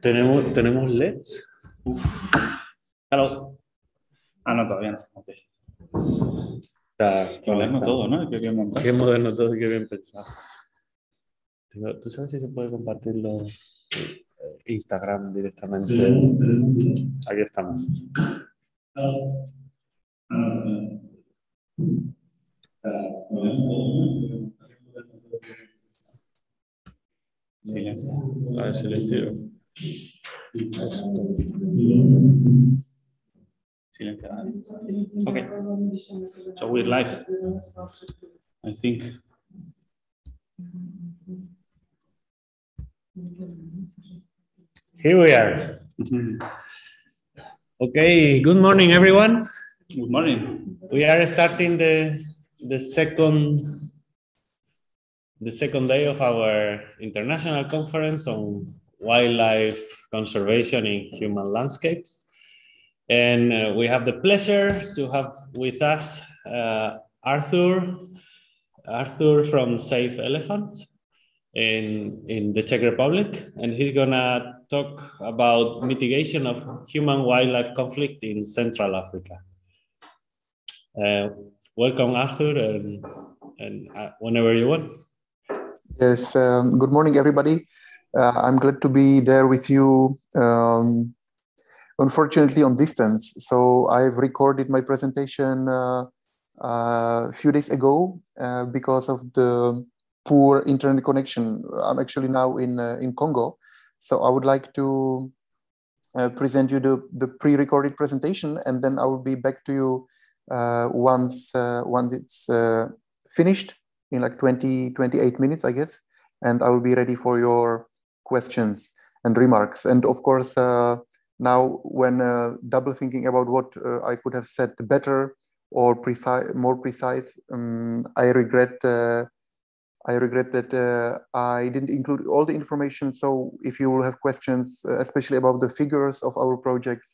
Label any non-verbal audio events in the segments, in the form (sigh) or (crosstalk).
¿Tenemos, ¿tenemos LEDs? Hello. Ah, no, todavía no. Okay. Está, Moderno está- todo, ¿no? Hay que montar. Qué moderno todo, qué bien pensado. ¿Tú sabes si se puede compartirlo eh, Instagram directamente? Aquí estamos. Silencio. A ver, silencio. Okay. So we're live. I think. Here we are. Mm-hmm. Okay, good morning, everyone. Good morning. We are starting the the second the second day of our international conference on wildlife conservation in human landscapes. And uh, we have the pleasure to have with us uh, Arthur, Arthur from Save Elephants in, in the Czech Republic. And he's gonna talk about mitigation of human wildlife conflict in Central Africa. Uh, welcome, Arthur, and, and uh, whenever you want. Yes, um, good morning, everybody. Uh, I'm glad to be there with you, um, unfortunately on distance. So I've recorded my presentation uh, a few days ago uh, because of the poor internet connection. I'm actually now in, uh, in Congo. So I would like to uh, present you the, the pre-recorded presentation and then I will be back to you uh, once, uh, once it's uh, finished in like 20, 28 minutes, I guess. And I will be ready for your questions and remarks. And of course, uh, now when uh, double thinking about what uh, I could have said better or precise, more precise, um, I regret. I regret that I didn't include all the information. So if you will have questions, especially about the figures of our projects,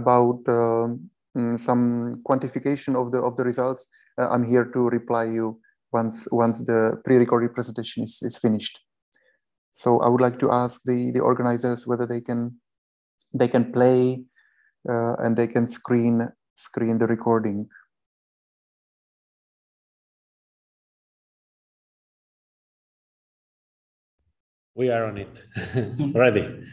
about mm, some quantification of the of the results, uh, I'm here to reply you once once the pre-recorded presentation is, is finished. So I would like to ask the the organizers whether they can they can play uh, and they can screen screen the recording. We are on it. (laughs) Ready.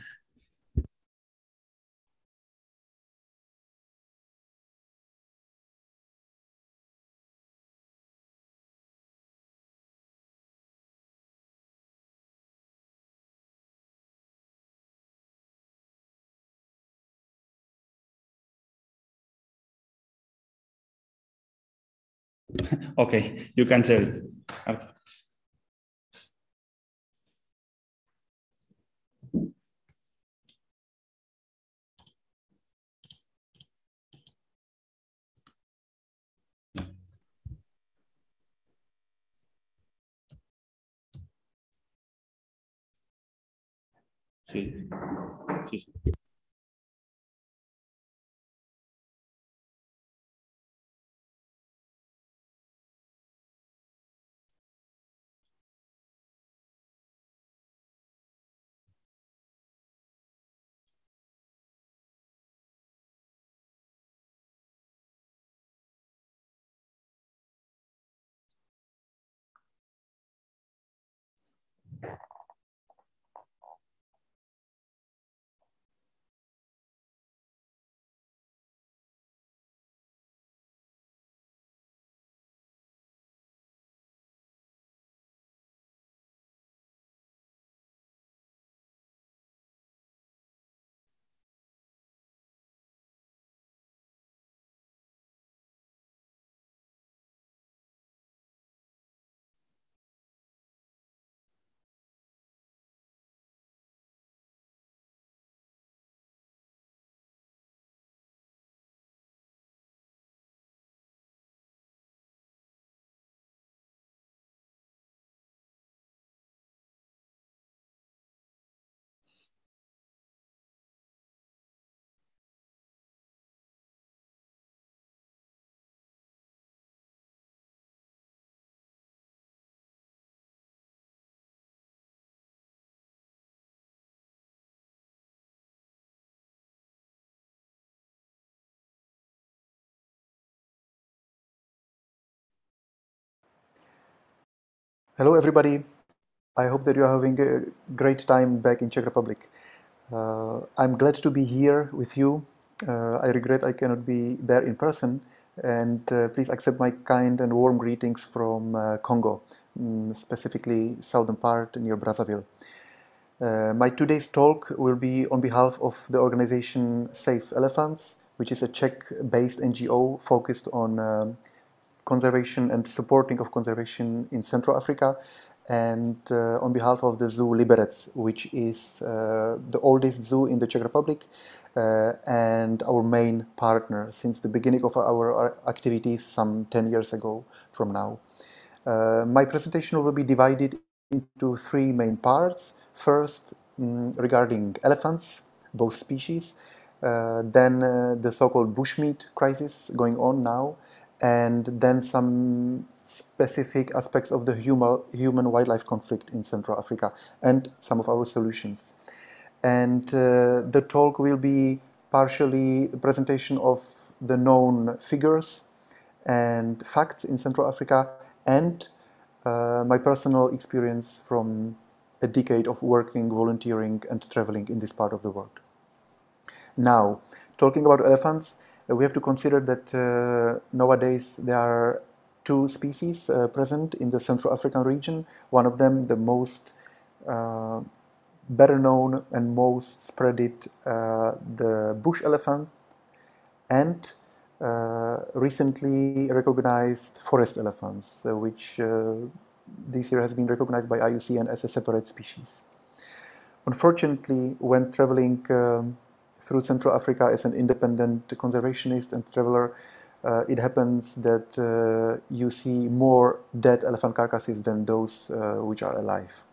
Okay, you can tell. Sí. Sí, sí. Hello, everybody. I hope that you are having a great time back in Czech Republic. Uh, I'm glad to be here with you. Uh, I regret I cannot be there in person, and uh, please accept my kind and warm greetings from uh, Congo, mm, specifically southern part near Brazzaville. Uh, my today's talk will be on behalf of the organization Save Elephants, which is a Czech-based NGO focused on um, conservation and supporting of conservation in Central Africa and uh, on behalf of the zoo Liberec, which is uh, the oldest zoo in the Czech Republic uh, and our main partner since the beginning of our, activities some 10 years ago from now. Uh, my presentation will be divided into three main parts. First, um, regarding elephants, both species, uh, then uh, the so-called bushmeat crisis going on now, and then some specific aspects of the human wildlife conflict in Central Africa and some of our solutions. And uh, the talk will be partially a presentation of the known figures and facts in Central Africa and uh, my personal experience from a decade of working, volunteering and traveling in this part of the world. Now, talking about elephants, we have to consider that uh, nowadays there are two species uh, present in the Central African region. One of them, the most uh, better known and most spreaded, uh, the bush elephant, and uh, recently recognized forest elephants, uh, which uh, this year has been recognized by IUCN as a separate species. Unfortunately, when traveling um, through Central Africa as an independent conservationist and traveler, uh, it happens that uh, you see more dead elephant carcasses than those uh, which are alive.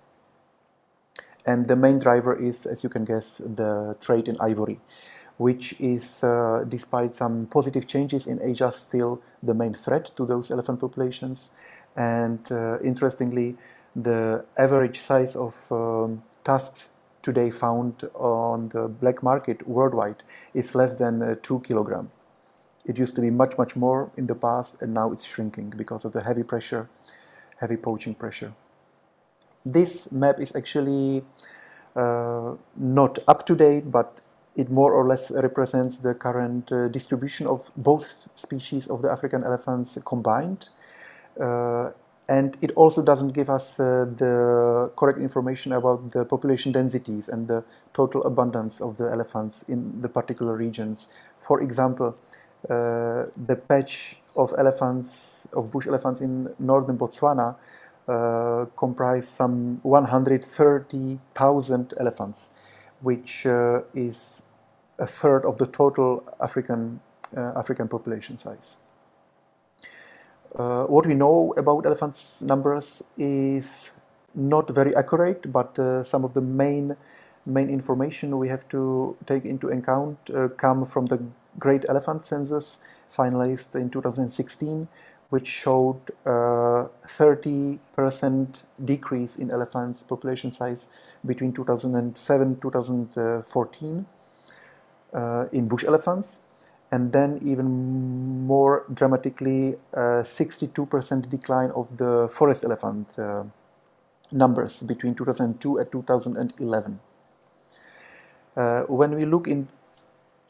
And the main driver is, as you can guess, the trade in ivory, which is, uh, despite some positive changes in Asia, still the main threat to those elephant populations. And uh, interestingly, the average size of um, tusks today found on the black market worldwide is less than uh, two kilogram. It used to be much, much more in the past, and now it's shrinking because of the heavy pressure, heavy poaching pressure. This map is actually uh, not up to date, but it more or less represents the current uh, distribution of both species of the African elephants combined. Uh, and it also doesn't give us uh, the correct information about the population densities and the total abundance of the elephants in the particular regions. For example, uh, the patch of elephants, of bush elephants in northern Botswana uh, comprise some 130,000 elephants, which uh, is a third of the total African, uh, African population size. Uh, what we know about elephants numbers is not very accurate, but uh, some of the main main information we have to take into account come from the Great Elephant Census finalized in 2016, which showed 30% uh, decrease in elephants population size between 2007 2014 uh, in bush elephants and then even more dramatically 62% uh, decline of the forest elephant uh, numbers between 2002 and 2011. Uh, when we look in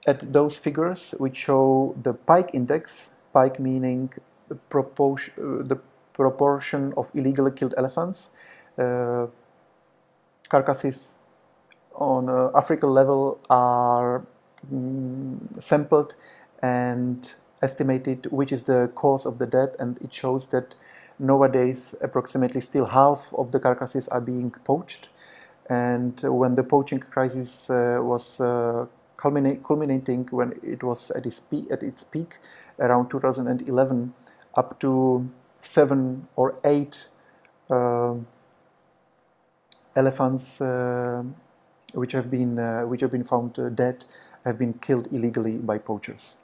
at those figures which show the PIKE index, PIKE meaning the proportion, uh, the proportion of illegally killed elephants, uh, carcasses on uh, African level are mm, sampled and estimated which is the cause of the death and it shows that nowadays approximately still half of the carcasses are being poached. And when the poaching crisis uh, was uh, culminate, culminating when it was at its, peak, at its peak around 2011 up to seven or eight uh, elephants uh, which have been uh, which have been found uh, dead have been killed illegally by poachers.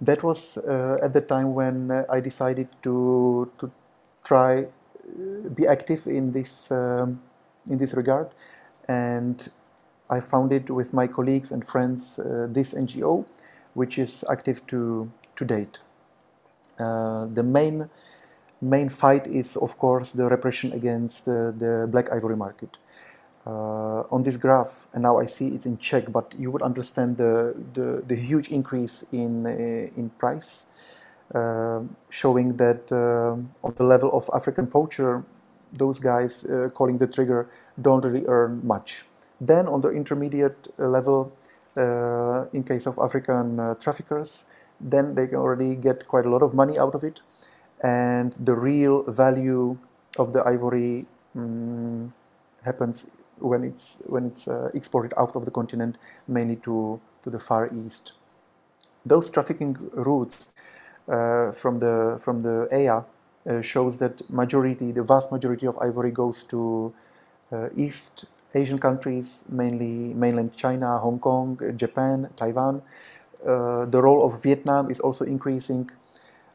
That was uh, at the time when uh, I decided to to try be active in this um, in this regard and I founded with my colleagues and friends uh, this NGO, which is active to, to date. Uh, the main main fight is, of course, the repression against uh, the black ivory market. Uh, on this graph, and now I see it's in Czech, but you would understand the, the, the huge increase in, uh, in price, uh, showing that uh, on the level of African poacher, those guys uh, calling the trigger don't really earn much. Then on the intermediate level, in case of African traffickers, then they can already get quite a lot of money out of it and the real value of the ivory um, happens when it's when it's uh, exported out of the continent mainly to to the far east. Those trafficking routes uh, from the from the EA uh, shows that majority the vast majority of ivory goes to uh, east asian countries mainly mainland china hong kong japan taiwan. Uh, the role of vietnam is also increasing.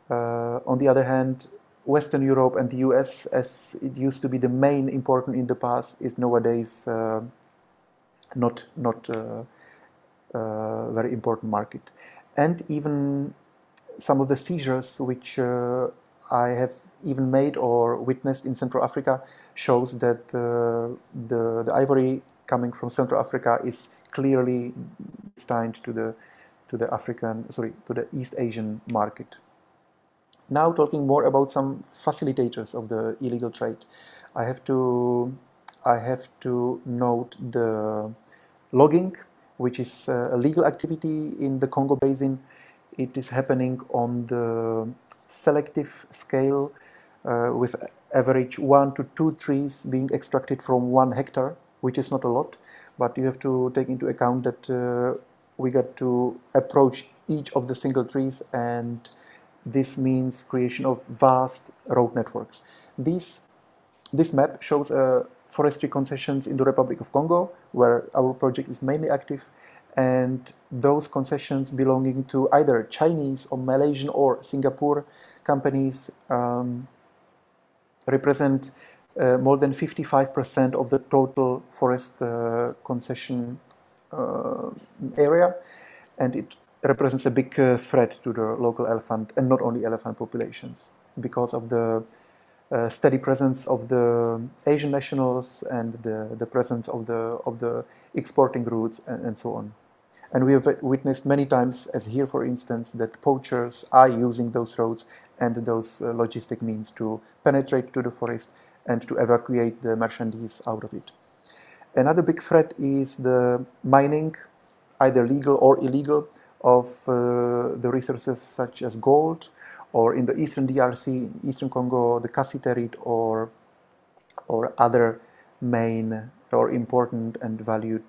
On the other hand, Western Europe and the US, as it used to be the main important in the past, is nowadays uh, not not uh, uh, very important market. And even some of the seizures which uh, I have even made or witnessed in Central Africa shows that the, the ivory coming from Central Africa is clearly destined to the to the African sorry to the East Asian market. Now talking more about some facilitators of the illegal trade, I have to I have to note the logging, which is a legal activity in the Congo Basin. It is happening on the selective scale uh, with average one to two trees being extracted from one hectare, which is not a lot, but you have to take into account that uh, we got to approach each of the single trees and this means creation of vast road networks. This, this map shows uh, forestry concessions in the Republic of Congo, where our project is mainly active, and those concessions belonging to either Chinese or Malaysian or Singapore companies um, represent uh, more than 55% of the total forest uh, concession uh, area, and it represents a big uh, threat to the local elephant and not only elephant populations because of the uh, steady presence of the Asian nationals and the, the presence of the of the exporting routes and, and so on. And we have witnessed many times, as here for instance, that poachers are using those roads and those uh, logistic means to penetrate to the forest and to evacuate the merchandise out of it. Another big threat is the mining, either legal or illegal, of uh, the resources such as gold, or in the eastern DRC, eastern Congo, the cassiterite, or or other main or important and valued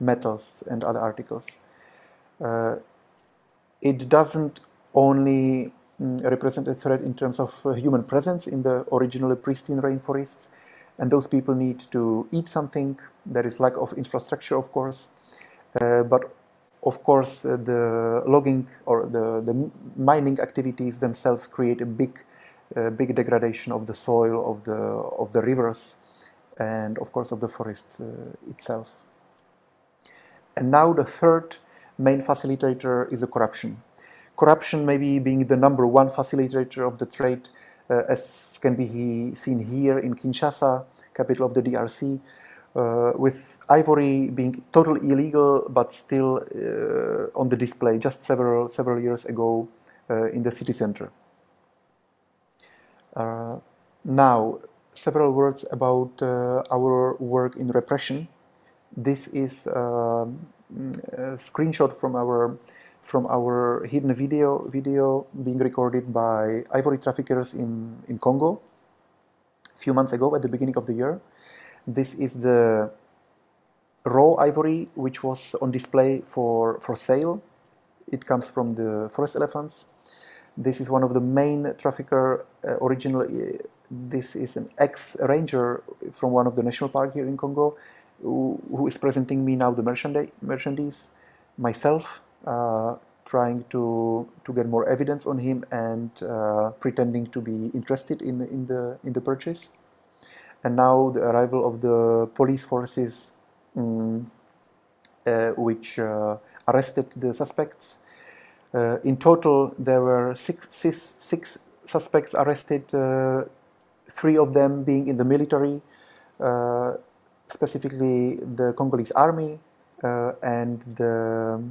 metals and other articles. Uh, it doesn't only mm, represent a threat in terms of uh, human presence in the originally pristine rainforests, and those people need to eat something. There is lack of infrastructure, of course, uh, but of course, uh, the logging or the, the mining activities themselves create a big, uh, big degradation of the soil, of the, of the rivers, and of course of the forest uh, itself. And now the third main facilitator is the corruption. Corruption maybe being the number one facilitator of the trade, uh, as can be seen here in Kinshasa, capital of the DRC, uh, with ivory being totally illegal but still uh, on the display just several several years ago uh, in the city center. Uh, now, several words about uh, our work in repression. This is um, a screenshot from our from our hidden video video being recorded by ivory traffickers in in Congo a few months ago at the beginning of the year. This is the raw ivory which was on display for, for sale. It comes from the forest elephants. This is one of the main trafficker uh, originally. This is an ex-ranger from one of the national park here in Congo who, who is presenting me now the merchandise myself, uh, trying to to get more evidence on him and uh, pretending to be interested in in the in the purchase and now the arrival of the police forces um, uh, which uh, arrested the suspects. Uh, in total, there were six, six, six suspects arrested, three of them being in the military, specifically the Congolese army and the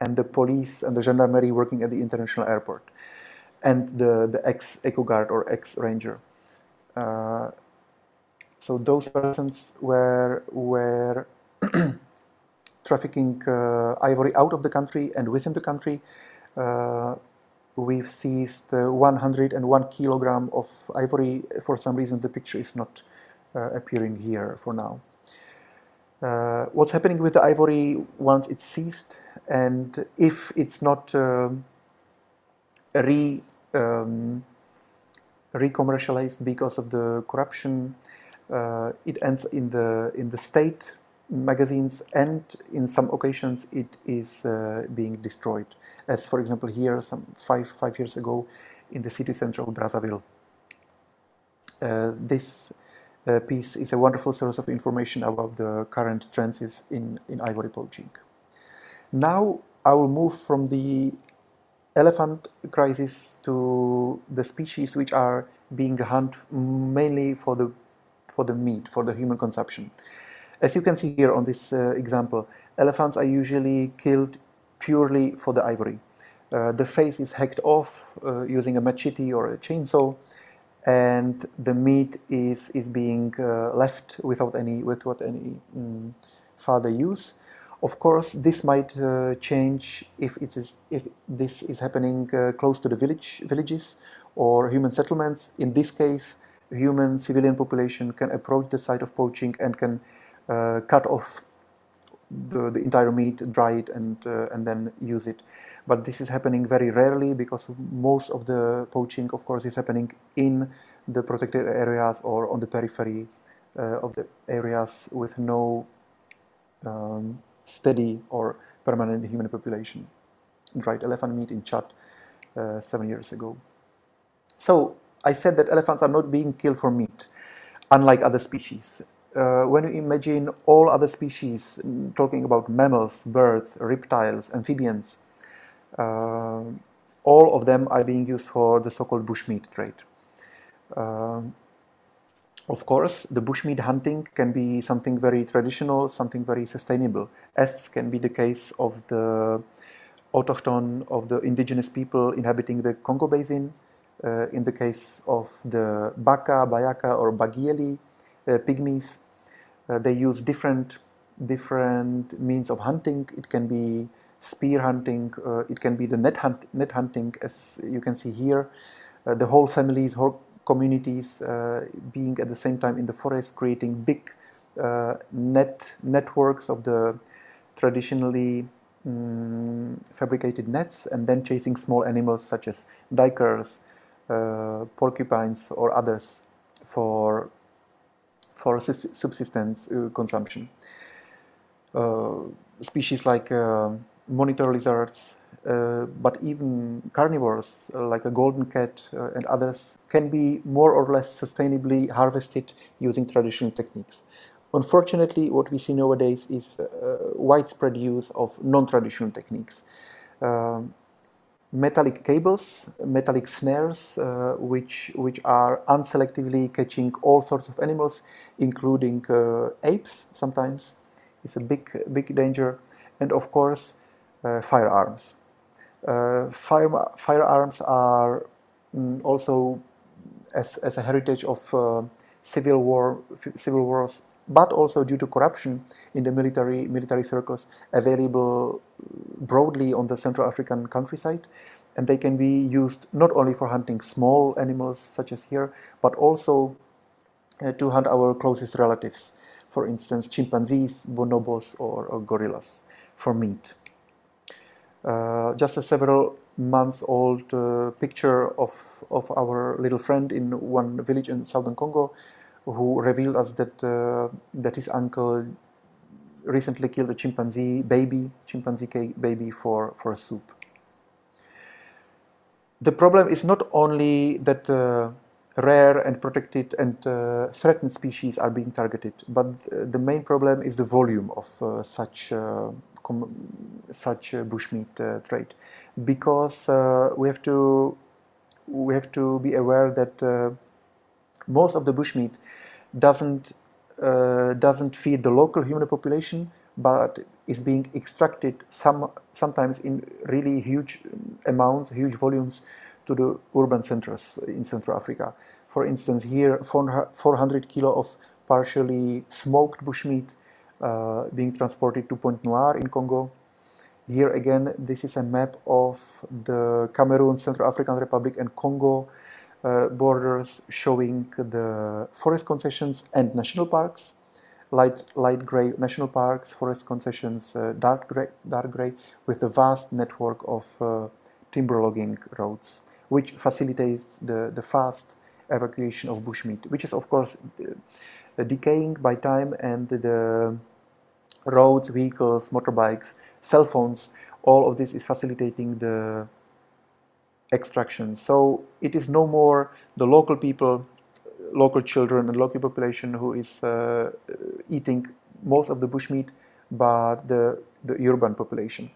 and the police and the gendarmerie working at the international airport, and the, the ex-Eco Guard or ex-Ranger. Uh, so those persons were, were (clears throat) trafficking uh, ivory out of the country and within the country. Uh, we've seized 101 kilogram of ivory. For some reason, the picture is not uh, appearing here for now. Uh, what's happening with the ivory once it's seized and if it's not uh, re um, re-commercialized because of the corruption uh, it ends in the in the state magazines and in some occasions it is uh, being destroyed as for example here some five five years ago in the city center of Brazzaville uh, this uh, piece is a wonderful source of information about the current trends in, in ivory poaching. Now I will move from the elephant crisis to the species which are being hunted mainly for the, for the meat, for the human consumption. As you can see here on this uh, example, elephants are usually killed purely for the ivory. Uh, the face is hacked off uh, using a machete or a chainsaw and the meat is is being uh, left without any without any um, further use. Of course, this might uh, change if it is if this is happening uh, close to the village villages or human settlements. In this case, human civilian population can approach the site of poaching and can uh, cut off the, the entire meat, dry it, and uh, and then use it but this is happening very rarely because most of the poaching, of course, is happening in the protected areas or on the periphery uh, of the areas with no um, steady or permanent human population. Dried elephant meat in Chad uh, seven years ago. So I said that elephants are not being killed for meat, unlike other species. Uh, when you imagine all other species, talking about mammals, birds, reptiles, amphibians, uh, all of them are being used for the so-called bushmeat trade. Um, of course, the bushmeat hunting can be something very traditional, something very sustainable, as can be the case of the autochthon of the indigenous people inhabiting the Congo Basin, uh, in the case of the Baka, Bayaka or Bagyeli uh, pygmies. Uh, they use different, different means of hunting. It can be spear hunting, uh, it can be the net, hunt, net hunting as you can see here, uh, the whole families, whole communities uh, being at the same time in the forest creating big net networks of the traditionally um, fabricated nets and then chasing small animals such as duikers, uh, porcupines or others for for subsistence uh, consumption. Uh, species like monitor lizards, uh, but even carnivores uh, like a golden cat uh, and others can be more or less sustainably harvested using traditional techniques. Unfortunately, what we see nowadays is widespread use of non-traditional techniques. Um, metallic cables, metallic snares, uh, which, which are unselectively catching all sorts of animals, including uh, apes sometimes, is a big, big danger. And of course, uh, firearms. Uh, fire, firearms are um, also as, as a heritage of uh, civil war, civil wars, but also due to corruption in the military military circles available broadly on the Central African countryside, and they can be used not only for hunting small animals such as here, but also uh, to hunt our closest relatives, for instance, chimpanzees, bonobos, or, or gorillas for meat. Uh, just a several months old uh, picture of, of our little friend in one village in southern Congo who revealed us that, uh, that his uncle recently killed a chimpanzee baby, chimpanzee baby for, for a soup. The problem is not only that uh, rare and protected and uh, threatened species are being targeted, but the main problem is the volume of uh, such such bushmeat uh, trade because uh, we have to we have to be aware that uh, most of the bushmeat doesn't doesn't feed the local human population, but is being extracted some sometimes in really huge amounts, huge volumes to the urban centers in Central Africa. For instance, here 400 kilo of partially smoked bushmeat being transported to Pointe-Noire in Congo. Here again, this is a map of the Cameroon, Central African Republic and Congo uh, borders showing the forest concessions and national parks. Light, light gray national parks, forest concessions, uh, dark, gray, dark gray, with a vast network of uh, timber logging roads, which facilitates the, the fast evacuation of bushmeat, which is of course uh, decaying by time and the roads, vehicles, motorbikes, cell phones, all of this is facilitating the extraction. So it is no more the local people, local children and local population who is uh, eating most of the bushmeat, but the, the urban population.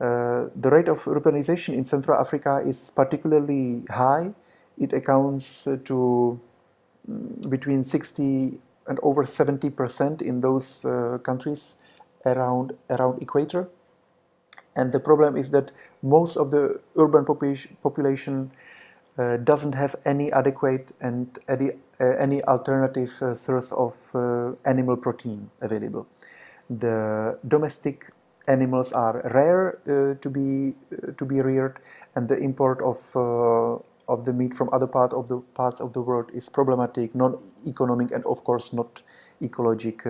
Uh, the rate of urbanization in Central Africa is particularly high. It accounts to mm, between 60 and over 70% in those uh, countries around, around equator. And the problem is that most of the urban population, uh, doesn't have any adequate and any, uh, any alternative uh, source of uh, animal protein available. The domestic animals are rare uh, to be to be reared, and the import of of the meat from other part of the parts of the world is problematic, non-economic, and of course not ecologic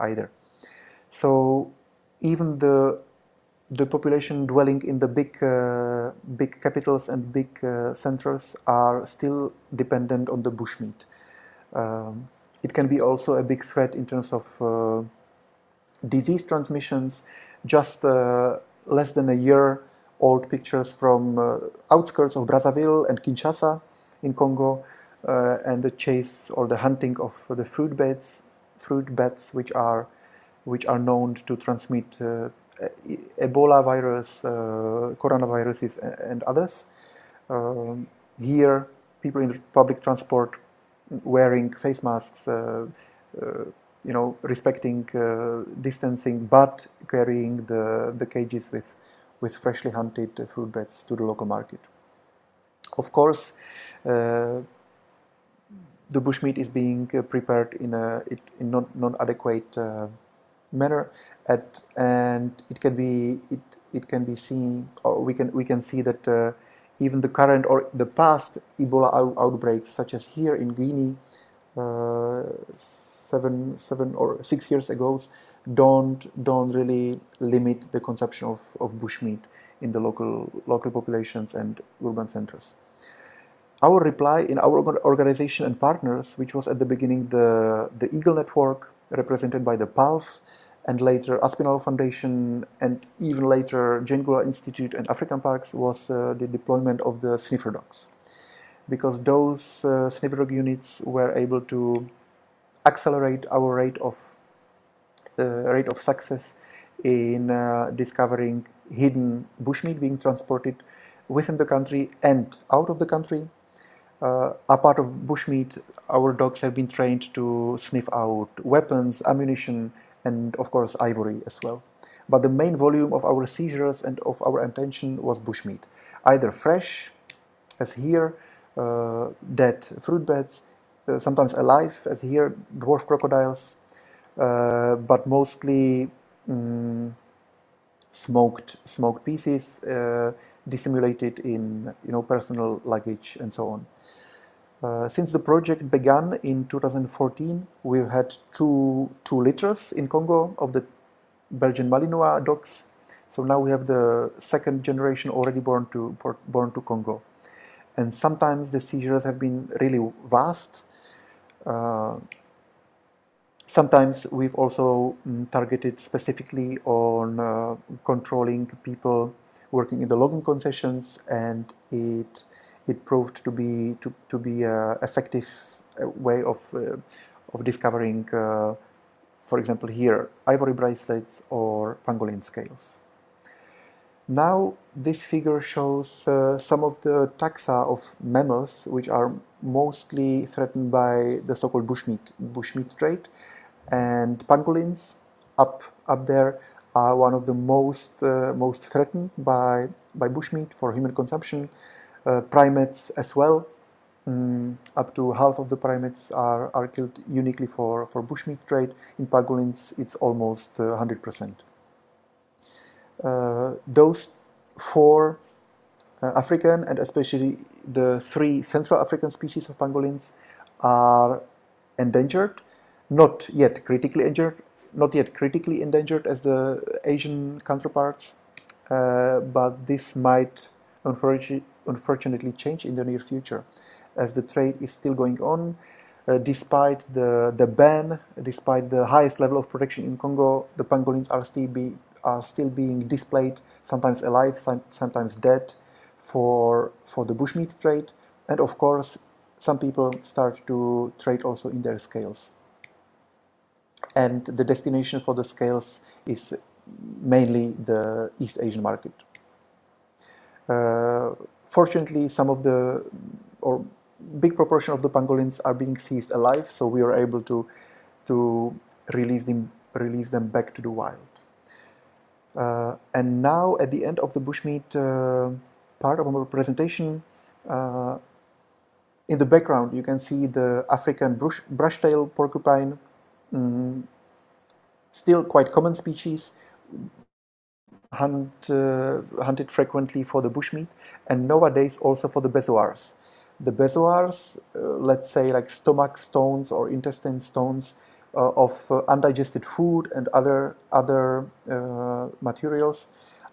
either. So even the the population dwelling in the big uh, big capitals and big uh, centers are still dependent on the bushmeat. Um, it can be also a big threat in terms of uh, disease transmissions. Just uh, less than a year old pictures from uh, outskirts of Brazzaville and Kinshasa in Congo, uh, and the chase or the hunting of the fruit beds, fruit bats which are which are known to transmit Ebola virus, uh, coronaviruses, and others. Um, here, people in public transport wearing face masks, uh, uh, you know, respecting distancing, but carrying the, the cages with, with freshly hunted fruit bats to the local market. Of course, uh, the bushmeat is being uh, prepared in a in non, non adequate uh, manner at, and it can be it, it can be seen or we can we can see that uh, even the current or the past Ebola out outbreaks such as here in Guinea uh, seven seven or six years ago don't don't really limit the consumption of, of bushmeat in the local local populations and urban centers. Our reply in our organization and partners, which was at the beginning the, the Eagle Network, represented by the PALF, and later Aspinall Foundation, and even later Goodall Institute and African Parks was uh, the deployment of the sniffer dogs. Because those uh, sniffer dog units were able to accelerate our rate of uh, rate of success in uh, discovering hidden bushmeat being transported within the country and out of the country. Uh, a part of bushmeat, our dogs have been trained to sniff out weapons, ammunition, and of course ivory as well. But the main volume of our seizures and of our attention was bushmeat, either fresh, as here, uh, dead fruit bats, uh, sometimes alive, as here, dwarf crocodiles, uh, but mostly um, smoked smoked pieces, uh, dissimulated in you know personal luggage and so on. Uh, since the project began in 2014, we've had two, two litters in Congo of the Belgian Malinois dogs. So now we have the second generation already born to, born to Congo. And sometimes the seizures have been really vast. Uh, sometimes we've also mm, targeted specifically on uh, controlling people working in the logging concessions and it it proved to be to, to be an effective uh, way of uh, of discovering, uh, for example, here ivory bracelets or pangolin scales. Now this figure shows uh, some of the taxa of mammals which are mostly threatened by the so-called bushmeat, bushmeat trade and pangolins up, up there are one of the most, uh, most threatened by, by bushmeat for human consumption. Uh, primates as well, mm, up to half of the primates are, are killed uniquely for, for bushmeat trade. In pangolins it's almost 100%. Uh, uh, those four uh, African and especially the three Central African species of pangolins are endangered, not yet critically injured, not yet critically endangered as the Asian counterparts, uh, but this might unfortunately, change in the near future as the trade is still going on. Uh, despite the, the ban, despite the highest level of protection in Congo, the pangolins are still, be, are still being displayed, sometimes alive, sometimes dead, for, for the bushmeat trade. And of course, some people start to trade also in their scales. And the destination for the scales is mainly the East Asian market. Uh, fortunately, some of the, or big proportion of the pangolins are being seized alive, so we are able to, to release, them, release them back to the wild. Uh, and now at the end of the bushmeat uh, part of our presentation, uh, in the background you can see the African brush, brush-tail porcupine, um, still quite common species, hunt, uh, hunted frequently for the bushmeat, and nowadays also for the bezoars. The bezoars, uh, let's say like stomach stones or intestine stones, uh, of uh, undigested food and other, other uh, materials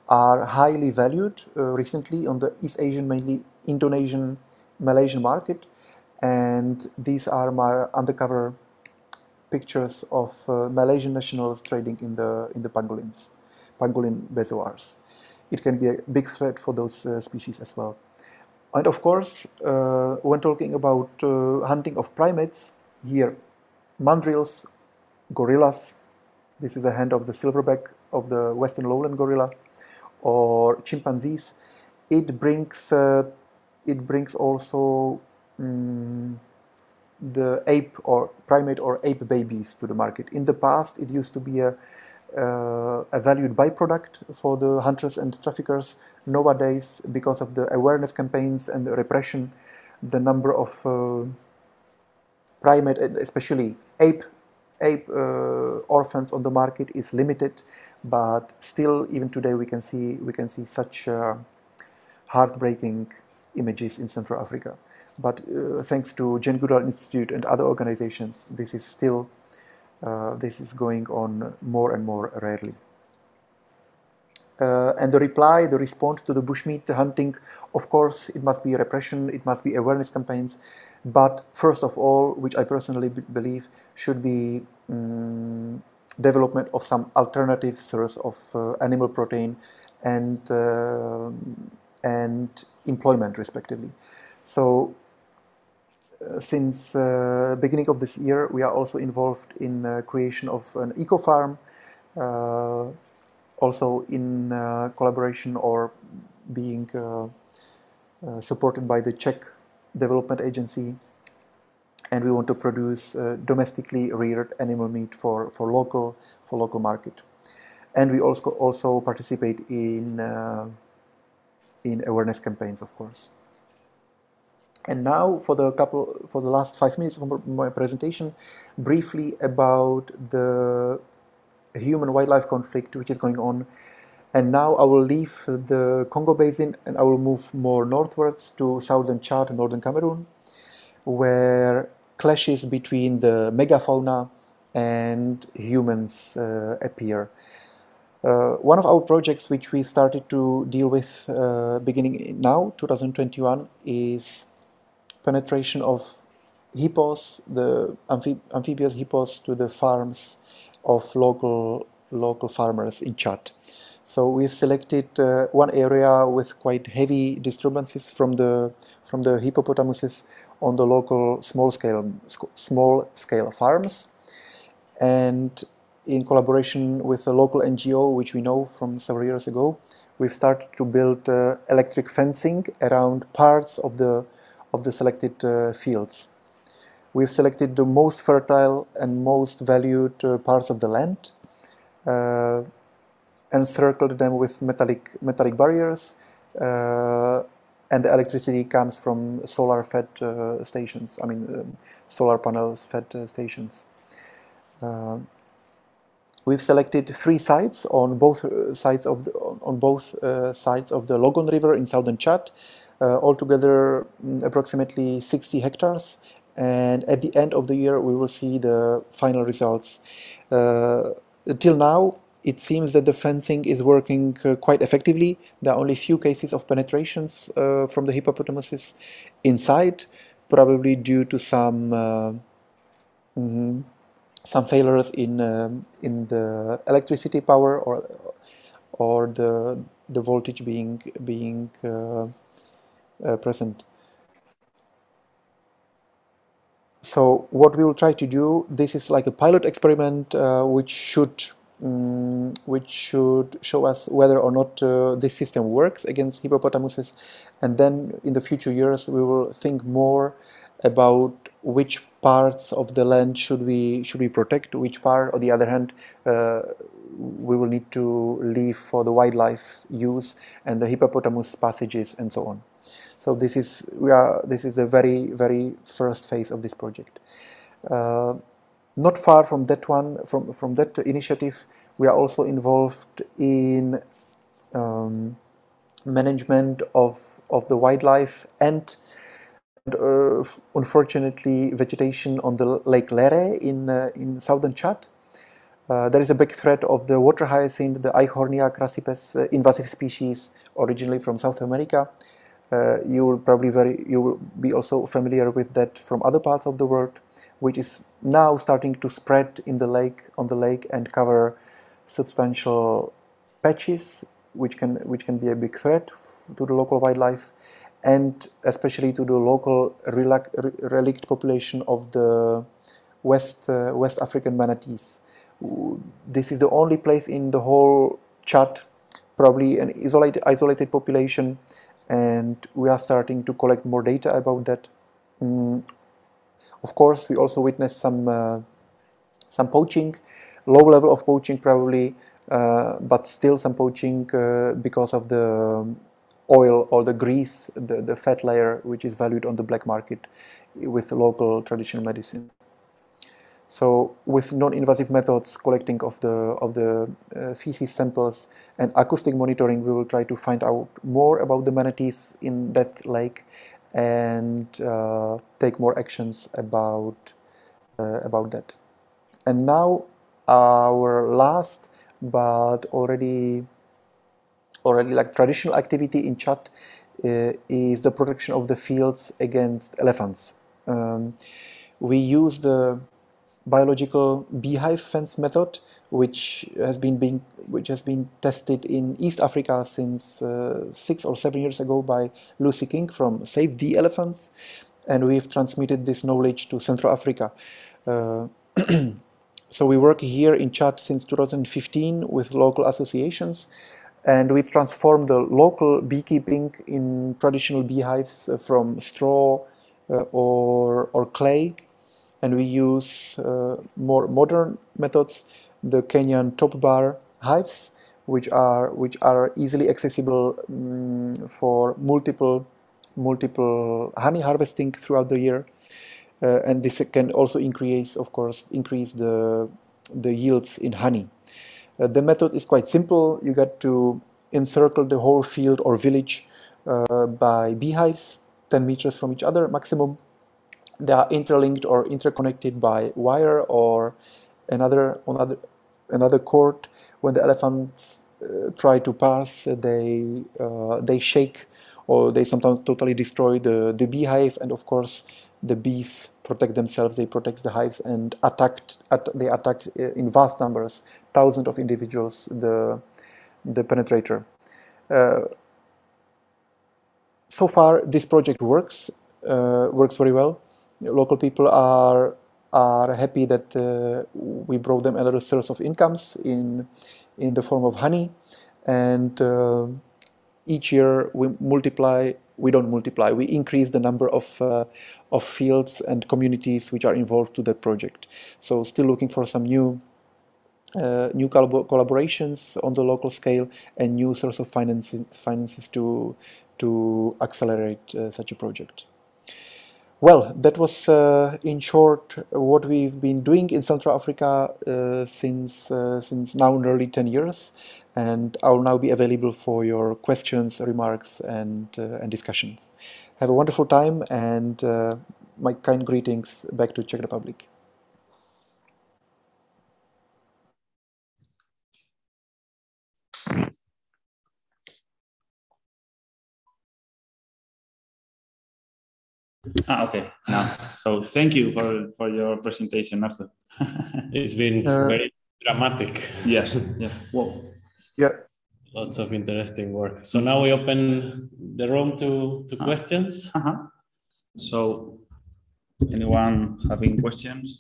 are highly valued recently on the East Asian, mainly Indonesian, Malaysian market. And these are my undercover pictures of uh, Malaysian nationals trading in the in the pangolins, pangolin bezoars. It can be a big threat for those uh, species as well. And of course, uh, when talking about hunting of primates, here mandrills, gorillas. This is a hand of the silverback of the western lowland gorilla or chimpanzees. It brings, uh, it brings also um, the ape or primate or ape babies to the market. In the past, it used to be a, uh, a valued byproduct for the hunters and traffickers. Nowadays, because of the awareness campaigns and the repression, the number of uh, primate, especially ape ape uh, orphans on the market is limited, but still, even today, we can see we can see such uh, heartbreaking images in Central Africa. But uh, thanks to Jane Goodall Institute and other organizations, this is still this is going on more and more rarely. Uh, and the reply, the response to the bushmeat hunting, of course, it must be repression, it must be awareness campaigns, but first of all, which I personally believe should be um, development of some alternative source of uh, animal protein and uh, and employment respectively. So uh, since uh, beginning of this year, we are also involved in uh, creation of an eco farm, uh, also in collaboration or being supported by the Czech development agency. And we want to produce uh, domestically reared animal meat for, for local for local market. And we also also participate in uh, in awareness campaigns of course and now for the couple for the last five minutes of my presentation briefly about the human wildlife conflict which is going on and now I will leave the Congo Basin and I will move more northwards to southern Chad and northern Cameroon, where clashes between the megafauna and humans uh, appear. Uh, one of our projects which we started to deal with uh, beginning now, 2021, is penetration of hippos, the amphib amphibious hippos to the farms of local local farmers in Chad. So we've selected uh, one area with quite heavy disturbances from the from the hippopotamuses on the local small scale small scale farms, and in collaboration with a local NGO, which we know from several years ago, we've started to build uh, electric fencing around parts of the of the selected uh, fields. We've selected the most fertile and most valued uh, parts of the land, uh, circled them with metallic metallic barriers, uh, and the electricity comes from solar-fed uh, stations. I mean, um, solar panels-fed stations. We've selected three sites on both sides of the, on both uh, sides of the Logone River in southern Chad, altogether mm, approximately 60 hectares. And at the end of the year, we will see the final results. Uh, till now, it seems that the fencing is working uh, quite effectively. There are only few cases of penetrations uh, from the hippopotamuses inside, probably due to some mm -hmm, some failures in um, in the electricity power or or the the voltage being being uh, uh, present. So what we will try to do, this is like a pilot experiment uh, which should um, which should show us whether or not uh, this system works against hippopotamuses and then in the future years we will think more about which parts of the land should we should we protect which part on the other hand uh, we will need to leave for the wildlife use and the hippopotamus passages and so on so this is we are this is a very very first phase of this project uh, not far from that one from from that initiative we are also involved in um, management of of the wildlife and uh, unfortunately vegetation on the Lake Lere in, uh, in southern Chad. Uh, there is a big threat of the water hyacinth, the Eichhornia crassipes uh, invasive species originally from South America. Uh, you will probably very you will be also familiar with that from other parts of the world, which is now starting to spread in the lake on the lake and cover substantial patches, which can which can be a big threat to the local wildlife and especially to the local relict population of the West, uh, West African manatees. This is the only place in the whole Chad, probably an isolated, isolated population, and we are starting to collect more data about that. Mm. Of course, we also witnessed some, uh, some poaching, low level of poaching probably, uh, but still some poaching uh, because of the oil or the grease, the, the fat layer, which is valued on the black market with local traditional medicine. So with non-invasive methods, collecting of the, of the uh, feces samples and acoustic monitoring, we will try to find out more about the manatees in that lake and uh, take more actions about, uh, about that. And now our last but already already like traditional activity in Chad uh, is the protection of the fields against elephants. Um, we use the biological beehive fence method, which has been being which has been tested in East Africa since uh, six or seven years ago by Lucy King from Save the Elephants, and we've transmitted this knowledge to Central Africa. Uh, (clears throat) so we work here in Chad since 2015 with local associations and we transform the local beekeeping in traditional beehives uh, from straw uh, or, or clay and we use uh, more modern methods the Kenyan top bar hives which are which are easily accessible um, for multiple multiple honey harvesting throughout the year uh, and this can also increase of course increase the the yields in honey uh, the method is quite simple. You get to encircle the whole field or village uh, by beehives, 10 meters from each other maximum. They are interlinked or interconnected by wire or another another another cord. When the elephants uh, try to pass, they uh, they shake or they sometimes totally destroy the the beehive, and of course the bees protect themselves, they protect the hives and attacked, at, they attack uh, in vast numbers, thousands of individuals, the, the penetrator. Uh, so far, this project works, uh, works very well. Local people are are happy that uh, we brought them another source of incomes in in the form of honey, and uh, each year we multiply. We don't multiply. We increase the number of uh, of fields and communities which are involved to that project. So still looking for some new uh, new collaborations on the local scale and new source of finances, finances to, to accelerate uh, such a project. Well, that was uh, in short what we've been doing in Central Africa uh, since uh, since now nearly 10 years, and I'll now be available for your questions, remarks, and uh, and discussions. Have a wonderful time, and my kind greetings back to Czech Republic. Ah, okay. Now, so thank you for for your presentation, Arthur. (laughs) it's been uh, very dramatic. Yeah, (laughs) yeah. Whoa. Yeah. Lots of interesting work. So now we open the room to to uh, questions. Uh -huh. So, anyone having questions?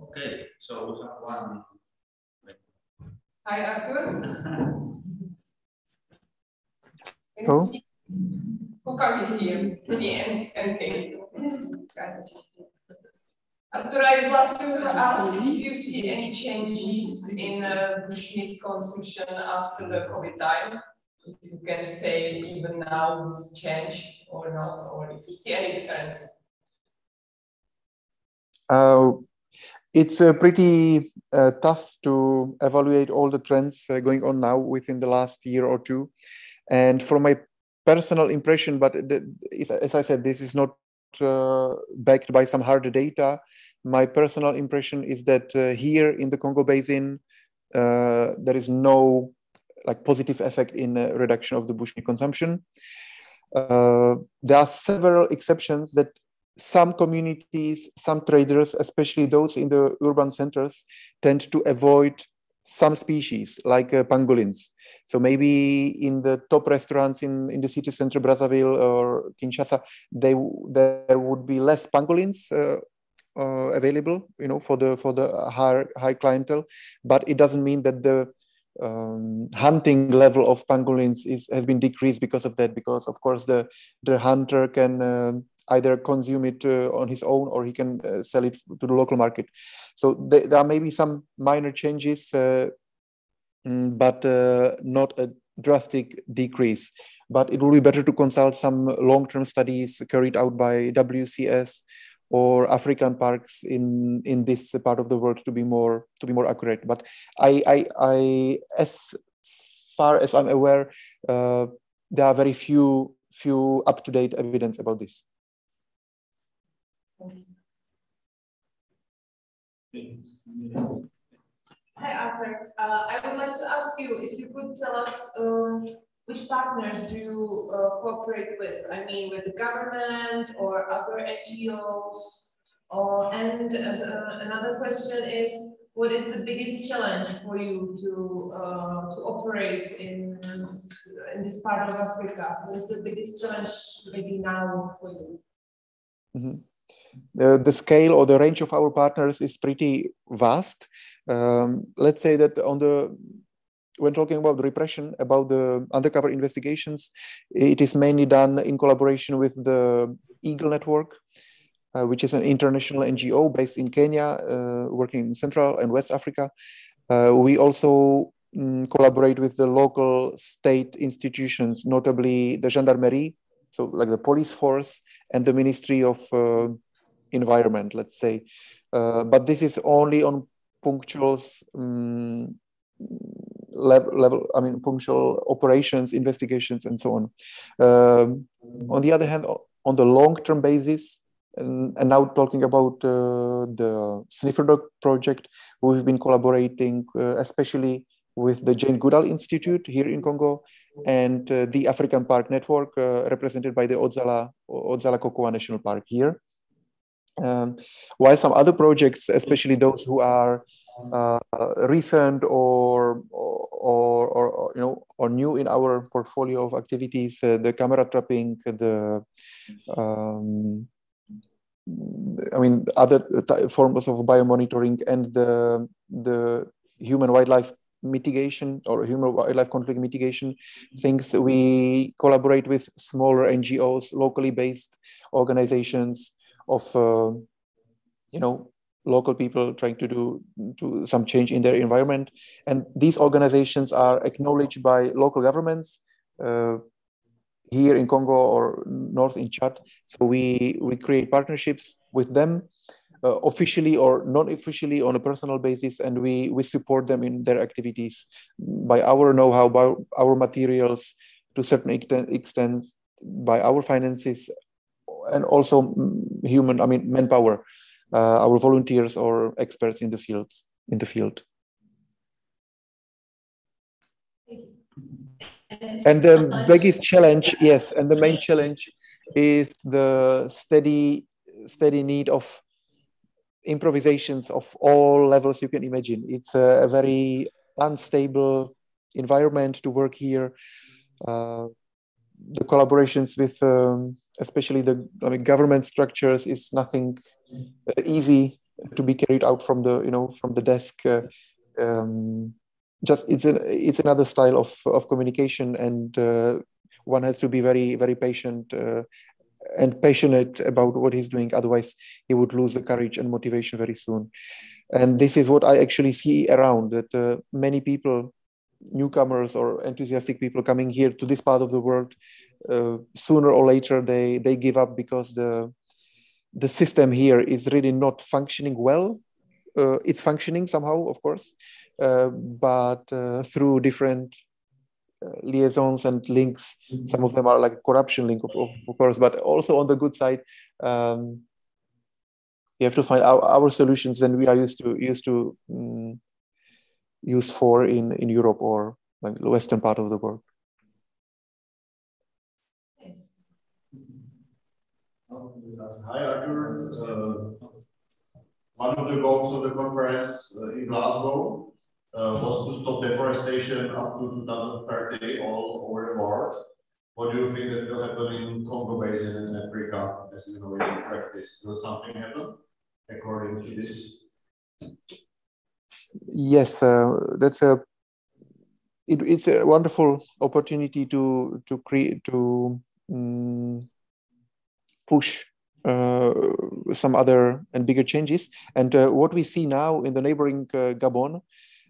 Okay, so we have one. Hi, Arthur. Oh. Arthur, I would like to ask if you see any changes in uh, bushmeat consumption after the COVID time. If you can say even now this change or not, or if you see any differences. Uh, it's uh, pretty uh, tough to evaluate all the trends uh, going on now within the last year or two. And from my personal impression, but the, as I said, this is not uh, backed by some hard data. My personal impression is that uh, here in the Congo Basin, uh, there is no like positive effect in reduction of the bushmeat consumption. Uh, there are several exceptions that some communities, some traders, especially those in the urban centers, tend to avoid some species like uh, pangolins. So maybe in the top restaurants in, in the city center, Brazzaville or Kinshasa, they, there would be less pangolins uh, uh, available, you know, for the for the high high clientele. But it doesn't mean that the um, hunting level of pangolins is has been decreased because of that. Because of course the the hunter can um, either consume it uh, on his own or he can uh, sell it to the local market. So th there may be some minor changes, uh, mm, but not a drastic decrease. But it will be better to consult some long-term studies carried out by WCS or African parks in in this part of the world to be more to be more accurate. But I I, I as far as I'm aware, uh, there are very few few up to date evidence about this. Hi, Arthur. Uh, I would like to ask you if you could tell us um, which partners do you uh, cooperate with? I mean, with the government or other NGOs? Or, and uh, another question is, what is the biggest challenge for you to uh, to operate in in this part of Africa? What is the biggest challenge maybe now for you? Mm -hmm the scale or the range of our partners is pretty vast. Um, let's say that on the when talking about repression, about the undercover investigations, it is mainly done in collaboration with the Eagle Network, uh, which is an international NGO based in Kenya, uh, working in Central and West Africa. Uh, we also mm, collaborate with the local state institutions, notably the gendarmerie, so like the police force and the Ministry of uh, environment, let's say. Uh, but this is only on punctual um, level, level, I mean, punctual operations, investigations, and so on. Um, on the other hand, on the long-term basis, and, and, now talking about uh, the sniffer dog project, we've been collaborating, uh, especially with the Jane Goodall Institute here in Congo and uh, the African Park Network, uh, represented by the Odzala, Odzala Kokoua National Park here. Um, while some other projects, especially those who are uh, recent or, or, or, or, you know or new in our portfolio of activities, uh, the camera trapping, the um, I mean, other forms of biomonitoring and the, the human wildlife mitigation or human wildlife conflict mitigation things we collaborate with smaller ngos locally based organizations of uh, you know local people trying to do to some change in their environment. And these organizations are acknowledged by local governments uh, here in congo or north in chad. So we we create partnerships with them uh, officially or non-officially on a personal basis and we we support them in their activities by our know-how by our materials to certain extent by our finances and also human i mean manpower uh, our volunteers or experts in the fields in the field and the biggest challenge yes and the main challenge is the steady steady need of improvisations of all levels you can imagine. It's a, a very unstable environment to work here. Uh, the collaborations with, um, especially the I mean, government structures, is nothing uh, easy to be carried out from the you know from the desk. Uh, um, just it's an it's another style of of communication, and uh, one has to be very very patient uh, and passionate about what he's doing. Otherwise, he would lose the courage and motivation very soon. And this is what I actually see around that uh, many people, newcomers or enthusiastic people coming here to this part of the world, sooner or later they they give up because the the system here is really not functioning well. Uh, it's functioning somehow, of course, uh, but uh, through different uh, liaisons and links. Some of them are like corruption link, of, of, of course, but also on the good side, um, you have to find our, our solutions than we are used to used to um, used for in in Europe or like the western part of the world. Hi, Arthur. Uh, one of the goals of the conference uh, in Glasgow uh, was to stop deforestation up to 2030 all over the world. What do you think that will happen in Congo Basin in Africa as you know in practice? Will something happen according to this? Yes, uh, that's a it, it's a wonderful opportunity to to create to um, push some other and bigger changes. And uh, what we see now in the neighboring uh, Gabon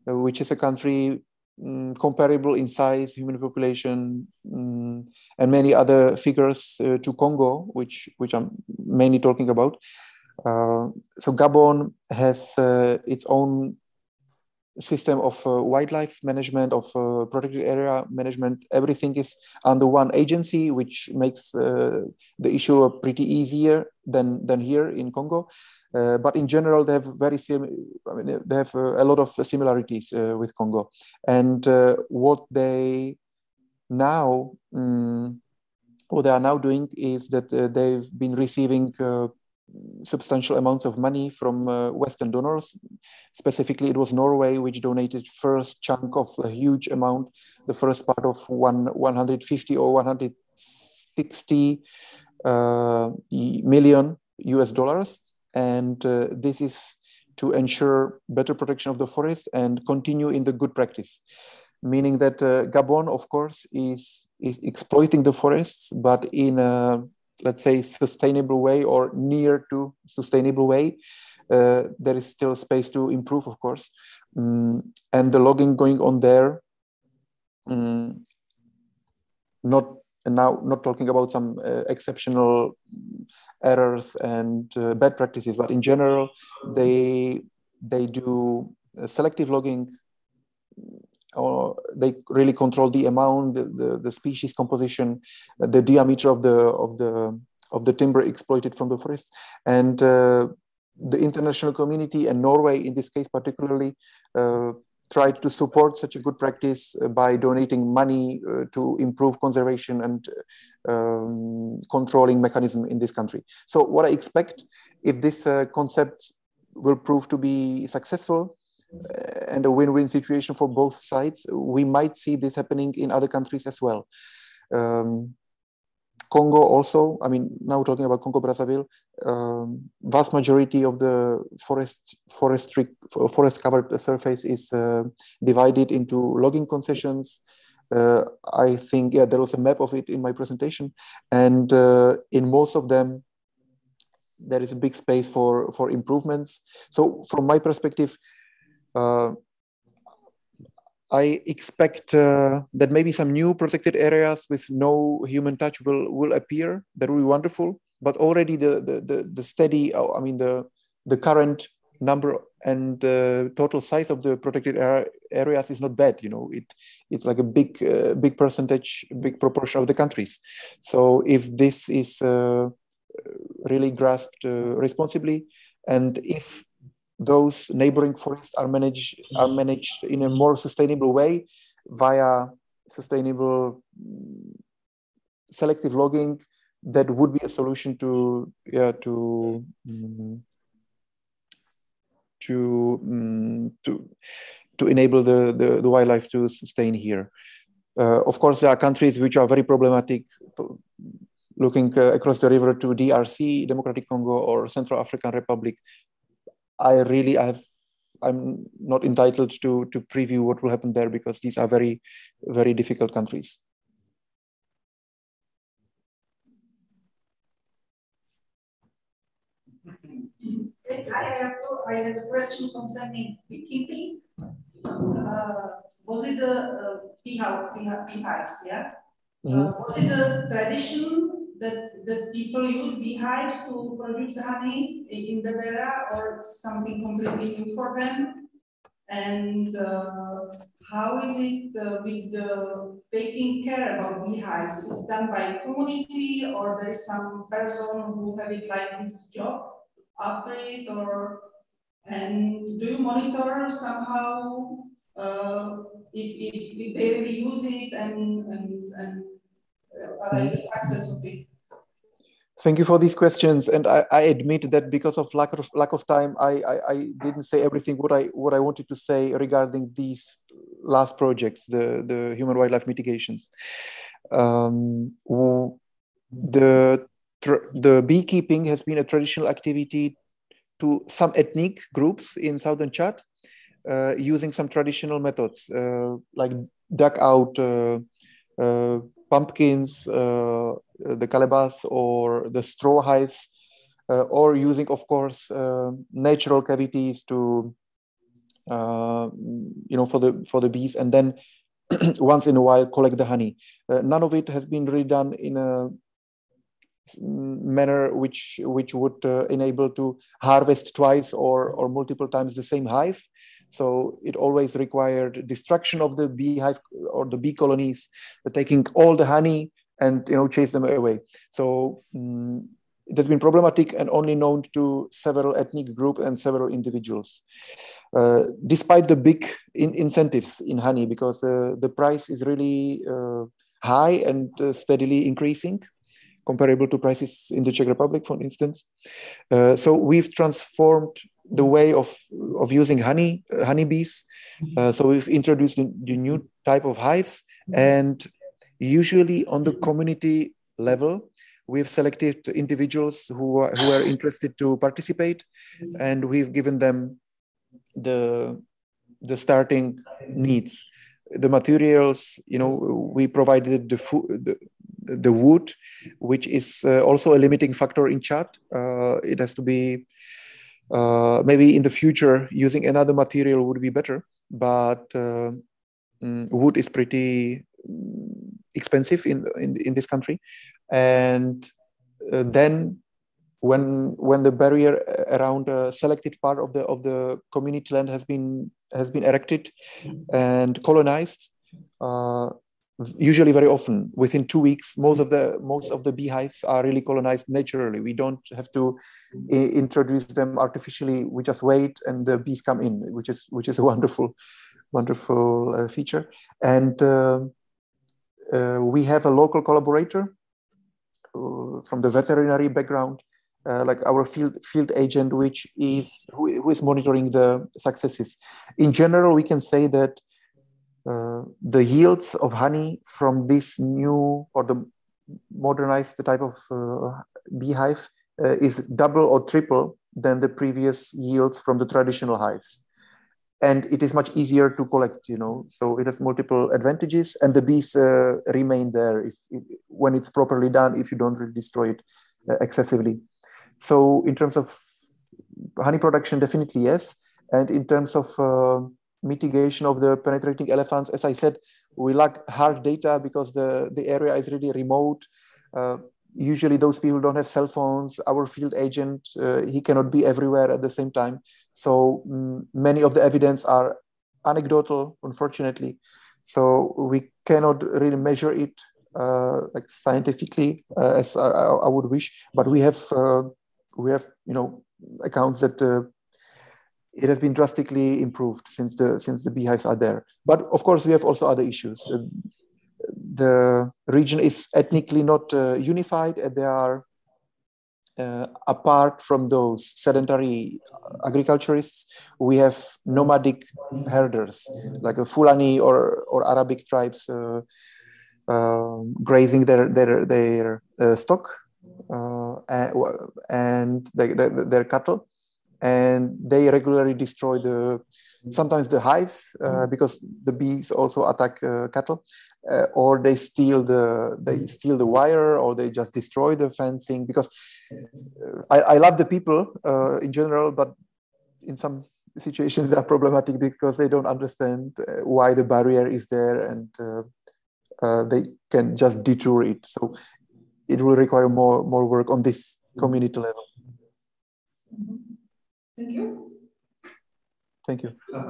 uh, which is a country um, comparable in size, human population, um, and many other figures uh, to Congo, which which I'm mainly talking about. Uh, so Gabon has uh, its own system of uh, wildlife management, of uh, protected area management. Everything is under one agency, which makes the issue pretty easier than than here in Congo. Uh, but in general, they have very sim- I mean, they have uh, a lot of similarities uh, with Congo. And uh, what they now, um, what they are now doing is that uh, they've been receiving uh, substantial amounts of money from Western donors. Specifically, it was Norway which donated first chunk of a huge amount, the first part of one 150 or 160 million US dollars and uh, this is to ensure better protection of the forest and continue in the good practice meaning that uh, gabon of course is is exploiting the forests but in a let's say sustainable way or near to sustainable way uh, there is still space to improve of course. Um, and the logging going on there um, not and now not talking about some uh, exceptional errors and uh, bad practices, but in general, they they do uh, selective logging or they really control the amount, the, the, the species composition, the diameter of the of the of the timber exploited from the forest, and uh, the international community and Norway, in this case particularly, uh, tried to support such a good practice uh, by donating money uh, to improve conservation and um, controlling mechanism in this country. So what I expect, if this uh, concept will prove to be successful and a win-win situation for both sides, we might see this happening in other countries as well. Um, Congo also, I mean, now we're talking about Congo Brazzaville, um, vast majority of the forest forestry forest covered surface is uh, divided into logging concessions. Uh, I think yeah, there was a map of it in my presentation, and uh, in most of them, there is a big space for for improvements. So from my perspective. Uh, I expect uh, that maybe some new protected areas with no human touch will, will appear. That will be wonderful. But already the, the, the, the steady, uh, I mean, the, the current number and uh, total size of the protected areas is not bad. You know, it it's like a big, uh, big percentage, big proportion of the countries. So if this is uh, really grasped responsibly, and if those neighboring forests are managed are managed in a more sustainable way via sustainable selective logging that would be a solution to yeah to um, to um, to to enable the, the, the wildlife to sustain here. Uh, of course there are countries which are very problematic looking uh, across the river to drc democratic congo or central african republic I really I have I'm not entitled to to preview what will happen there because these are very very difficult countries. I have, I have a question concerning beekeeping. Uh, was it a uh, beehive, beehives, yeah? Mm -hmm. uh, was it a tradition that, that people use beehives to produce the honey in the area or something completely new for them? And uh, how is it uh, with the taking care about beehives? It's done by community or there is some person who have it like his job after it or and do you monitor somehow uh, if, if, if they really use it and, and, and uh, access of it? Thank you for these questions, and I, I, admit that because of lack of lack of time, I, I, I, didn't say everything what I what I wanted to say regarding these last projects, the the human wildlife mitigations. Um, the the beekeeping has been a traditional activity to some ethnic groups in southern Chad, uh, using some traditional methods uh, like duck out uh, uh pumpkins, uh, the calabas or the straw hives, uh, or using, of course, uh, natural cavities to, you know, for the for the bees, and then (clears throat) once in a while collect the honey. none of it has been really done in a manner which which would uh, enable to harvest twice or or multiple times the same hive so it always required destruction of the beehive or the bee colonies taking all the honey and you know chase them away so um, it has been problematic and only known to several ethnic groups and several individuals uh, despite the big in incentives in honey because uh, the price is really uh, high and uh, steadily increasing comparable to prices in the Czech Republic, for instance. Uh, so we've transformed the way of, of using honey, honeybees. Uh, so we've introduced the, the, new type of hives and usually on the community level, we've selected individuals who are, who are interested to participate and we've given them the, the starting needs the materials you know we provided the food the, the wood, which is uh, also a limiting factor in Chad. Uh, it has to be uh, maybe in the future using another material would be better, but mm, wood is pretty expensive in, in, in this country. And then when when the barrier around a selected part of the of the community land has been has been erected and colonized uh, usually very often within two weeks most of the most of the beehives are really colonized naturally. We don't have to introduce them artificially. We just wait and the bees come in which is which is a wonderful wonderful uh, feature. And uh, uh, we have a local collaborator uh, from the veterinary background uh, like our field field agent which is who, who is monitoring the successes. In general we can say that uh, the yields of honey from this new or the modernized type of beehive is double or triple than the previous yields from the traditional hives and it is much easier to collect you know. So it has multiple advantages and the bees uh, remain there if, if, when it's properly done if you don't really destroy it uh, excessively. So in terms of honey production definitely yes. And in terms of uh, mitigation of the penetrating elephants as i said we lack hard data because the the area is really remote. Uh, usually those people don't have cell phones. Our field agent uh, he cannot be everywhere at the same time. So mm, many of the evidence are anecdotal unfortunately. So we cannot really measure it uh, like scientifically uh, as I, I, would wish. But we have uh, we have you know accounts that uh, it has been drastically improved since the since the beehives are there. But of course we have also other issues. Uh, the region is ethnically not uh, unified. There are uh, apart from those sedentary agriculturists, we have nomadic herders like a Fulani or, or Arabic tribes uh, uh, grazing their their their uh, stock uh, and their, their cattle, and they regularly destroy the sometimes the hives uh, because the bees also attack uh, cattle uh, or they steal the they steal the wire or they just destroy the fencing because uh, I, I love the people uh, in general but in some situations (laughs) they are problematic because they don't understand uh, why the barrier is there and they can just detour it. So it will require more more work on this community level thank you Thank you. (laughs) uh,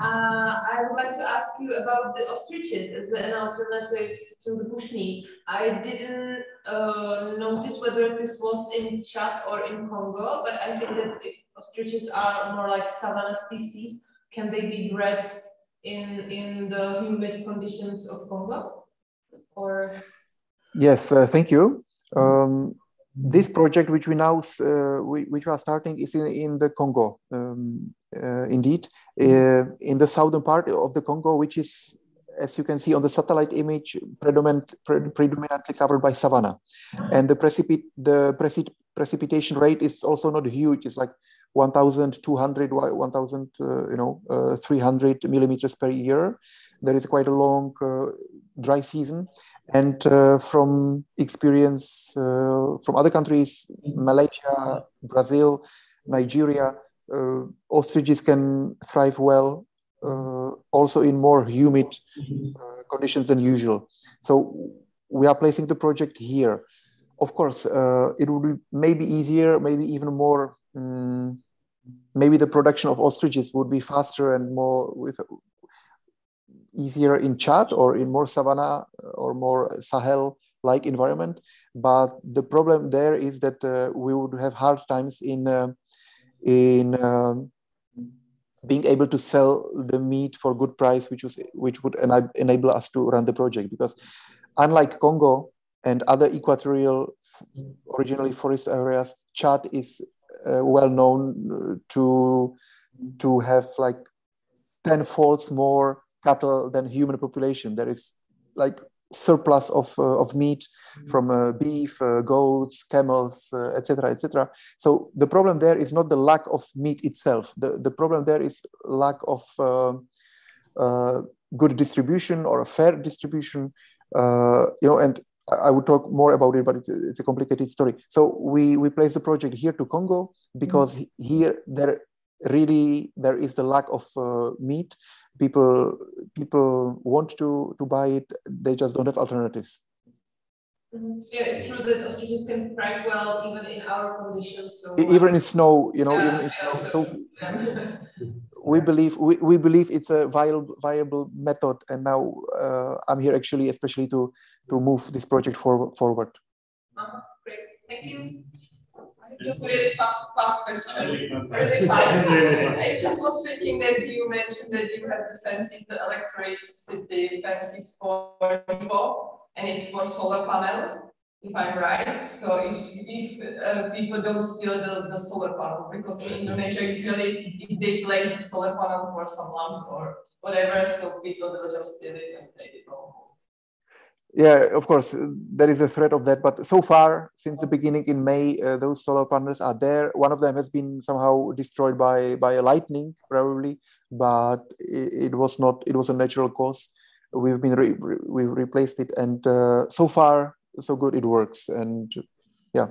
I would like to ask you about the ostriches as an alternative to the bushmeat. I didn't uh, notice whether this was in Chad or in Congo, but I think that if ostriches are more like savanna species, can they be bred in in the humid conditions of Congo? Or yes, uh, thank you. Um, this project which we now uh, which we are starting is in, in the congo um, uh, indeed. Uh, in the southern part of the congo which is as you can see on the satellite image predominant, pre predominantly covered by savanna. And the precipit the precip precipitation rate is also not huge. It's like 1200 1000 uh, you know uh, 300 millimeters per year there is quite a long uh, dry season and uh, from experience uh, from other countries, Malaysia, Brazil, Nigeria, uh, ostriches can thrive well uh, also in more humid uh, conditions than usual. So we are placing the project here. Of course, uh, it would be maybe easier, maybe even more. Um, maybe the production of ostriches would be faster and more with easier in Chad or in more savanna or more Sahel like environment. But the problem there is that uh, we would have hard times in, uh, in um, being able to sell the meat for good price, which, was, which would enable us to run the project. Because unlike Congo and other equatorial, originally forest areas, Chad is uh, well known uh, to, to have like 10 folds more cattle than human population. There is like surplus of, uh, of meat mm-hmm. from uh, beef, uh, goats, camels, etc., uh, etc. So the problem there is not the lack of meat itself. The, the problem there is lack of uh, uh, good distribution or a fair distribution. you know, and I would talk more about it, but it's a, it's a complicated story. So we we place the project here to Congo because mm-hmm. here there really there is the lack of meat people people want to to buy it they just don't have alternatives. Mm-hmm. yeah it's true that ostriches can thrive well even in our conditions so even in snow you know yeah, even in snow. so (laughs) we believe we, we believe it's a viable viable method and now uh, i'm here actually especially to to move this project for, forward. Uh-huh. great. Thank you just really fast, fast question. Really fast. (laughs) I just was thinking that you mentioned that you have the fences, the electricity fences for people, and it's for solar panel, if I'm right. So if if uh, people don't steal the, the solar panel, because in Indonesia usually if they place the solar panel for some lamps or whatever, so people will just steal it and take it home. Yeah, of course, uh, there is a threat of that. But so far, since the beginning in May, uh, those solar panels are there. One of them has been somehow destroyed by by a lightning, probably, but it, it was not. It was a natural cause. We've been re, re, we've replaced it, and uh, so far, so good. It works, and yeah.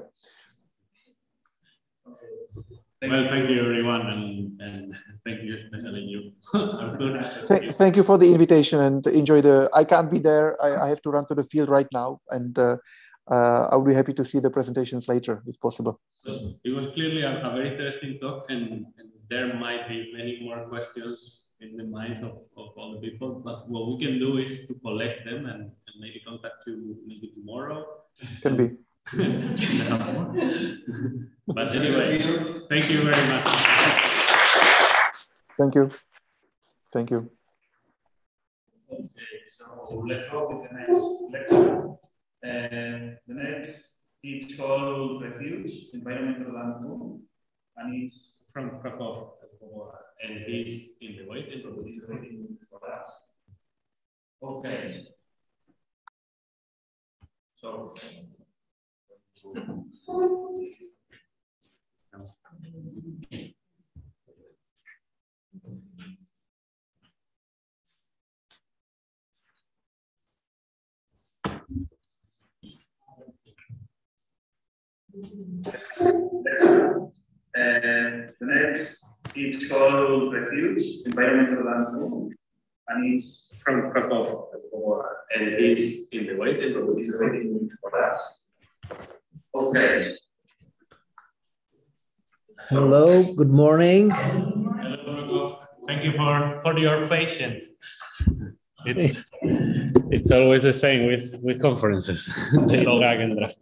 Well, thank you everyone, and, and thank you especially you. (laughs) Th thank you for the invitation and enjoy the. I can't be there. I, I have to run to the field right now, and uh, uh, I would be happy to see the presentations later if possible. It was clearly a, a very interesting talk, and, and, there might be many more questions in the minds of, of all the people. But what we can do is to collect them and, and maybe contact you maybe tomorrow. Can be. (laughs) but anyway, thank you very much. Thank you. Thank you. Okay, so let's go with the next lecture. Uh, the next is called Refuge, Environmental Landfill, and it's from Krakow, and he's in the waiting room. He's waiting for us. Okay. So and the next is called Refuge, Environmental Landfill, and it's from Krakow, and he's in the waiting room. He's waiting for us. Okay. Hello, good morning. Hello, Thank you for, for your patience. It's (laughs) it's always the same with with conferences. (laughs) they drag and drag.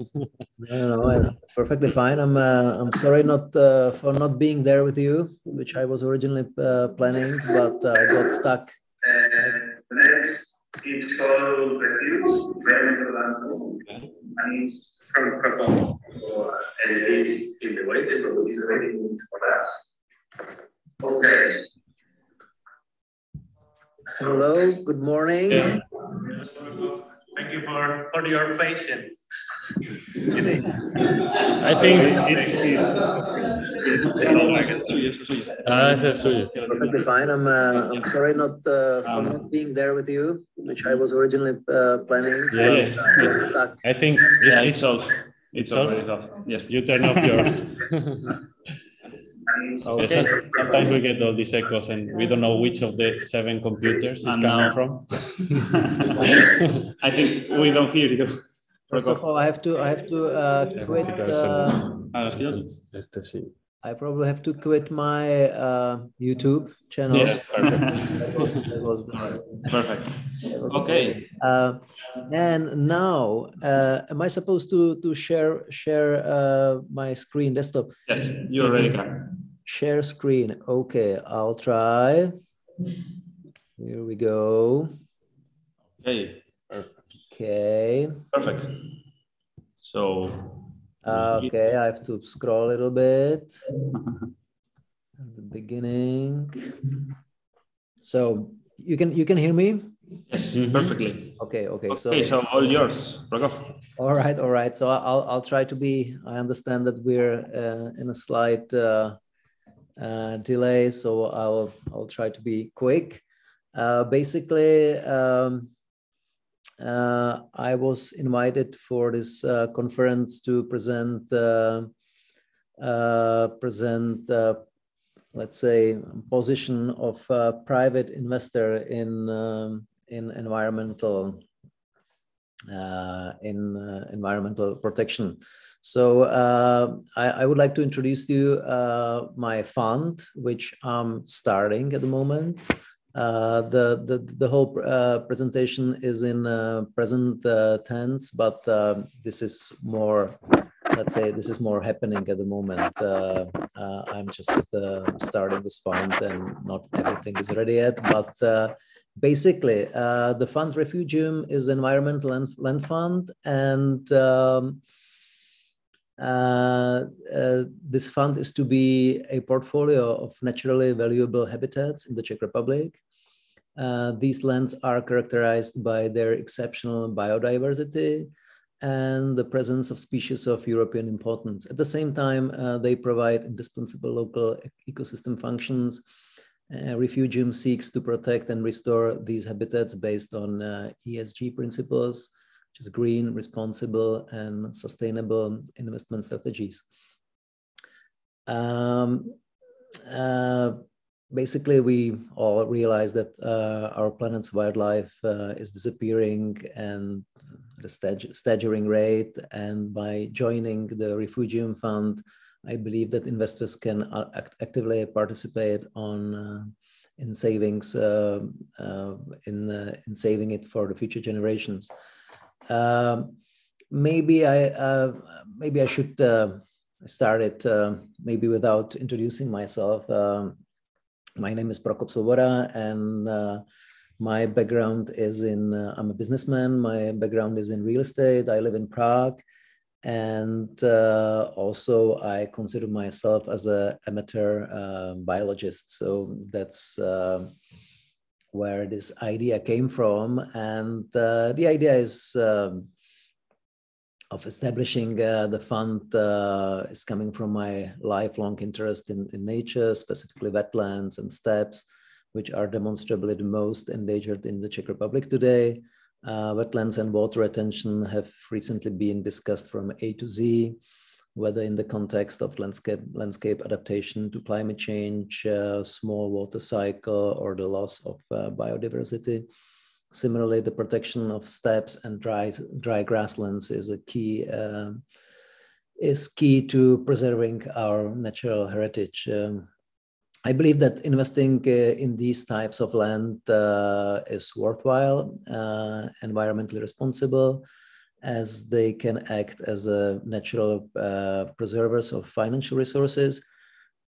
no, no, it's perfectly fine. I'm uh, I'm sorry not uh, for not being there with you, which I was originally uh, planning, but uh, I got stuck. Uh, next, it's called Refuge, Environmental and from Krakow. and he's in the waiting room. He's waiting for us. Okay. Hello, good morning. Yeah. Thank you for, for your patience. I think it's, it's, it's perfectly fine. I'm uh, I'm sorry not uh, for um, not being there with you, which I was originally uh, planning. Yeah, yeah. I think it, yeah, it's off. It's, it's already off. Yes, you turn off yours. (laughs) Okay. Yeah, sometimes we get all these echoes and we don't know which of the seven computers is coming now, from. (laughs) I think we don't hear you. First of all, I have to I have to uh, quit. Uh, I probably have to quit my uh, YouTube channel. Yeah, perfect. that was, that was the, perfect. Was okay. Uh, and now, uh, am I supposed to to share share uh, my screen desktop? Yes, you already can. Share screen. Okay, I'll try. Here we go. Okay. Okay. Perfect. So. okay, I have to scroll a little bit. At the beginning. So you can you can hear me? Yes, mm -hmm. perfectly. Okay, okay. Okay, so, so all yours. All right, all right. So I'll I'll try to be. I understand that we're uh, in a slight uh, uh, delay, so I'll I'll try to be quick. Uh, basically, um, uh, I was invited for this uh, conference to present uh, uh, present let's say position of private investor in um, in environmental in environmental protection. So uh, I, I, would like to introduce to you uh, my fund, which I'm starting at the moment. Uh, the, the, the whole uh, presentation is in uh, present uh, tense, but this is more, let's say, this is more happening at the moment. I'm just starting this fund and not everything is ready yet, but basically the fund Refugium is environmental land, land fund and um, uh, uh, this fund is to be a portfolio of naturally valuable habitats in the Czech Republic. Uh, these lands are characterized by their exceptional biodiversity and the presence of species of European importance. At the same time, uh, they provide indispensable local ecosystem functions. Uh, Refugium seeks to protect and restore these habitats based on uh, ESG principles, which is green, responsible, and sustainable investment strategies. Um, uh, basically, we all realize that uh, our planet's wildlife uh, is disappearing and at a staggering rate. And by joining the Refugium Fund, I believe that investors can uh, act actively participate on uh, in savings uh, in in saving it for the future generations. Um, maybe I maybe I should start it uh, maybe without introducing myself. Um, my name is Prokop Svoboda, and uh, my background is in, uh, I'm a businessman. My background is in real estate. I live in Prague. And uh, also, I consider myself as an amateur uh, biologist. So that's uh, where this idea came from. And the idea is um, of establishing uh, the fund uh, is coming from my lifelong interest in, in nature, specifically wetlands and steppes, which are demonstrably the most endangered in the Czech Republic today. Uh, wetlands and water retention have recently been discussed from A to Z, whether in the context of landscape, landscape adaptation to climate change, uh, small water cycle, or the loss of uh, biodiversity. Similarly, the protection of steppes and dry, dry grasslands is a key um, is key to preserving our natural heritage. Um, I believe that investing uh, in these types of land uh, is worthwhile, uh, environmentally responsible, as they can act as a natural uh, preservers of financial resources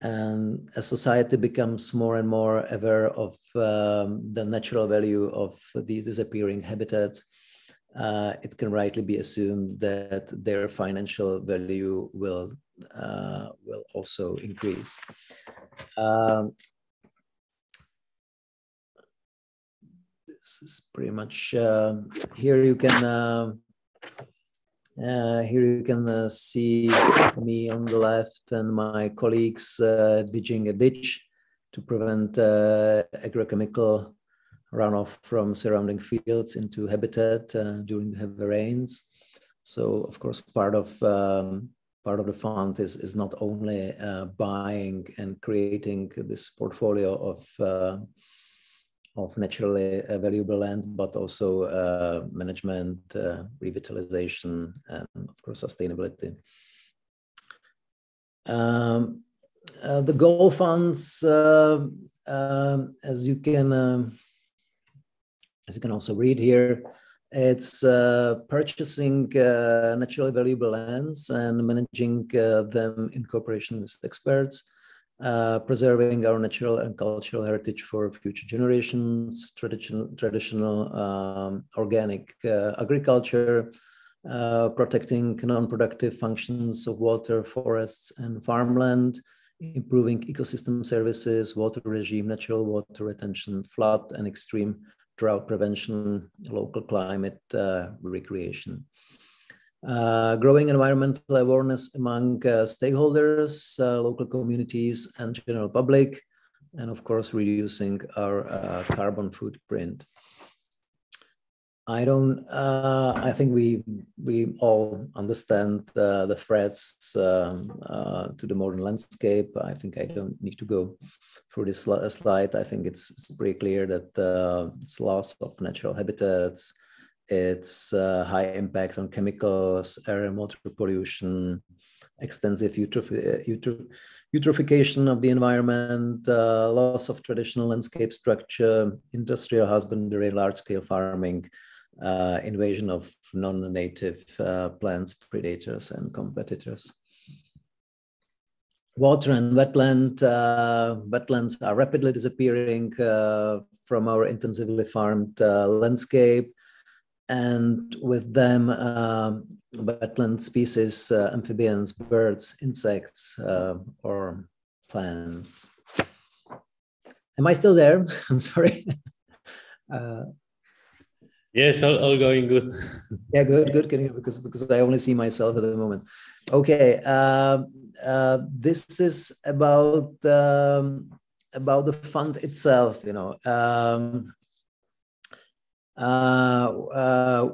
and as society becomes more and more aware of um, the natural value of these disappearing habitats, uh, it can rightly be assumed that their financial value will uh, will also increase. Um, this is pretty much uh, here. You can uh, here you can uh, see me on the left and my colleagues uh, digging a ditch to prevent uh, agrochemical runoff from surrounding fields into habitat uh, during the heavy rains. So of course, part of um, part of the fund is, is not only uh, buying and creating this portfolio of of naturally uh, valuable land, but also uh, management, uh, revitalization, and of course sustainability. Um, uh, the goal funds, uh, um, as you can um, as you can also read here, it's uh, purchasing naturally valuable lands and managing them in cooperation with experts uh, preserving our natural and cultural heritage for future generations, traditional, traditional um, organic uh, agriculture, uh, protecting non-productive functions of water, forests, and farmland, improving ecosystem services, water regime, natural water retention, flood and extreme drought prevention, local climate uh, recreation. Uh, growing environmental awareness among uh, stakeholders, uh, local communities, and general public, and of course, reducing our uh, carbon footprint. I don't. Uh, I think we we all understand the threats um, uh, to the modern landscape. I think I don't need to go through this slide. I think it's, it's pretty clear that it's loss of natural habitats, its uh, high impact on chemicals, air and water pollution, extensive eutroph eutrophication of the environment, uh, loss of traditional landscape structure, industrial husbandry, large-scale farming, uh, invasion of non-native uh, plants, predators, and competitors. Water and wetland, uh, wetlands are rapidly disappearing uh, from our intensively farmed landscape and with them uh, wetland species, uh, amphibians, birds, insects, uh, or plants. Am I still there? (laughs) I'm sorry. (laughs) Uh, yes, all, all going good. (laughs) yeah, good, good. Can you, because because I only see myself at the moment. Okay, uh, uh, this is about um, about the fund itself. You know, um,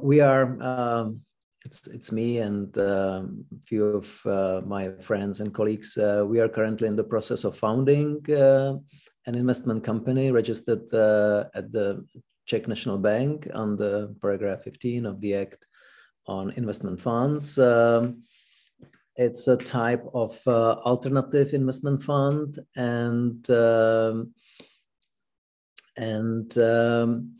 we are. Um, it's it's me and a um, few of uh, my friends and colleagues. Uh, we are currently in the process of founding uh, an investment company registered uh, at the Czech National Bank under paragraph 15 of the Act on Investment Funds. Um, it's a type of uh, alternative investment fund and um, and um,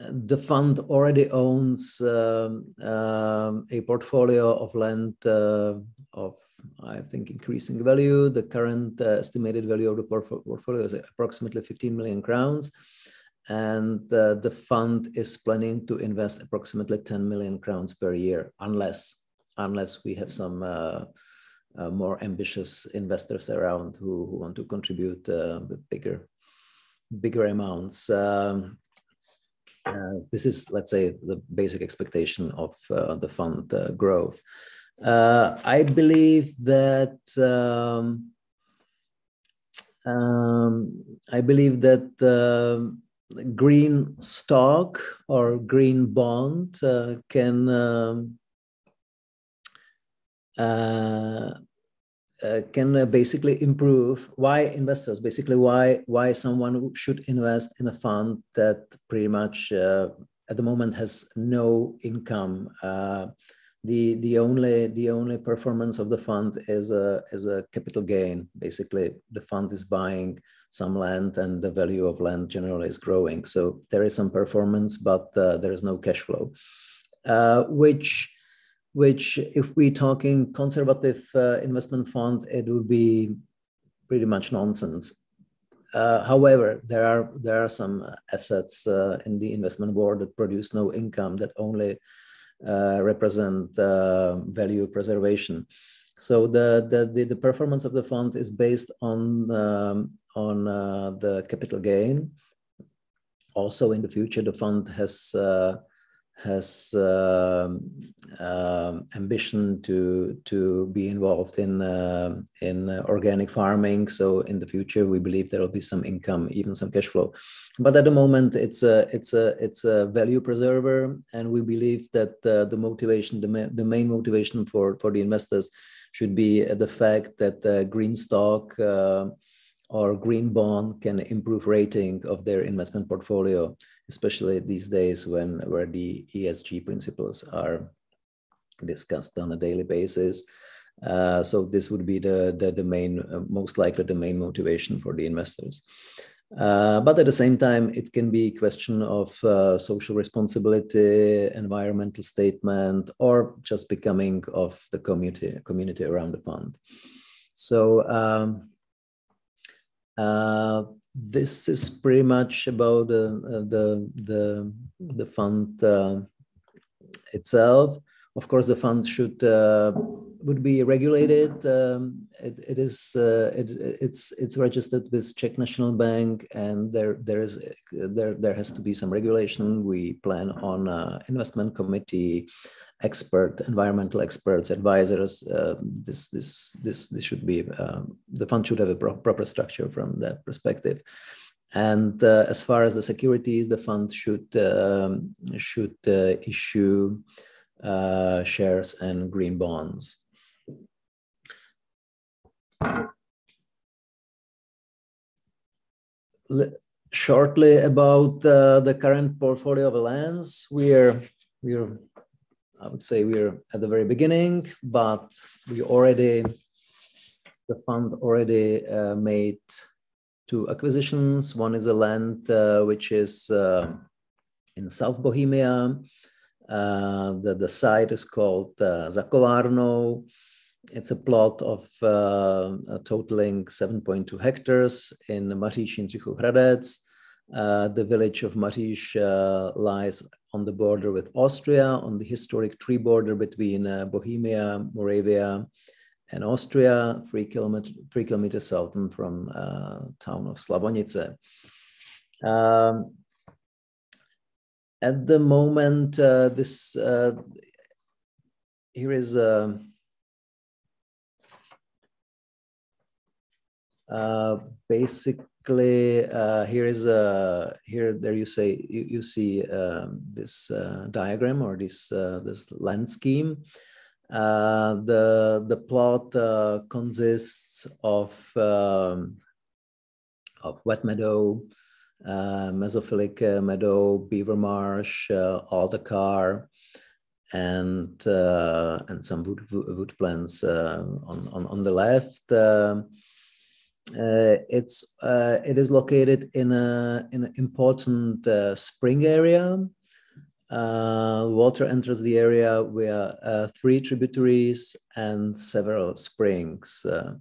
the fund already owns um, um, a portfolio of land uh, of, I think, increasing value. The current uh, estimated value of the portfolio is approximately 15 million crowns. And uh, the fund is planning to invest approximately 10 million crowns per year, unless, unless we have some uh, uh, more ambitious investors around who, who want to contribute uh, with bigger, bigger amounts. Um, uh, this is, let's say, the basic expectation of uh, the fund uh, growth. Uh, I believe that um, um, I believe that um, green stock or green bond uh, can um, uh, uh, can uh, basically improve why investors basically why why someone should invest in a fund that pretty much uh, at the moment has no income. Uh, the the only the only performance of the fund is a is a capital gain. Basically the fund is buying some land and the value of land generally is growing. So there is some performance but uh, there is no cash flow. Which which if we're talking conservative uh, investment fund, it would be pretty much nonsense. Uh, however, there are there are some assets uh, in the investment world that produce no income that only uh, represent uh, value preservation. So the, the, the the performance of the fund is based on um, on uh, the capital gain. Also, in the future, the fund has has uh, uh, ambition to to be involved in uh, in organic farming. So in the future, we believe there will be some income, even some cash flow. But at the moment, it's a it's a it's a value preserver, and we believe that the motivation, the, ma the main motivation for for the investors, should be the fact that green stock uh, or green bond can improve rating of their investment portfolio, especially these days when where the ESG principles are discussed on a daily basis. Uh, so this would be the, the, the main, uh, most likely the main motivation for the investors. Uh, but at the same time, it can be a question of uh, social responsibility, environmental statement, or just becoming of the community community around the fund. So um, uh, this is pretty much about uh, the the the fund uh, itself. Of course, the fund should uh, would be regulated. Um, it, it is uh, it, it's it's registered with Czech National Bank, and there there is there there has to be some regulation. We plan on investment committee expert, environmental experts, advisors. Uh, this, this, this, this should be, um, the fund should have a pro proper structure from that perspective. And uh, as far as the securities, the fund should, um, should uh, issue uh, shares and green bonds. Shortly about uh, the current portfolio of lands, we are we are I would say we're at the very beginning, but we already, the fund already uh, made two acquisitions. One is a land uh, which is uh, in South Bohemia. Uh, the, the site is called uh, Zakovárno. It's a plot of uh, totaling 7.2 hectares in Maříž Jindřichův. Uh, the village of Maříž uh, lies on the border with Austria, on the historic tree border between uh, Bohemia, Moravia, and Austria, three, kilometer, three kilometers south from uh, town of Slavonice. Um, at the moment, uh, this here is a uh, basically uh, here is a here there you say you, you see um, this uh, diagram or this uh, this land scheme. Uh, the the plot consists of um, of wet meadow, mesophilic meadow, beaver marsh, alder and and some wood wood plants on, on on the left. Uh, it's uh, it is located in a in an important uh, spring area. Uh, water enters the area via uh, three tributaries and several springs. Uh,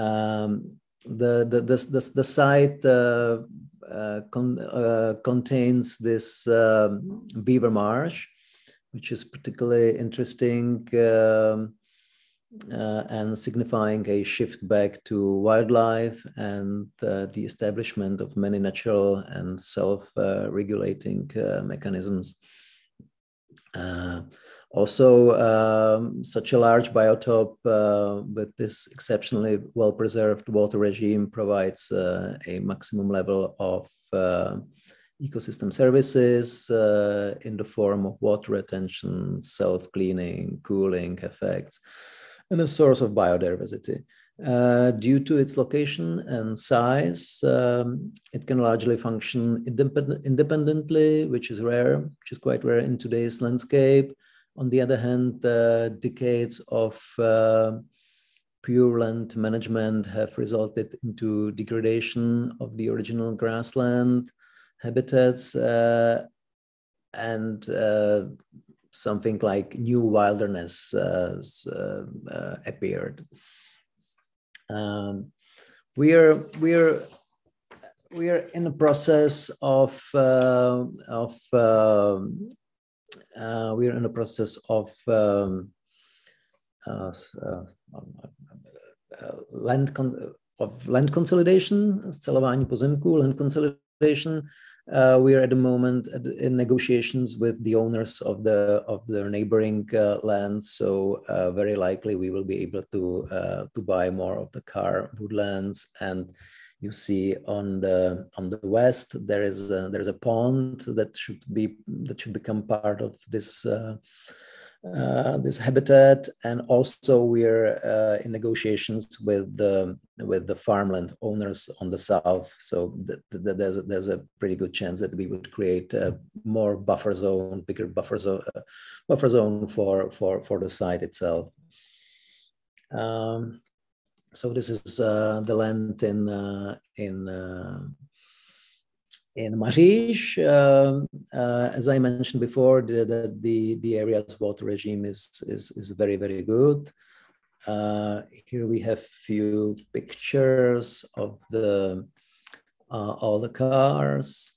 um, the, the, the, the, site con contains this um, beaver marsh, which is particularly interesting. Um, uh, and signifying a shift back to wildlife and uh, the establishment of many natural and self-regulating uh, mechanisms. Uh, also, um, such a large biotope uh, with this exceptionally well-preserved water regime provides uh, a maximum level of ecosystem services in the form of water retention, self-cleaning, cooling effects, and a source of biodiversity. Uh, due to its location and size, um, it can largely function independent, independently, which is rare, which is quite rare in today's landscape. On the other hand, the decades of uh, pure land management have resulted into degradation of the original grassland habitats uh, and uh, something like new wilderness uh, uh, uh, appeared. Um, we are we are we are in the process of uh, of um, uh, we are in the process of um, uh, land of land consolidation, scelování pozemků, land consolidation, uh, we are at the moment in negotiations with the owners of the of their neighboring uh, land. So uh, very likely we will be able to uh, to buy more of the carr woodlands. And you see on the on the west there is a, there is a pond that should be that should become part of this uh, this habitat, and also we're uh, in negotiations with the with the farmland owners on the south. So th th there's a, there's a pretty good chance that we would create a more buffer zone, bigger buffer zone, uh, buffer zone for for for the site itself. Um, so this is uh, the land in uh, in in Maříž, um, uh, as I mentioned before, the, the, the, the, area's water regime is, is, is very, very good. Uh, here we have few pictures of the uh, alder carrs.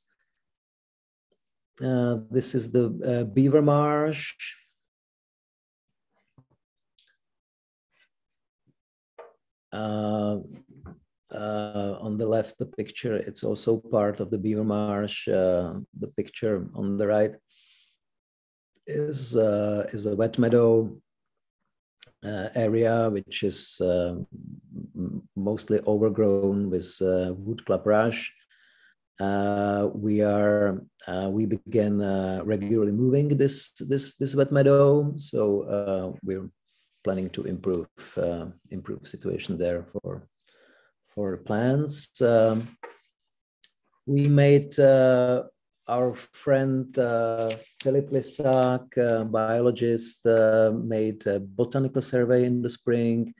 This is the Beaver Marsh. Uh, uh, on the left, the picture, it's also part of the Beaver Marsh. Uh, the picture on the right is, uh, is a wet meadow uh, area, which is uh, mostly overgrown with uh, wood clapperage. we are we began regularly moving this this this wet meadow, so we're planning to improve improve situation there for for plants. Um, we made uh, our friend uh, Philip Lisak, uh, biologist, uh, made a botanical survey in the spring.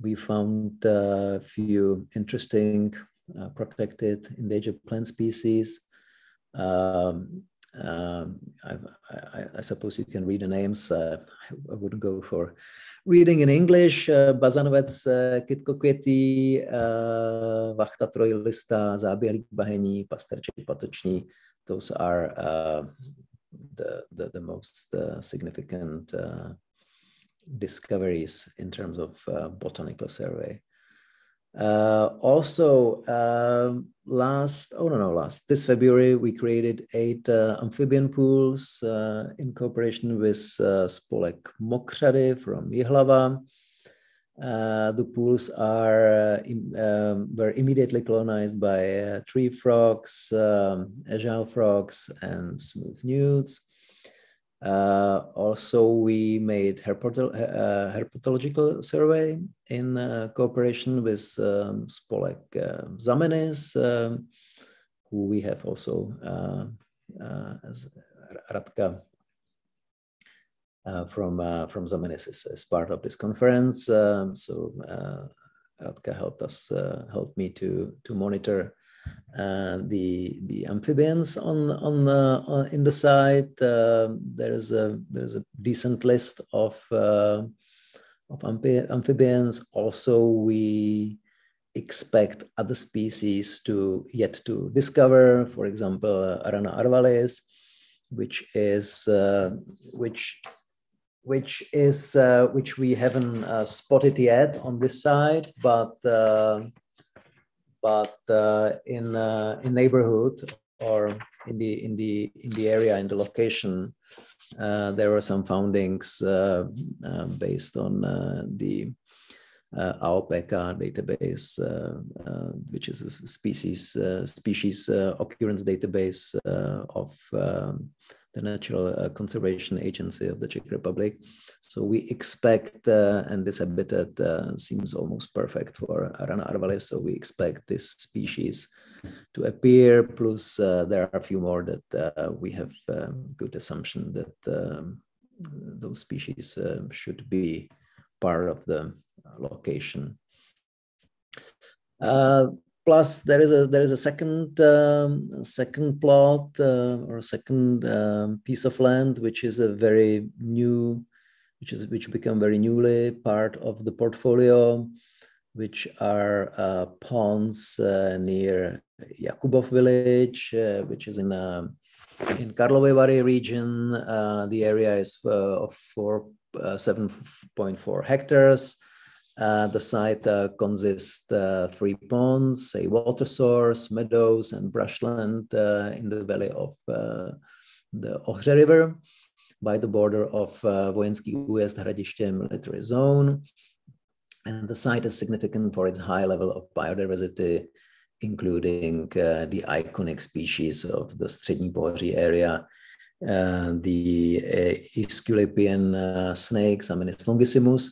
We found a few interesting uh, protected endangered plant species. Um, um, I, I, I, suppose you can read the names. Uh, I wouldn't go for reading in English. Uh, Bazanovec, uh, kytkokvětý, uh, vachta trojlista, zábělník bahenní, pasterček patoční. Those are uh, the, the, the most uh, significant uh, discoveries in terms of uh, botanical survey. Uh, also, uh, last, oh no, no, last, this February, we created eight uh, amphibian pools uh, in cooperation with uh, Spolek Mokřady from Jihlava. Uh, the pools are um, were immediately colonized by tree frogs, um, agile frogs, and smooth newts. Uh, also, we made herpetol uh, herpetological survey in uh, cooperation with um, Spolek uh, Zamenis, um, who we have also uh, uh, as Radka from from Zamenis is, is, part of this conference. Um, so Radka helped us helped me to to monitor uh, the the amphibians on on uh, in the site. Uh, there's a there's a decent list of uh, of amphi amphibians. Also, we expect other species to yet to discover. For example, Arana arvalis, which is uh, which which is uh, which we haven't spotted yet on this side, but but uh, in uh, in neighborhood or in the in the in the area in the location uh, there were some foundings uh, uh, based on uh, the uh, AOPK database, which is a species species occurrence database of um, the Natural Conservation Agency of the Czech Republic. So we expect, uh, and this habitat uh, seems almost perfect for Arana arvalis, so we expect this species to appear, plus there are a few more that we have um, good assumption that um, those species should be part of the location. Uh, plus there is a there is a second um, second plot uh, or a second um, piece of land which is a very new which is which become very newly part of the portfolio which are uh, ponds uh, near Jakubov village uh, which is in uh, in Karlovy Vary region. Uh, the area is of 4 7.4 hectares. Uh, the site uh, consists uh, three ponds, a water source, meadows, and brushland uh, in the valley of uh, the Ohře River by the border of uh, Vojenský újezd Hradiště military zone. And the site is significant for its high level of biodiversity, including the iconic species of the Střední Poohří area, the uh, Aesculapian snake, Zamenis longissimus,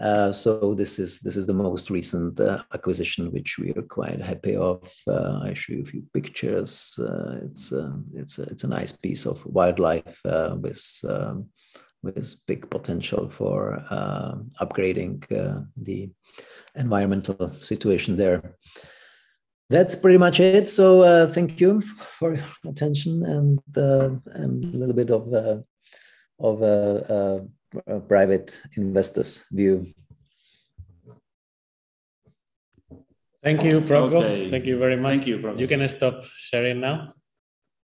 uh, so this is this is the most recent uh, acquisition, which we are quite happy of. Uh, I show you a few pictures. Uh, it's um, it's a, it's a nice piece of wildlife uh, with um, with big potential for upgrading the environmental situation there. That's pretty much it. So thank you for your attention and and a little bit of of uh, private investors view. Thank you, Prokop. Okay. Thank you very much. Thank you, Prokop. You can stop sharing now.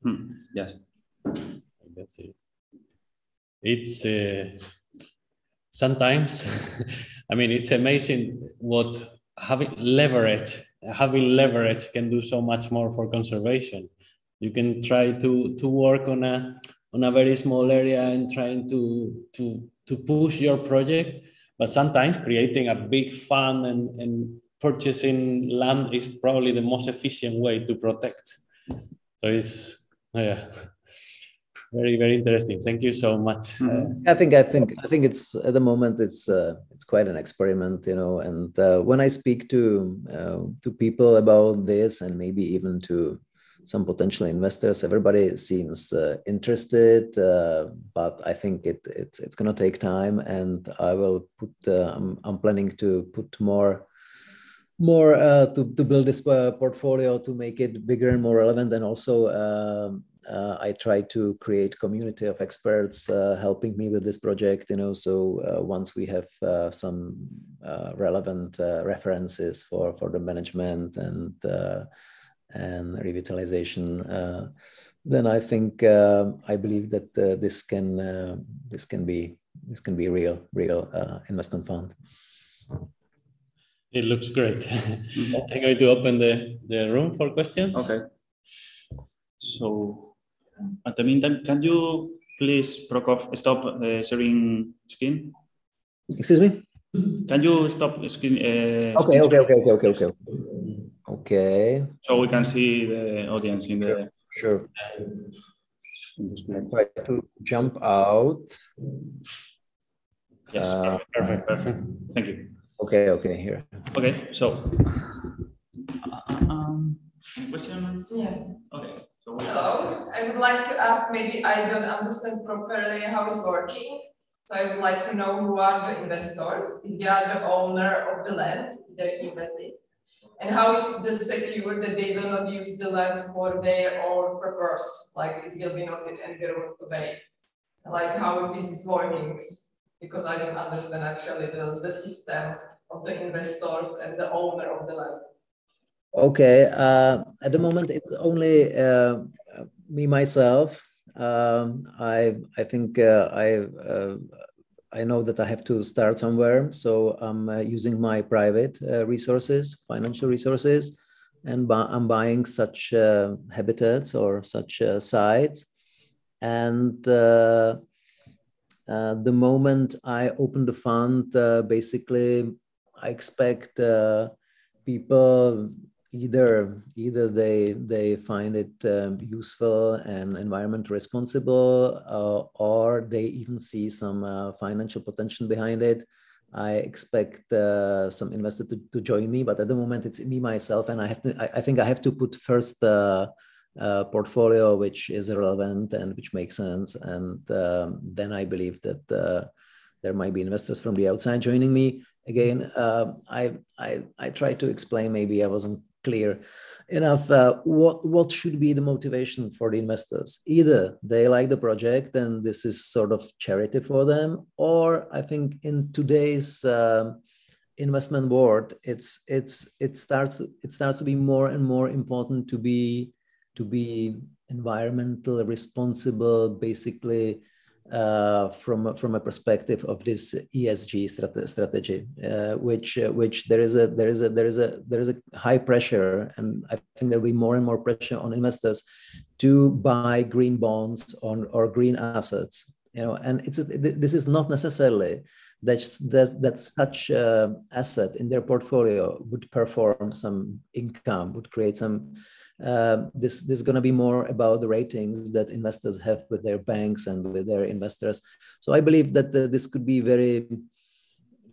Hmm. Yes. That's it. It's uh, sometimes, (laughs) I mean, it's amazing what having leverage, having leverage can do so much more for conservation. You can try to to work on a on a very small area and trying to to to push your project. But sometimes creating a big fund and, and purchasing land is probably the most efficient way to protect. So it's yeah very very interesting. Thank you so much. Mm-hmm. i think i think i think it's at the moment it's uh, it's quite an experiment you know and uh, when i speak to uh, to people about this and maybe even to some potential investors. Everybody seems uh, interested, uh, but I think it, it's it's going to take time, and I will put. Uh, I'm, I'm, planning to put more more uh, to, to build this uh, portfolio to make it bigger and more relevant and also um, uh, I try to create community of experts helping me with this project. You know, so once we have some relevant references for for the management and and revitalization, uh, then I think uh, I believe that uh, this can this can be this can be real real investment fund. It looks great. (laughs) I'm going to open the, the room for questions. Okay. So, at the meantime, can you please, Prokop, stop uh, sharing screen? Excuse me? Can you stop screen? Uh, okay, okay, okay, okay, okay, okay. Okay. So we can see the audience in the. Sure. In the screen. Try to jump out. Yes, Uh, perfect, perfect. (laughs) Thank you. Okay, okay, here. Okay, so. um, any question? Yeah. Okay. So Hello, I would like to ask, maybe I don't understand properly how it's working. So I would like to know who are the investors, if they are the owner of the land they invested. And how is this secure that they will not use the land for their own purpose, like it will be not in environment today? Like how this is working, because I don't understand actually the, the system of the investors and the owner of the land. Okay, uh, at the moment it's only uh, me myself. Um, I I think uh, I uh, I know that I have to start somewhere, so I'm uh, using my private uh, resources, financial resources, and bu- I'm buying such uh, habitats or such uh, sites. And uh, uh, the moment I open the fund, basically, I expect people either either they they find it um, useful and environment responsible uh, or they even see some uh, financial potential behind it. I expect uh, some investor to, to join me but at the moment it's me myself and i have to i, I think i have to put first uh, uh, portfolio which is relevant and which makes sense and um, then i believe that uh, there might be investors from the outside joining me. Again uh, I, I i try to explain maybe i wasn't clear enough uh, what what should be the motivation for the investors? Either they like the project and this is sort of charity for them or i think in today's um, investment world it's it's it starts it starts to be more and more important to be to be environmental responsible basically uh, from from a perspective of this ESG strate- strategy, uh, which uh, which there is a there is a there is a there is a high pressure, and I think there will be more and more pressure on investors to buy green bonds on or green assets. You know, and it's this is not necessarily that that that such uh, asset in their portfolio would perform some income, would create some uh, this, this is going to be more about the ratings that investors have with their banks and with their investors. So I believe that uh, this could be very,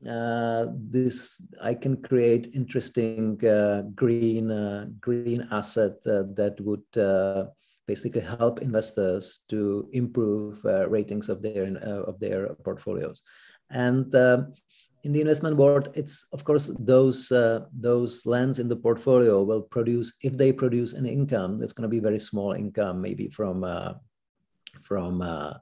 uh, this I can create interesting uh, green uh, green asset that would basically help investors to improve ratings of their of their portfolios. And in the investment world, it's of course those uh, those lands in the portfolio will produce if they produce an income, it's going to be very small income, maybe from uh, from uh,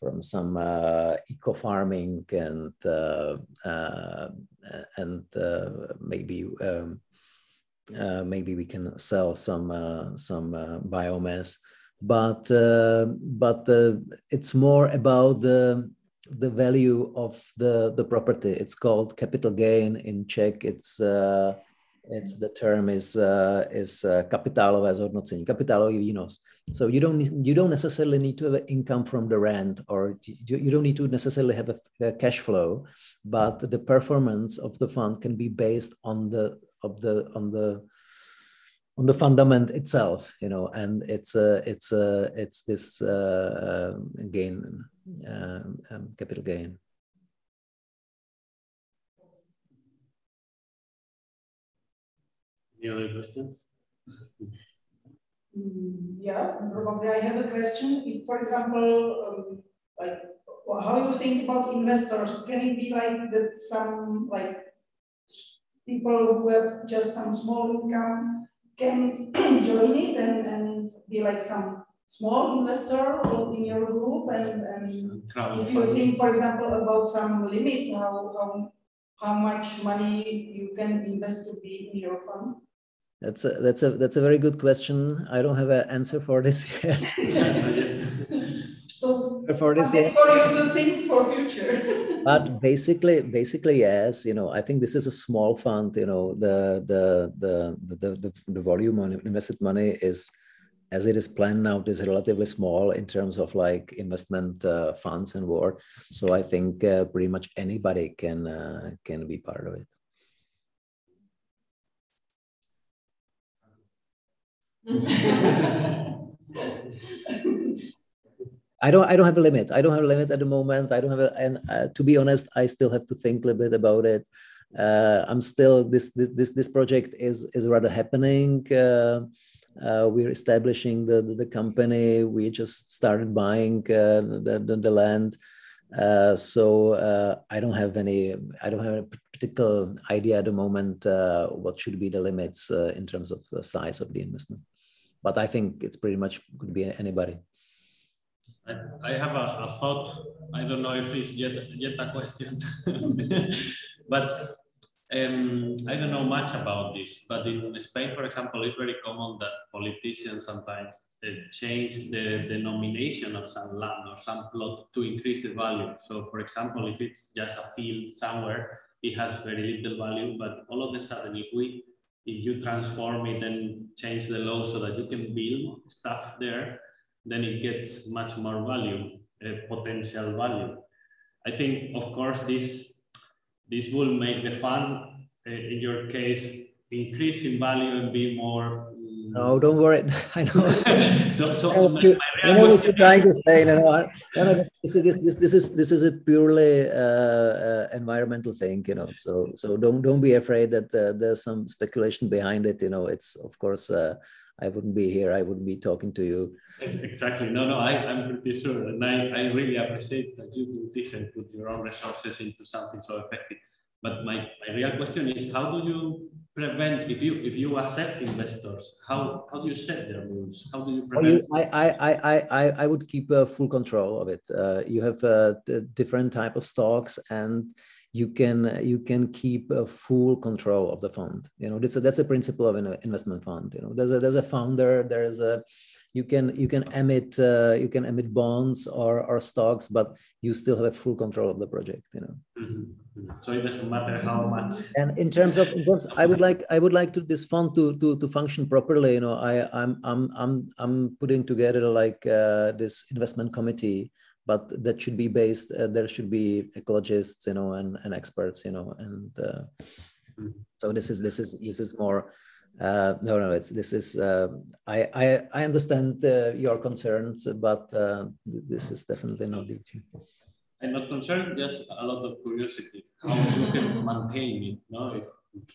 from some uh, eco farming and uh, uh, and maybe um, maybe we can sell some some biomass, but but it's more about the the value of the the property. It's called capital gain in Czech. It's uh, it's the term is uh, is uh, kapitálové zhodnocení, kapitálový výnos. So you don't you don't necessarily need to have an income from the rent, or you, you don't need to necessarily have a, a, cash flow, but the performance of the fund can be based on the of the on the on the fundament itself, you know, and it's a it's a it's this uh, gain um, um, capital gain. Any other questions? Mm, yeah, probably I have a question. If, for example, um, like how you think about investors, can it be like that some like people who have just some small income can (clears throat) join it and, and be like some small investor in your group and, and if you think for example about some limit how, how how much money you can invest to be in your fund that's a that's a that's a very good question i don't have an answer for this (laughs) yet so for this yet. For you to think for future. (laughs) but basically, basically, yes. You know, I think this is a small fund. You know, the the the the the, the volume on invested money is as it is planned now, it is relatively small in terms of like investment uh, funds and war. So I think uh, pretty much anybody can uh, can be part of it. I don't. I don't have a limit. I don't have a limit at the moment. I don't have a. And uh, to be honest, I still have to think a little bit about it. Uh, I'm still this. This. This. This project is is rather happening. Uh, uh we're establishing the, the, the company. We just started buying uh, the, the, the land. Uh, so I don't have any. I don't have a particular idea at the moment. what should be the limits in terms of the size of the investment? But I think it's pretty much could be anybody. I, I have a, a, thought. I don't know if it's yet yet a question, (laughs) but um, I don't know much about this. But in Spain, for example, it's very common that politicians sometimes uh, change the denomination of some land or some plot to increase the value. So, for example, if it's just a field somewhere, it has very little value. But all of a sudden, if we if you transform it and change the law so that you can build stuff there, then it gets much more value, uh, potential value. I think, of course, this this will make the fund, uh, in your case, increase in value and be more. Mm, no, don't worry. (laughs) I know. (laughs) so, so I know, what, you, I know what you're trying to say. (laughs) No, no, no, no this, this, this, this is this is a purely uh, uh, environmental thing, you know. So, so don't don't be afraid that uh, there's some speculation behind it. You know, it's of course uh, I wouldn't be here. I wouldn't be talking to you. Exactly. No, no, I, I'm pretty sure. And I, I really appreciate that you do this and put your own resources into something so effective. But my, my real question is how do you prevent if you if you accept investors, how how do you set their rules? How do you prevent? I, I, I, I, I would keep uh, full control of it. Uh, you have uh, different type of stocks and you can you can keep a full control of the fund. You know that's a, that's a principle of an investment fund you know. There's a there's a founder there's a you can you can emit uh, you can emit bonds or or stocks but you still have a full control of the project you know. Mm-hmm. so it doesn't matter how much. And in terms of in terms i would like i would like to this fund to to to function properly you know. I i'm i'm i'm i'm putting together like uh, this investment committee but that should be based uh, there should be ecologists you know and, and experts you know and uh, mm-hmm. so this is this is this is more uh, no no it's this is uh, I, I i understand uh, your concerns but uh, this is definitely not the issue i'm not concerned just a lot of curiosity how you can maintain it no if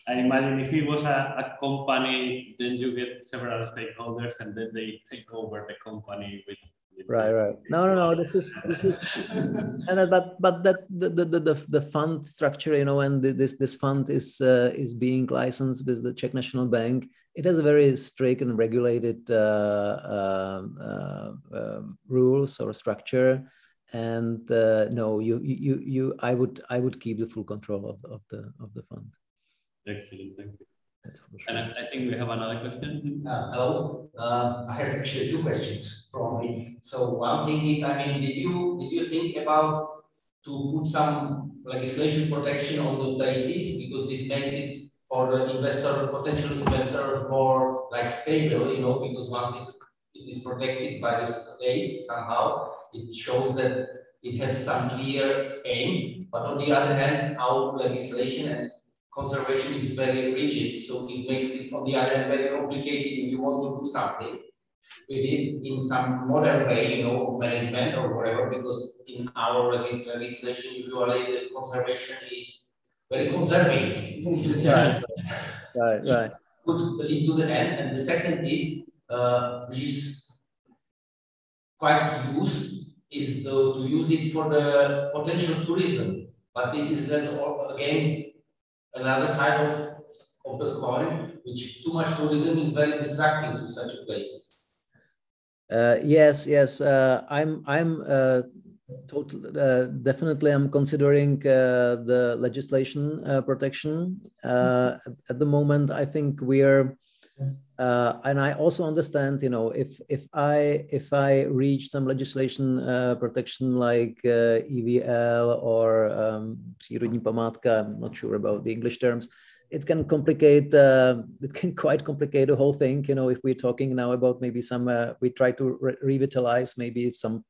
I imagine if it was a, a company, then you get several stakeholders and then they take over the company with right right. No no no this is this is and but but that the the the, the fund structure you know and this this fund is uh, is being licensed with the czech national bank. It has a very strict and regulated uh, uh, uh um, rules or structure. And uh, no you you you i would i would keep the full control of, of the of the fund. Excellent thank you that's for sure. And I, I think we have another question. Uh, hello. Uh, I have actually two questions from me. So one thing is, I mean, did you did you think about to put some legislation protection on the basis because this makes it for the investor, potential investor, more like stable, you know, because once it, it is protected by the state somehow, it shows that it has some clear aim. But on the other hand, our legislation and conservation is very rigid, so it makes it on the other hand very complicated if you want to do something with it in some modern way, you know, management or whatever, because in our legislation usually the conservation is very conserving. right, right, right. Put lead to the end, and the second is uh, which is quite used is the, to use it for the potential tourism, but this is again another side of, of the coin, which too much tourism is very distracting to such places. Uh, yes, yes, uh, I'm, I'm uh, total, uh, definitely I'm considering uh, the legislation uh, protection. At, at, the moment, I think we are uh, and I also understand, you know, if if I if I reach some legislation uh, protection like uh, EVL or um, památka, I'm not sure about the English terms, it can complicate. Uh, it can (laughs) quite complicate the whole thing. You know, if we're talking now about maybe some, uh, we try to re revitalize maybe some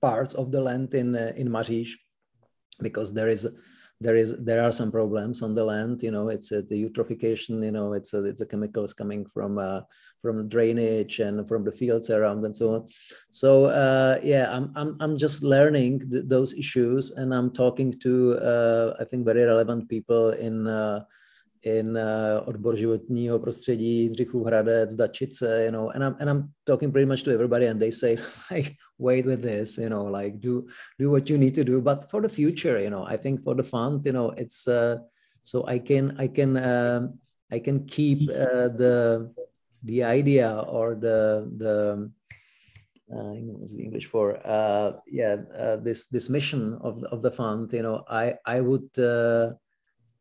parts of the land in uh, in Maříž, because there is there is there are some problems on the land you know it's uh, the eutrophication you know it's a, it's a chemicals coming from uh, from drainage and from the fields around and so on. So uh, yeah i'm i'm, I'm just learning th those issues and i'm talking to uh, i think very relevant people in uh, in uh, odbor životního prostředí, Jindřichův Hradec, Dačice, you know, and I'm, and I'm talking pretty much to everybody and they say (laughs) like, wait with this, you know, like do, do what you need to do. But for the future, you know, I think for the fund, you know, it's, uh, so I can, I can, um, I can keep uh, the, the idea or the, the, uh, what's the English for? Uh, yeah, uh, this this mission of of the fund. You know, I I would uh,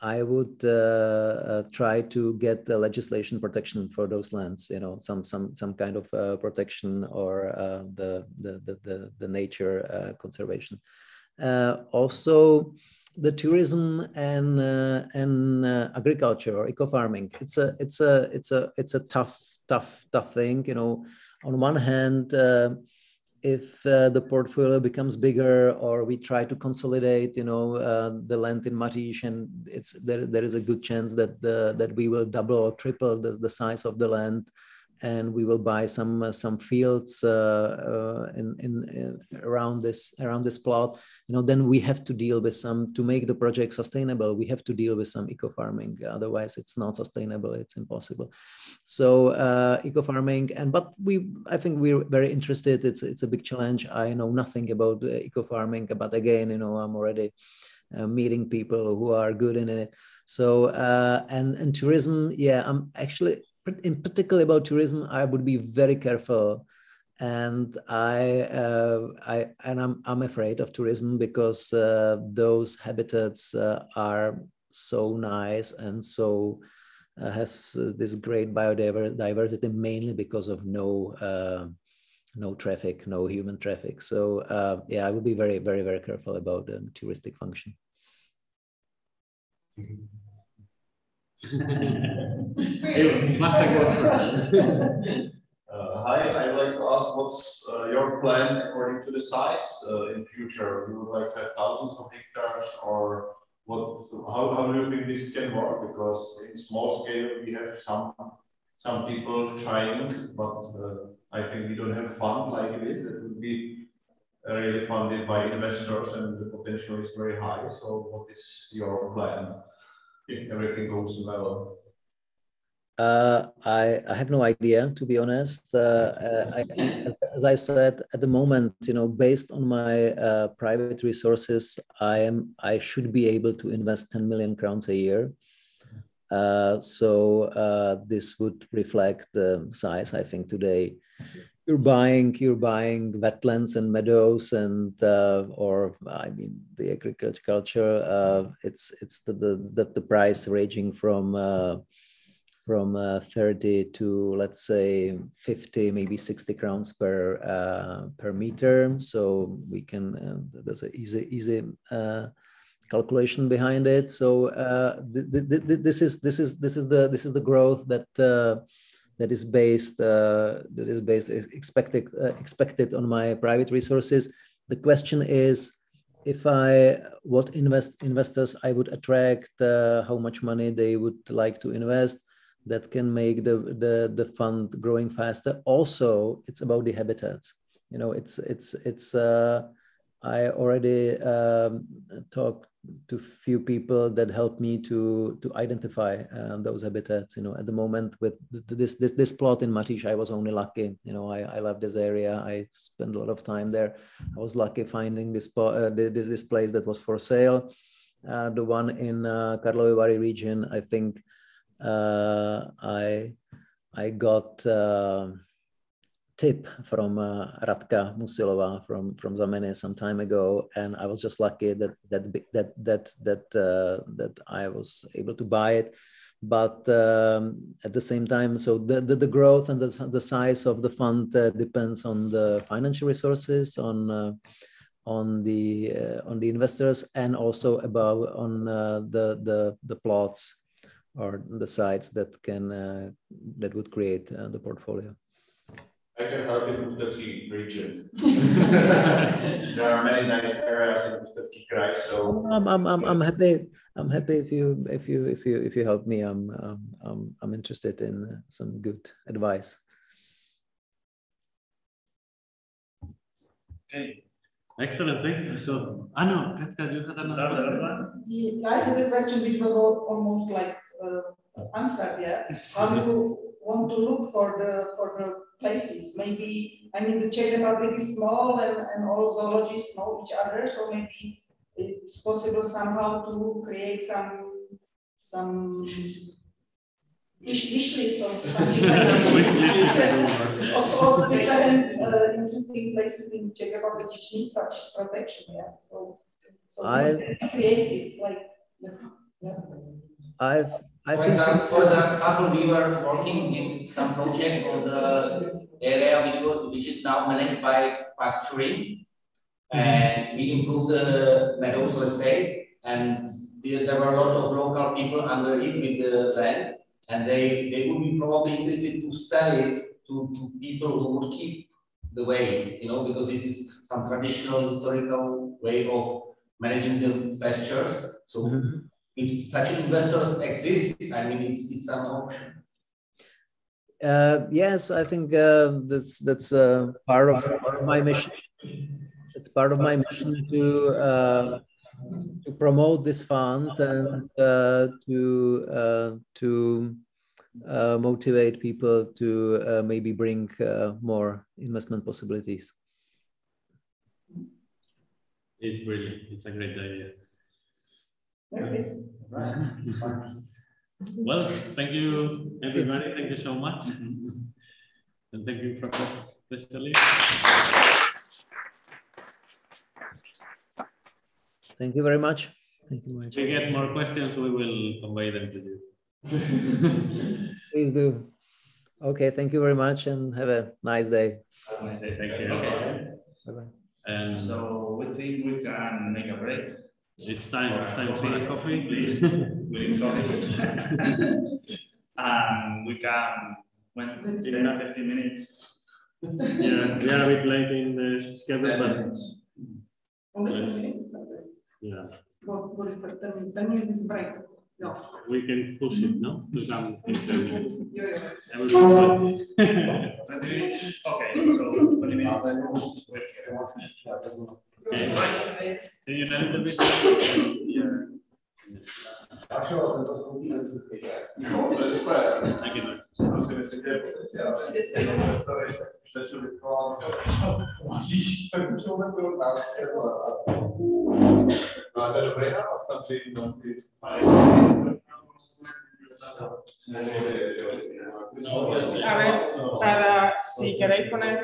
I would uh, uh, try to get the legislation protection for those lands. You know, some some some kind of uh, protection or uh, the, the, the the nature uh, conservation. Uh, also, the tourism and and agriculture or eco farming. It's a it's a it's a it's a tough tough tough thing. You know, on one hand if uh, the portfolio becomes bigger or we try to consolidate, you know, uh, the land in Maříž, and it's there, there is a good chance that the, that we will double or triple the, the size of the land and we will buy some uh, some fields uh, uh, in, in, in, around this around this plot. You know then we have to deal with some to make the project sustainable we have to deal with some eco farming otherwise it's not sustainable it's impossible. So uh, eco farming and but we i think we're very interested. It's it's a big challenge. I know nothing about uh, eco farming but again you know i'm already uh, meeting people who are good in it. So and and tourism yeah i'm actually in particular about tourism, I would be very careful. And I, uh, I and I'm, I'm afraid of tourism because uh, those habitats uh, are so nice and so uh, has uh, this great biodiversity mainly because of no uh, no traffic, no human traffic. So yeah, I would be very, very, very careful about the touristic function. Mm -hmm. Uh, hi, I'd like to ask what's uh, your plan according to the size uh, in future? You would like to have thousands of hectares or what? How, how do you think this can work? Because in small scale we have some some people trying, but uh, I think we don't have fund like it. It would be really funded by investors and the potential is very high. So what is your plan? If everything goes well? Uh, I, I have no idea, to be honest. Uh, uh, I, as, as, I said, at the moment, you know, based on my uh, private resources, I am I should be able to invest 10 million crowns a year. Uh, so uh, this would reflect the size, I think, today you're buying you're buying wetlands and meadows and uh, or I mean the agriculture uh, it's it's the, the the price ranging from uh, from uh, 30 to let's say 50 maybe 60 crowns per uh, per meter. So we can uh, there's an easy easy calculation behind it. So th th th this is this is this is the this is the growth that that is based uh, that is based expected uh, expected on my private resources. The question is if I what invest investors I would attract, uh, how much money they would like to invest that can make the, the the fund growing faster. Also, it's about the habitats. You know, it's it's it's. Uh, I already um, talked to few people that helped me to to identify um, those habitats. You know, at the moment with this this this plot in Maříž, I was only lucky. You know, I, I love this area. I spent a lot of time there. I was lucky finding this uh, this this place that was for sale. Uh, the one in uh, Karlovy Vary region, I think uh, I I got. Tip from uh, Radka Musilova from from Zamene some time ago, and I was just lucky that that that that that uh, that I was able to buy it. but um, at the same time, so the, the, the, growth and the, the size of the fund uh, depends on the financial resources, on uh, on the uh, on the investors, and also about on uh, the the the plots or the sites that can that would create the portfolio. I can help in Ústecký region. (laughs) there are many nice areas in Ústecký Kraj, so I'm, I'm, I'm, I'm happy. I'm happy if you if you if you if you help me. I'm um, I'm I'm interested in some good advice. Okay. Excellent, thank you. So, I know, Katka, you had another one? Yeah, I had a question which was almost like uh, answered, yeah. How do you want to look for the for the places? Maybe, I mean, the Czech Republic is small and, and all zoologists know each other, so maybe it's possible somehow to create some some wish, wish list of (laughs) (laughs) of all the different uh, interesting places in Czech Republic which need such protection. Yeah, so so I creative, like yeah. I've I for think example, for example, we were working in some project on the area which was which is now managed by pasturing, and we improved the meadows, let's say, and there were a lot of local people under it with the land and they, they would be probably interested to sell it to, to people who would keep the way, you know, because this is some traditional historical way of managing the pastures. So mm -hmm. If such investors exist, I mean, it's, it's an option. Uh, yes, I think uh, that's that's uh, part of part of my mission. It's part of my mission to uh, to promote this fund and uh, to uh, to uh, motivate people to uh, maybe bring uh, more investment possibilities. It's brilliant. It's a great idea. Well, thank you, everybody. Thank you so much. And thank you, Professor Lee. Thank you very much. Thank you much. If we get more questions, we will convey them to you. (laughs) Please do. Okay, thank you very much and have a nice day. Have a nice day. Thank you. Okay. Bye-bye. And so we think we can make a break. It's time. It's time for a coffee. Please. we (laughs) um, we can when 10 15 minutes. yeah, we are a bit late in the schedule, but yeah. What, what is the, the, the is break. No. We can push it, no? To come in 10 minutes. Everybody. okay, so 20 minutes. Okay. See you in a little Evet, para si queréis poner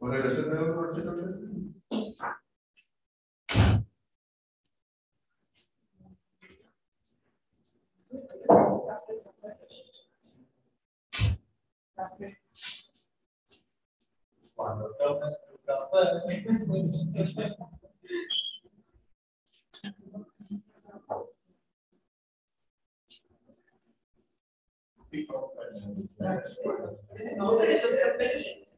ella Może resetujemy, czy to wszystko? Cuando tomes tu café. No, pero eso es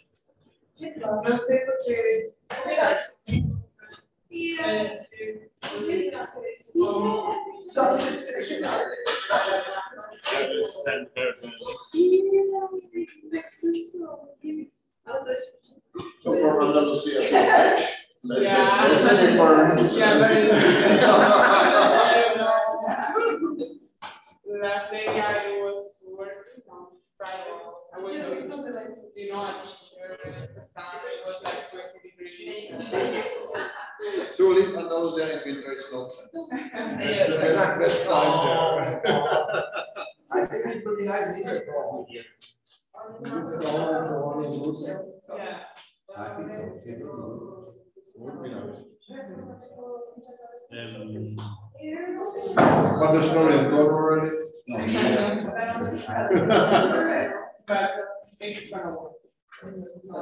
No sé porque. So from Andalusia. Yeah. say, let's say reference. Yeah, very (laughs) Last day I was working on Friday. I was, you know, a teacher, the sun was like twenty degrees. To Andalusia in winter is not Yes. the best time there. I think it's pretty nice to hear from here. Yeah. I think so. Would be nice. um, But the snow is gone already. But maybe it's gonna work. I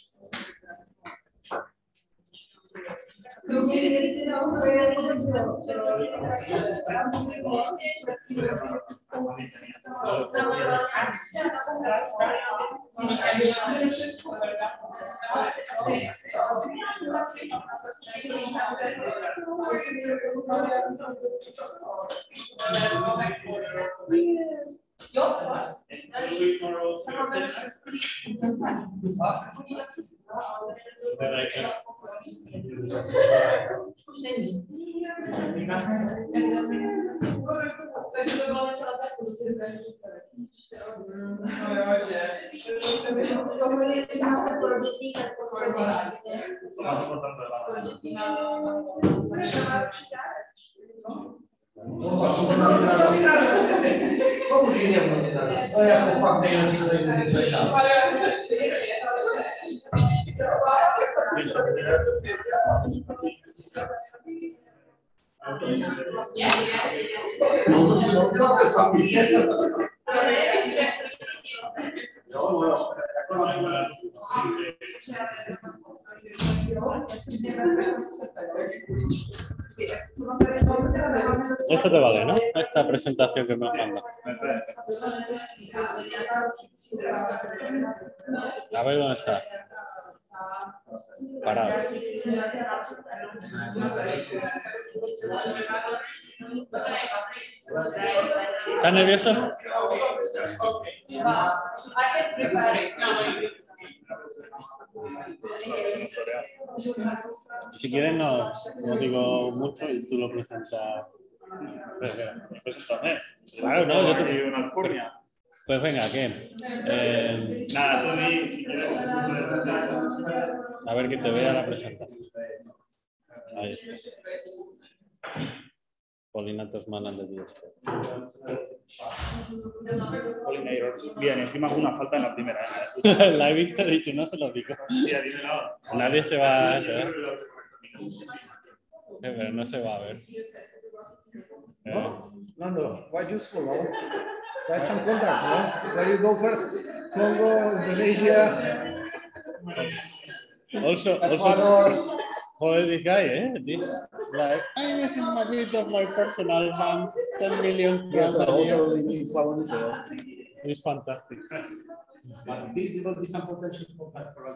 do you Jo, proč? Tady Robert dostane. Takže to bylo něco na tak, co si dokážu představit. No jo, že. To je znáte pro děti, tak to pro děti. Pro děti na... Takže má určitě There is one one, I have it. I will share. Then I can ¿Cómo seríamos de nada? Voy a Esto te vale, ¿no? Esta presentación que me has mandado. A ver dónde está. Parado. ¿Estás nervioso? Y si quieres no, no digo mucho y tú lo presentas. Eh, Claro, no, yo te una alcurnia. Pues venga, ¿qué? Eh, Nada, tú di, si quieres. a ver que te vea la presentación. Ahí está. Pollinatos manan de Dios. Bien, encima una falta en la primera. ¿eh? (laughs) la he visto, he dicho, no se lo digo. Nadie se va a enterar. Eh, Pero no se va a ver. Eh, No, no, quite useful, no? Quite some contacts, no? Where you go first? Congo, Indonesia, also, also, Ecuador. this guy, eh? This, like, I'm using a bit of my personal funds, 10 million Yes, crowns a all year. the influence, It's fantastic. But this will be some potential contact for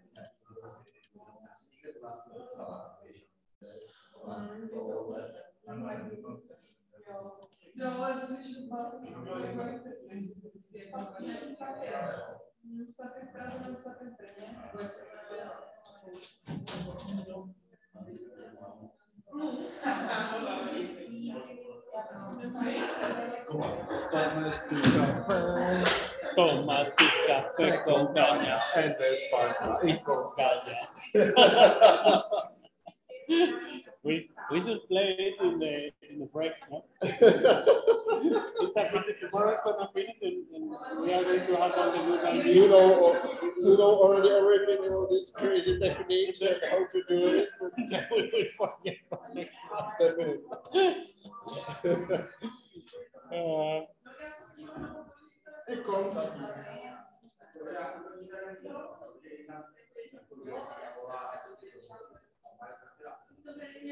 slyším Tomate, café con caña. En España y con caña. (laughs) we we should play it in the in the breaks, no? (laughs) it's a pity tomorrow is gonna finish and, and we are going to have something good like You know, you know already everything, you know, these crazy techniques and how to do it. (laughs) we will forget for next one. Definitely. Uh, Grazie.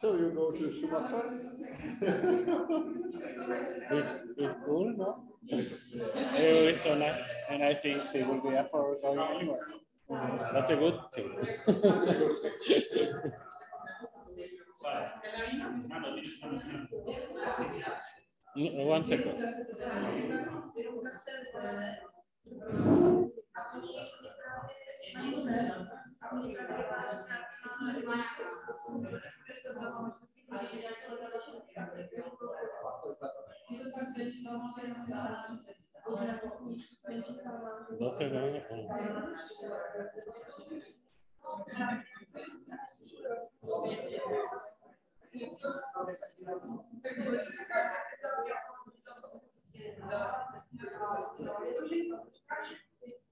So you go to Sumatra? (laughs) it's, it's cool, no? (laughs) it was so nice, and I think she will be up for going anywhere. That's a good thing. That's a good thing. Mm, One second. Nossa, eu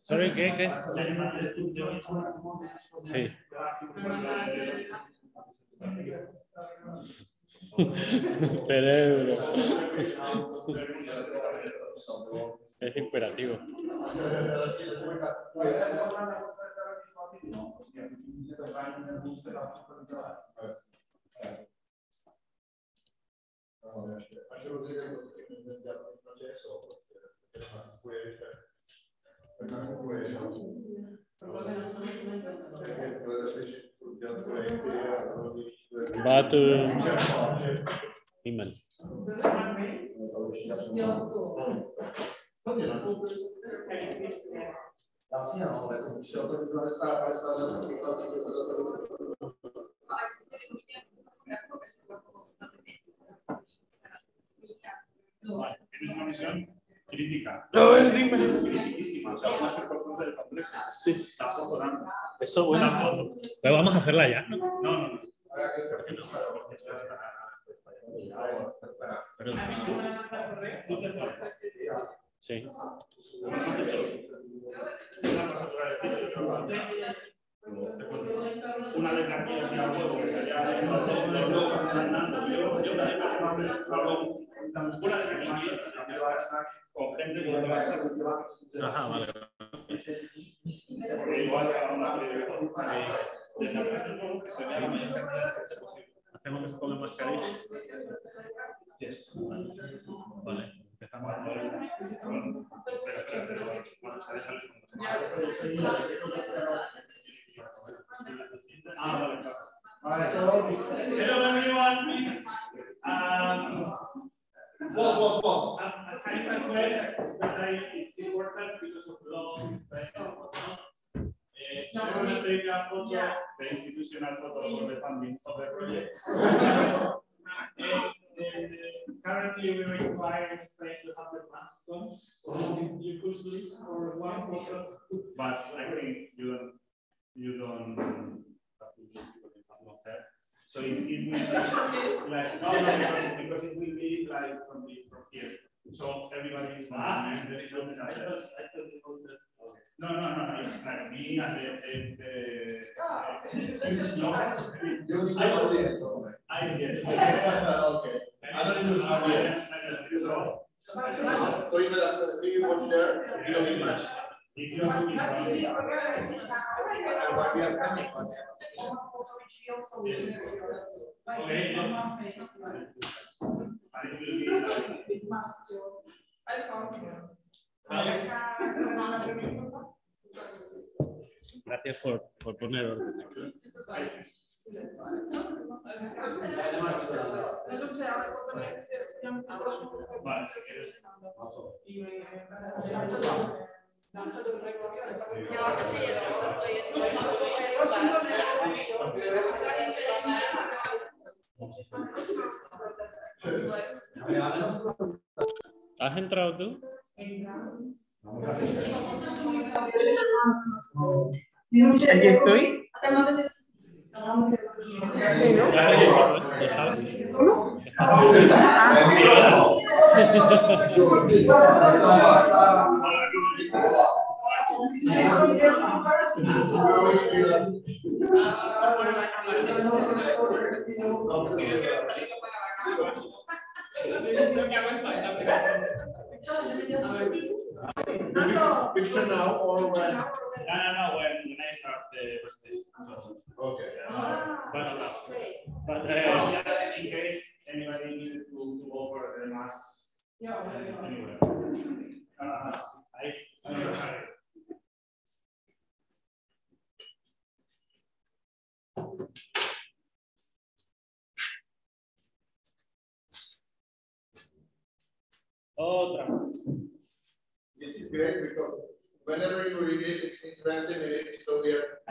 Sorry, ¿qué? ¿Qué? Sí. (laughs) Cerebro. es imperativo. Facevo vedere lo il processo But uh, email. La signora, se ho dovuto restare a questa email. Tienes una misión crítica. A ver, dime. Critiquísima. O sea, vas a. Sí. La foto, ¿no? Eso, bueno. La foto. Pero vamos a hacerla ya. No, no, no. Sí. Una vez aquí que salía de los dos andando. Yo, yo una vez personalmente hablo una vez aquí con gente que no Ajá, vale. Igual cada una tiene Desde el resto todo que se vea la mayor cantidad de gente posible. Hacemos que se pongan mascarillas. Yes. Vale. Empezamos a ver. Espera, espera, espera. Vamos a dejarles Ah, Hello everyone, please. Um, request, but I, it's important because of? Uh, gonna take a photo. The institutional photo for the funding of the project. Currently we require to. So you could please for one. But I think you you don't have to do it because you have no. So it, it will be like, no, no, because, because it will be like from the, from here. So everybody is. Ah, and there is no hair. No, no, no, no, it's like me and the, the, the. Use No, Use the audience. I guess. (laughs) Okay. I don't use audience. So, So you know, if you watch there, you don't need much. Gracias por, por poner. Vale, si quieres. ¿Has entrado tú? Aquí estoy. ¿Lo sabes? Picture now or when? No, no, no, when, when I start the presentation. Okay. But, uh, but, uh, just in case anybody needed to, to offer the masks. uh, Anywhere. Uh, I, I never had it. Otra. This is great because whenever you read it, it's in 20 minutes, so we are.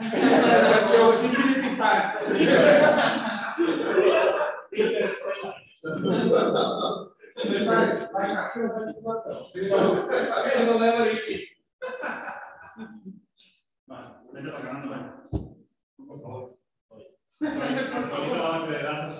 Pero never reach it. Vale, vete tocando, ven. Por favor. Actualiza la base de datos.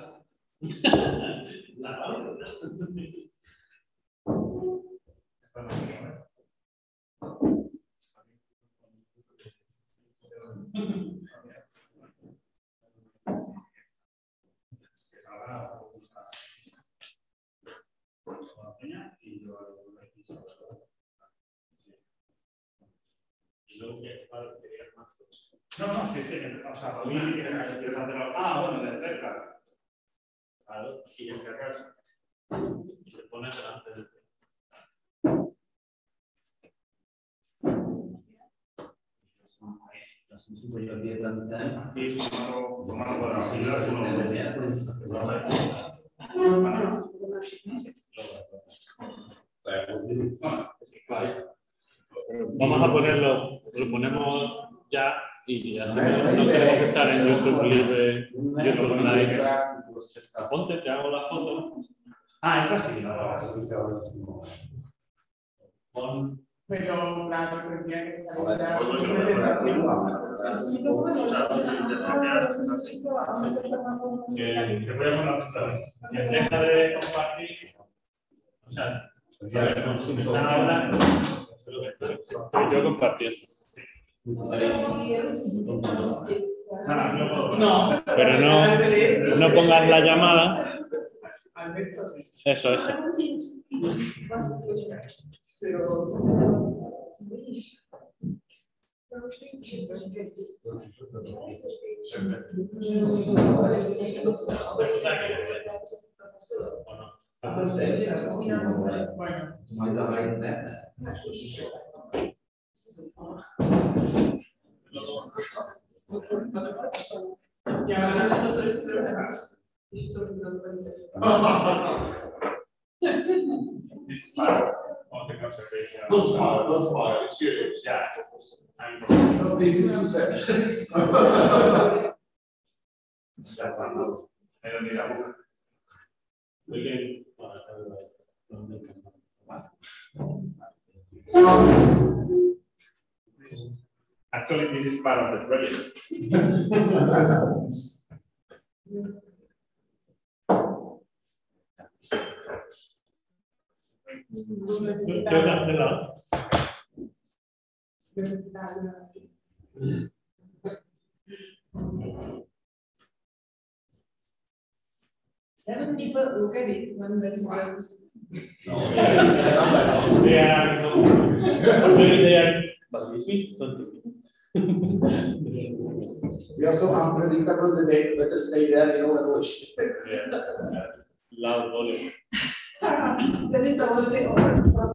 No, no, si es que, o sea, para mí sí que quieres hacerlo. Ah, bueno, de cerca. Claro, y descargas. Y te pones delante del. Y tomando, tomando por las siglas, Vamos a ponerlo, lo ponemos ya y ya se no tenemos que estar en YouTube Live, YouTube Live. Ponte, te hago la foto. Ah, esta sí, no, Pon. Pero claro, tendría que estar Pues Que voy a poner deja de compartir. O sea, A ver, están ahora. Estoy yo compartiendo. No. Pero no, no pongas la llamada. Eso, eso. Ya, las profesores se lo Ich so Don't smile, don't smile, it's serious. Yeah. This is too. (laughs) That's not. I don't need that book. We can. Actually, this is part of the project. (laughs) Seven people look at it when there is a. They are, no, maybe they are, but with me, twenty feet. We are so unpredictable that they better stay there, you know, and watch. Yeah. Loud volume. (laughs) That is the only thing.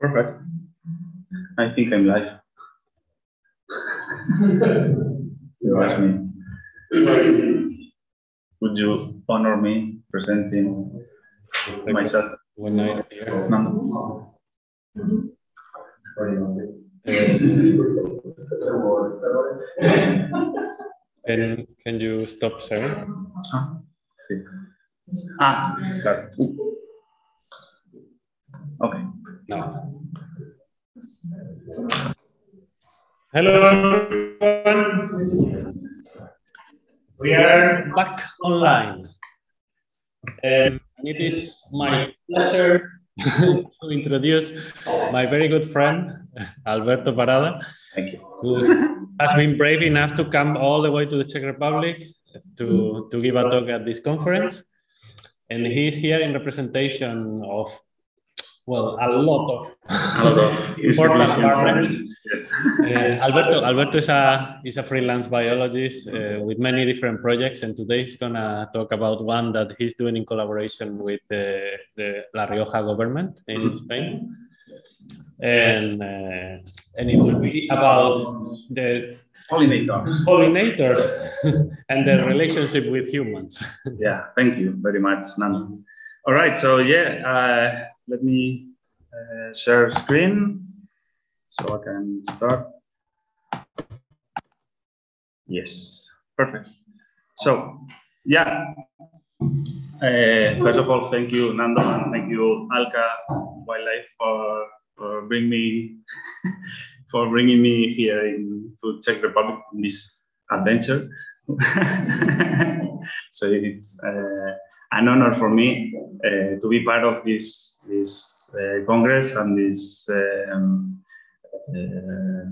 Perfect. I think I'm live. (laughs) you asked me. Would you honor me presenting myself? When I appear. No. Can, can you stop sharing? Sí. Ah. Okay. No. Hello, everyone. We are back online. Um, it is my pleasure to introduce my very good friend, Alberto Parada, who has been brave enough to come all the way to the Czech Republic to, to give a talk at this conference. And he's here in representation of, well, a lot of, A lot of (laughs) important partners. Yes. Uh, Alberto, Alberto is a, is a freelance biologist uh, with many different projects, and today he's gonna talk about one that he's doing in collaboration with the, the La Rioja government in Spain. And, uh, and it will be about the pollinators, pollinators (laughs) and their relationship with humans. yeah, thank you very much, Nando. All right, so yeah, uh, let me uh, share screen so I can start. Yes, perfect. So, yeah, uh, first of all, thank you, Nando, and thank you, ALKA Wildlife, for, for bringing me (laughs) for bringing me here in, to Czech Republic in this adventure. (laughs) so it's uh, an honor for me uh, to be part of this this uh, congress and these um, uh,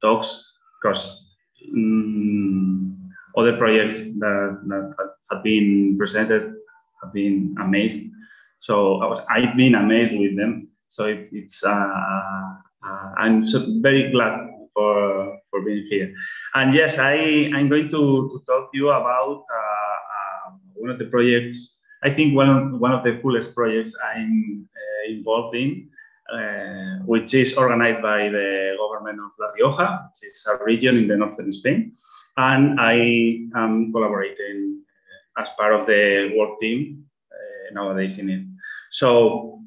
talks because um, other projects that, that have been presented have been amazing. So I was, I've been amazed with them. So it, it's uh, uh, I'm so very glad for for being here. And yes, I I'm going to, to talk to you about uh, uh, one of the projects. I think one of, one of the coolest projects I'm uh, involved in, uh, which is organized by the government of La Rioja, which is a region in the northern Spain, and I am collaborating as part of the work team uh, nowadays in it. So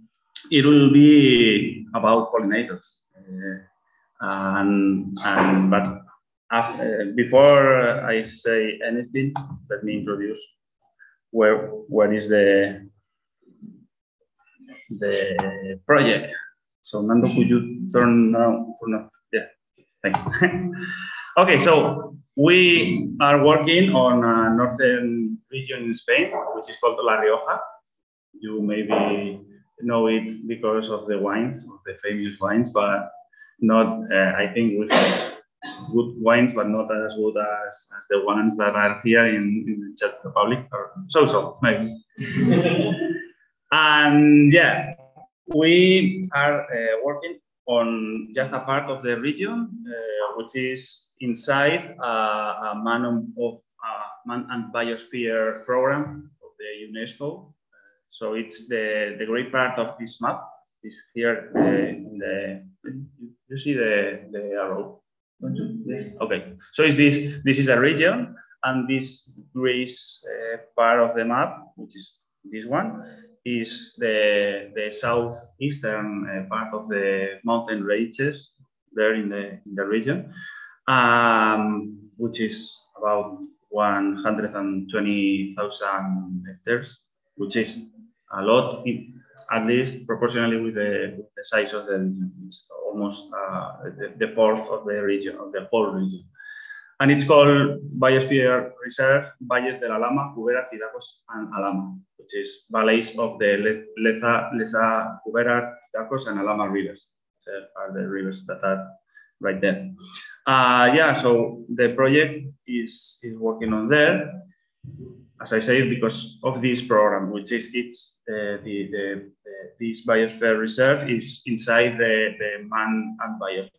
it will be about pollinators. Uh, and, and but after, before I say anything, let me introduce where what is the the project. So Nando, could you turn now? Turn up? Yeah, thank you. (laughs) okay, so we are working on a northern region in Spain, which is called La Rioja. You maybe know it because of the wines, of the famous wines, but not, uh, I think we have good wines, but not as good as, as the ones that are here in, in the Czech Republic, or so so, maybe. (laughs) and yeah, we are uh, working on just a part of the region, uh, which is inside uh, a man of uh, man and biosphere program of the UNESCO. So it's the, the great part of this map is here uh, in the, you see the, the arrow? Okay, so is this, this is a region and this gray uh, part of the map, which is this one, is the, the southeastern uh, part of the mountain ranges there in the, in the region, um, which is about 120,000 hectares, which is a lot, at least proportionally with the, with the size of the region. It's almost uh, the, the, fourth of the region, of the whole region. And it's called Biosphere Reserve, Valles de la Lama, Jubera, Cidacos, and Alhama, which is valleys of the Leza, Leza Jubera, Cidacos, and Alhama rivers. So are the rivers that are right there. Uh, yeah, so the project is, is working on there. as I said, because of this program, which is it's the, the, the, this biosphere reserve is inside the, the man and biosphere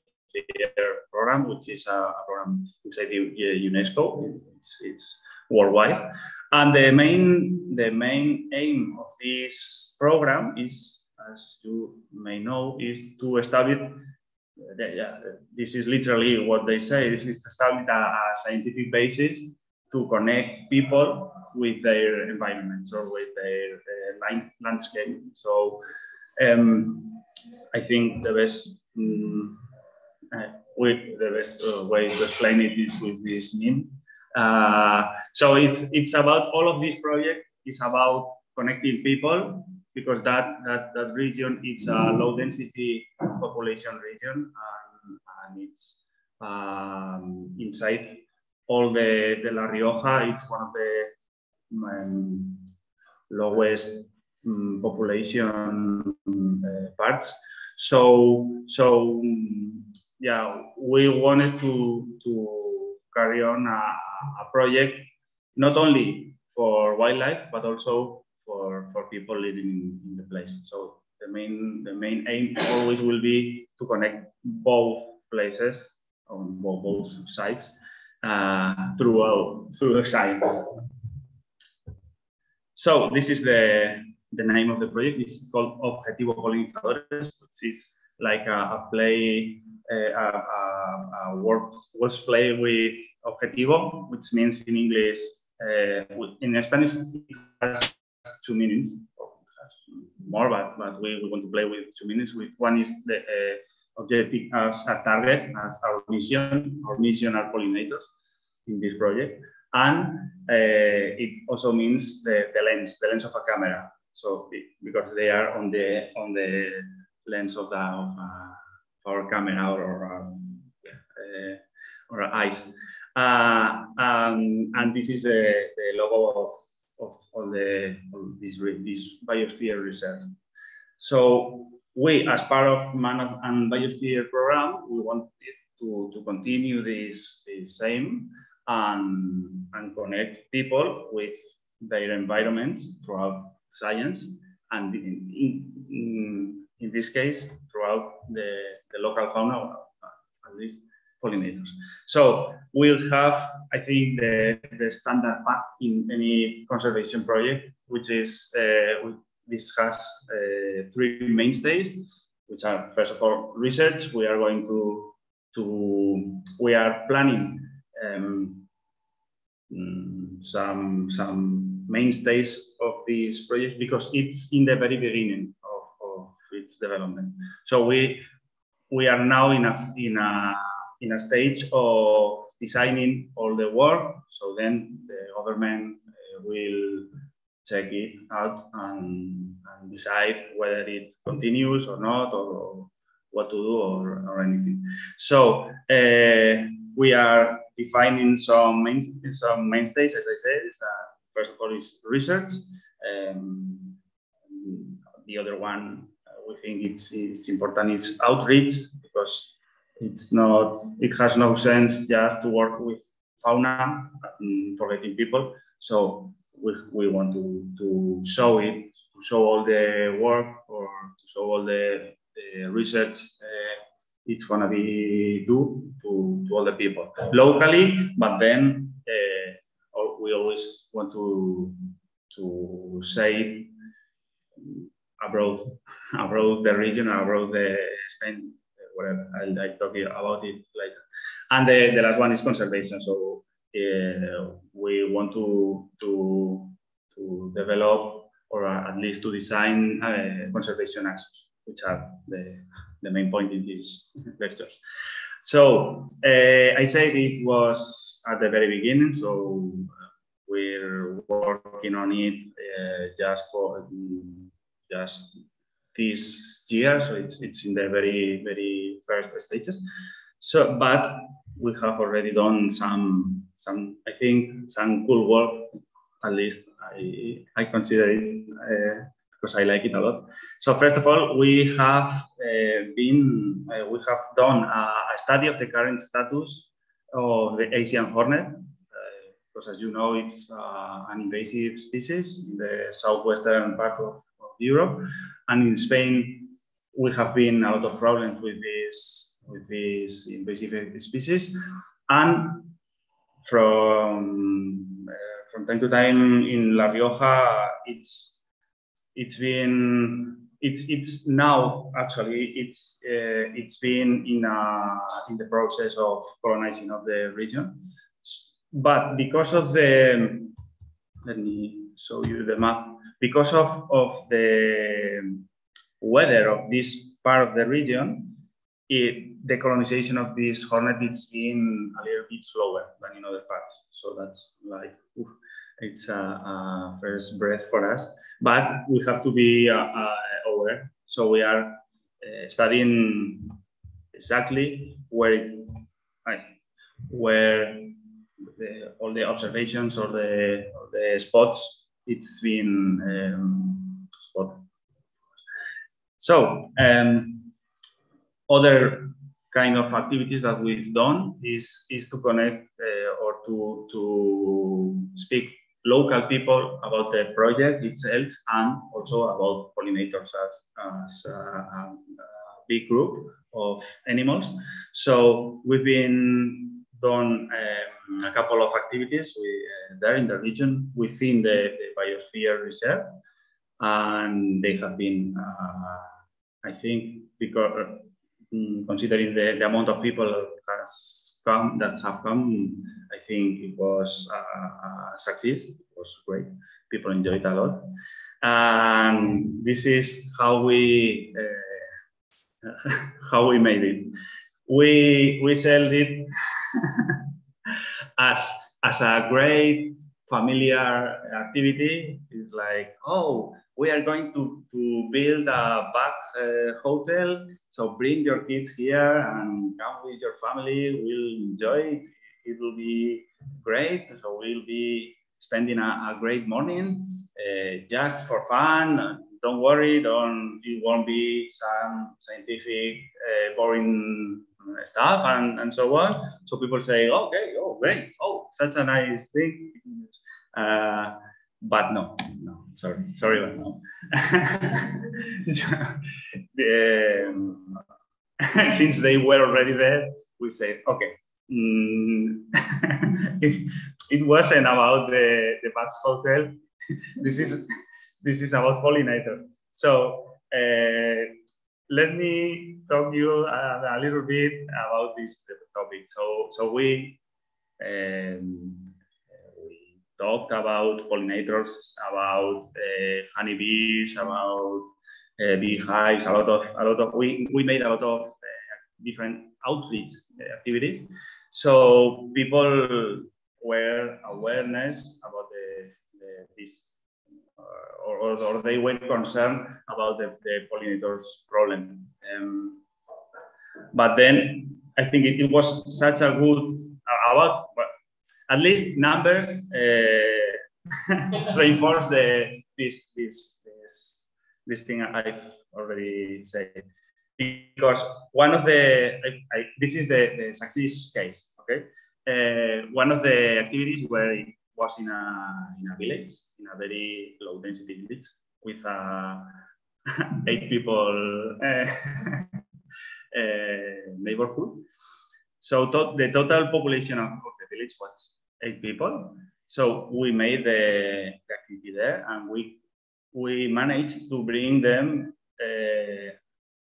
program, which is a, a program inside UNESCO. It's, it's, worldwide, and the main the main aim of this program is, as you may know, is to establish. This is literally what they say. This is to establish a, a scientific basis to connect people with their environments or with their uh, landscape. So um, I think the best um, uh, with the best uh, way to explain it is with this meme. Uh, so it's it's about all of this project is about connecting people because that that that region is a low density population region and, and it's um, inside all the, the La Rioja, it's one of the um, lowest um, population uh, parts. So, so yeah, we wanted to, to carry on a, a project not only for wildlife, but also for, for people living in the place. So the main, the main aim always will be to connect both places on both, sides uh, through, through the science. So this is the, the name of the project. It's called Objetivo Polinizadores, which is like a, a play, uh, a, a, a word, words play with objetivo, which means in English, uh, in Spanish, it has two meanings, more, but, but we, we want to play with two meanings. With one is the uh, objective as a target, as our mission. Our mission are pollinators in this project. And uh, it also means the, the lens, the lens of a camera. So because they are on the on the lens of the of, uh, our camera or, or, uh, or eyes. Uh, um, and this is the, the logo of, of, the this, this biosphere reserve. So we, as part of Man and Biosphere program, we wanted to, to continue this, this same and, and connect people with their environments throughout science and in, in, in this case throughout the, the local fauna, at least pollinators. So we'll have, I think, the, the standard path in any conservation project, which is uh, this has uh, three mainstays, which are first of all research. We are going to to we are planning um, some some mainstays of this project because it's in the very beginning of, of its development. So we we are now in a in a in a stage of designing all the work. So then the government uh, will check it out and, and, decide whether it continues or not or, what to do or, or anything. So uh, we are defining some main, some mainstays, as I said. Uh, first of all is research. Um, the other one uh, we think it's, it's important is outreach because it's not, it has no sense just to work with fauna forgetting people. So we, we want to, to show it, to show all the work or to show all the, the research it's gonna be do to, to all the people locally, but then uh, we always want to to say abroad, (laughs) abroad the region, abroad the Spain, whatever. I'll, I'll talk about it later. And the, the last one is conservation. So uh, we want to, to, to develop or at least to design uh, conservation actions, which are the, the main point in these lectures. So uh, I said it was at the very beginning, so we're working on it uh, just for just this year, so it's, it's in the very, very first stages. So, but we have already done some, some I think, some cool work. At least I, I consider it uh, because I like it a lot. So first of all, we have uh, been, uh, we have done a, a, study of the current status of the Asian hornet, because as you know, it's uh, an invasive species in the southwestern part of, of, Europe. And in Spain, we have been a lot of problems with this, with this invasive species. And from, uh, from time to time in La Rioja, it's, it's been it's it's now actually it's uh, it's been in a, in the process of colonizing of the region but because of the, let me show you the map, because of, of the weather of this part of the region, it, the colonization of this hornet is been a little bit slower than in other parts. So that's like, oof, it's a, a, first breath for us, but we have to be uh, uh, aware. So we are uh, studying exactly where it, where the, all the observations or the, or the spots, it's been um, spotted. So um, other kind of activities that we've done is, is to connect uh, or to, to speak local people about the project itself and also about pollinators as, as a, a big group of animals. So we've been done um, a couple of activities uh, there in the region within the, the, biosphere reserve. And they have been, uh, I think, because um, considering the, the amount of people that has come that have come, think it was a, a success. It was great. People enjoyed a lot. And this is how we uh, (laughs) how we made it. We we sell it (laughs) as as a great familiar activity. It's like, oh, we are going to, to build a back uh, hotel. So bring your kids here and come with your family. We'll enjoy it. It will be great. So we'll be spending a, a great morning uh, just for fun. Don't worry, don't, it won't be some scientific uh, boring stuff and, and so on. So people say, okay, oh, great, oh, such a nice thing. Uh, but no, no, sorry, sorry, but no. (laughs) um, (laughs) since they were already there, we said, okay, mm, (laughs) it, wasn't about the, the Bugs Hotel. (laughs) this is this is about pollinator. So uh, let me talk you a, a, little bit about this topic. So, so we, um, we talked about pollinators, about uh, honeybees, about uh, beehives, a lot of, a lot of, we, we made a lot of uh, different outreach activities. So people were awareness about the, the this or, or, they were concerned about the, the pollinators problem. Um, but then I think it, it, was such a good uh, about at least numbers uh, (laughs) reinforce the this this this this thing I've already said because one of the I, I, this is the, the success case okay uh, one of the activities where it was in a, in a village, in a very low density village with uh, (laughs) eight people uh, (laughs) uh, neighborhood. So to the total population of, of, the village was eight people. So we made the, the activity there and we, we managed to bring them uh,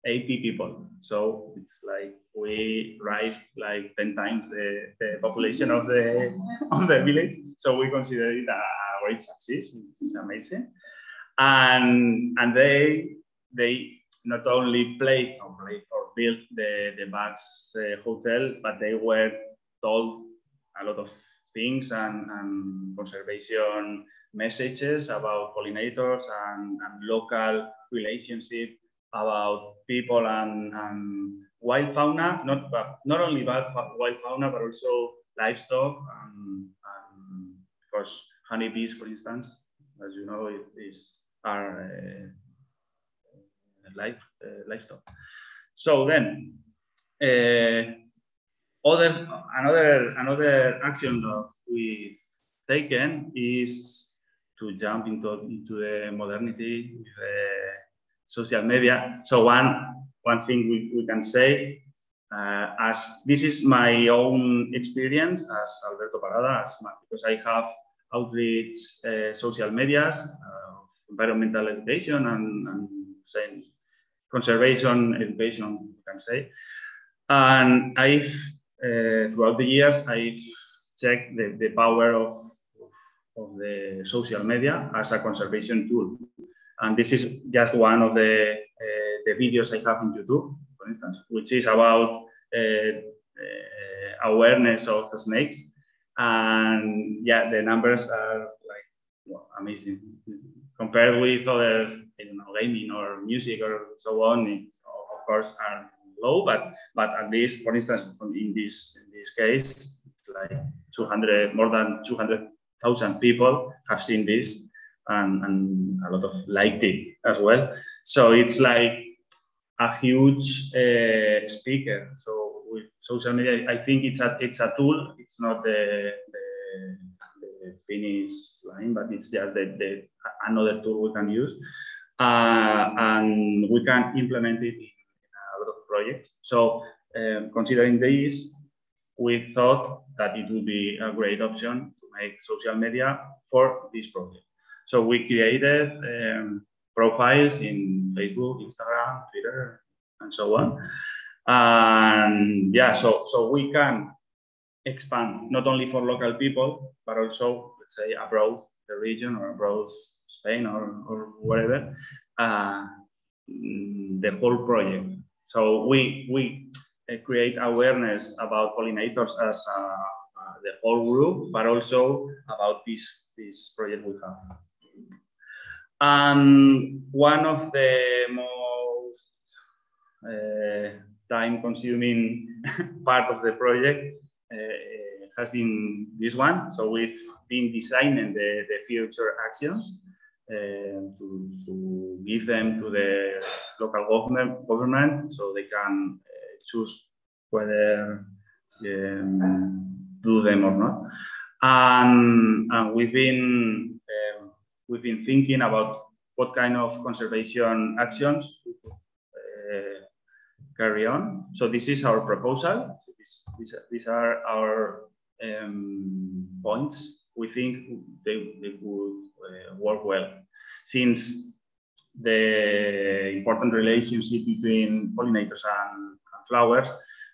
80 people. So it's like we raised like 10 times the, the population of the (laughs) of the village. So we consider it a great success. It's amazing. And and they they not only played or played or built the, the Bugs uh, hotel, but they were told a lot of things and, and conservation messages about pollinators and, and local relationship about people and, and wild fauna, not, not only wild fauna, but also livestock and, and of course honeybees, for instance, as you know, is are uh, uh, livestock. So then, uh, other another another action of we've taken is to jump into, into the modernity with uh, social media. So one, one thing we, we can say, uh, as this is my own experience as Alberto Parada, as my, because I have outreach uh, social medias, uh, environmental education and, and saying conservation education, you can say. And I've, uh, throughout the years, I've checked the, the power of, of the social media as a conservation tool. And this is just one of the, uh, the videos I have in YouTube, for instance, which is about uh, uh, awareness of snakes. And yeah, the numbers are like well, amazing compared with other, I don't know, gaming or music or so on. It, of course, are low, but but at least, for instance, in this in this case, it's like 200, more than 200,000 people have seen this, and, and a lot of it as well. So it's like a huge uh, speaker. So with social media, I think it's a it's a tool. It's not the, the, the finish line, but it's just the, the another tool we can use, uh, and we can implement it in, in a lot of projects. So um, considering this, we thought that it would be a great option to make social media for this project. So we created um, profiles in Facebook, Instagram, Twitter, and so on. And yeah, so so we can expand not only for local people, but also let's say abroad the region or abroad Spain or, or whatever, uh, the whole project. So we we uh, create awareness about pollinators as uh, uh, the whole group, but also about this this project we have. And one of the most uh, time-consuming (laughs) part of the project uh, has been this one. So we've been designing the, the future actions uh, to, to give them to the local government, government so they can choose whether um, do them or not. And, and we've been we've been thinking about what kind of conservation actions uh, carry on. So this is our proposal. So this, these, these are our um, points. We think they, they would uh, work well since the important relationship between pollinators and, and flowers,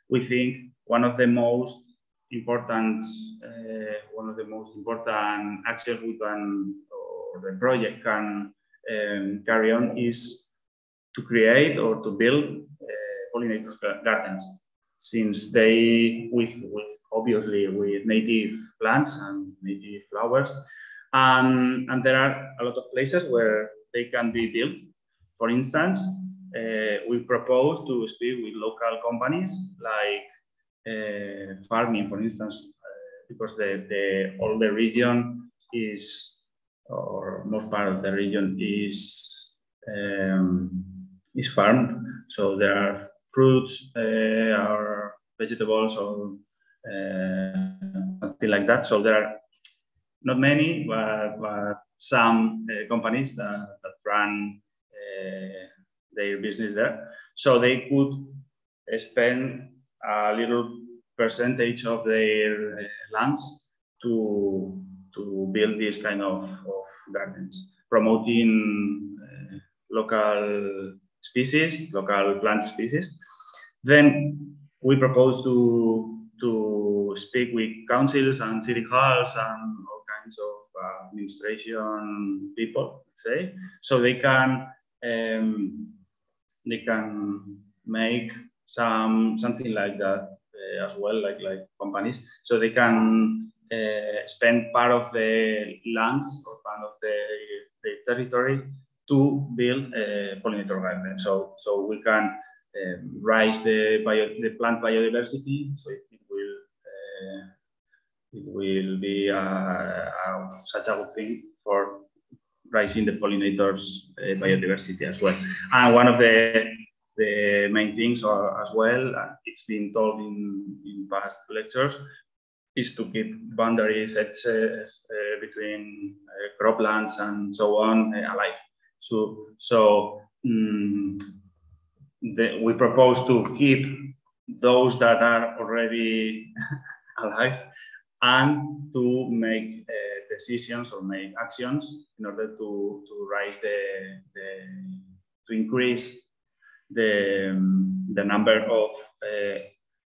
we think one of the most important uh, one of the most important actions we can or the project can um, carry on is to create or to build uh, pollinator gardens. Since they with with obviously with native plants and native flowers and and there are a lot of places where they can be built. For instance uh, we propose to speak with local companies like uh, farming, for instance, uh, because the, the all the region is, or most part of the region is um, is farmed. So there are fruits uh, or vegetables or something like that. So there are not many, but, but some uh, companies that, that run uh, their business there. So they could spend a little percentage of their uh, lands to, to build this kind of gardens, promoting uh, local species, local plant species. Then we propose to, to speak with councils and city halls and all kinds of administration people, say, so they can um, they can make some something like that uh, as well, like like companies, so they can spend part of the lands or part of the, the territory to build a pollinator garden. So so we can um, rise the bio, the plant biodiversity. So it, it will uh, it will be such a good thing for raising the pollinators uh, biodiversity as well. And one of the the main things are as well, it's been told in, in past lectures, is to keep boundaries edges between uh, croplands and so on uh, alive. So, so um, the, we propose to keep those that are already (laughs) alive and to make uh, decisions or make actions in order to, to raise the, the to increase the, um, the number of uh,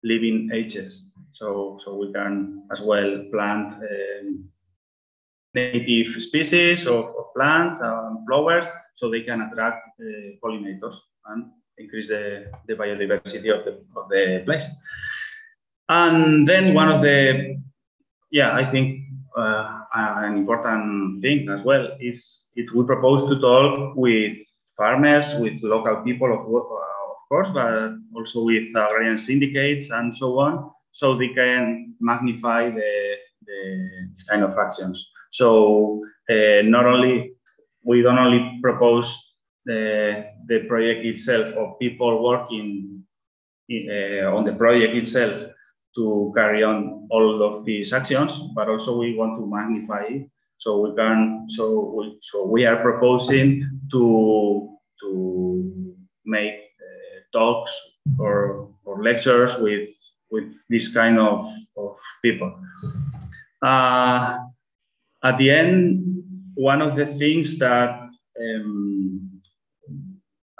living ages. So, so we can as well plant um, native species of, of plants and flowers so they can attract uh, pollinators and increase the, the biodiversity of the, of the place. And then one of the, yeah, I think uh, an important thing as well is if we propose to talk with farmers, with local people, of, of course, but also with agrarian syndicates and so on, so they can magnify the, the kind of actions. So uh, not only we don't only propose the, the project itself or people working in, uh, on the project itself to carry on all of these actions, but also we want to magnify it. So we can, so we, so we are proposing to, to make uh, talks or, or lectures with, with this kind of, of people. Uh, at the end, one of the things that um,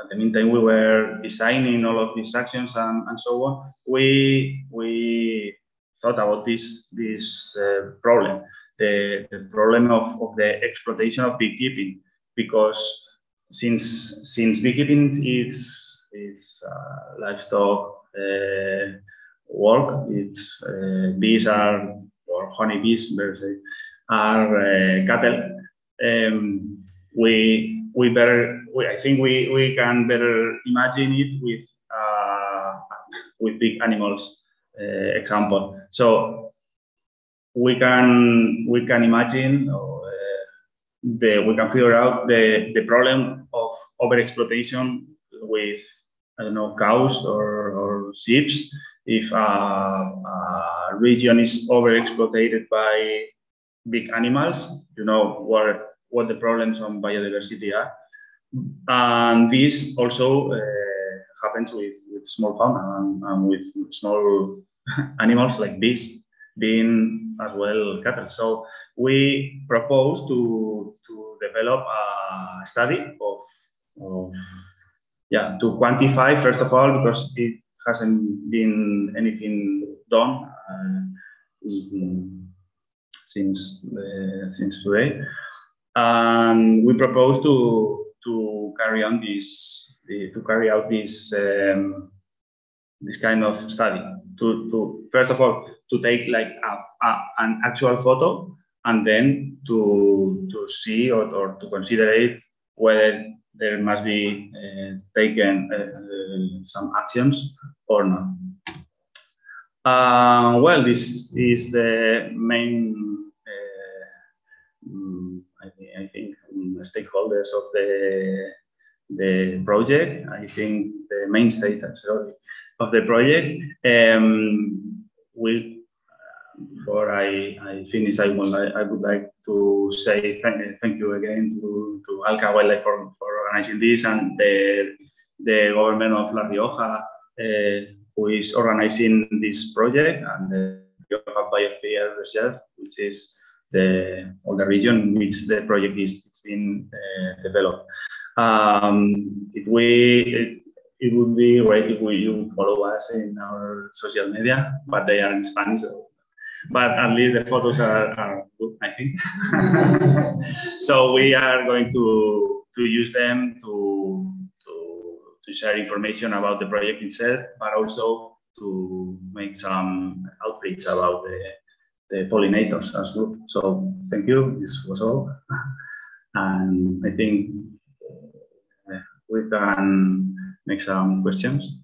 at the meantime we were designing all of these actions and, and so on, we we thought about this this uh, problem, the, the problem of, of the exploitation of beekeeping, because since since beekeeping is is uh, livestock uh, work, it's uh, bees are or honeybees, are uh, cattle. Um, we we better we, I think we, we can better imagine it with uh, with big animals uh, example. So we can we can imagine uh, the we can figure out the, the problem of overexploitation with I don't know cows or, or sheep if a, region is overexploited by big animals, you know what what the problems on biodiversity are. And this also uh, happens with, with small fauna and, and with small (laughs) animals like bees being as well cattle. So we propose to, to develop a study of, of yeah, to quantify first of all, because it hasn't been anything done uh, since uh, since today, and we propose to to carry on this to carry out this um, this kind of study. To, to first of all to take like a, a, an actual photo and then to to see or, or to consider it whether there must be uh, taken uh, uh, some actions or not. Uh, well, this is the main I think um, stakeholders of the the project. I think the main state sorry, of the project. Um, we before I, I finish, I would like I would like to say thank, thank you again to, to ALKA Wildlife for, for organizing this and the the government of La Rioja uh, who is organizing this project and the Rioja Biosphere Reserve, which is the all the region in which the project is it's been uh, developed. Um, it, we, it, it, would be great if we, you follow us in our social media, but they are in Spanish. So. But at least the photos are, are good, I think. (laughs) so we are going to, to use them to, to, to share information about the project itself, but also to make some outreach about the the pollinators as well. So thank you. This was all. (laughs) and I think uh, we can make some questions.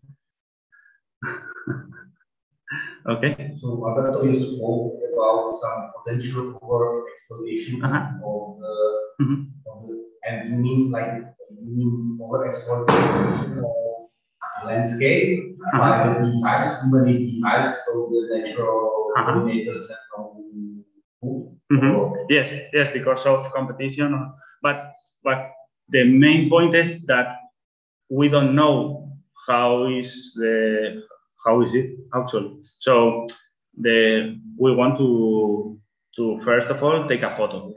(laughs) okay. So Alberto, you spoke about some potential over exploitation uh -huh. of the, mm -hmm. of the, and you mean like you mean over exploitation of landscape, Uh-huh. private beehives, human beehives, so the natural Uh-huh. pollinators that come Mhm. Yes, yes, because of competition. But but the main point is that we don't know how is the how is it actually. So the we want to to first of all take a photo.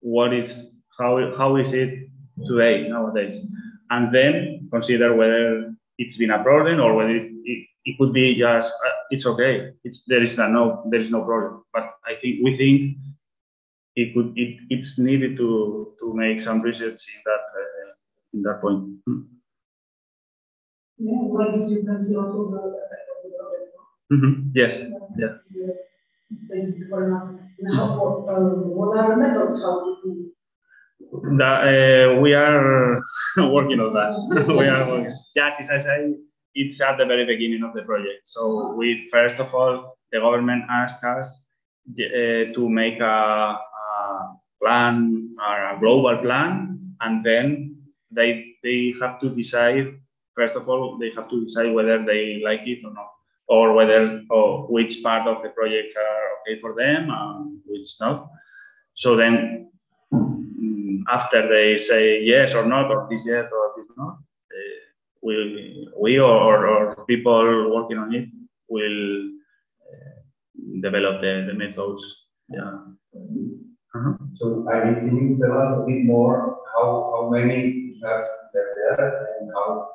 What is how how is it today nowadays, and then consider whether it's been a problem or whether it, it, it could be just uh, it's okay. It's there is a no there is no problem. But I think we think it could it, it's needed to to make some research in that uh, in that point. Mm. Yeah, like you can see also the effect of the project. Mhm. Yes. Yeah. Thank you for now. Now, uh, what are the methods how to do? That, uh, we are (laughs) working on that. (laughs) we are working. Yes, as I say, it's at the very beginning of the project. So we first of all, the government asked us uh, to make a, a plan or a global plan, and then they they have to decide. First of all, they have to decide whether they like it or not, or whether or which part of the projects are okay for them and which not. So then after they say yes or not, or this yes or this not, uh, we, we or, or people working on it will uh, develop the, the methods. Yeah. Uh-huh. So I mean, can you tell us a bit more how, how many we there, there and how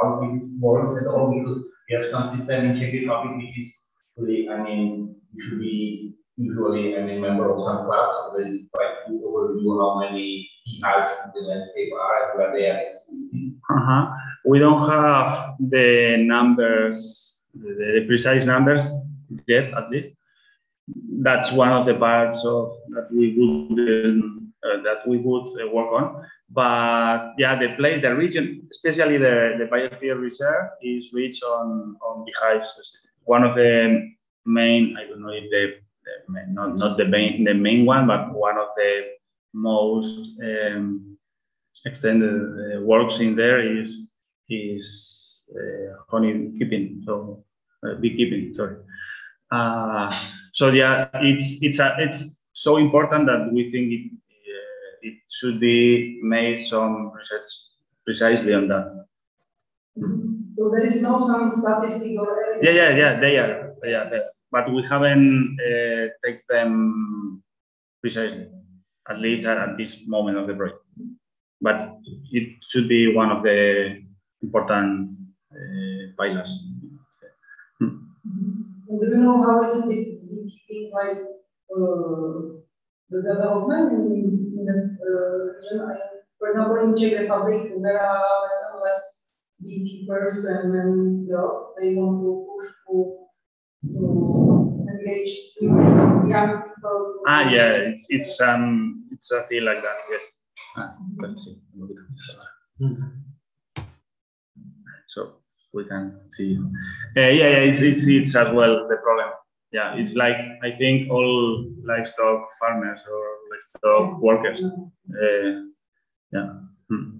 how it works at all? Because we have some system in Czech Republic which is really, I mean, you should be usually, I mean, member of some club, so there is quite good overview how many beehives in the landscape are and where they are. Uh-huh. We don't have the numbers, the, the precise numbers yet, at least. That's one of the parts of that we would uh, that we would uh, work on. But yeah, the place, the region, especially the the biosphere reserve, is rich on on beehives. One of the main, I don't know if the, the not not the main the main one, but one of the most um, extended uh, works in there is is uh, honey keeping, so uh, beekeeping. Sorry. Uh, so yeah, it's it's a, it's so important that we think it uh, it should be made some research precisely on that. So there is no some statistic or? Yeah, yeah, yeah. They are, they are there, but we haven't uh, take them precisely, at least at, at this moment of the project. But it should be one of the important uh, pillars. And do you know how is it in keeping like uh, the development in, in the uh, region? I, for example, in Czech Republic, there are less and less beekeepers, and then you know, they want to push to, to engage young people. Ah, yeah, it's it's um it's a thing like that. Yes. Ah, let me see. So we can see. Uh, yeah, yeah, it's, it's it's as well the problem. Yeah, it's like I think all livestock farmers or livestock workers. Uh, yeah. Hmm.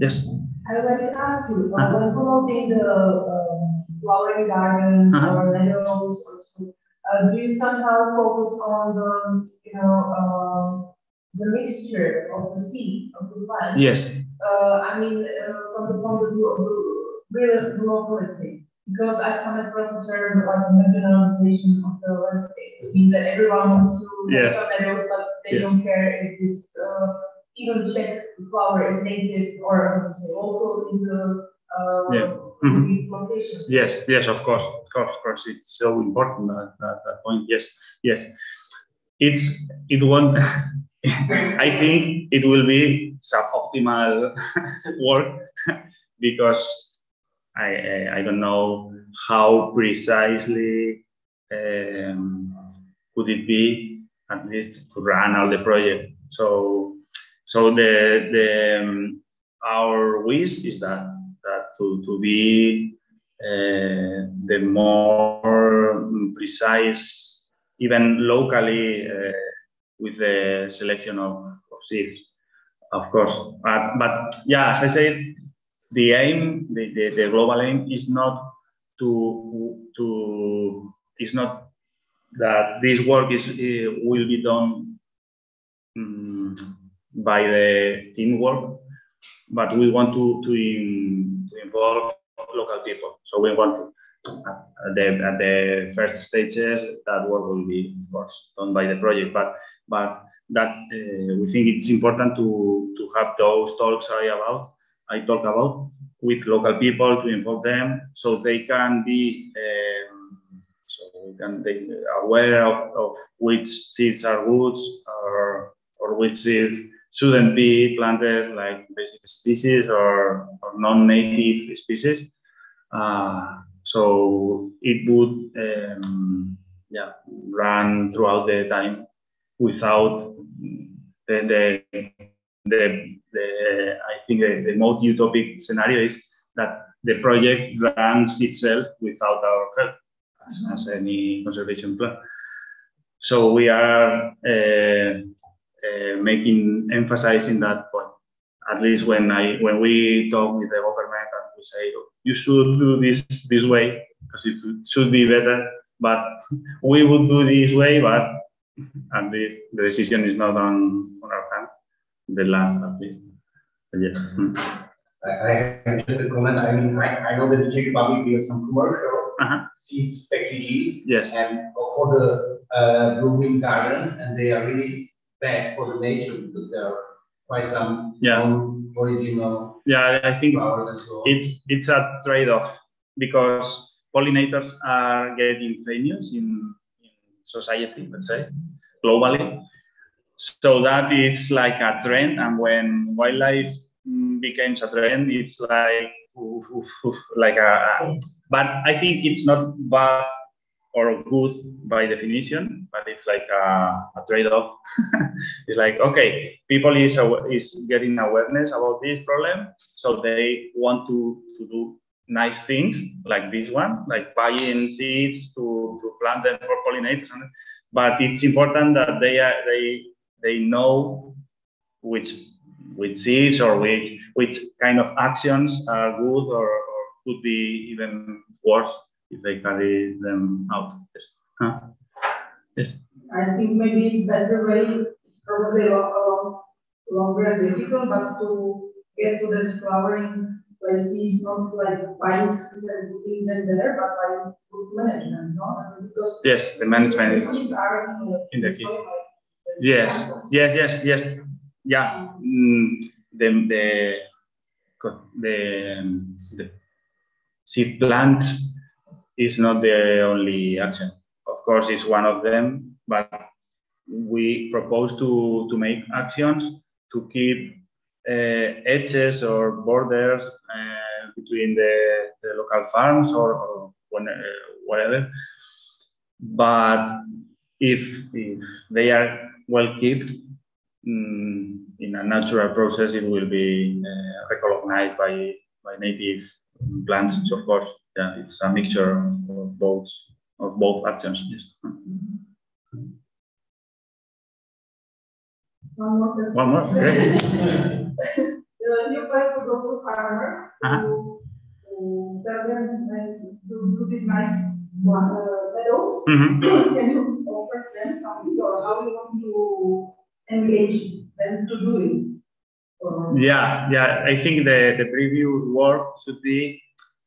Yes. I would like to ask you, uh, when promoting the uh, flowering gardens Uh-huh. or meadows or so, uh, do you somehow focus on the, you know, uh, the mixture of the seeds of the plants? Yes. Uh, I mean, uh, from the point of view of the real locality, because I come across a term like marginalization of the landscape. I mean that everyone wants to Yes. some meadows, but they Yes. don't care if this uh, even Czech flower is native or say local in the uh, Yeah. Mhm. locations. Yes, yes, of course, of course, of course. It's so important that, that, that point. Yes, yes. It's it won't. (laughs) I think it will be suboptimal (laughs) work (laughs) because I, I I don't know how precisely um, could it be at least to run all the project. So so the the um, our wish is that that to, to be uh, the more precise, even locally, uh, with the selection of, of seeds, of course. But, but yeah, as I said, the aim, the, the, the global aim is not to, to, is not that this work is uh, will be done um, by the teamwork, but we want to, to, in, to involve local people. So we want to, at the, at the first stages, that work will be, of course, done by the project. But but that uh, we think it's important to to have those talks I about I talk about with local people to involve them so they can be um, so we can be aware of, of which seeds are good or or which seeds shouldn't be planted like basic species or, or non-native species. Uh, so it would um, yeah run throughout the time without the the, the, the I think the, the most utopic scenario is that the project runs itself without our help as, as any conservation plan. So we are uh, uh, making emphasizing that point. At least when I when we talk with the government and we say oh, you should do this this way because it should be better, but (laughs) we would do this way, but at least the decision is not on, on our. The last at least. But yes. I, I have just a comment. I mean, I, I know that the Czech Republic have some commercial uh-huh. seeds packages. Yes. And for the uh, blooming gardens, and they are really bad for the nature because there are quite some yeah. original. Yeah, I think it's it's a trade-off because pollinators are getting famous in, in society, let's say, globally. So that is like a trend, and when wildlife mm, becomes a trend, it's like oof, oof, oof, like a. But I think it's not bad or good by definition, but it's like a, a trade-off. (laughs) it's like okay, people is is getting awareness about this problem, so they want to to do nice things like this one, like buying seeds to, to plant them for pollinators. But it's important that they are they they know which which seeds or which which kind of actions are good or, or could be even worse if they carry them out. Yes. Huh? yes. I think maybe it's better way, it's probably a lot longer and difficult, but to get to the flowering places, not like buying seeds and putting them there, but by good management, no? Because yes, the management the seeds are in the, in the soil, Yes, yes, yes, yes. Yeah, mm, the the the, the seed plant is not the only action. Of course, it's one of them, but we propose to to make actions to keep uh, edges or borders uh, between the, the local farms or, or when, uh, whatever. But if, if they are well kept mm, in a natural process, it will be uh, recognized by, by native plants. So of course, yeah, it's a mixture of, of both of both actions. Yes. One more. One more. Great. Uh, you try to go to farmers Uh-huh. to, to tell them uh, to do this nice uh, meadows. Mhm. Can you offer them something or how you want to engage them to do it? Yeah, yeah. I think the, the previous work should be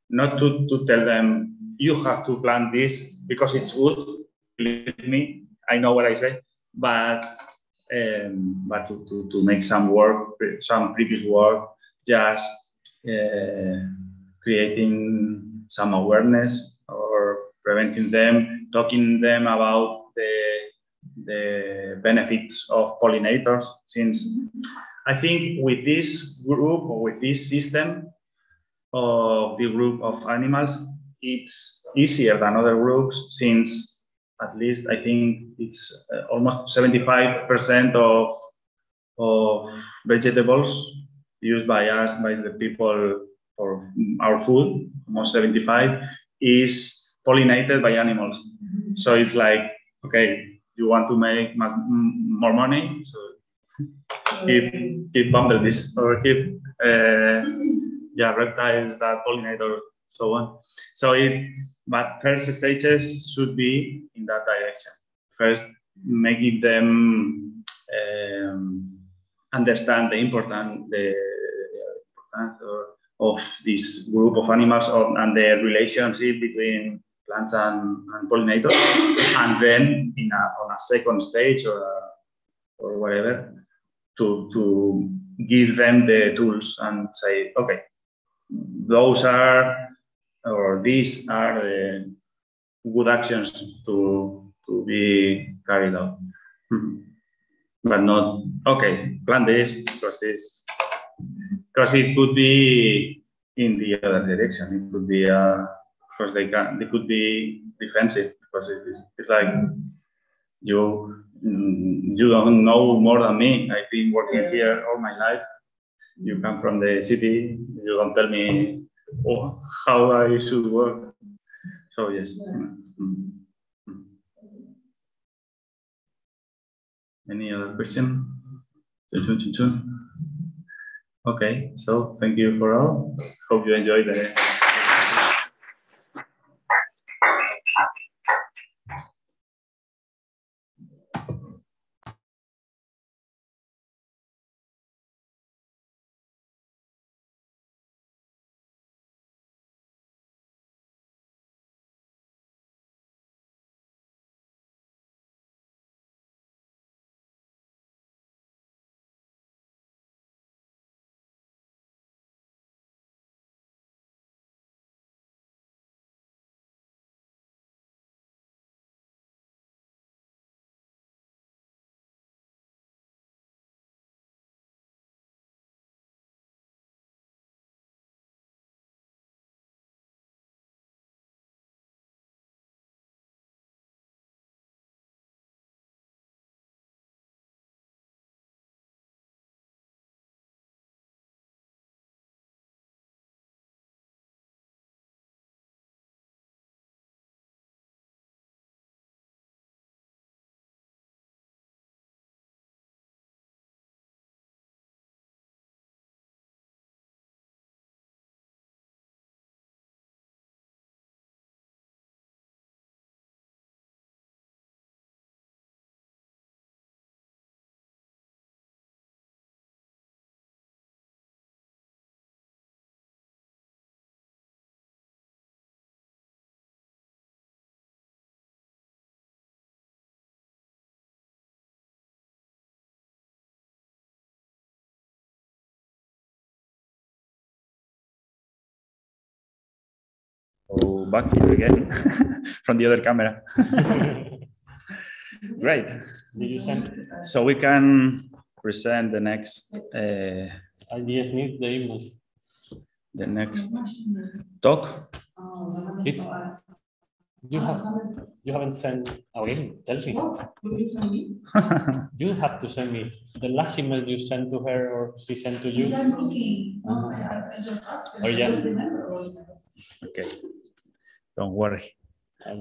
not to, to tell them you have to plant this because it's good. Believe me, I know what I say, but um, but to, to, to make some work, some previous work, just uh, creating some awareness preventing them, talking them about the the benefits of pollinators. Since I think with this group or with this system of the group of animals, it's easier than other groups since at least I think it's uh, almost 75% of, of vegetables used by us, by the people for our food, almost 75, is pollinated by animals. So it's like, okay, you want to make ma- more money, so keep keep bumblebees or keep uh, yeah, reptiles that pollinate or so on. So it, but first stages should be in that direction. First, making them um, understand the importance, the, the importance of this group of animals or, and the relationship between plants and, and pollinators, and then in a, on a second stage or a, or whatever, to to give them the tools and say, okay, those are or these are the good actions to to be carried out. (laughs) but not okay, plan this because this because it could be in the other direction. It could be uh, because they can they could be defensive because it is, it's like you you don't know more than me. I've been working here all my life. You come from the city. You don't tell me oh, how I should work. So yes. Mm -hmm. Any other question? Okay, so thank you for all. Hope you enjoyed the So back here again from the other camera. (laughs) Great. Did you send? So we can present the next. Uh, I just need the image. The next talk. It's, you have you haven't sent again. Tell me. (laughs) you have to send me the last email you sent to her or she sent to you. I'm looking. No, I, I just asked. Or yes. Okay. Don't worry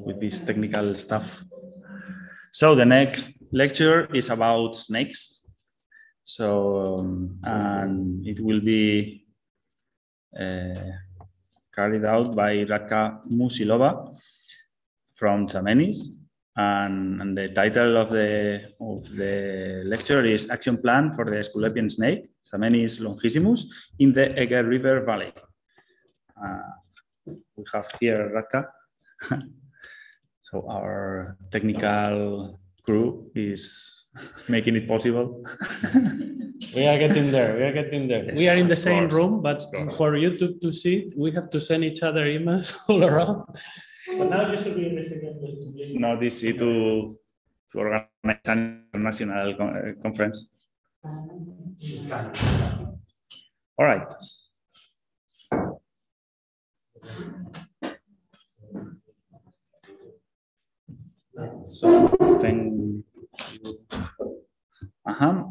with this technical stuff. So the next lecture is about snakes. So, um, and it will be uh, carried out by Radka Musilova from Zamenis. And, and, the title of the, of the lecture is Action Plan for the Asclepian Snake, Zamenis longissimus, in the Eger River Valley. Uh, we have here Radka. (laughs) so our technical crew is (laughs) making it possible. (laughs) we are getting there. We are getting there. Yes, we are in the same course, room, but for YouTube to see, we have to send each other emails all around. So now you should be in second It's not easy to, to organize an international conference. All right. So thank uh-huh.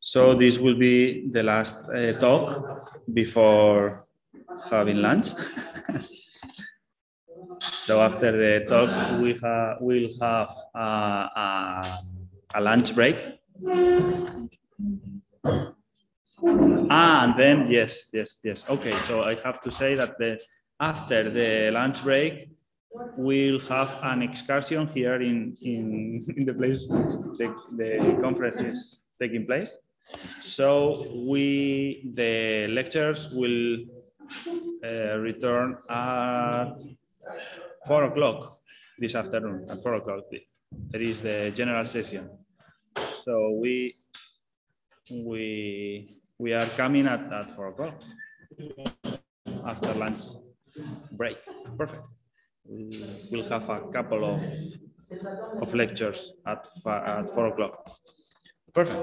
So this will be the last uh, talk before having lunch. (laughs) so after the talk, we ha will have a, a, a lunch break. Ah, and then yes, yes, yes. Okay, so I have to say that the after the lunch break, we'll have an excursion here in in, in the place the, the conference is taking place. So we the lectures will uh, return at four o'clock this afternoon. At four o'clock, there is the general session. So we we we are coming at, at four o'clock after lunch break. Perfect. We'll have a couple of of lectures at at four o'clock. Perfect.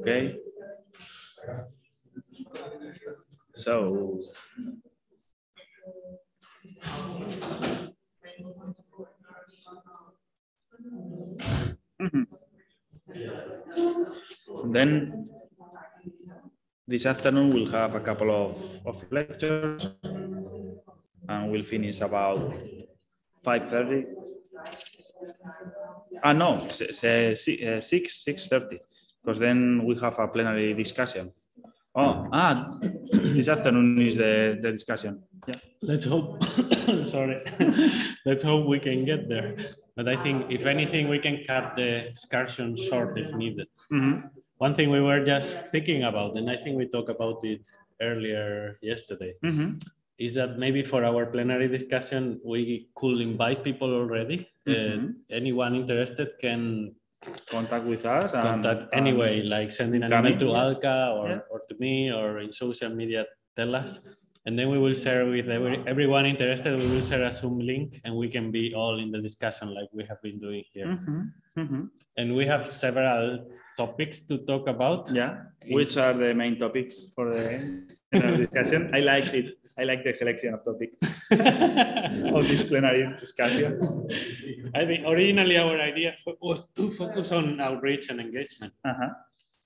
Okay. So Mhm. Then this afternoon we'll have a couple of, of lectures and we'll finish about 5.30. Ah, no, uh, six, 6.30, because then we have a plenary discussion. Oh, ah, (coughs) this afternoon is the, the discussion. Yeah. Let's hope. (coughs) Sorry. (laughs) Let's hope we can get there. But I think if anything, we can cut the excursion short if needed. Mm -hmm. One thing we were just thinking about, and I think we talked about it earlier yesterday, mm -hmm. Is that maybe for our plenary discussion, we could invite people already. Mm -hmm. uh, anyone interested can contact with us. Contact and, anyway, like sending an email to yes. Alka or, Yeah. or to me or in social media, tell us. And then we will share with every, everyone interested, we will share a Zoom link and we can be all in the discussion like we have been doing here. Mhm, mhm. And we have several topics to talk about. Yeah. Which are the main topics for the discussion? I like it. I like the selection of topics (laughs) of this plenary discussion. I think originally our idea was to focus on outreach and engagement. Uh-huh.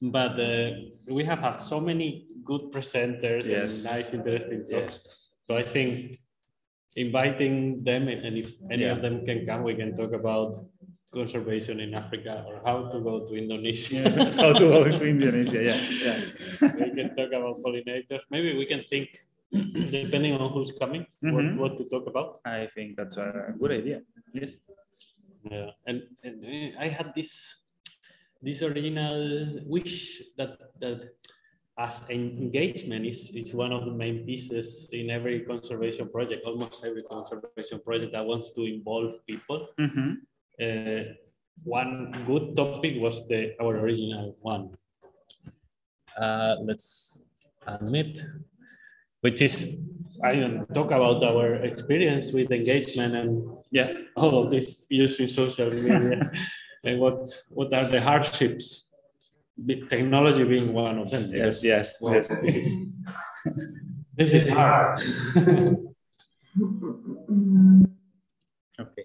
But uh, we have had so many good presenters Yes. and nice, interesting talks. So I think inviting them, and and if any Yeah. of them can come, we can talk about conservation in Africa or how to go to Indonesia. How to go to Indonesia, yeah, yeah. (laughs) we can talk about pollinators. Maybe we can think, depending on who's coming, Mhm. what, what to talk about. I think that's a good idea. Yes. Yeah, and, and uh, I had this this original wish that that as engagement is, is one of the main pieces in every conservation project, almost every conservation project that wants to involve people. Mhm. Uh, one good topic was the our original one. Uh, let's admit, which is I don't talk about our experience with engagement and yeah, all of this using social media (laughs) and what what are the hardships, Be- technology being one of them. Yes, yes, well, yes. this is (laughs) hard. (laughs) Okay.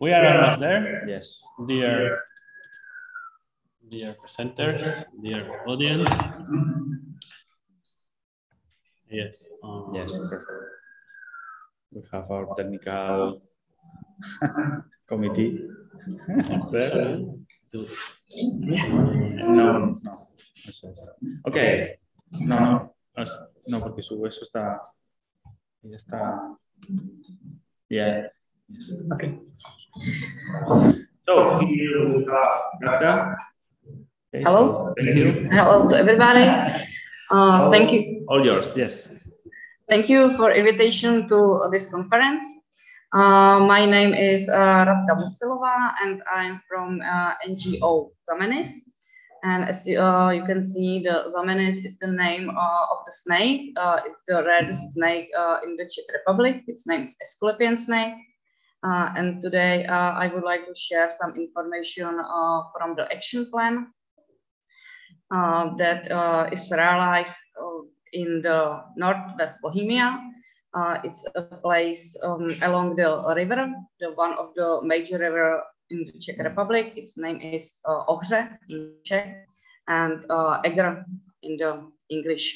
We are almost there. Yes. Dear, dear presenters, dear audience. Yes. um, Yes, perfect. We have our technical committee. there. to- No, no. eso es. Ok. No, no. es- No, porque su hueso está. Ya está. Yeah. Yes. Okay. So here we have Gata. Okay, Hello. so thank you. Hello to everybody. Uh, So, thank you. All yours. Yes. Thank you for invitation to this conference. Uh, my name is uh, Radka Musilova and I'm from uh, NGO Zamenis. And as you, uh, you can see, the Zamenis is the name uh, of the snake. Uh, it's the rarest snake uh, in the Czech Republic. Its name is Asclepian snake. Uh, and today uh, I would like to share some information uh, from the action plan that uh, is realized uh, in the northwest Bohemia. Uh, it's a place um, along the river, the one of the major river in the Czech Republic. Its name is uh, Ohře in Czech and uh, Eger in the English.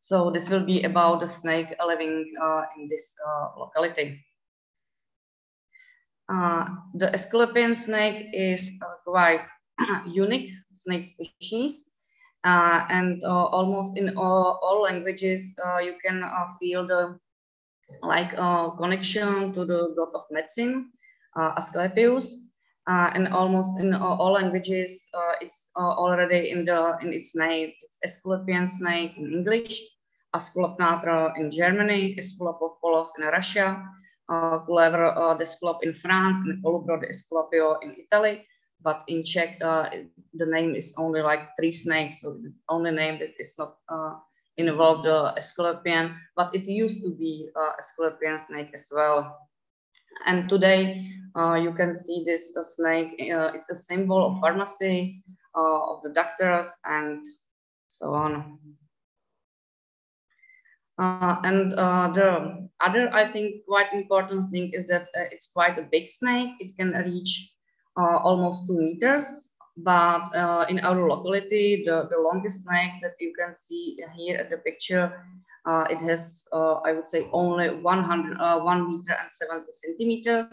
So this will be about the snake living uh, in this uh, locality. the Asclepian snake is quite (clears throat) unique snake species. Uh, and uh, almost in all, all languages, uh, you can feel the like connection to the god of medicine, Asclepius. and almost in all languages, it's already in the in its name. It's Asclepian snake in English, Äskulapnatter in Germany, Asclepiopoulos in Russia, uh, Couleuvre uh, Desclop in France, and Colubro di Esculapio in Italy but in Czech, uh, the name is only like three snakes, so the only name that is not uh, involved uh, Asclepian, but it used to be uh, Asclepian snake as well. And today uh, you can see this uh, snake, uh, it's a symbol of pharmacy, of the doctors and so on. and the other, I think, quite important thing is that it's quite a big snake. It can reach uh, almost two meters. But uh, in our locality, the, the longest snake that you can see here at the picture, uh, it has, I would say, only 100, 1 meter and 70 centimeters.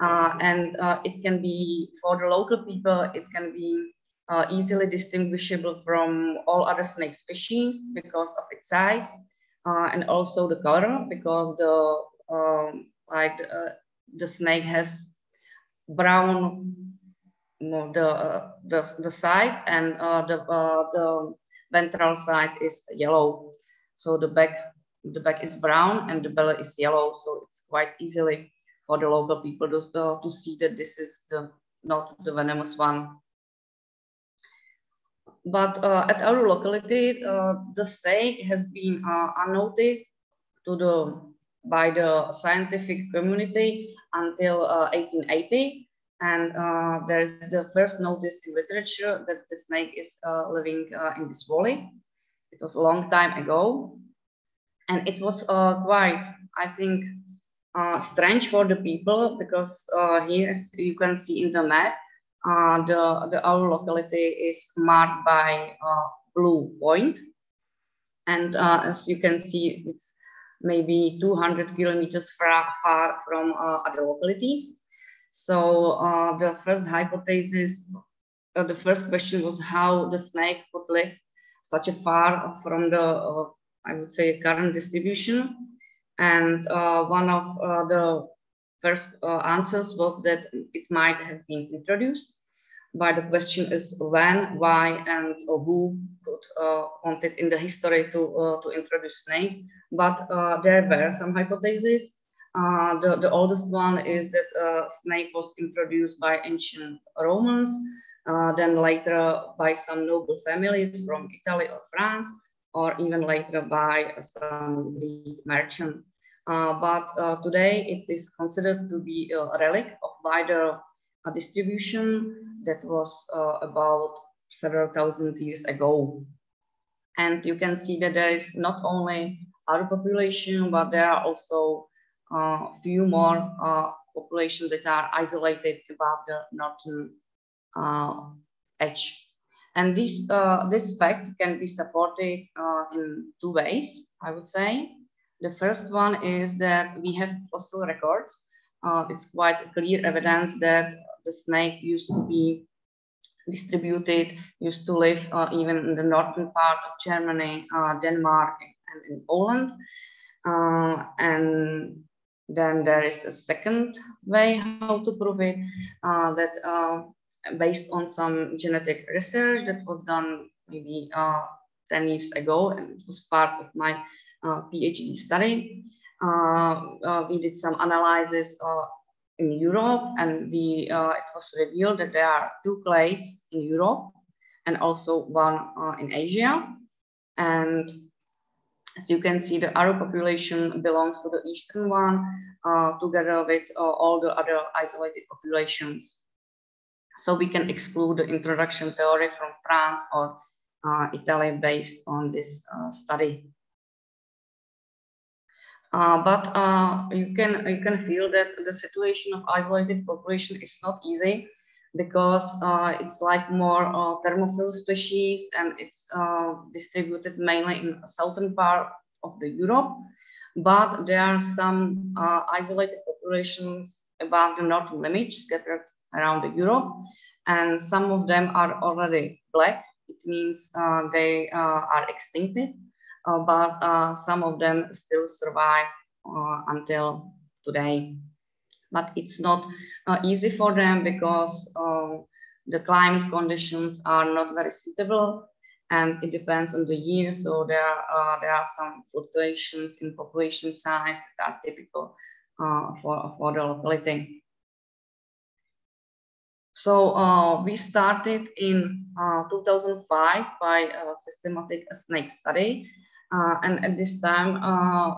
and it can be, for the local people, it can be uh, easily distinguishable from all other snake species because of its size uh, and also the color because the um, like uh, the snake has brown the uh, the the side and uh, the uh, the ventral side is yellow. So the back the back is brown and the belly is yellow. So it's quite easily for the local people to, uh, to see that this is the not the venomous one. But uh, at our locality uh, the snake has been unnoticed to the by the scientific community until 1880 and uh, there's the first notice in literature that the snake is uh, living uh, in this valley. It was a long time ago. And it was uh, quite, I think, uh, strange for the people because uh, here, as you can see in the map, the, the, our locality is marked by a blue point. And as you can see, it's maybe 200 kilometers far, far from other localities. So uh, the first hypothesis, uh, the first question was how the snake could live such a far from the, uh, I would say, current distribution. And uh, one of uh, the first uh, answers was that it might have been introduced. But the question is when, why, and who could wanted in the history to, to introduce snakes. But there were some hypotheses uh, the, the oldest one is that uh, snake was introduced by ancient Romans, uh, then later by some noble families from Italy or France, or even later by some Greek merchant. Uh, but uh, today it is considered to be a relic of wider uh, distribution that was about several thousand years ago. And you can see that there is not only our population, but there are also uh, few more uh, populations that are isolated above the northern uh, edge. And this, this fact can be supported in two ways, I would say. The first one is that we have fossil records. Uh, it's quite clear evidence that the snake used to be distributed, used to live uh, even in the northern part of Germany, uh, Denmark, and in Poland. and then there is a second way how to prove it uh, that uh, based on some genetic research that was done maybe uh, 10 years ago and it was part of my uh, PhD study. Uh, uh, we did some analysis in Europe and we, it was revealed that there are two clades in Europe and also one in Asia. And as you can see, the Aru population belongs to the eastern one, uh, together with uh, all the other isolated populations. So we can exclude the introduction theory from France or uh, Italy based on this uh, study. Uh, but uh, you can you can feel that the situation of isolated population is not easy because uh, it's like more thermophile species and it's distributed mainly in southern part of the Europe. But there are some isolated populations above the northern limit scattered around the Europe. And some of them are already black. It means uh, they uh, are extincted, but uh, some of them still survive uh, until today. But it's not uh, easy for them because the climate conditions are not very suitable and it depends on the year. So there are, there are some fluctuations in population size that are typical for, for the locality. So uh, we started in uh, 2005 by a systematic snake study. Uh, and at this time, uh,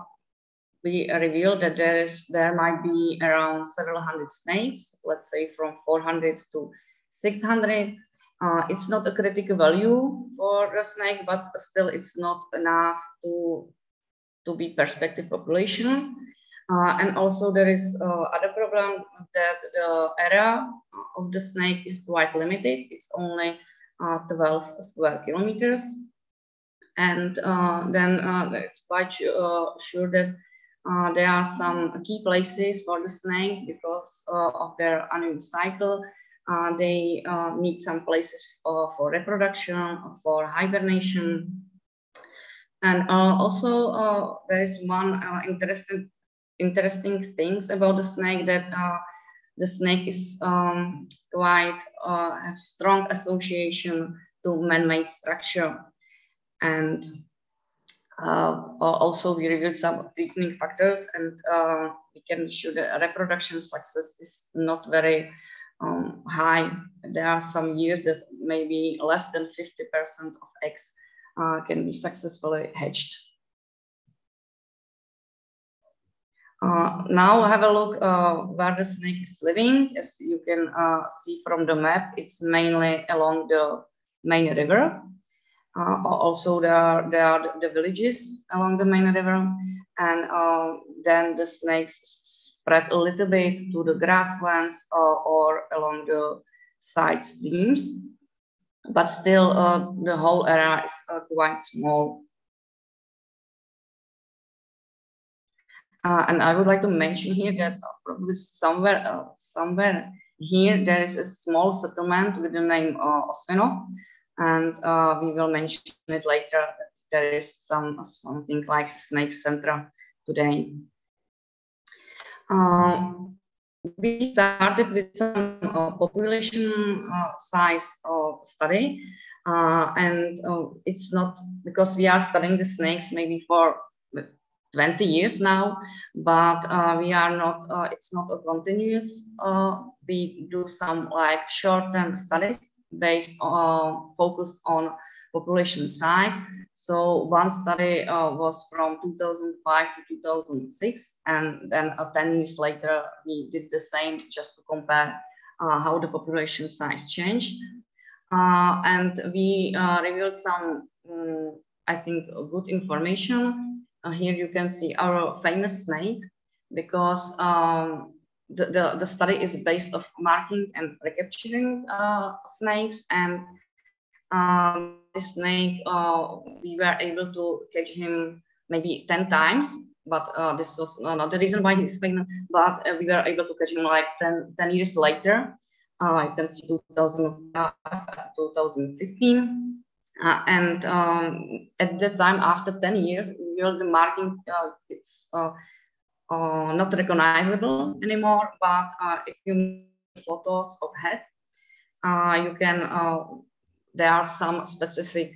we revealed that there is there might be around several hundred snakes, let's say from 400 to 600. Uh, it's not a critical value for the snake, but still it's not enough to, to be perspective population. Uh, and also there is uh, other problem that the area of the snake is quite limited. It's only uh, 12 square kilometers. And uh, then uh, it's quite uh, sure that there are some key places for the snakes because of their annual cycle. they need some places for reproduction, for hibernation, and also there is one interesting interesting things about the snake that uh, the snake is um, quite uh, have strong association to man-made structure and uh, also we revealed some weakening factors and uh, we can show that reproduction success is not very um, high. There are some years that maybe less than 50% of eggs uh, can be successfully hatched. Uh, now have a look uh, where the snake is living. As you can uh, see from the map, it's mainly along the main river. Uh, also, there are, there are the villages along the main river. And uh, then the snakes spread a little bit to the grasslands or along the side streams. But still, the whole area is quite small. Uh, and I would like to mention here that probably somewhere, uh, somewhere here there is a small settlement with the name uh, Osveno, and uh, we will mention it later. There is some something like snake center today. Um, we started with some uh, population uh, size of study, uh, and uh, it's not because we are studying the snakes maybe for 20 years now, but uh, we are not, uh, it's not a continuous, uh, we do some like short-term studies based on, focused on population size. So one study uh, was from 2005 to 2006, and then uh, 10 years later, we did the same just to compare uh, how the population size changed. and we revealed some, um, I think, good information uh, here you can see our famous snake because um, the, the, the, study is based of marking and recapturing uh, snakes and um, this snake, uh, we were able to catch him maybe 10 times, but uh, this was not the reason why he's famous, but uh, we were able to catch him like 10, 10 years later. Uh, you can see 2005, 2015. Uh, and um, at that time, after 10 years, know the marking uh, it's uh, uh, not recognizable anymore. But uh, if you make photos of head, uh, you can. there are some specific,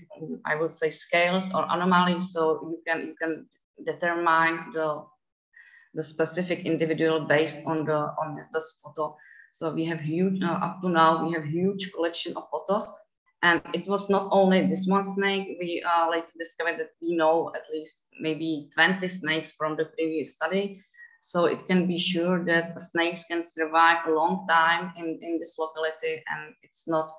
I would say, scales or anomalies, so you can you can determine the the specific individual based on the on this photo. So we have huge up to now we have huge collection of photos and it was not only this one snake, we uh, later discovered that we know at least maybe 20 snakes from the previous study. So it can be sure that snakes can survive a long time in, in this locality and it's not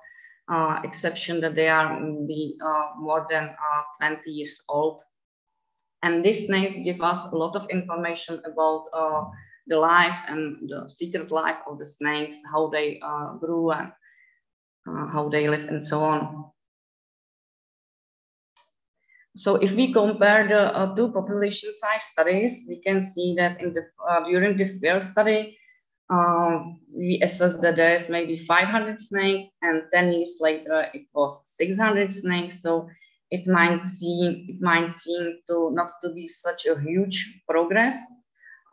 uh, exception that they are maybe uh, more than uh, 20 years old. And these snakes give us a lot of information about uh, the life and the secret life of the snakes, how they uh, grew and uh, how they live and so on. So if we compare the uh, two population size studies, we can see that in the uh, during the first study, um, we assessed that there's maybe 500 snakes, and 10 years later it was 600 snakes. So it might seem it might seem to not to be such a huge progress,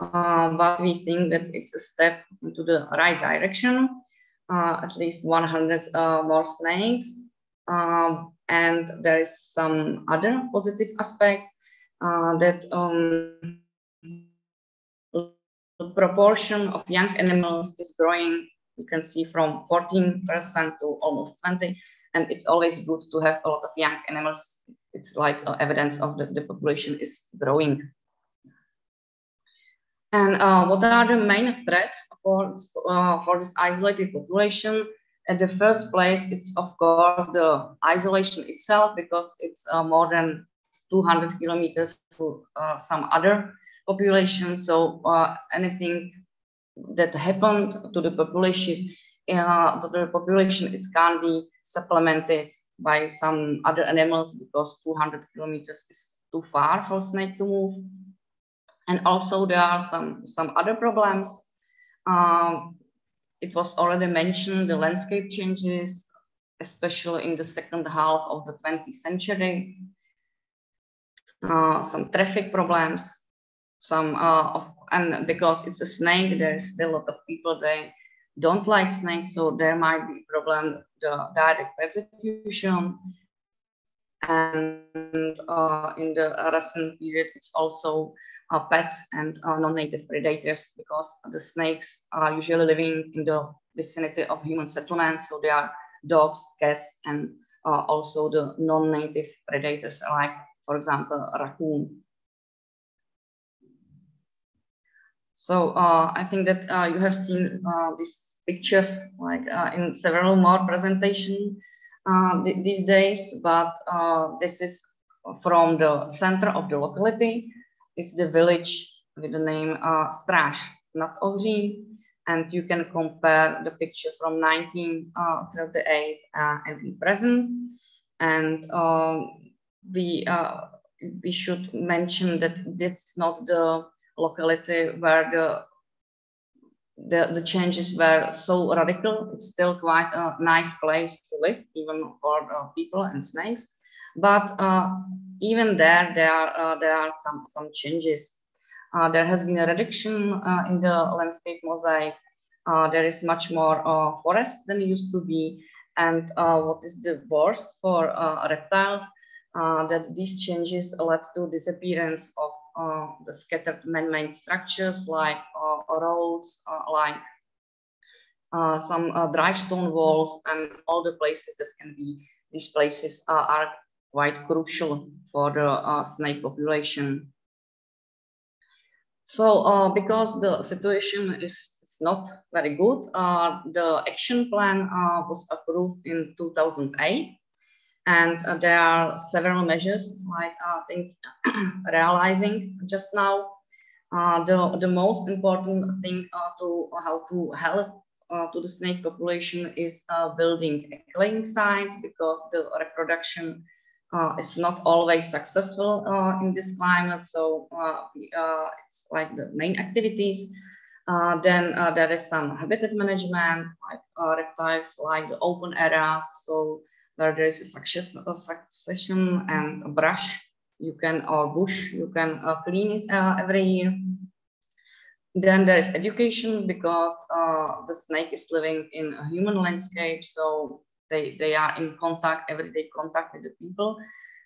uh, but we think that it's a step into the right direction. Uh, at least 100 uh, more snakes, um, and there is some other positive aspects uh, that um, the proportion of young animals is growing. You can see from 14% to almost 20, and it's always good to have a lot of young animals. It's like uh, evidence of the, the population is growing. And uh, what are the main threats for, uh, for this isolated population? At the first place, it's of course the isolation itself because it's uh, more than 200 kilometers to uh, some other population. So uh, anything that happened to the population, uh, to the population, it can be supplemented by some other animals because 200 kilometers is too far for snake to move. And also there are some, some other problems. Um, it was already mentioned, the landscape changes, especially in the second half of the 20th century. Uh, some traffic problems, some uh, of, and because it's a snake, there's still a lot of people they don't like snakes, so there might be problem the direct persecution. And uh, in the recent period, it's also pets and non-native predators because the snakes are usually living in the vicinity of human settlements. So they are dogs, cats, and uh, also the non-native predators like, for example, raccoon. So uh, I think that uh, you have seen uh, these pictures like in several more presentations uh, th these days, but this is from the center of the locality. It's the village with the name uh, Stráž nad Ohří, and you can compare the picture from 1938 and in present. And um, we we should mention that that's not the locality where the the, the changes were so radical. It's still quite a nice place to live, even for uh, people and snakes. But uh, even there, there are, uh, there are some, some changes. Uh, there has been a reduction in the landscape mosaic. There is much more forest than used to be. And what is the worst for reptiles, that these changes led to disappearance of uh, the scattered man-made structures like uh, roads, uh, like some dry stone walls and all the places that can be, these places are quite crucial for the snake population. So uh, because the situation is, is not very good, uh, the action plan uh, was approved in 2008. And uh, there are several measures, like uh, I think (clears throat) realizing just now. Uh, the, the most important thing uh, to how to help uh, to the snake population is uh, building egg-laying sites because the reproduction Uh, is not always successful uh, in this climate. So uh, we, it's like the main activities. then there is some habitat management, like reptiles, like the open areas. So where there is a succession and a brush, you can, or bush, you can uh, clean it uh, every year. Then there is education because uh, the snake is living in a human landscape. So they, they are in contact, everyday contact with the people.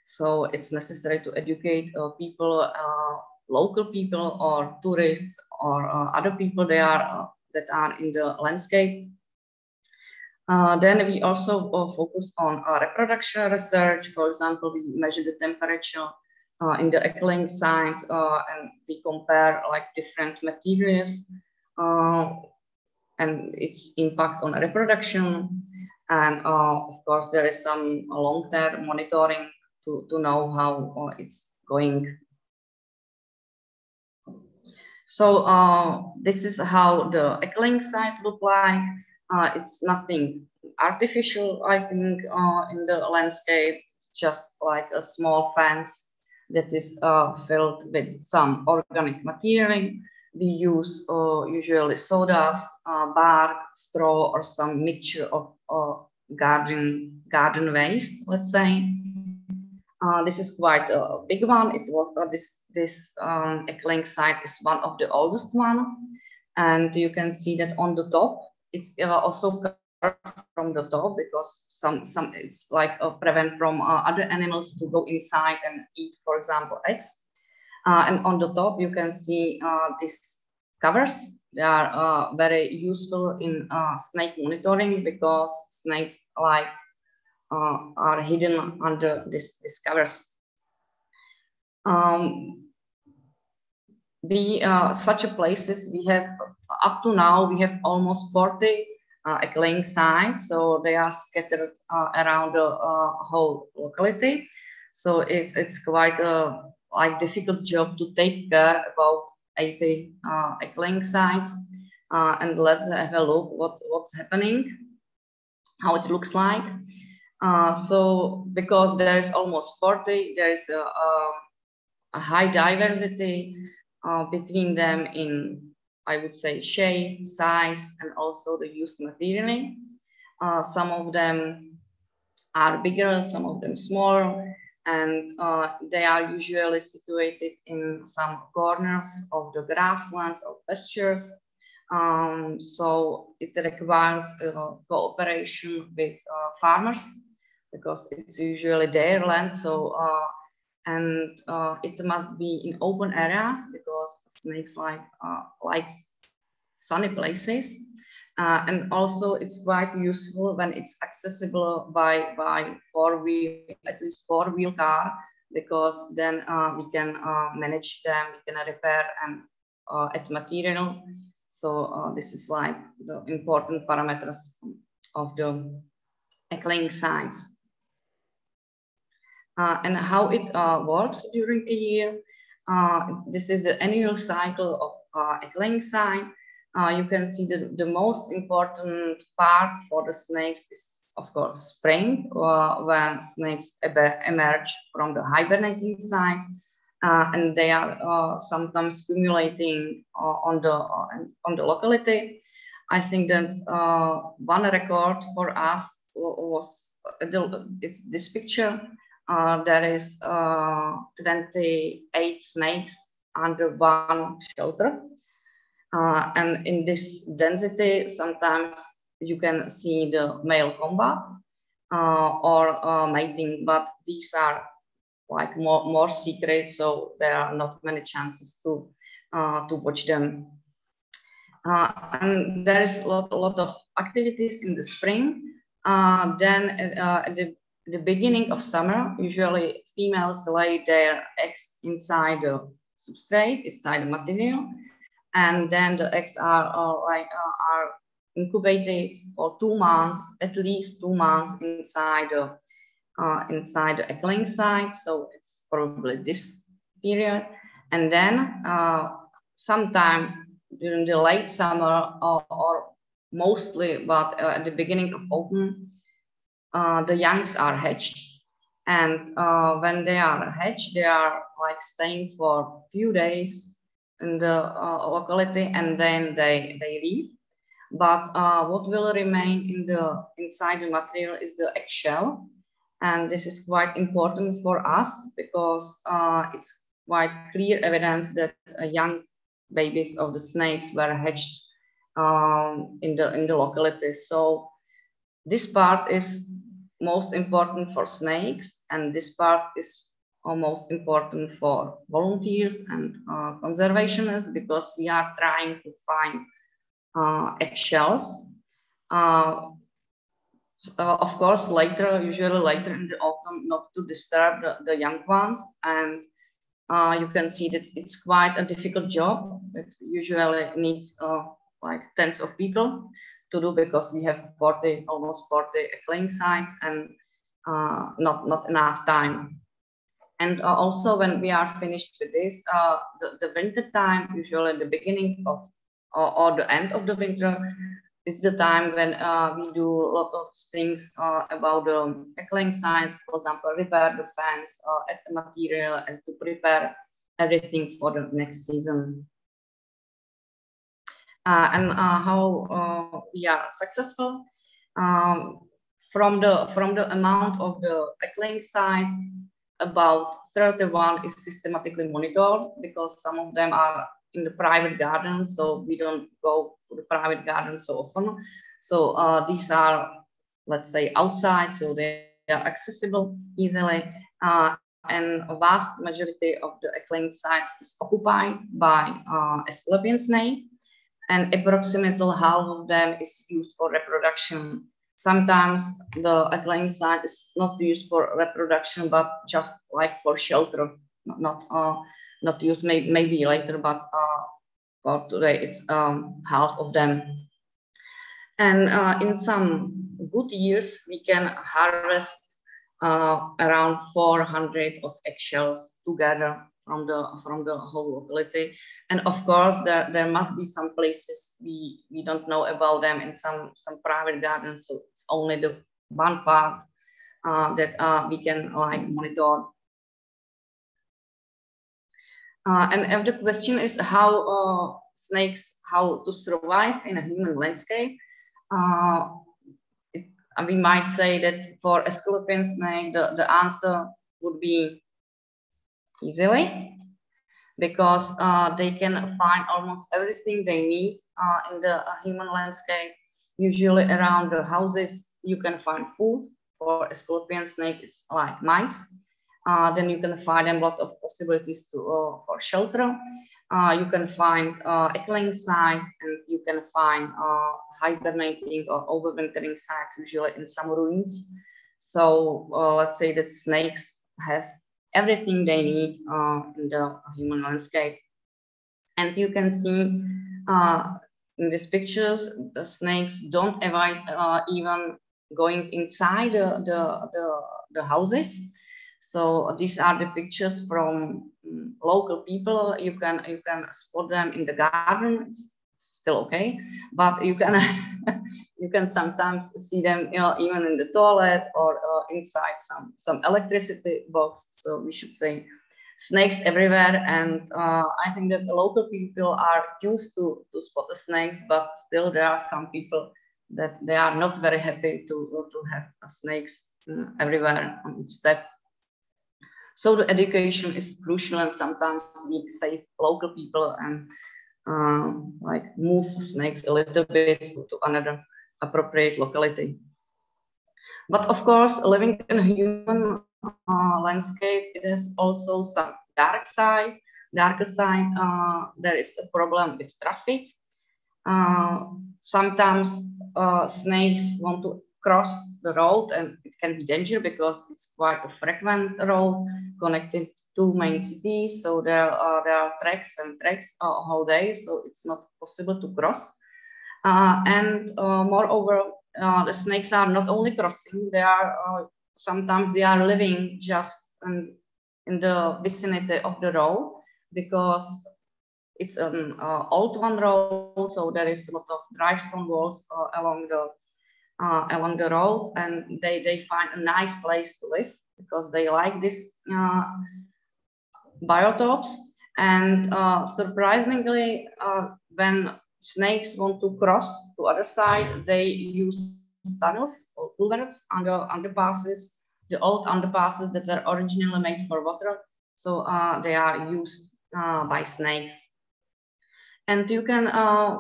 So it's necessary to educate uh, people, uh, local people or tourists or uh, other people they are, that are in the landscape uh, then we also uh, focus on uh, reproduction research. For example, we measure the temperature uh, in the sites uh, and we compare like different materials uh, and its impact on reproduction. And of course, there is some long-term monitoring to, to know how it's going. So this is how the egg-laying site look like. Uh, it's nothing artificial, I think, uh, in the landscape. It's just like a small fence that is uh, filled with some organic material. we use uh, usually sawdust, uh, bark, straw, or some mixture of uh, garden garden waste, let's say. Uh, this is quite a big one. It was uh, this this um, egg-laying site is one of the oldest one, and you can see that on the top it's uh, also from the top because some some it's like prevent from other animals to go inside and eat, for example, eggs. Uh, and on the top, you can see uh, these covers. They are uh, very useful in snake monitoring because snakes like are hidden under these, these covers. Um, we uh, such a places we have up to now we have almost 40 uh, egg-laying sites so they are scattered uh, around the whole locality so it, it's quite a like difficult job to take care about 80 uh, egg-laying sites. Uh, and let's have a look what, what's happening, how it looks like. Uh, so because there is almost 40, there is a, a, a high diversity uh, between them in, I would say, shape, size, and also the used material. Uh, some of them are bigger, some of them smaller, and uh, they are usually situated in some corners of the grasslands or pastures. Um, so it requires uh, cooperation with uh, farmers because it's usually their land. So uh, and uh, it must be in open areas because snakes like uh, like sunny places. Uh, and also it's quite useful when it's accessible by, by four wheel, at least four wheel car, because then uh, we can uh, manage them, we can repair and uh, add material. So uh, this is like the important parameters of the egg-laying sites. Uh, and how it works during the year. this is the annual cycle of uh, site uh, you can see the, the most important part for the snakes is, of course, spring, uh, when snakes emerge from the hibernating sites. Uh, and they are uh, sometimes accumulating uh, on the uh, on the locality. I think that one record for us was it's this picture. there is 28 snakes under one shelter uh, and in this density, sometimes you can see the male combat uh, or uh, mating, but these are like more, more secret, so there are not many chances to, uh, to watch them. Uh, and there is a lot, a lot of activities in the spring. Uh, then at the, the beginning of summer, usually females lay their eggs inside the substrate, inside the material and then the eggs are, like uh, are incubated for two months, at least two months inside the uh, inside the egg-laying site. So it's probably this period, and then uh, sometimes during the late summer or, or mostly, but uh, at the beginning of autumn, uh, the youngs are hatched. And uh, when they are hatched, they are like staying for a few days in the uh, locality and then they, they leave. But uh, what will remain in the inside the material is the eggshell. And this is quite important for us because uh, it's quite clear evidence that young babies of the snakes were hatched um, in the in the locality. So this part is most important for snakes, and this part is most important for volunteers and uh, conservationists because we are trying to find uh, eggshells. Uh, uh, of course, later, usually later in the autumn, not to disturb the, the young ones. And uh, you can see that it's quite a difficult job. It usually needs uh, like tens of people to do because we have 40, almost 40 playing sites and not, not enough time and uh, also when we are finished with this, uh, the, the winter time, usually the beginning of or, or the end of the winter, is the time when uh, we do a lot of things uh, about the um, egg-laying sites, for example, repair the fence, uh, add the material, and to prepare everything for the next season. and how we are successful. Um, from the from the amount of the egg-laying sites, about 31 is systematically monitored because some of them are in the private garden, so we don't go to the private garden so often. So uh, these are, let's say, outside, so they are accessible easily. Uh, and a vast majority of the egg-laying sites is occupied by uh, Aesculapian snake, and approximately half of them is used for reproduction. Sometimes the egg-laying site is not used for reproduction, but just like for shelter, not, not uh, not used may, maybe later, but uh, for today it's um, half of them. And uh, in some good years, we can harvest uh, around 400 of eggshells together from the from the whole locality. And of course, there, there must be some places we, we don't know about them in some, some private gardens. So it's only the one part uh, that uh, we can like monitor uh, and if the question is how uh, snakes, how to survive in a human landscape, uh, it, we might say that for a Aesculapian snake, the, the answer would be easily because uh, they can find almost everything they need uh, in the human landscape. Usually around the houses, you can find food. For a Aesculapian snake, it's like mice. Uh, then you can find a lot of possibilities to, uh, for shelter. Uh, you can find uh, egg-laying sites and you can find uh, hibernating or overwintering sites, usually in some ruins. So uh, let's say that snakes has everything they need uh, in the human landscape. And you can see uh, in these pictures, the snakes don't avoid uh, even going inside the, the, the, the houses. So these are the pictures from um, local people. You can you can spot them in the garden. It's still okay, but you can (laughs) you can sometimes see them you know, even in the toilet or uh, inside some some electricity box. So we should say snakes everywhere. And uh, I think that the local people are used to to spot the snakes, but still there are some people that they are not very happy to to have snakes uh, everywhere on each step. So the education is crucial and sometimes we save local people and uh, like move snakes a little bit to another appropriate locality. But of course, living in a human uh, landscape, it has also some dark side. Darker side, uh, there is a problem with traffic. Uh, sometimes uh, snakes want to cross the road and it can be dangerous because it's quite a frequent road connected to main cities. So there are, there are tracks and tracks all day, so it's not possible to cross. Uh, and uh, moreover, uh, the snakes are not only crossing, they are sometimes they are living just in, in the vicinity of the road because it's an old one road, so there is a lot of dry stone walls along the uh, along the road and they, they find a nice place to live because they like these uh, biotopes. And uh, surprisingly, when snakes want to cross to other side, they use tunnels or culverts under underpasses, the old underpasses that were originally made for water. So uh, they are used uh, by snakes. And you can,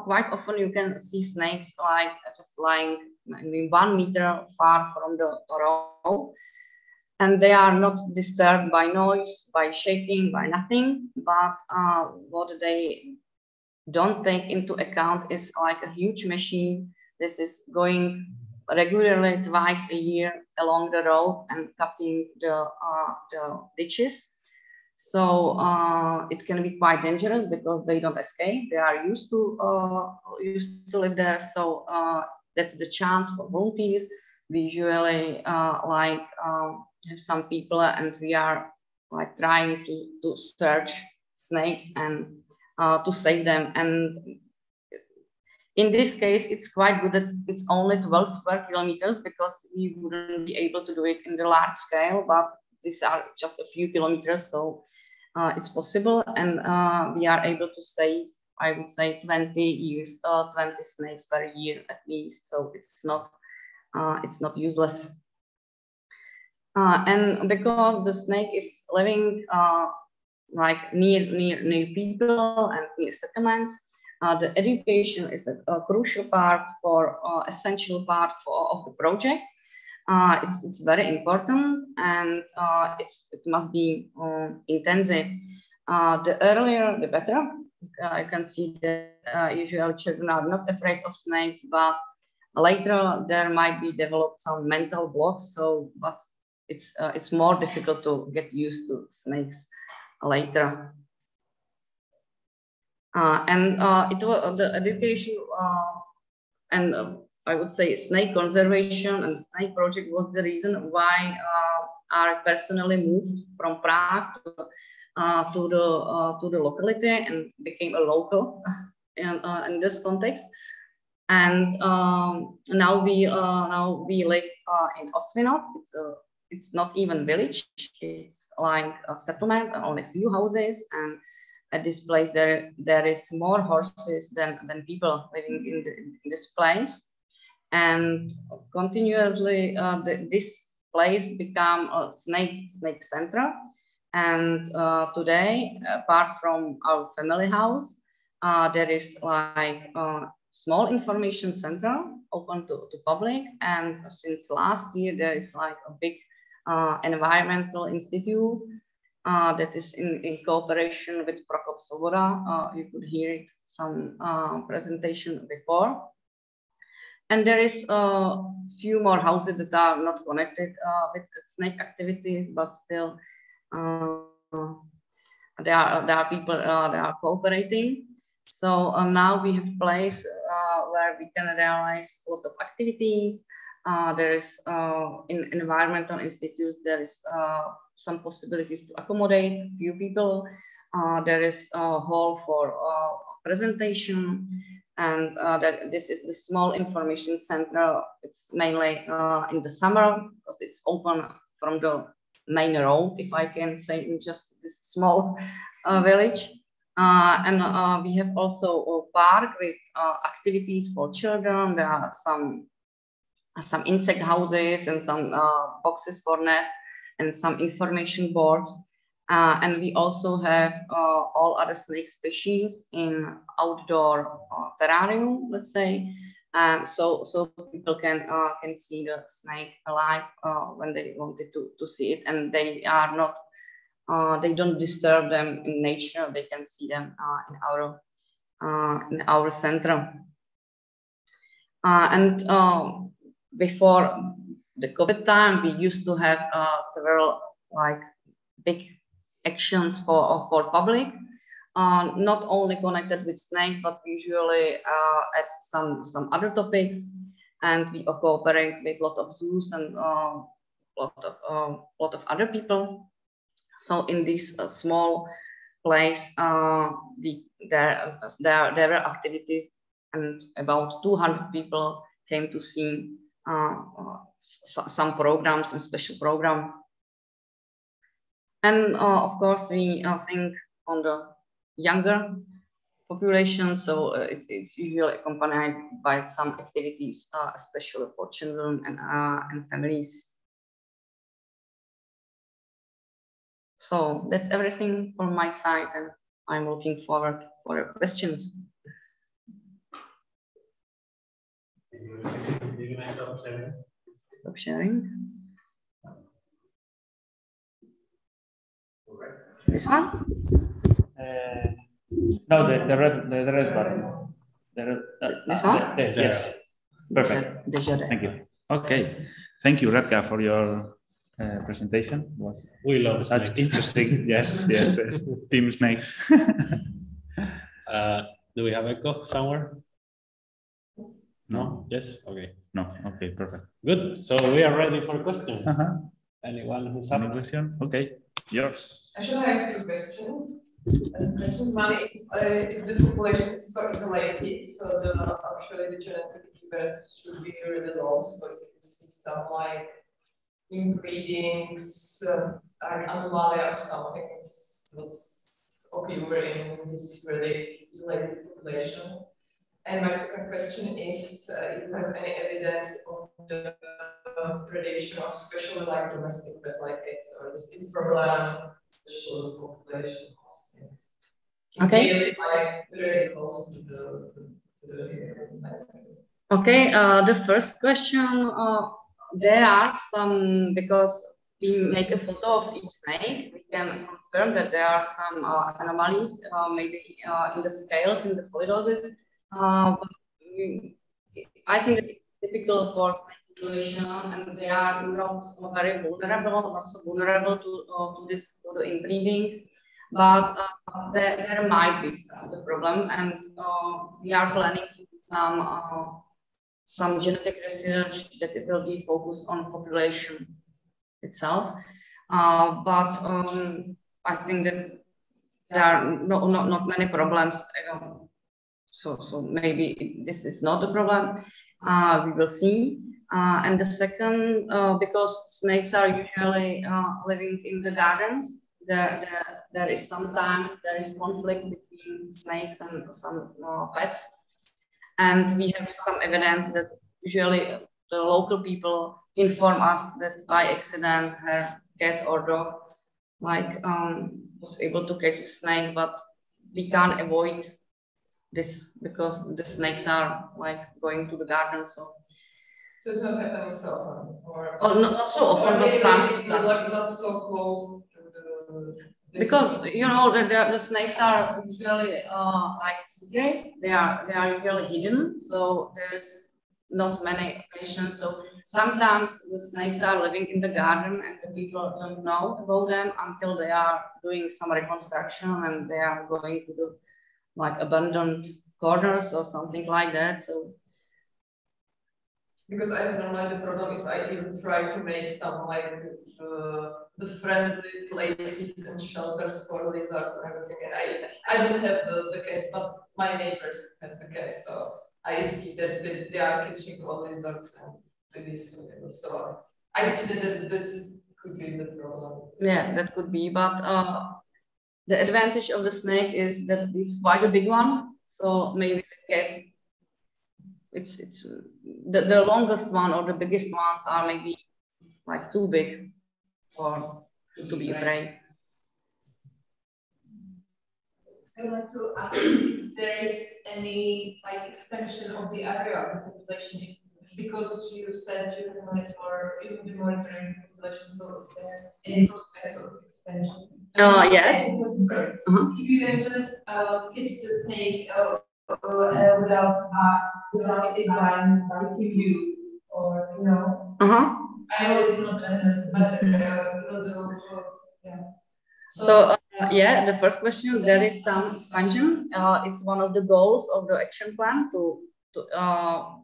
quite often you can see snakes like just lying mean, one meter far from the road. And they are not disturbed by noise, by shaking, by nothing. But uh, what they don't take into account is like a huge machine. This is going regularly twice a year along the road and cutting the, uh, the ditches. So uh, it can be quite dangerous because they don't escape. They are used to uh, used to live there. So uh, that's the chance for volunteers. We usually uh, like um, have some people and we are like trying to, to search snakes and uh, to save them. And in this case, it's quite good that it's only 12 square kilometers because we wouldn't be able to do it in the large scale, but these are just a few kilometers, so uh, it's possible. And uh, we are able to save I would say 20 years, uh, 20 snakes per year at least. So it's not, uh, it's not useless. Uh, and because the snake is living uh, like near, near, near people and near settlements, uh, the education is a, a crucial part for uh, essential part for, of the project. Uh, it's, it's very important and uh, it's, it must be intensive. the earlier, the better. I can see that usually children are not afraid of snakes, but later there might be developed some mental blocks. So, but it's uh, it's more difficult to get used to snakes later. Uh, and uh, it was the education uh, and uh, I would say snake conservation and snake project was the reason why uh, I personally moved from Prague to, to the to the locality and became a local (laughs) in, in this context and um, now we uh, now we live uh, in Osvinov. It's a it's not even village. It's like a settlement, only a few houses, and at this place there there is more horses than than people living in, the, in this place, and continuously uh, the, this place become a snake snake center. And uh, today, apart from our family house, uh, there is like uh, small information center open to, to public. And since last year, there is like a big uh, environmental institute uh, that is in, in cooperation with Prokop Svoboda. Uh, you could hear it some uh, presentation before. And there is a few more houses that are not connected uh, with snake activities, but still there are there are people uh, that are cooperating. So uh, now we have place uh, where we can realize a lot of activities. Uh, there is uh, in environmental institute, there is uh, some possibilities to accommodate a few people. Uh, there is a hall for presentation and that this is the small information center. It's mainly in the summer because it's open from the main road, if I can say in just this small village. Uh, and uh, we have also a park with uh, activities for children. There are some some insect houses and some uh, boxes for nests and some information boards. Uh, and we also have uh, all other snake species in outdoor terrarium, let's say. And so, so people can can see the snake alive when they wanted to, to see it, and they are not uh, they don't disturb them in nature. They can see them uh, in our uh, in our center. Uh, and before the COVID time, we used to have uh, several like big actions for for public. not only connected with snake, but usually at some some other topics, and we cooperate with a lot of zoos and a lot of lot of other people so in this uh, small place, uh, we, there, there, there were activities and about 200 people came to see uh, uh some program, some special program. And uh, of course, we uh, think on the younger population, so it, it's usually accompanied by some activities, especially for children and, and families. So that's everything from my side and I'm looking forward for your questions. Stop sharing. This one? Uh, no, the, the red the, the red button. The red, uh, this one? The, the, yes. Perfect. Thank you. Okay. Thank you, Radka, for your uh, presentation was we love such snakes. interesting. (laughs) yes, yes, yes. Team snakes. (laughs) uh, do we have echo somewhere? No. Yes. Okay. No. Okay. Perfect. Good. So we are ready for questions. Uh -huh. Anyone who's Any question? Okay. Yours. Actually, I have two questions. Uh, question one is uh, if the population is so isolated, so the actually the genetic keepers should be really low. So if you see some like inbreedings, uh, like anomaly or something, it's, it's occur in this really isolated population? And my second question is uh, if you have any evidence of the uh, predation of especially like domestic pets like cats or this problem, special population Okay. Really, like very close to the, to the Okay, uh, the first question, uh, there are some, because we make a photo of each snake, we can confirm that there are some uh, anomalies, uh, maybe uh, in the scales, in the pholidosis. Uh, I think it's typical for population, and they are not very vulnerable, not so vulnerable to, to this to inbreeding but uh, there, there might be some the problem, and uh, we are planning some uh, some genetic research that it will be focused on population itself. but um, I think that there are no, not, not many problems. Um, so, so maybe this is not a problem. Uh, we will see. Uh, and the second, uh, because snakes are usually living in the gardens, there, there, there is sometimes there is conflict between snakes and some uh, pets. And we have some evidence that usually the local people inform us that by accident her cat or dog like um, was able to catch a snake, but we can't avoid this because the snakes are like going to the garden. So so it's not happening so often, or oh, not, not so often, but times not, not so close to the. because you know the, the, the snakes are usually uh, like secret they are they are usually hidden so there's not many patients so sometimes the snakes are living in the garden and the people don't know about them until they are doing some reconstruction and they are going to the like abandoned corners or something like that so because I don't know the problem if I even try to make some like uh, the friendly places and shelters for lizards and everything. And I, I don't have the, the cats, but my neighbors have the cats. So I see that they, they are catching all lizards and this. So I see that, that that could be the problem. Yeah, that could be. But uh, the advantage of the snake is that it's quite a big one. So maybe the cat, it's, it's the, the longest one or the biggest ones are maybe like too big for to be afraid. I would like to ask if there is any like expansion of the area of the population because you said you can monitor, you can be monitoring the population. So is there any prospect of expansion? Uh, yes. Sorry. Uh -huh. If you can just uh, pitch the snake uh, uh, without uh, without it dying to you, or you know. Uh huh. I know it's not venomous, but uh, yeah. So uh, yeah, the first question there is some expansion. Uh, it's one of the goals of the action plan to to. Uh,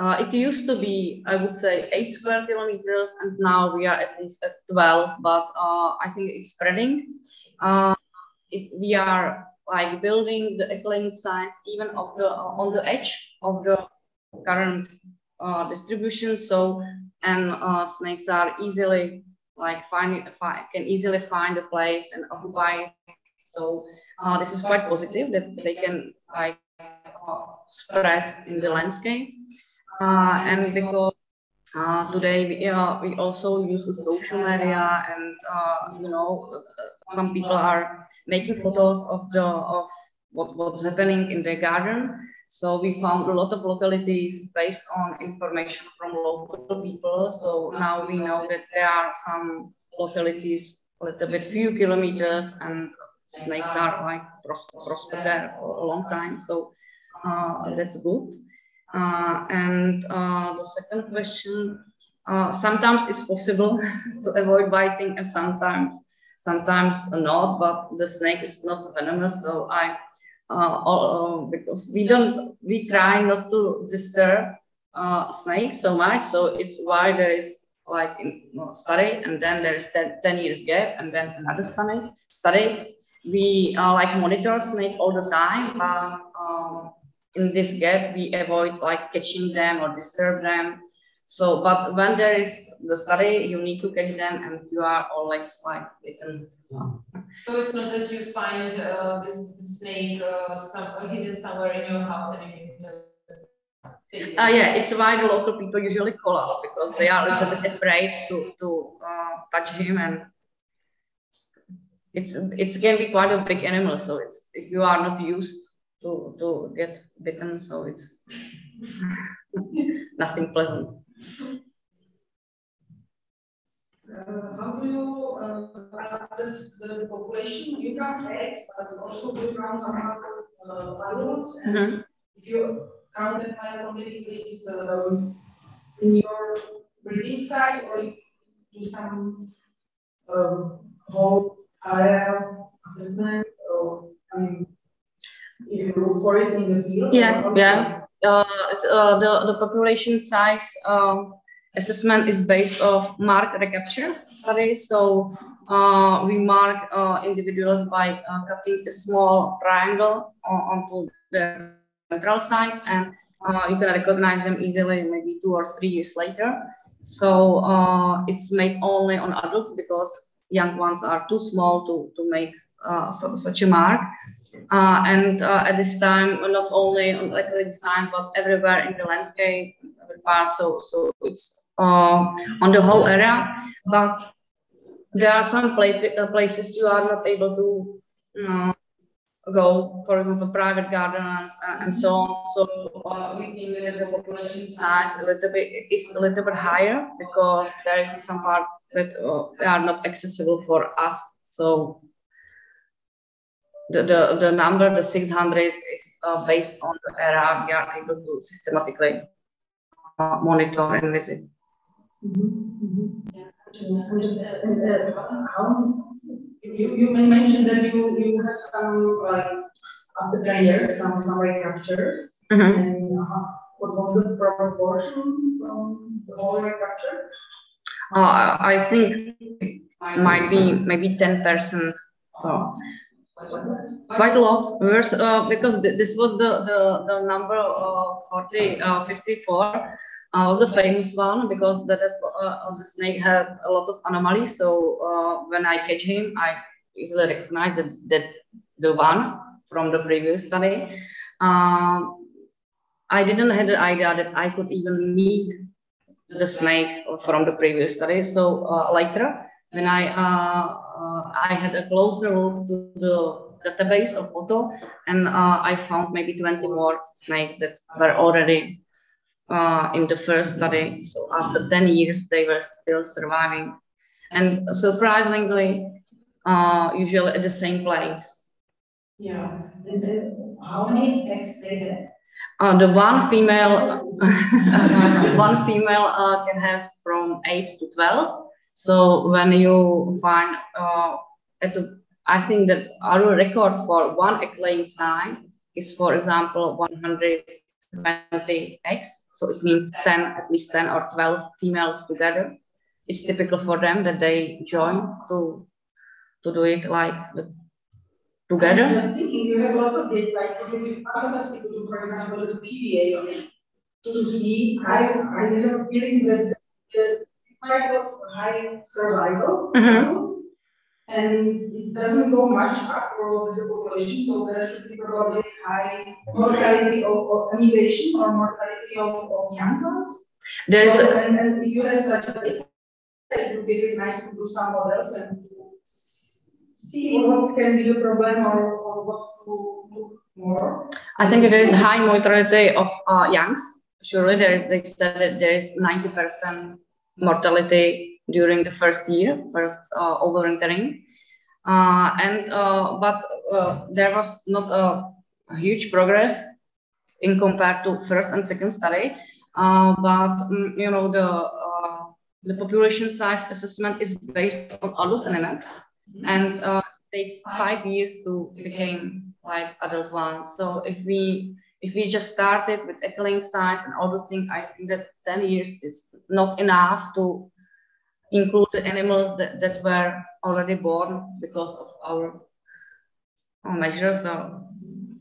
uh, it used to be, I would say, eight square kilometers, and now we are at least at 12. But uh, I think it's spreading. Uh, it, we are like building the egg-laying sites even of the on the edge of the current uh, distribution. So and uh, snakes are easily like find, find can easily find a place and occupy. So uh, this is quite positive that they can like uh, spread in the landscape. Uh, and because uh, today we, uh, we also use the social media and you know some people are making photos of the of what, what's happening in the garden so we found a lot of localities based on information from local people. So now we know that there are some localities a little bit few kilometers and snakes are like prosper there for a long time. So uh, that's good. Uh, and uh, the second question, uh, sometimes it's possible (laughs) to avoid biting and sometimes sometimes not, but the snake is not venomous. So I uh, uh, because we don't, we try not to disturb uh, snakes so much. So it's why there is like study and then there's 10, 10 years gap and then another study. study. We like monitor snake all the time, but um, in this gap we avoid like catching them or disturb them. So, but when there is the study, you need to catch them and you are always like bitten. So it's not that you find uh, this snake uh, some, hidden somewhere in your house and you can just take it? Uh, yeah, it's why the local people usually call us because they are a little bit afraid to, to uh, touch him and it's it can be quite a big animal so it's if you are not used to to get bitten so it's (laughs) nothing pleasant Uh, how do you uh, assess the population? You count eggs, but also do you count somehow uh? And Mhm. if you count them by communities um, in your breeding site or you do some um, whole area assessment or I mean, if you look for it in the field? yeah yeah. Uh, uh, the the population size um, assessment is based off mark recapture study. So uh, we mark uh, individuals by uh, cutting a small triangle on, onto the central side and uh, you can recognize them easily maybe two or three years later. So uh, it's made only on adults because young ones are too small to, to make uh, so, such a mark uh, and uh, at this time, not only on the design, but everywhere in the landscape, every part. So, so it's uh, on the whole area. But there are some uh, places you are not able to uh, go, for example, private gardens and, and so on. So uh, we think that the population size a little bit is a little bit higher because there is some part that uh, are not accessible for us. So the, the, the number, the 600 is uh, based on the area we are able to systematically uh, monitor and visit. Just, just, uh, uh, how, you, you mentioned that you, you have some, like, after ten years, some, some recaptures. Mhm. And uh, what was the proportion from the whole recapture? Uh, I think it might be maybe 10%. Uh, quite a lot uh, because th- this was the, the, the number of 40, uh, 54 uh, was the famous one because that is, uh, the snake had a lot of anomalies. So uh, when I catch him, I easily recognize that, that the one from the previous study. Um, I didn't have the idea that I could even meet the snake from the previous study. So uh, later, when I uh, uh, I had a closer look to the database of Otto, and uh, I found maybe 20 more snakes that were already uh, in the first study. So after 10 years, they were still surviving, and surprisingly, uh, usually at the same place. Yeah, how many eggs they had? Uh, the one female, (laughs) one female uh, can have from eight to twelve. So when you find, uh, at the, I think that our record for one laying sign is, for example, 120 eggs. So it means 10, at least 10 or 12 females together. It's typical for them that they join to to do it like the, together. I'm just thinking, you have a lot of data, it would be fantastic to for example, the it, to see, I, I have a feeling that the, quite high survival. Mhm. And it doesn't go much up for the population, so there should be probably high mortality of, of immigration or mortality of, of young ones. There is So, a- and, and if you have such a data, it would be really nice to do some models and see what can be the problem or, or what to do more. I think there is high mortality of uh, youngs. Surely there, they said that there is 90% mortality during the first year, first uh, overwintering. Uh, and uh, but uh, there was not a, huge progress in compared to first and second study. Uh, but mm, you know the uh, the population size assessment is based on adult animals, and uh, it takes five years to become like adult ones. So if we if we just started with egg-laying sites and all the things, I think that 10 years is not enough to include the animals that, that were already born because of our, our measures of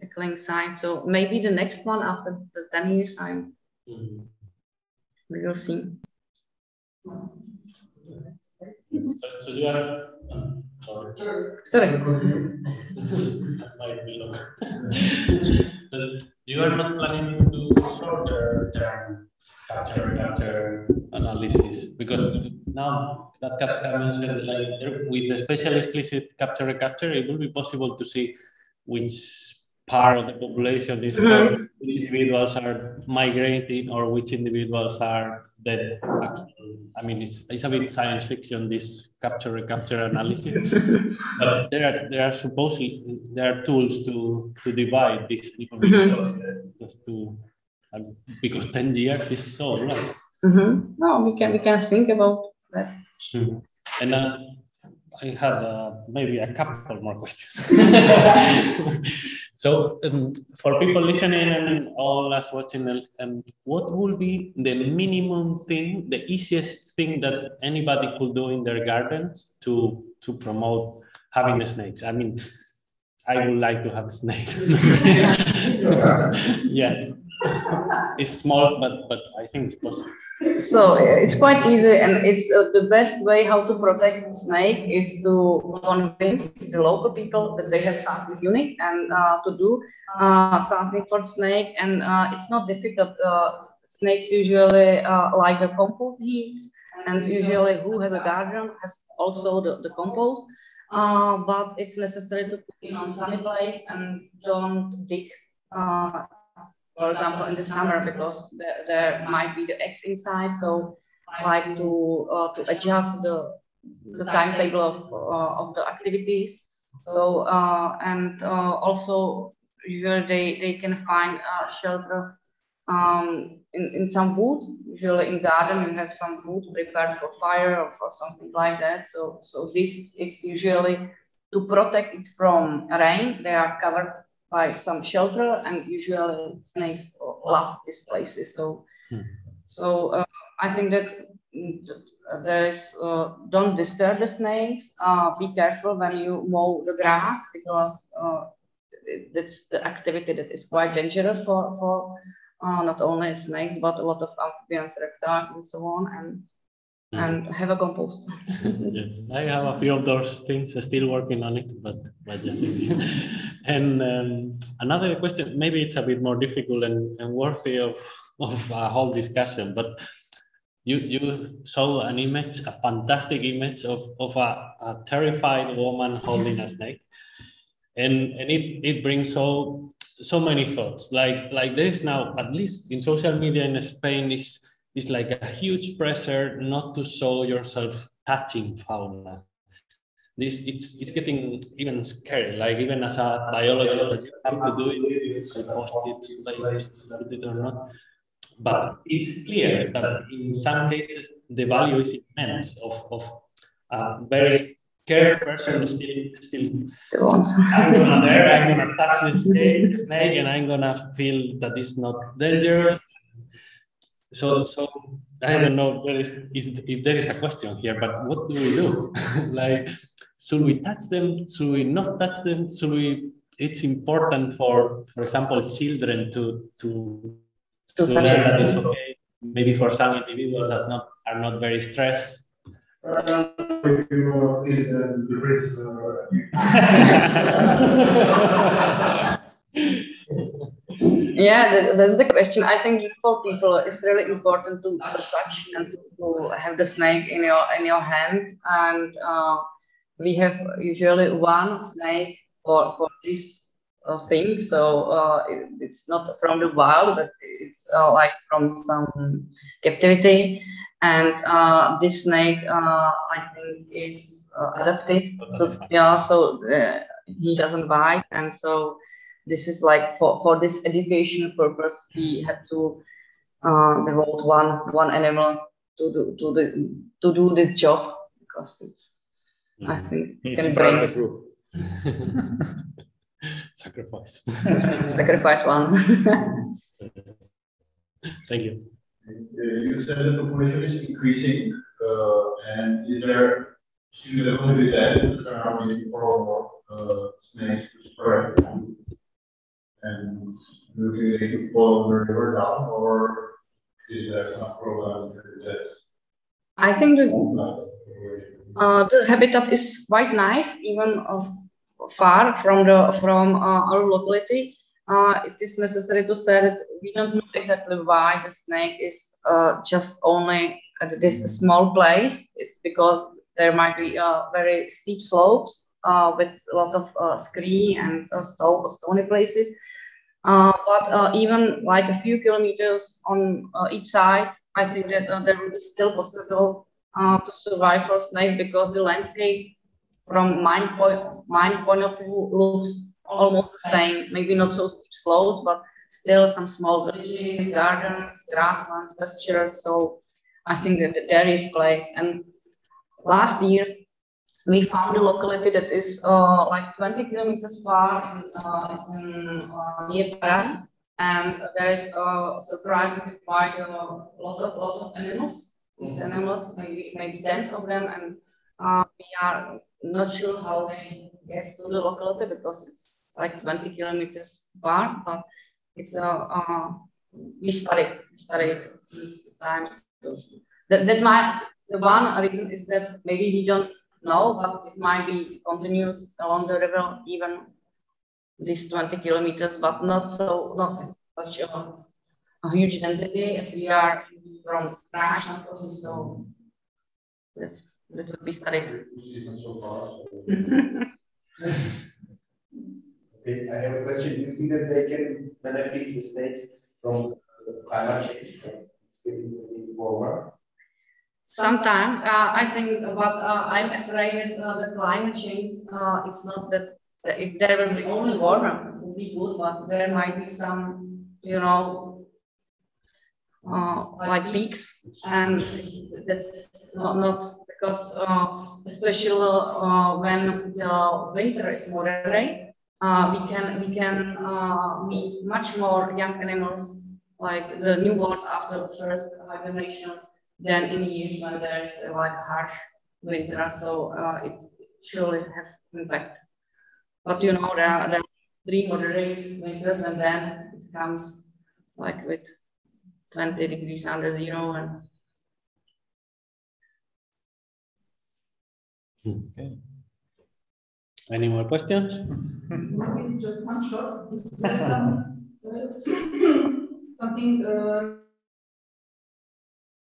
egg-laying sites. So maybe the next one after the 10 years, I'm we will see. So, so you are. Sorry. (laughs) (laughs) so you are not planning to do shorter term capture capture analysis because now that Kafka mentioned like with the special explicit capture recapture, it will be possible to see which part of the population is mm-hmm. which individuals are migrating or which individuals are dead. I mean, it's, it's a bit science fiction, this capture recapture analysis, (laughs) but there are, there are supposedly, there are tools to, to divide this information mm-hmm. just to, um, because 10 years is so long. Mm-hmm. No, we can, we can think about that. Mm-hmm. And uh, I had uh, maybe a couple more questions. (laughs) so, um, for people listening and all us watching, um, what would be the minimum thing, the easiest thing that anybody could do in their gardens to to promote having snakes? I mean, I would like to have snakes. (laughs) (laughs) yes, it's small, but but I think it's possible. So it's quite easy, and it's uh, the best way how to protect the snake is to convince the local people that they have something unique and uh, to do uh, something for snake. And uh, it's not difficult. Uh, snakes usually uh, like the compost heaps, and usually who has a garden has also the, the compost. but it's necessary to put it on sunny place and don't dig for example, in the summer because there, there might be the eggs inside. So I like to uh, to adjust the the timetable of uh, of the activities. So uh, and uh, also usually they, they can find shelter um, in, in some wood. Usually in garden you have some wood prepared for fire or for something like that. So so this is usually to protect it from rain. They are covered by some shelter, and usually snakes love these places. So, hmm. so uh, I think that there is uh, don't disturb the snakes. Uh, be careful when you mow the grass because uh, that's the activity that is quite dangerous for for uh, not only snakes but a lot of amphibians, reptiles, and so on. And Mm. and have a compost. (laughs) (laughs) yeah, I have a few of those things, still working on it, but, but yeah. (laughs) and um, another question, maybe it's a bit more difficult and, and worthy of, of a whole discussion, but you, you saw an image, a fantastic image of, of a, a terrified woman holding a snake. And, and it, it brings so so many thoughts. Like like there is now, at least in social media in Spain, is it's like a huge pressure not to show yourself touching fauna. This it's it's getting even scary. Like even as a biologist, that you have to do it, I post it, like put it or not. But it's clear that in some cases the value is immense of of a very care person still still I'm gonna there, I'm gonna touch the snake, snake and I'm gonna feel that it's not dangerous so, so I don't know if there is, if there is a question here, but what do we do? (laughs) like, should we touch them? Should we not touch them? Should we? It's important for, for example, children to to to learn that it's okay. Maybe for some individuals that not are not very stressed. Uh, Yeah, that, that's the question. I think for people, it's really important to, to touch and to, to, have the snake in your in your hand. And uh, we have usually one snake for for this uh, thing. So uh, it, it's not from the wild, but it's uh, like from some captivity. And uh, this snake, uh, I think, is adapted. To, yeah, so he doesn't bite, and so this is like for, for this education purpose, we have to uh, devote one one animal to do to the to do this job because it's mm. I mm-hmm. think it's can bring (laughs) sacrifice (laughs) sacrifice one. (laughs) Thank you. You said the population is increasing, uh, and is there still going to be that surrounding for uh, snakes to spread? And moving it to follow the river down, or is that's not problem with this? I think the, uh, the habitat is quite nice, even uh, far from the from uh, our locality. Uh, it is necessary to say that we don't know exactly why the snake is uh, just only at this small place. It's because there might be uh, very steep slopes uh, with a lot of uh, scree and uh, stone, stony places. Uh, but uh, even like a few kilometers on uh, each side, I think that there will be still possible uh, to survive for snakes because the landscape from my point, my point of view looks almost the same. Maybe not so steep slopes, but still some small villages, gardens, grasslands, pastures. So I think that there is place. And last year, we found a locality that is uh, like 20 kilometers far. In, uh, it's in uh, near Prague, and there is uh, surprisingly quite a lot of lot of animals. These animals, maybe maybe tens of them, and uh, we are not sure how they get to the locality because it's like 20 kilometers far. But it's a uh, we studied studied times. So that that might the one reason is that maybe we don't know, but it might be continuous along the river, even this 20 kilometers, but not so, not such a, a huge density as we are from scratch, so this, this will be studied. (laughs) Okay, I have a question. Do you think that they can benefit the states from climate change? It's getting warmer. Sometime, uh, I think what uh, I'm afraid uh, the climate change, uh, it's not that if there will be only warmer, it would be good, but there might be some, you know, uh, like peaks, and that's not, not because, uh, especially uh, when the winter is moderate, uh, we can we can uh, meet much more young animals, like the newborns after the first hibernation than in years when there's uh, like harsh winter, so uh, it surely have impact. But you know, there are, there are three moderate winters, and then it comes like with 20 degrees under zero. And Okay. Any more questions? Maybe just one shot. There's some, uh, (coughs) something, uh,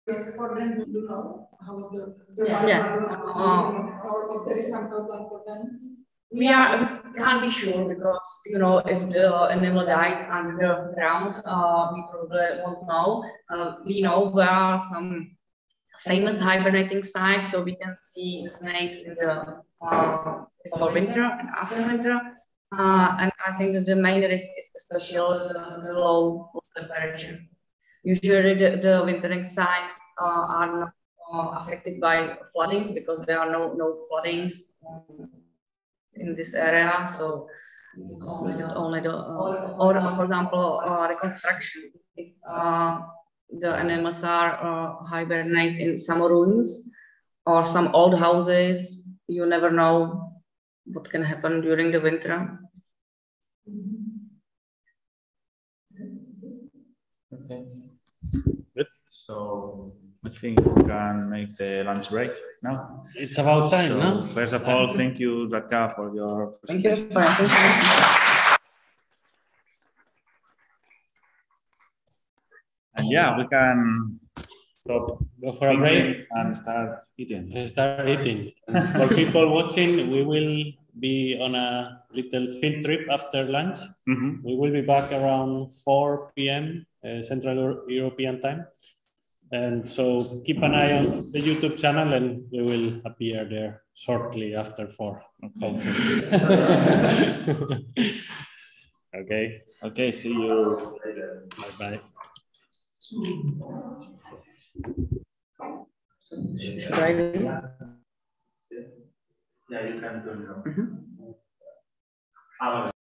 risk for them, you know, how the. Yeah, yeah. Uh, Or if there is some problem for them. we are we can't be sure because you know if the animal died under the ground, uh, we probably won't know. Uh, we know there are some famous hibernating sites, so we can see the snakes in the uh, before winter and after winter. Uh, and I think that the main risk is especially the, the low temperature. Usually the, the wintering sites uh, are not uh, affected by floodings because there are no, no floodings um, in this area. So only the, only the uh, or for example, uh, reconstruction. Uh, the animals are hibernate in some ruins or some old houses. You never know what can happen during the winter. Okay. Good. So I think we can make the lunch break now. It's about time, So, no? First of all, thank you, Radka, for your Thank you presentation. for attention. And yeah, we can stop Go for a break. and start eating. Start eating. (laughs) For people watching, we will be on a little field trip after lunch. Mhm. We will be back around 4 p.m. Uh, Central Euro- European time. And so keep an eye on the YouTube channel and we will appear there shortly after 4. hopefully. (laughs) okay. Okay, see you. Bye bye. Should I leave? Yeah, you can turn it on. Mhm.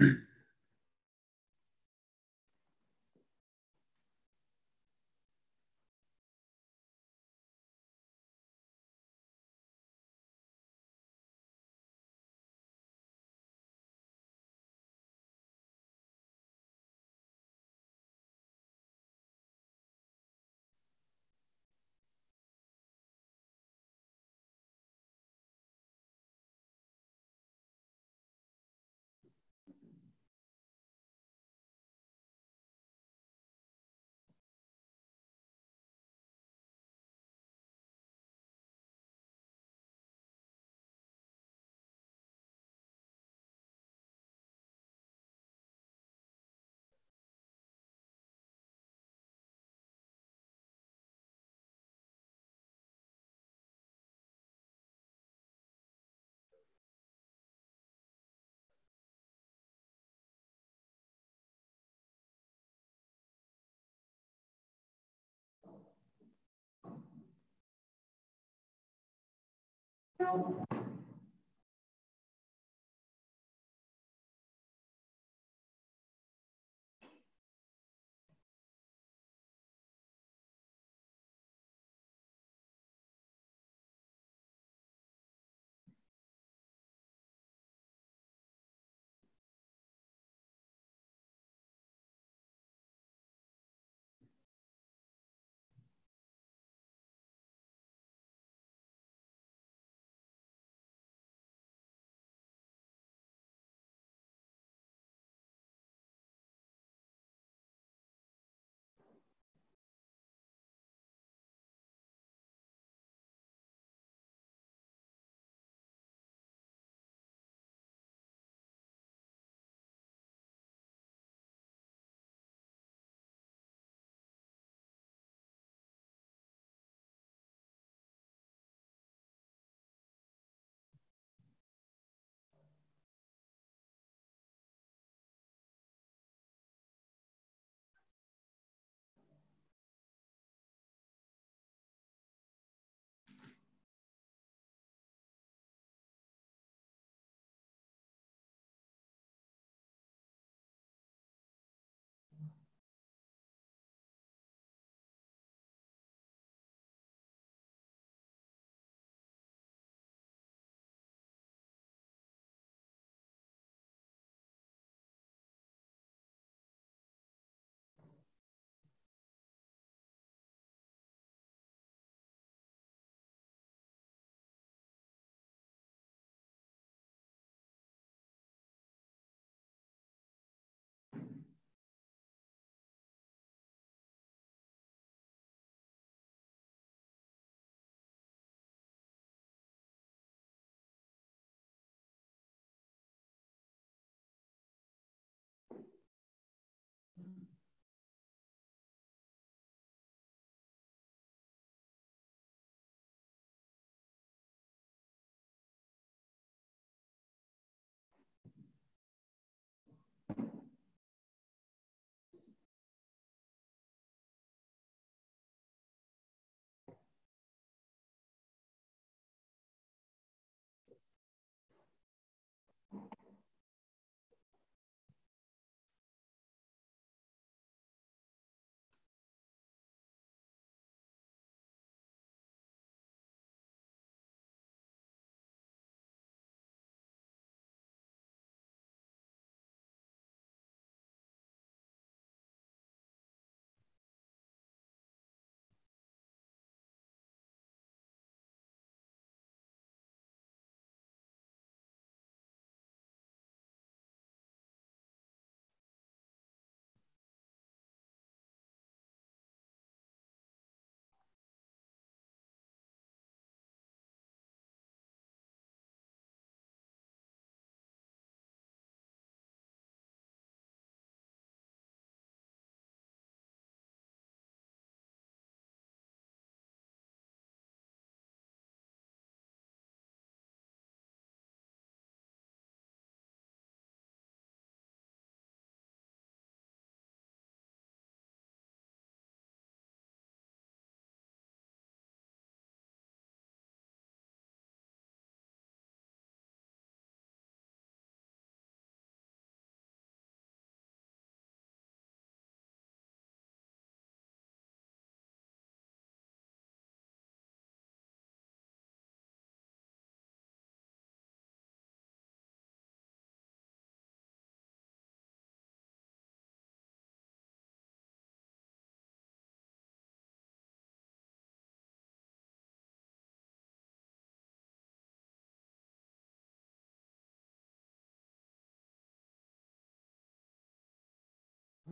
Mm-hmm. (clears throat)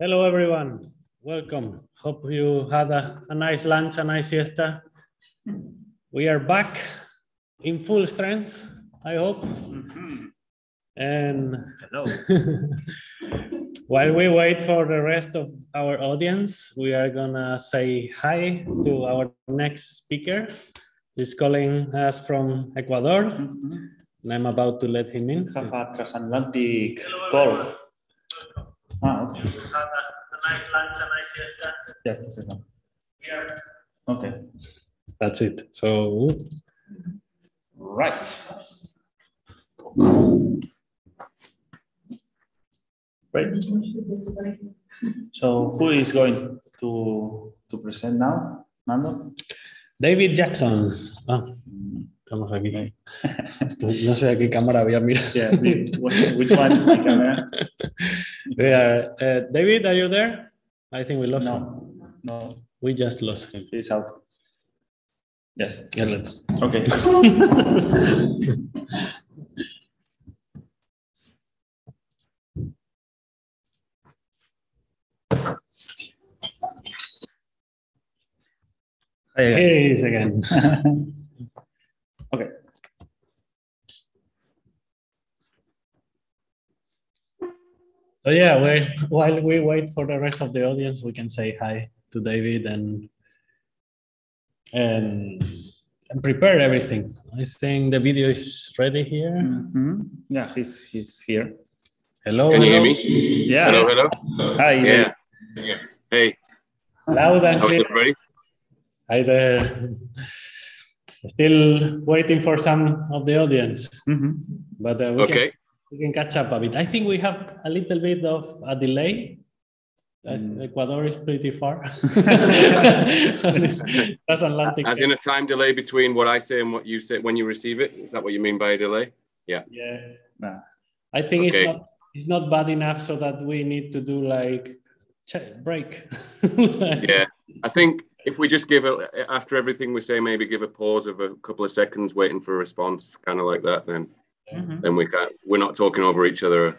Hello, everyone. Welcome. Hope you had a, a nice lunch, a nice siesta. We are back in full strength, I hope. Mm-hmm. And Hello. (laughs) while we wait for the rest of our audience, we are gonna say hi to our next speaker. He's calling us from Ecuador. Mm-hmm. And I'm about to let him in. Have a transatlantic call. Okay. Just a second. Okay. That's it. So, right. Right. So who is going to, to present now? Nando? David Jackson. Ah, estamos aquí. No sé a qué cámara voy a mirar. Yeah, which- one is my camera? (laughs) Are, uh, David, are you there? I think we lost him. No, no, We just lost him. he's out. Yes. Yeah, let's. Okay. (laughs) Hi again. (laughs) So yeah, we while we wait for the rest of the audience, we can say hi to David and and and prepare everything. I think the video is ready here. Mhm. Yeah, he's he's here. Hello. Can you hear me? Yeah. Hello, hello. Hi. Yeah. yeah. Hey. Loud and How's clear. everybody? Hi there. Still waiting for some of the audience, but uh, we, Okay. can, we can catch up a bit. I think we have a little bit of a delay. As mm. Ecuador is pretty far. (laughs) (laughs) That's Atlantic. As in a time delay between what I say and what you say when you receive it. Is that what you mean by a delay? Yeah. Yeah. Nah. I think Okay. it's not it's not bad enough so that we need to do like check break. (laughs) Yeah. I think if we just give it after everything we say, maybe give a pause of a couple of seconds, waiting for a response, kind of like that. Then, Mhm. then we can't, We're not talking over each other.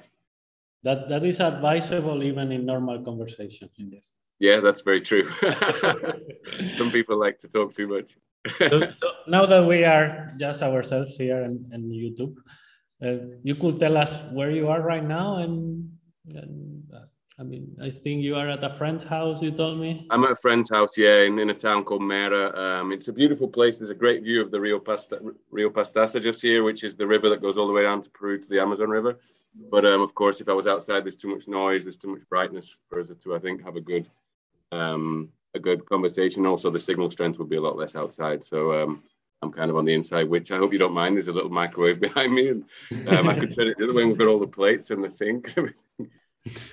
That that is advisable even in normal conversation. Yes. Yeah, that's very true. (laughs) Some people like to talk too much. so, (laughs) so now that we are just ourselves here and, and YouTube, uh, you could tell us where you are right now and, and uh, I mean, I think you are at a friend's house. You told me. I'm at a friend's house, yeah, in, in a town called Mera. Um, it's a beautiful place. There's a great view of the Rio, Pasta, Rio Pastaza just here, which is the river that goes all the way down to Peru to the Amazon River. But um, of course, if I was outside, there's too much noise, there's too much brightness for us to, I think, have a good, um, a good conversation. Also, the signal strength would be a lot less outside. So um, I'm kind of on the inside, which I hope you don't mind. There's a little microwave (laughs) behind me, and um, I could turn it the other way. We've got all the plates and the sink.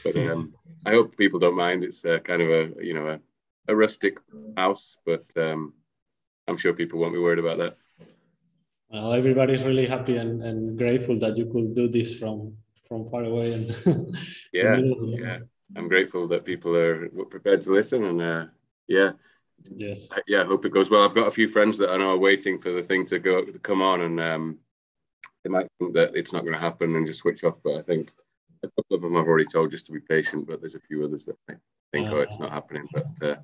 But um, I hope people don't mind. It's uh, kind of a you know a, a rustic house, but um, I'm sure people won't be worried about that. Well, everybody's really happy and, and grateful that you could do this from from far away and (laughs) Yeah, yeah. I'm grateful that people are prepared to listen, and uh, yeah, yes, I- yeah. I hope it goes well. I've got a few friends that I know are waiting for the thing to go to come on, and um, they might think that it's not going to happen and just switch off. But I think a couple of them I've already told just to be patient. But there's a few others that might think, oh, it's not happening. But uh,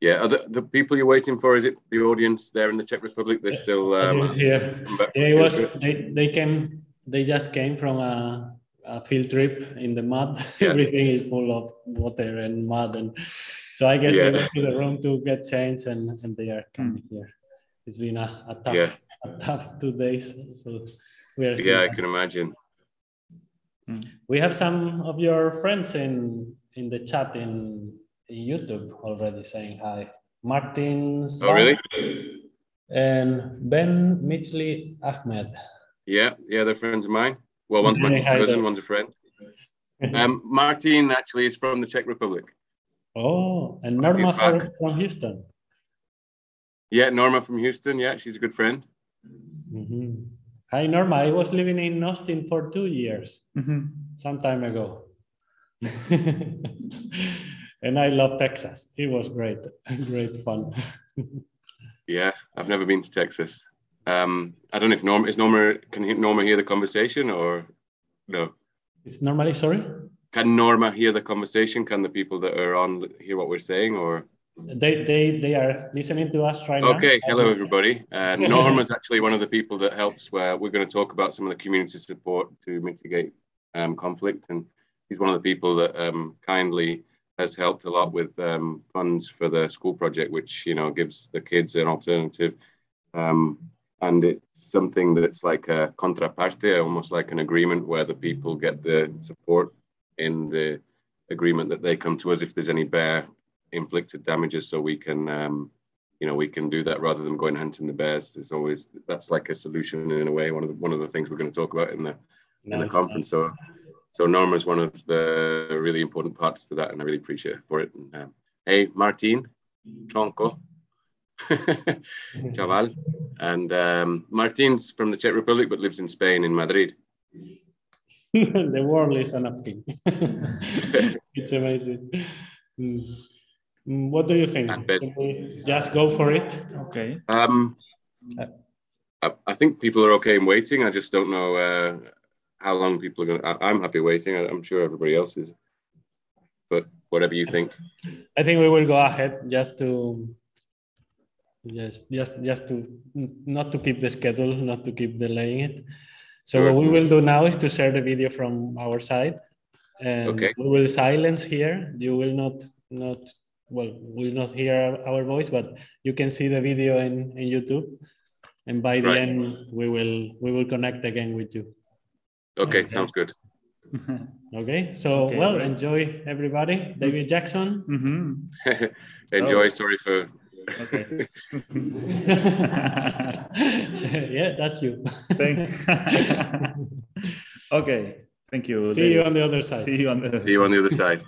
yeah, are the, the people you're waiting for? Is it the audience there in the Czech Republic? They're still um, Audience here. come back from Yeah, it was they, they came they just came from a, a field trip in the mud. (laughs) Everything is full of water and mud and so I guess Yeah. they went to the room to get changed and, and they are coming here. It's been a, a tough Yeah. a tough two days. So we are Yeah, I can imagine. We have some of your friends in in the chat in, in YouTube already saying hi. Martin Oh, really? And Ben Mitchley Ahmed. Yeah, yeah, they're friends of mine. Well, one's (laughs) my cousin, one's a friend. (laughs) Um, Martin actually is from the Czech Republic. Oh, and Norma from- Houston. Yeah, Norma from Houston. Yeah, she's a good friend. Mhm. Hi, Norma. I was living in Austin for two years, some time ago. (laughs) and I love Texas. It was great, (laughs) great fun. Yeah, I've never been to Texas. Um, I don't know if Norma is Norma. Can Norma hear the conversation or no? It's normally sorry. can Norma hear the conversation? Can the people that are on hear what we're saying, or? They they they are listening to us right okay, now. Okay, hello everybody. Uh, (laughs) is actually one of the people that helps. Where we're going to talk about some of the community support to mitigate um, conflict, and he's one of the people that um, kindly has helped a lot with um, funds for the school project, which you know gives the kids an alternative. Um, and it's something that's like a contraparte, almost like an agreement where the people get the support in the agreement that they come to us if there's any bear inflicted damages, so we can, um, you know, we can do that rather than going hunting the bears. There's always that's like a solution in a way. One of the one of the things we're going to talk about in the nice. in the conference. So, so Norma is one of the really important parts to that, and I really appreciate it for it. And, um, hey, Martin, Tronco. (laughs) Chaval. And um, Martin's from the Czech Republic but lives in Spain, in Madrid. (laughs) the world is an upking. (laughs) it's amazing. Mm. What do you think? just go for it. Okay. Um, I, I, think people are okay in waiting. I just don't know uh, how long people are going to. I'm happy waiting. I, I'm sure everybody else is. But whatever you think. I think we will go ahead just to just just just to not to keep the schedule not to keep delaying it so sure. what we will do now is to share the video from our side and okay. we will silence here you will not not well will not hear our voice but you can see the video in, in youtube and by the right. end we will we will connect again with you okay, okay. sounds good (laughs) okay so okay, well right. enjoy everybody david jackson mm-hmm. (laughs) enjoy so, sorry for Okay. (laughs) yeah, that's you. Thank okay. Thank you. See Dave. you on the other side. See you on the See you on the other side.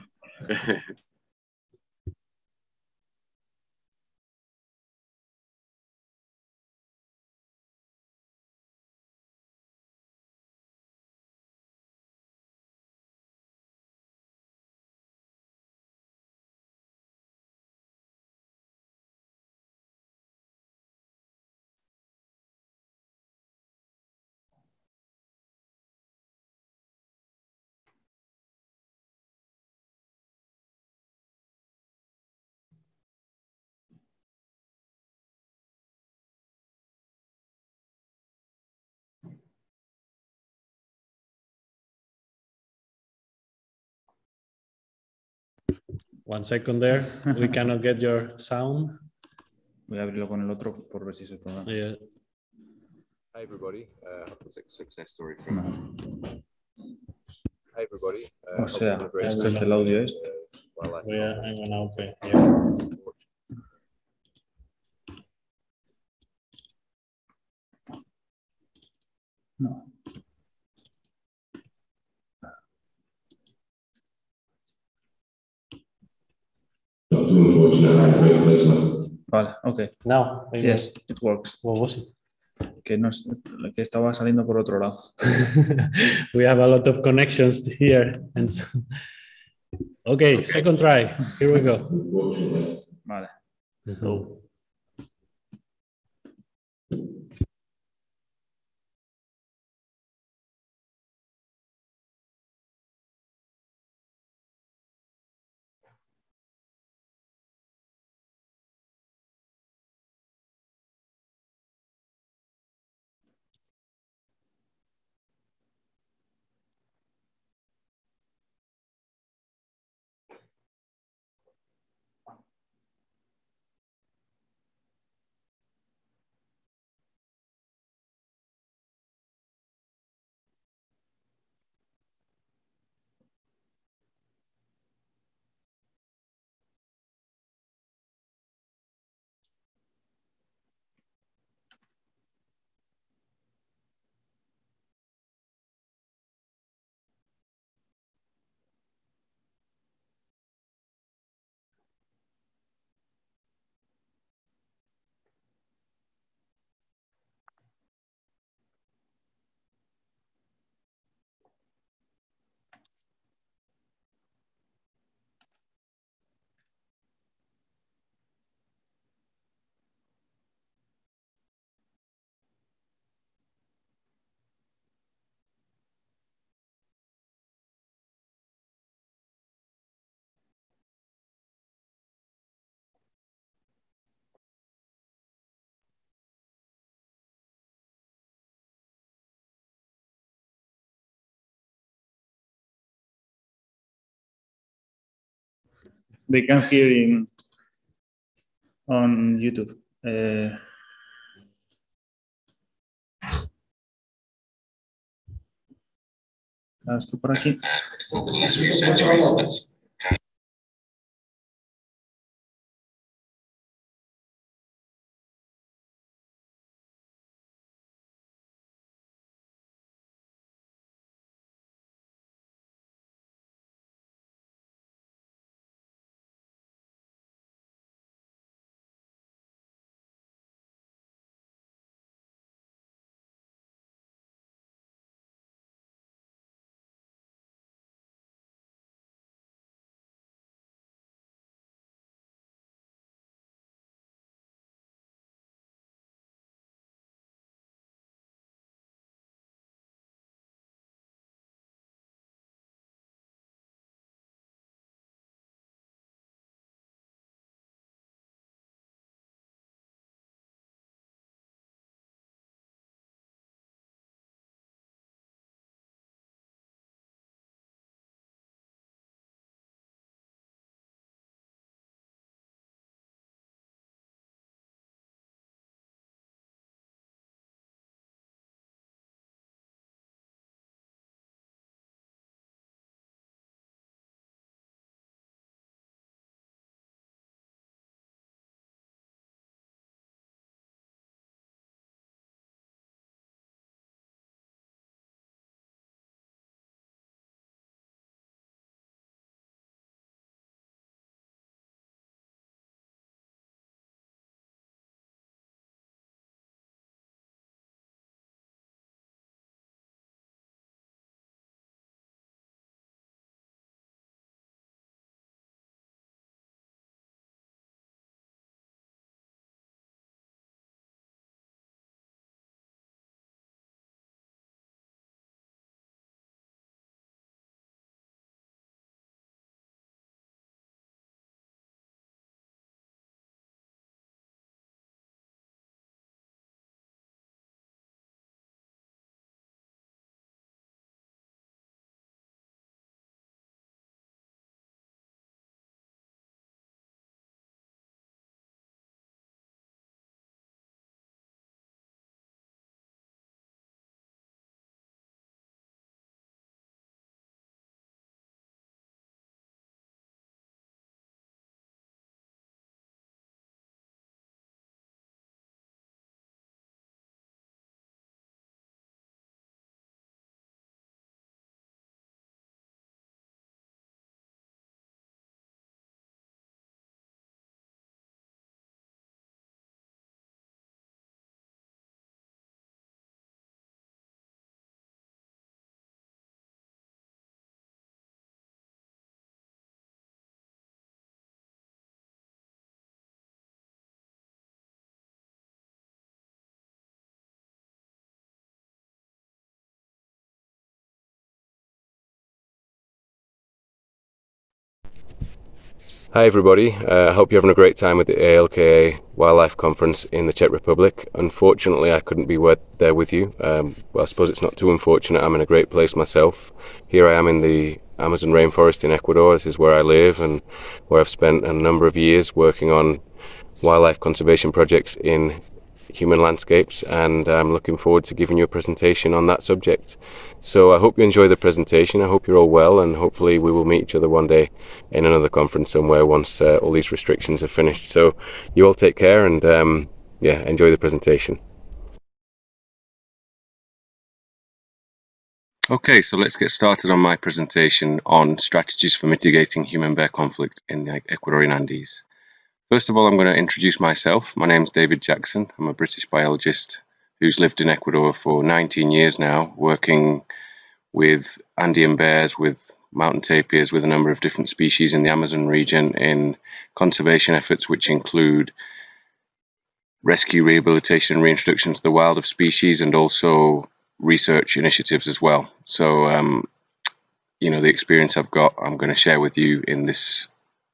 One second there. We (laughs) cannot get your sound. Voy a abrirlo con el otro por ver si se puede. Yeah. Hi everybody. Uh, success story from. Hi everybody. Uh, o sea, esto es el audio este. Voy a, I'm gonna open. Yeah. No. Vale, ok. Now, yes, it works. What was it? Que, no, que estaba saliendo por otro lado. (laughs) we have a lot of connections here. And so... okay, okay, second try. Here we go. Vale. Uh they can hear in on YouTube. Uh, por aquí. Hi everybody, uh, I hope you're having a great time at the ALKA Wildlife Conference in the Czech Republic. Unfortunately I couldn't be there with you, um, well I suppose it's not too unfortunate, I'm in a great place myself. Here I am in the Amazon rainforest in Ecuador, this is where I live and where I've spent a number of years working on wildlife conservation projects in human landscapes and I'm looking forward to giving you a presentation on that subject. So I hope you enjoy the presentation. I hope you're all well and hopefully we will meet each other one day in another conference somewhere once uh, all these restrictions are finished. So you all take care and um, yeah, enjoy the presentation. Okay, so let's get started on my presentation on strategies for mitigating human-bear conflict in the Ecuadorian Andes. First of all, I'm going to introduce myself. My name is David Jackson. I'm a British biologist who's lived in Ecuador for 19 years now, working with Andean bears, with mountain tapirs, with a number of different species in the Amazon region in conservation efforts, which include rescue, rehabilitation, and reintroduction to the wild of species, and also research initiatives as well. So, um, you know, the experience I've got, I'm going to share with you in this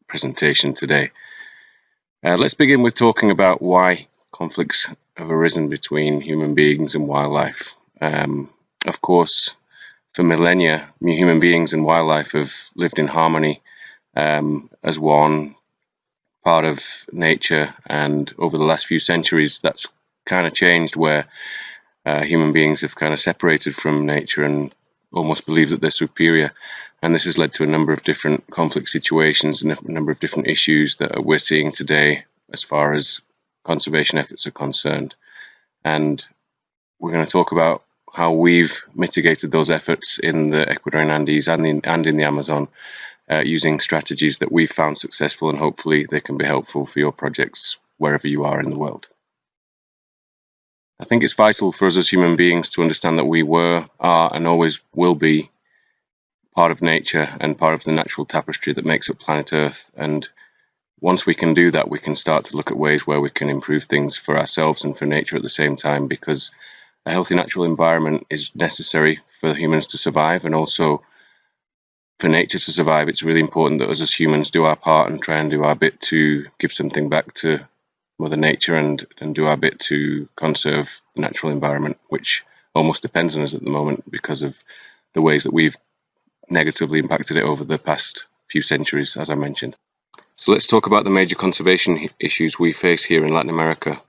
presentation today. Uh, let's begin with talking about why conflicts have arisen between human beings and wildlife. Um, of course, for millennia, human beings and wildlife have lived in harmony um, as one part of nature. And over the last few centuries, that's kind of changed where uh, human beings have kind of separated from nature and almost believe that they're superior. And this has led to a number of different conflict situations and a number of different issues that we're seeing today as far as conservation efforts are concerned. And we're going to talk about how we've mitigated those efforts in the Ecuadorian Andes and in, and in the Amazon uh, using strategies that we've found successful and hopefully they can be helpful for your projects wherever you are in the world. I think it's vital for us as human beings to understand that we were, are, and always will be part of nature and part of the natural tapestry that makes up planet Earth. And once we can do that, we can start to look at ways where we can improve things for ourselves and for nature at the same time because a healthy natural environment is necessary for humans to survive and also for nature to survive it's really important that us as humans do our part and try and do our bit to give something back to mother nature and and do our bit to conserve the natural environment which almost depends on us at the moment because of the ways that we've negatively impacted it over the past few centuries as i mentioned. So let's talk about the major conservation issues we face here in latin america.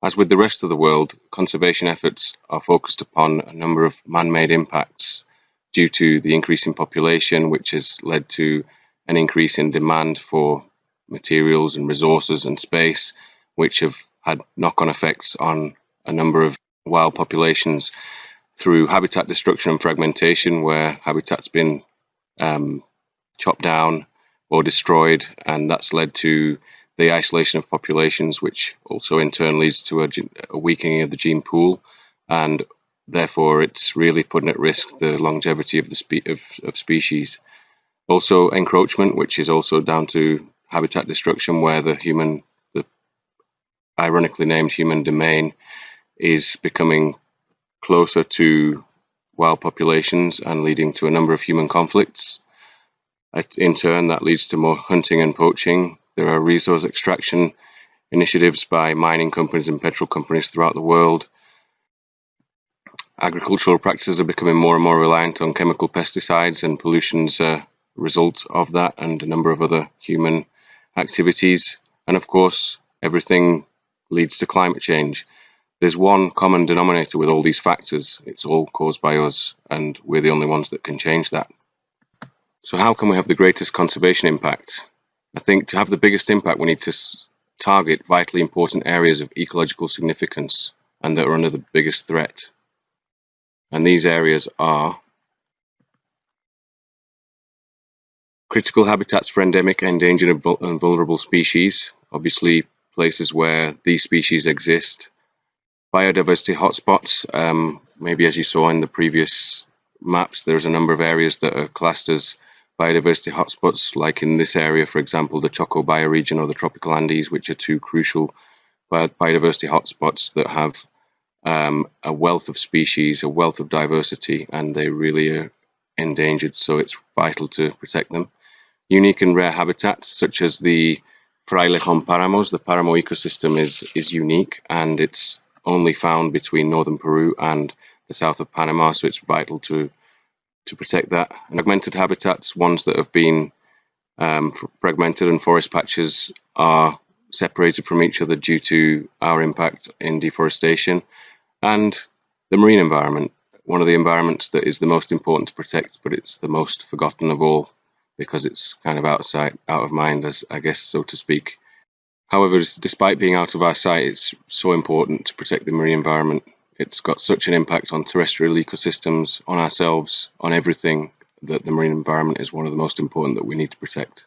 As with the rest of the world, conservation efforts are focused upon a number of man-made impacts due to the increase in population, which has led to an increase in demand for materials and resources and space, which have had knock-on effects on a number of wild populations through habitat destruction and fragmentation, where habitat's been um, chopped down or destroyed, and that's led to the isolation of populations, which also in turn leads to a, a weakening of the gene pool, and therefore it's really putting at risk the longevity of the spe of, of species. Also encroachment, which is also down to habitat destruction, where the human, the ironically named human domain, is becoming closer to wild populations and leading to a number of human conflicts. In turn, that leads to more hunting and poaching, there are resource extraction initiatives by mining companies and petrol companies throughout the world. Agricultural practices are becoming more and more reliant on chemical pesticides and pollution's a result of that and a number of other human activities. And of course, everything leads to climate change. There's one common denominator with all these factors. It's all caused by us, and we're the only ones that can change that. So how can we have the greatest conservation impact? I think to have the biggest impact, we need to target vitally important areas of ecological significance and that are under the biggest threat. And these areas are critical habitats for endemic, endangered and vulnerable species, obviously places where these species exist. Biodiversity hotspots, um, maybe as you saw in the previous maps, there's a number of areas that are classed as biodiversity hotspots, like in this area, for example, the Choco bioregion or the tropical Andes, which are two crucial biodiversity hotspots that have um, a wealth of species, a wealth of diversity, and they really are endangered, so it's vital to protect them. Unique and rare habitats, such as the Frailejon Paramos, the Paramo ecosystem is, is unique and it's only found between northern Peru and the south of Panama, so it's vital to to protect that. And augmented habitats, ones that have been um, fragmented and forest patches are separated from each other due to our impact in deforestation. And the marine environment, one of the environments that is the most important to protect, but it's the most forgotten of all because it's kind of out of sight, out of mind, as I guess, so to speak. However, despite being out of our sight, it's so important to protect the marine environment it's got such an impact on terrestrial ecosystems, on ourselves, on everything, that the marine environment is one of the most important that we need to protect.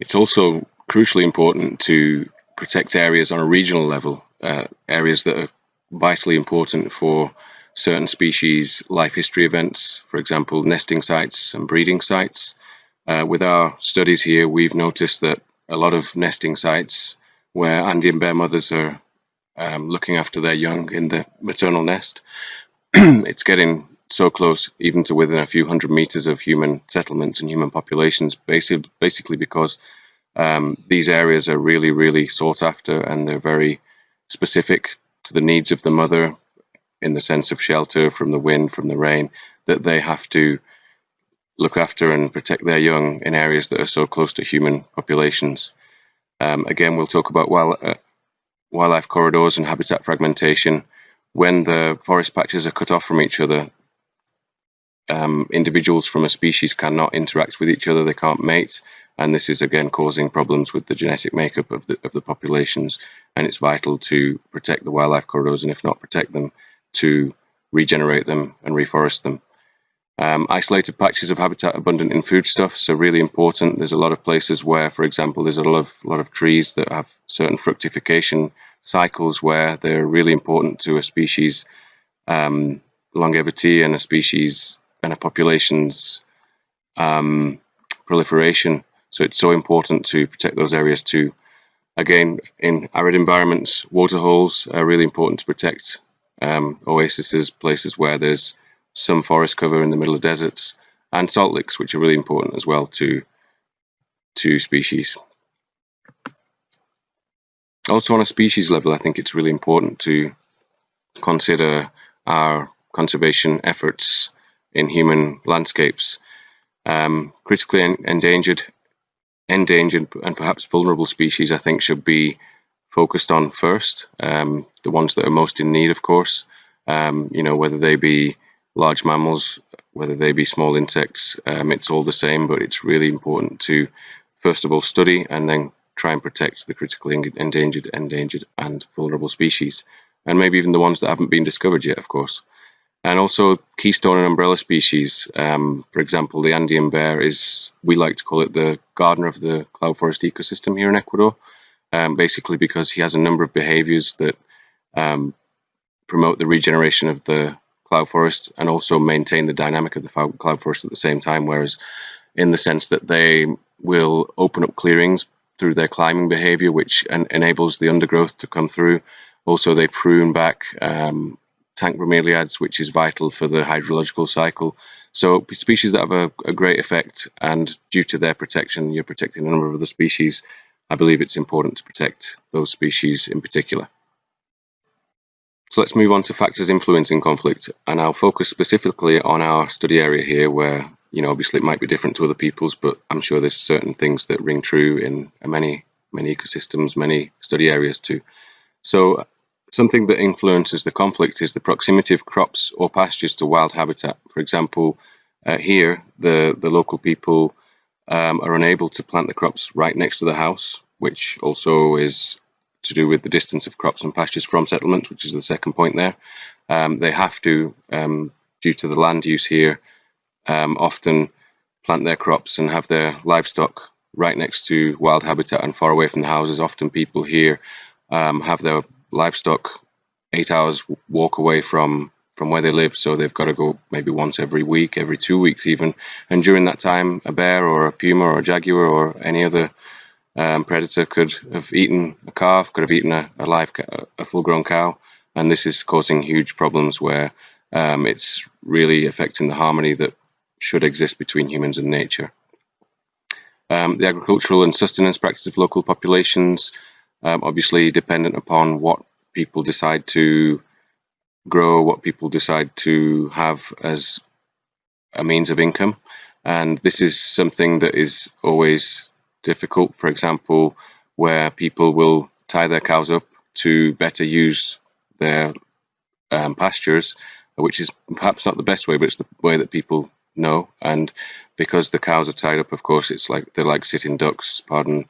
It's also crucially important to protect areas on a regional level, uh, areas that are vitally important for certain species life history events, for example, nesting sites and breeding sites. Uh, with our studies here, we've noticed that a lot of nesting sites where Andean bear mothers are um, looking after their young in the maternal nest. (clears throat) it's getting so close, even to within a few hundred meters of human settlements and human populations, basically, basically because um, these areas are really, really sought after and they're very specific to the needs of the mother in the sense of shelter from the wind, from the rain, that they have to look after and protect their young in areas that are so close to human populations. Um, again, we'll talk about wild, uh, wildlife corridors and habitat fragmentation. When the forest patches are cut off from each other, um, individuals from a species cannot interact with each other, they can't mate, and this is again causing problems with the genetic makeup of the, of the populations, and it's vital to protect the wildlife corridors, and if not protect them, to regenerate them and reforest them. Um, isolated patches of habitat abundant in foodstuffs so really important. There's a lot of places where, for example, there's a lot of, lot of trees that have certain fructification cycles where they're really important to a species um, longevity and a species and a population's um, proliferation. So it's so important to protect those areas too. Again, in arid environments, water holes are really important to protect. Um, oases, places where there's some forest cover in the middle of deserts, and salt licks, which are really important as well to, to species. Also on a species level, I think it's really important to consider our conservation efforts in human landscapes. Um, critically endangered, endangered and perhaps vulnerable species, I think, should be focused on first. Um, the ones that are most in need, of course. Um, you know, whether they be large mammals, whether they be small insects, um, it's all the same, but it's really important to, first of all, study and then try and protect the critically endangered, endangered and vulnerable species. And maybe even the ones that haven't been discovered yet, of course. And also keystone and umbrella species. Um, for example, the Andean bear is, we like to call it the gardener of the cloud forest ecosystem here in Ecuador, um, basically because he has a number of behaviors that um, promote the regeneration of the cloud forest and also maintain the dynamic of the cloud forest at the same time. Whereas, in the sense that they will open up clearings through their climbing behavior, which en enables the undergrowth to come through. Also, they prune back um, tank bromeliads, which is vital for the hydrological cycle. So, species that have a, a great effect, and due to their protection, you're protecting a number of other species. I believe it's important to protect those species in particular. So let's move on to factors influencing conflict, and I'll focus specifically on our study area here, where you know obviously it might be different to other people's, but I'm sure there's certain things that ring true in many many ecosystems, many study areas too. So something that influences the conflict is the proximity of crops or pastures to wild habitat. For example, uh, here the the local people um, are unable to plant the crops right next to the house, which also is to do with the distance of crops and pastures from settlements, which is the second point there. Um, they have to, um, due to the land use here, um, often plant their crops and have their livestock right next to wild habitat and far away from the houses. Often people here um, have their livestock eight hours walk away from from where they live, so they've got to go maybe once every week, every two weeks even. And during that time, a bear or a puma or a jaguar or any other um, predator could have eaten a calf, could have eaten a, a live, a full-grown cow, and this is causing huge problems where um, it's really affecting the harmony that should exist between humans and nature. Um, the agricultural and sustenance practice of local populations, um, obviously dependent upon what people decide to grow, what people decide to have as a means of income. And this is something that is always difficult, for example, where people will tie their cows up to better use their um, pastures, which is perhaps not the best way, but it's the way that people know. And because the cows are tied up, of course, it's like they're like sitting ducks, pardon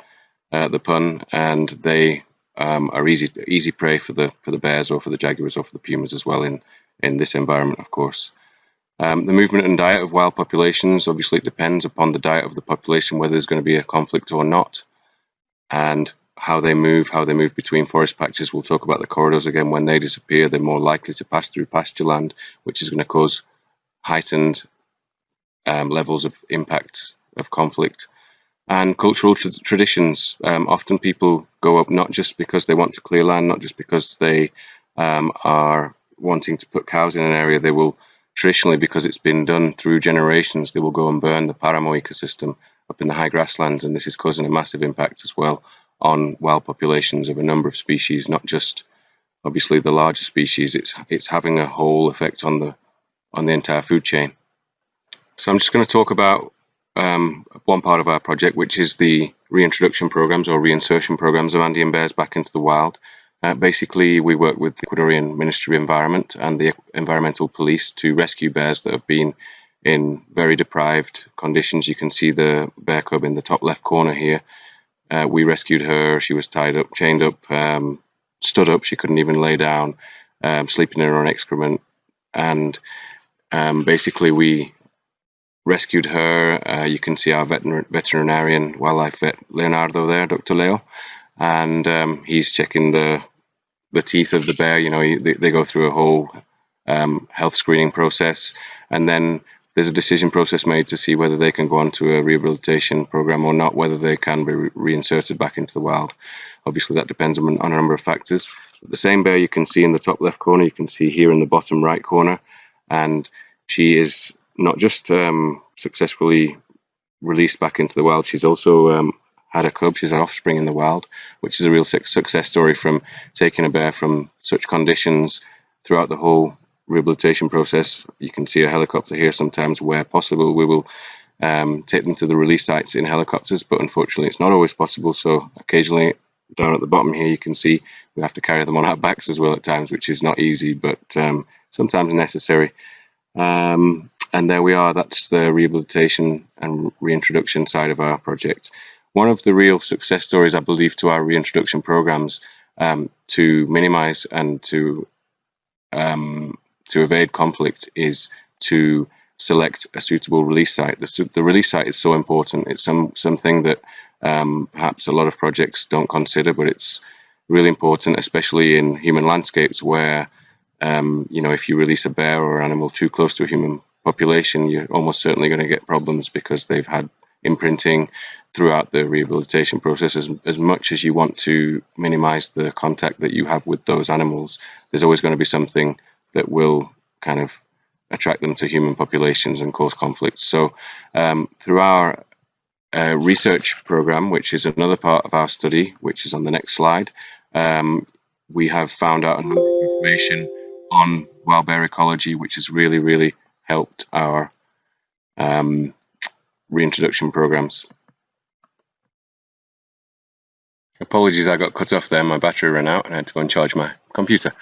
uh, the pun, and they um, are easy easy prey for the for the bears or for the jaguars or for the pumas as well in in this environment, of course. Um, the movement and diet of wild populations, obviously it depends upon the diet of the population, whether there's going to be a conflict or not, and how they move, how they move between forest patches. We'll talk about the corridors again. When they disappear, they're more likely to pass through pasture land, which is going to cause heightened um, levels of impact of conflict. And cultural tra traditions. Um, often people go up not just because they want to clear land, not just because they um, are wanting to put cows in an area, they will traditionally, because it's been done through generations, they will go and burn the Paramo ecosystem up in the high grasslands, and this is causing a massive impact as well on wild populations of a number of species, not just obviously the larger species. It's it's having a whole effect on the on the entire food chain. So I'm just going to talk about um, one part of our project, which is the reintroduction programs or reinsertion programs of Andean bears back into the wild. Uh, basically, we work with the Ecuadorian Ministry of Environment and the Environmental Police to rescue bears that have been in very deprived conditions. You can see the bear cub in the top left corner here. Uh, we rescued her. She was tied up, chained up, um, stood up. She couldn't even lay down, um, sleeping in her own excrement. And um, basically, we rescued her. Uh, you can see our veterin veterinarian wildlife vet Leonardo there, Dr. Leo, and um, he's checking the the teeth of the bear. You know, he, they, they, go through a whole um, health screening process, and then there's a decision process made to see whether they can go on to a rehabilitation program or not, whether they can be re reinserted back into the wild. Obviously, that depends on, on a number of factors. But the same bear you can see in the top left corner, you can see here in the bottom right corner, and she is not just um, successfully released back into the wild, she's also um, had a cub. She's an offspring in the wild, which is a real success story from taking a bear from such conditions throughout the whole rehabilitation process. You can see a helicopter here sometimes where possible. We will um, take them to the release sites in helicopters, but unfortunately it's not always possible. So occasionally down at the bottom here you can see we have to carry them on our backs as well at times, which is not easy, but um, sometimes necessary. Um, and there we are, that's the rehabilitation and reintroduction side of our project. One of the real success stories, I believe, to our reintroduction programs um, to minimize and to um, to evade conflict is to select a suitable release site. The, the release site is so important. It's some something that um, perhaps a lot of projects don't consider, but it's really important, especially in human landscapes where um, you know if you release a bear or animal too close to a human population, you're almost certainly going to get problems because they've had imprinting throughout the rehabilitation process. As, as much as you want to minimize the contact that you have with those animals, there's always going to be something that will kind of attract them to human populations and cause conflicts. So um, through our uh, research program, which is another part of our study, which is on the next slide, um, we have found out a number of information on wild bear ecology, which is really, really helped our um, reintroduction programs. Apologies, I got cut off there. My battery ran out and I had to go and charge my computer.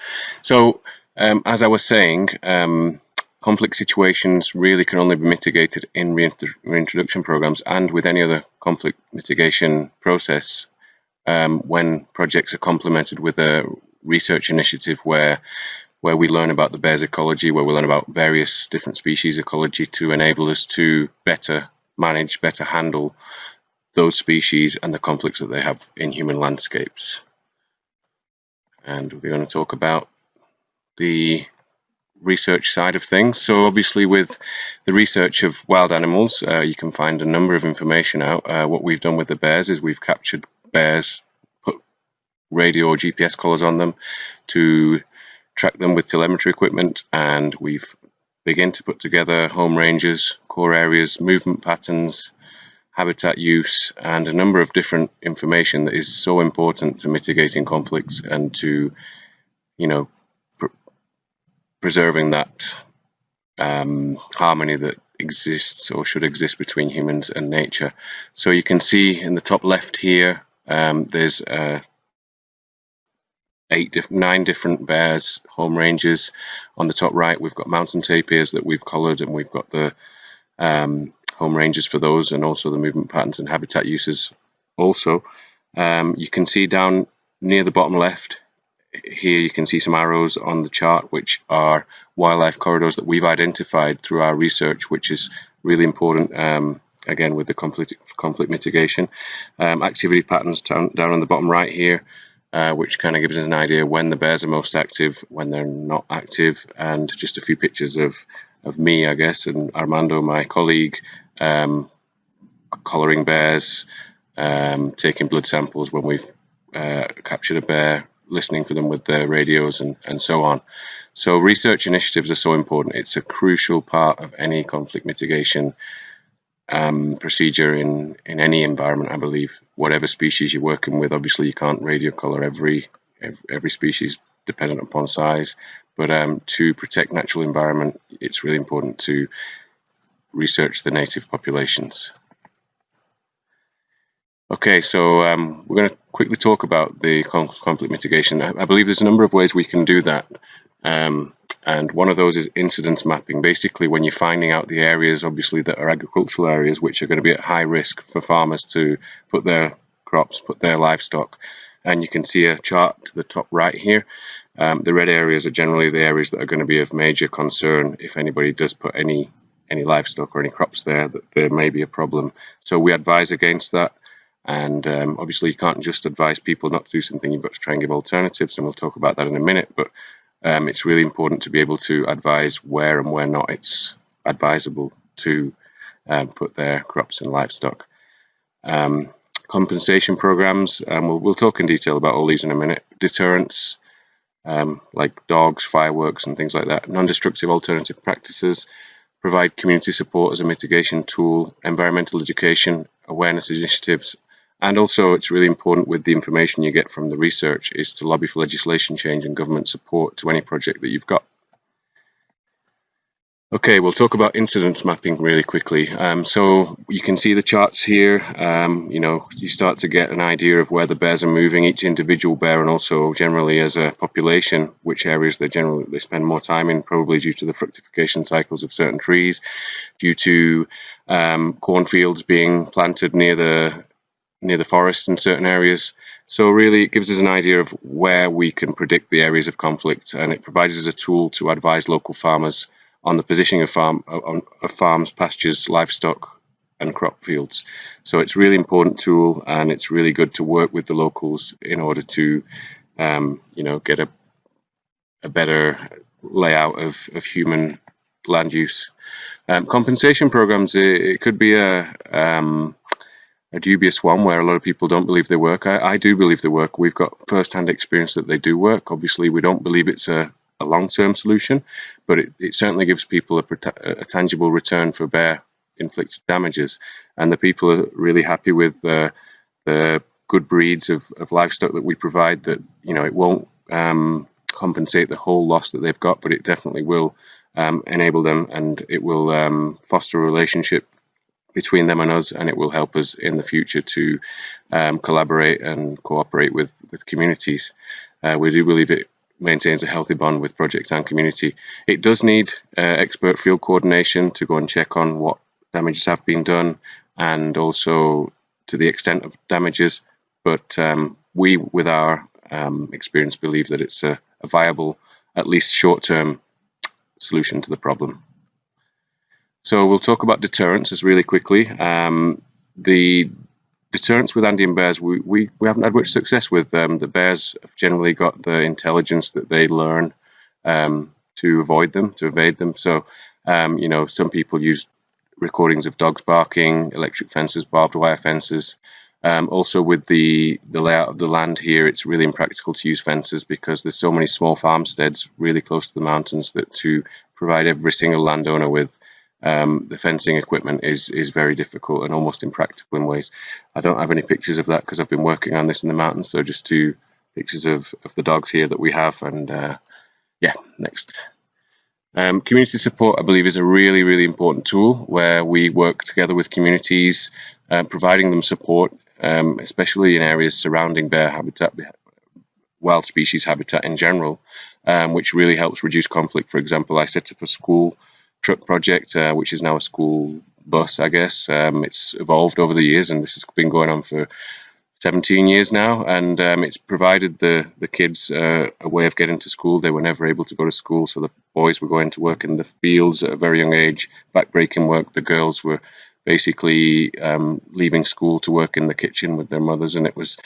So, um, as I was saying, um, conflict situations really can only be mitigated in reintroduction programs and with any other conflict mitigation process um, when projects are complemented with a research initiative where where we learn about the bear's ecology, where we learn about various different species ecology to enable us to better manage, better handle those species and the conflicts that they have in human landscapes. And we're going to talk about the research side of things. So obviously with the research of wild animals, uh, you can find a number of information out. Uh, what we've done with the bears is we've captured bears, put radio or GPS collars on them to track them with telemetry equipment and we've begin to put together home ranges, core areas, movement patterns, habitat use, and a number of different information that is so important to mitigating conflicts and to, you know, pr preserving that um, harmony that exists or should exist between humans and nature. So you can see in the top left here, um, there's a eight, diff nine different bears home ranges. On the top right, we've got mountain tapirs that we've collared, and we've got the um, home ranges for those, and also the movement patterns and habitat uses. Also, um, you can see down near the bottom left here, you can see some arrows on the chart, which are wildlife corridors that we've identified through our research, which is really important. Um, again, with the conflict conflict mitigation um, activity patterns down, down on the bottom right here uh, which kind of gives us an idea when the bears are most active, when they're not active, and just a few pictures of, of me, I guess, and Armando, my colleague, um, collaring bears, um, taking blood samples when we've uh, captured a bear, listening for them with their radios, and, and so on. So research initiatives are so important. It's a crucial part of any conflict mitigation um, procedure in, in any environment, I believe. Whatever species you're working with, obviously you can't radio collar every every species dependent upon size, but um, to protect natural environment, it's really important to research the native populations. Okay, so um, we're going to quickly talk about the conflict mitigation. I, I, believe there's a number of ways we can do that. Um, and one of those is incidence mapping. Basically, when you're finding out the areas, obviously, that are agricultural areas, which are going to be at high risk for farmers to put their crops, put their livestock. And you can see a chart to the top right here. Um, the red areas are generally the areas that are going to be of major concern if anybody does put any any livestock or any crops there that there may be a problem. So we advise against that. And um, obviously, you can't just advise people not to do something. You've got to try and give alternatives, and we'll talk about that in a minute. But um, it's really important to be able to advise where and where not it's advisable to um, put their crops and livestock. Um, compensation programs, um, we'll, we'll, talk in detail about all these in a minute. Deterrence, um, like dogs, fireworks, and things like that. Non destructive alternative practices, provide community support as a mitigation tool, environmental education, awareness initiatives, and also, it's really important with the information you get from the research is to lobby for legislation change and government support to any project that you've got. Okay, we'll talk about incidence mapping really quickly. Um, so you can see the charts here. Um, you know, you start to get an idea of where the bears are moving, each individual bear, and also generally as a population, which areas they generally they spend more time in, probably due to the fructification cycles of certain trees, due to um, cornfields being planted near the near the forest in certain areas. So really it gives us an idea of where we can predict the areas of conflict and it provides us a tool to advise local farmers on the positioning of, farm, on, of farms, pastures, livestock and crop fields. So it's a really important tool and it's really good to work with the locals in order to um, you know get a, a better layout of, of human land use. Um, compensation programs, it, it, could be a um, a dubious one where a lot of people don't believe they work. I, I do believe they work. We've got first-hand experience that they do work. Obviously, we don't believe it's a, a long-term solution, but it, it certainly gives people a, a, tangible return for bear inflicted damages. And the people are really happy with the, the good breeds of, of livestock that we provide that, you know, it won't um, compensate the whole loss that they've got, but it definitely will um, enable them and it will um, foster a relationship between them and us, and it will help us in the future to um, collaborate and cooperate with, with communities. Uh, we do believe it maintains a healthy bond with project and community. It does need uh, expert field coordination to go and check on what damages have been done and also to the extent of damages. But um, we, with our um, experience, believe that it's a, a viable, at least short term solution to the problem. So we'll talk about deterrence really quickly. Um, the deterrence with Andean bears, we, we, we haven't had much success with them. The bears have generally got the intelligence that they learn um, to avoid them, to evade them. So, um, you know, some people use recordings of dogs barking, electric fences, barbed wire fences. Um, also, with the, the layout of the land here, it's really impractical to use fences because there's so many small farmsteads really close to the mountains that to provide every single landowner with um, the fencing equipment is is very difficult and almost impractical in ways. I don't have any pictures of that because I've been working on this in the mountains. So just two pictures of, of the dogs here that we have. And uh, yeah, next. Um, community support, I believe, is a really, really important tool where we work together with communities, uh, providing them support, um, especially in areas surrounding bear habitat, wild species habitat in general, um, which really helps reduce conflict. For example, I set up a school truck project, uh, which is now a school bus, I guess. Um, it's evolved over the years, and this has been going on for 17 years now, and um, it's provided the the kids uh, a way of getting to school. They were never able to go to school, so the boys were going to work in the fields at a very young age, backbreaking work. The girls were basically um, leaving school to work in the kitchen with their mothers, and it was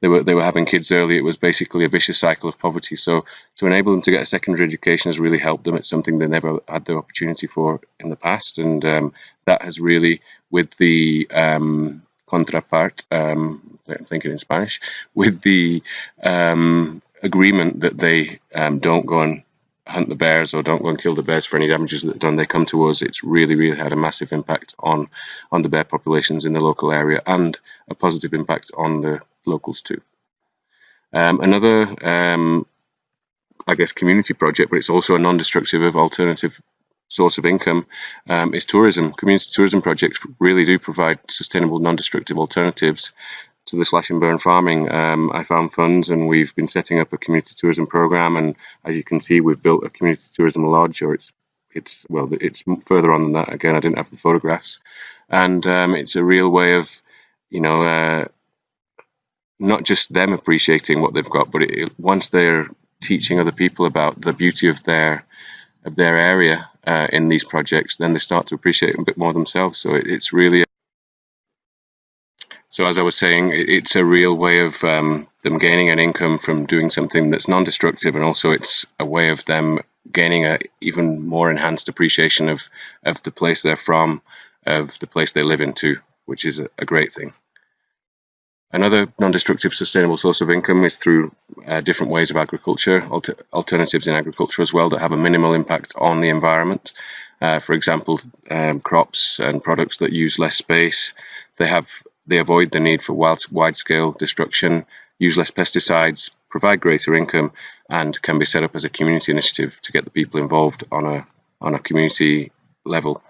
they were they were having kids early. It was basically a vicious cycle of poverty. So to enable them to get a secondary education has really helped them. It's something they never had the opportunity for in the past, and um, that has really, with the um, contrapart, um, I'm thinking in Spanish, with the um, agreement that they um, don't go and hunt the bears or don't go and kill the bears for any damages that done. They come to us. It's really, really had a massive impact on on the bear populations in the local area and a positive impact on the locals too. Um, another, um, I guess, community project, but it's also a non-destructive alternative source of income um, is tourism. Community tourism projects really do provide sustainable, non-destructive alternatives to the slash and burn farming. Um, I found funds and we've been setting up a community tourism program. And as you can see, we've built a community tourism lodge, or it's it's well, it's further on than that. Again, I didn't have the photographs, and um, it's a real way of, you know, uh, not just them appreciating what they've got, but it, once they're teaching other people about the beauty of their of their area uh, in these projects, then they start to appreciate a bit more themselves. So it, it's really so as I was saying, it, it's a real way of um, them gaining an income from doing something that's non-destructive, and also it's a way of them gaining a even more enhanced appreciation of of the place they're from, of the place they live in too, which is a, a great thing. Another non-destructive sustainable source of income is through uh, different ways of agriculture, alter alternatives in agriculture as well that have a minimal impact on the environment. Uh, for example, um, crops and products that use less space. They have they avoid the need for wide-scale destruction, use less pesticides, provide greater income, and can be set up as a community initiative to get the people involved on a on a community level.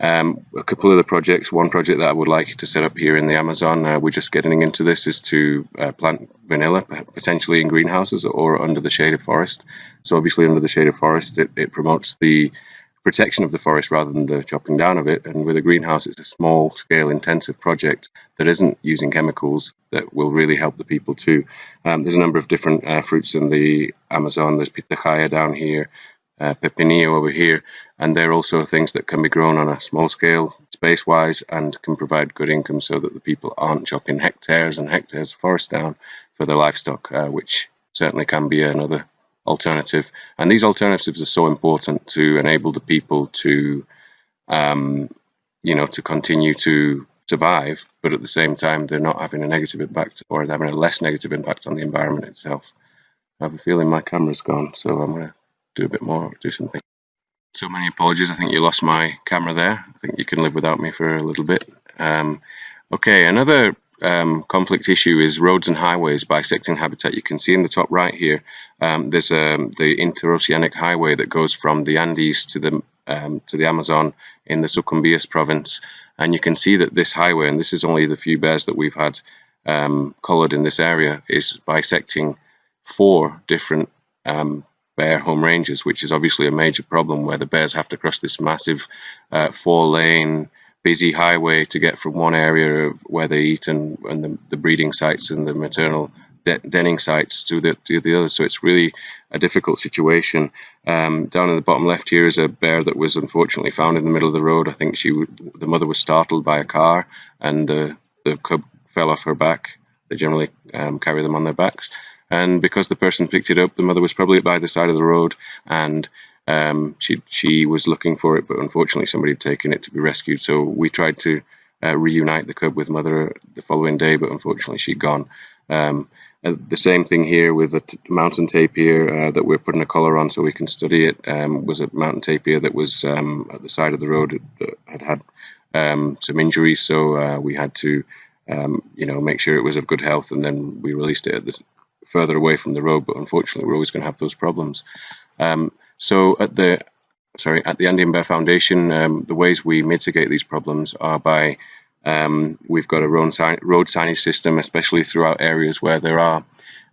Um, a couple of the projects, one project that I would like to set up here in the Amazon, uh, we're just getting into this, is to uh, plant vanilla, potentially in greenhouses or under the shade of forest. So obviously under the shade of forest, it, it promotes the protection of the forest rather than the chopping down of it. And with a greenhouse, it's a small scale intensive project that isn't using chemicals that will really help the people too. Um, there's a number of different uh, fruits in the Amazon. There's pitahaya down here, uh, pepinillo over here, and they're also things that can be grown on a small scale, space wise, and can provide good income so that the people aren't chopping hectares and hectares of forest down for their livestock, uh, which certainly can be another alternative. And these alternatives are so important to enable the people to, um, you know, to continue to survive, but at the same time, they're not having a negative impact or having a less negative impact on the environment itself. I have a feeling my camera's gone, so I'm going to do a bit more, do something. So many apologies. I think you lost my camera there. I think you can live without me for a little bit. Um, okay, another um, conflict issue is roads and highways bisecting habitat. You can see in the top right here, um, there's um, the interoceanic highway that goes from the Andes to the um, to the Amazon in the Sucumbíos province, and you can see that this highway, and this is only the few bears that we've had um, collared in this area, is bisecting four different um, bear home ranges, which is obviously a major problem where the bears have to cross this massive uh, four-lane busy highway to get from one area of where they eat and, and the, the breeding sites and the maternal de denning sites to the to the other. So it's really a difficult situation. Um, down in the bottom left here is a bear that was unfortunately found in the middle of the road. I think she the mother was startled by a car and the the cub fell off her back. They generally um, carry them on their backs. And because the person picked it up, the mother was probably by the side of the road and um, she she was looking for it, but unfortunately somebody had taken it to be rescued. So we tried to uh, reunite the cub with mother the following day, but unfortunately she'd gone. Um, uh, the same thing here with a mountain tapir uh, that we're putting a collar on so we can study it. Um, was a mountain tapir that was um, at the side of the road that had had um, some injuries, so uh, we had to, um, you know, make sure it was of good health, and then we released it at this further away from the road. But unfortunately, we're always going to have those problems. Um, so at the sorry at the Andean Bear Foundation, um, the ways we mitigate these problems are by um, we've got a road, sign road signage system, especially throughout areas where there are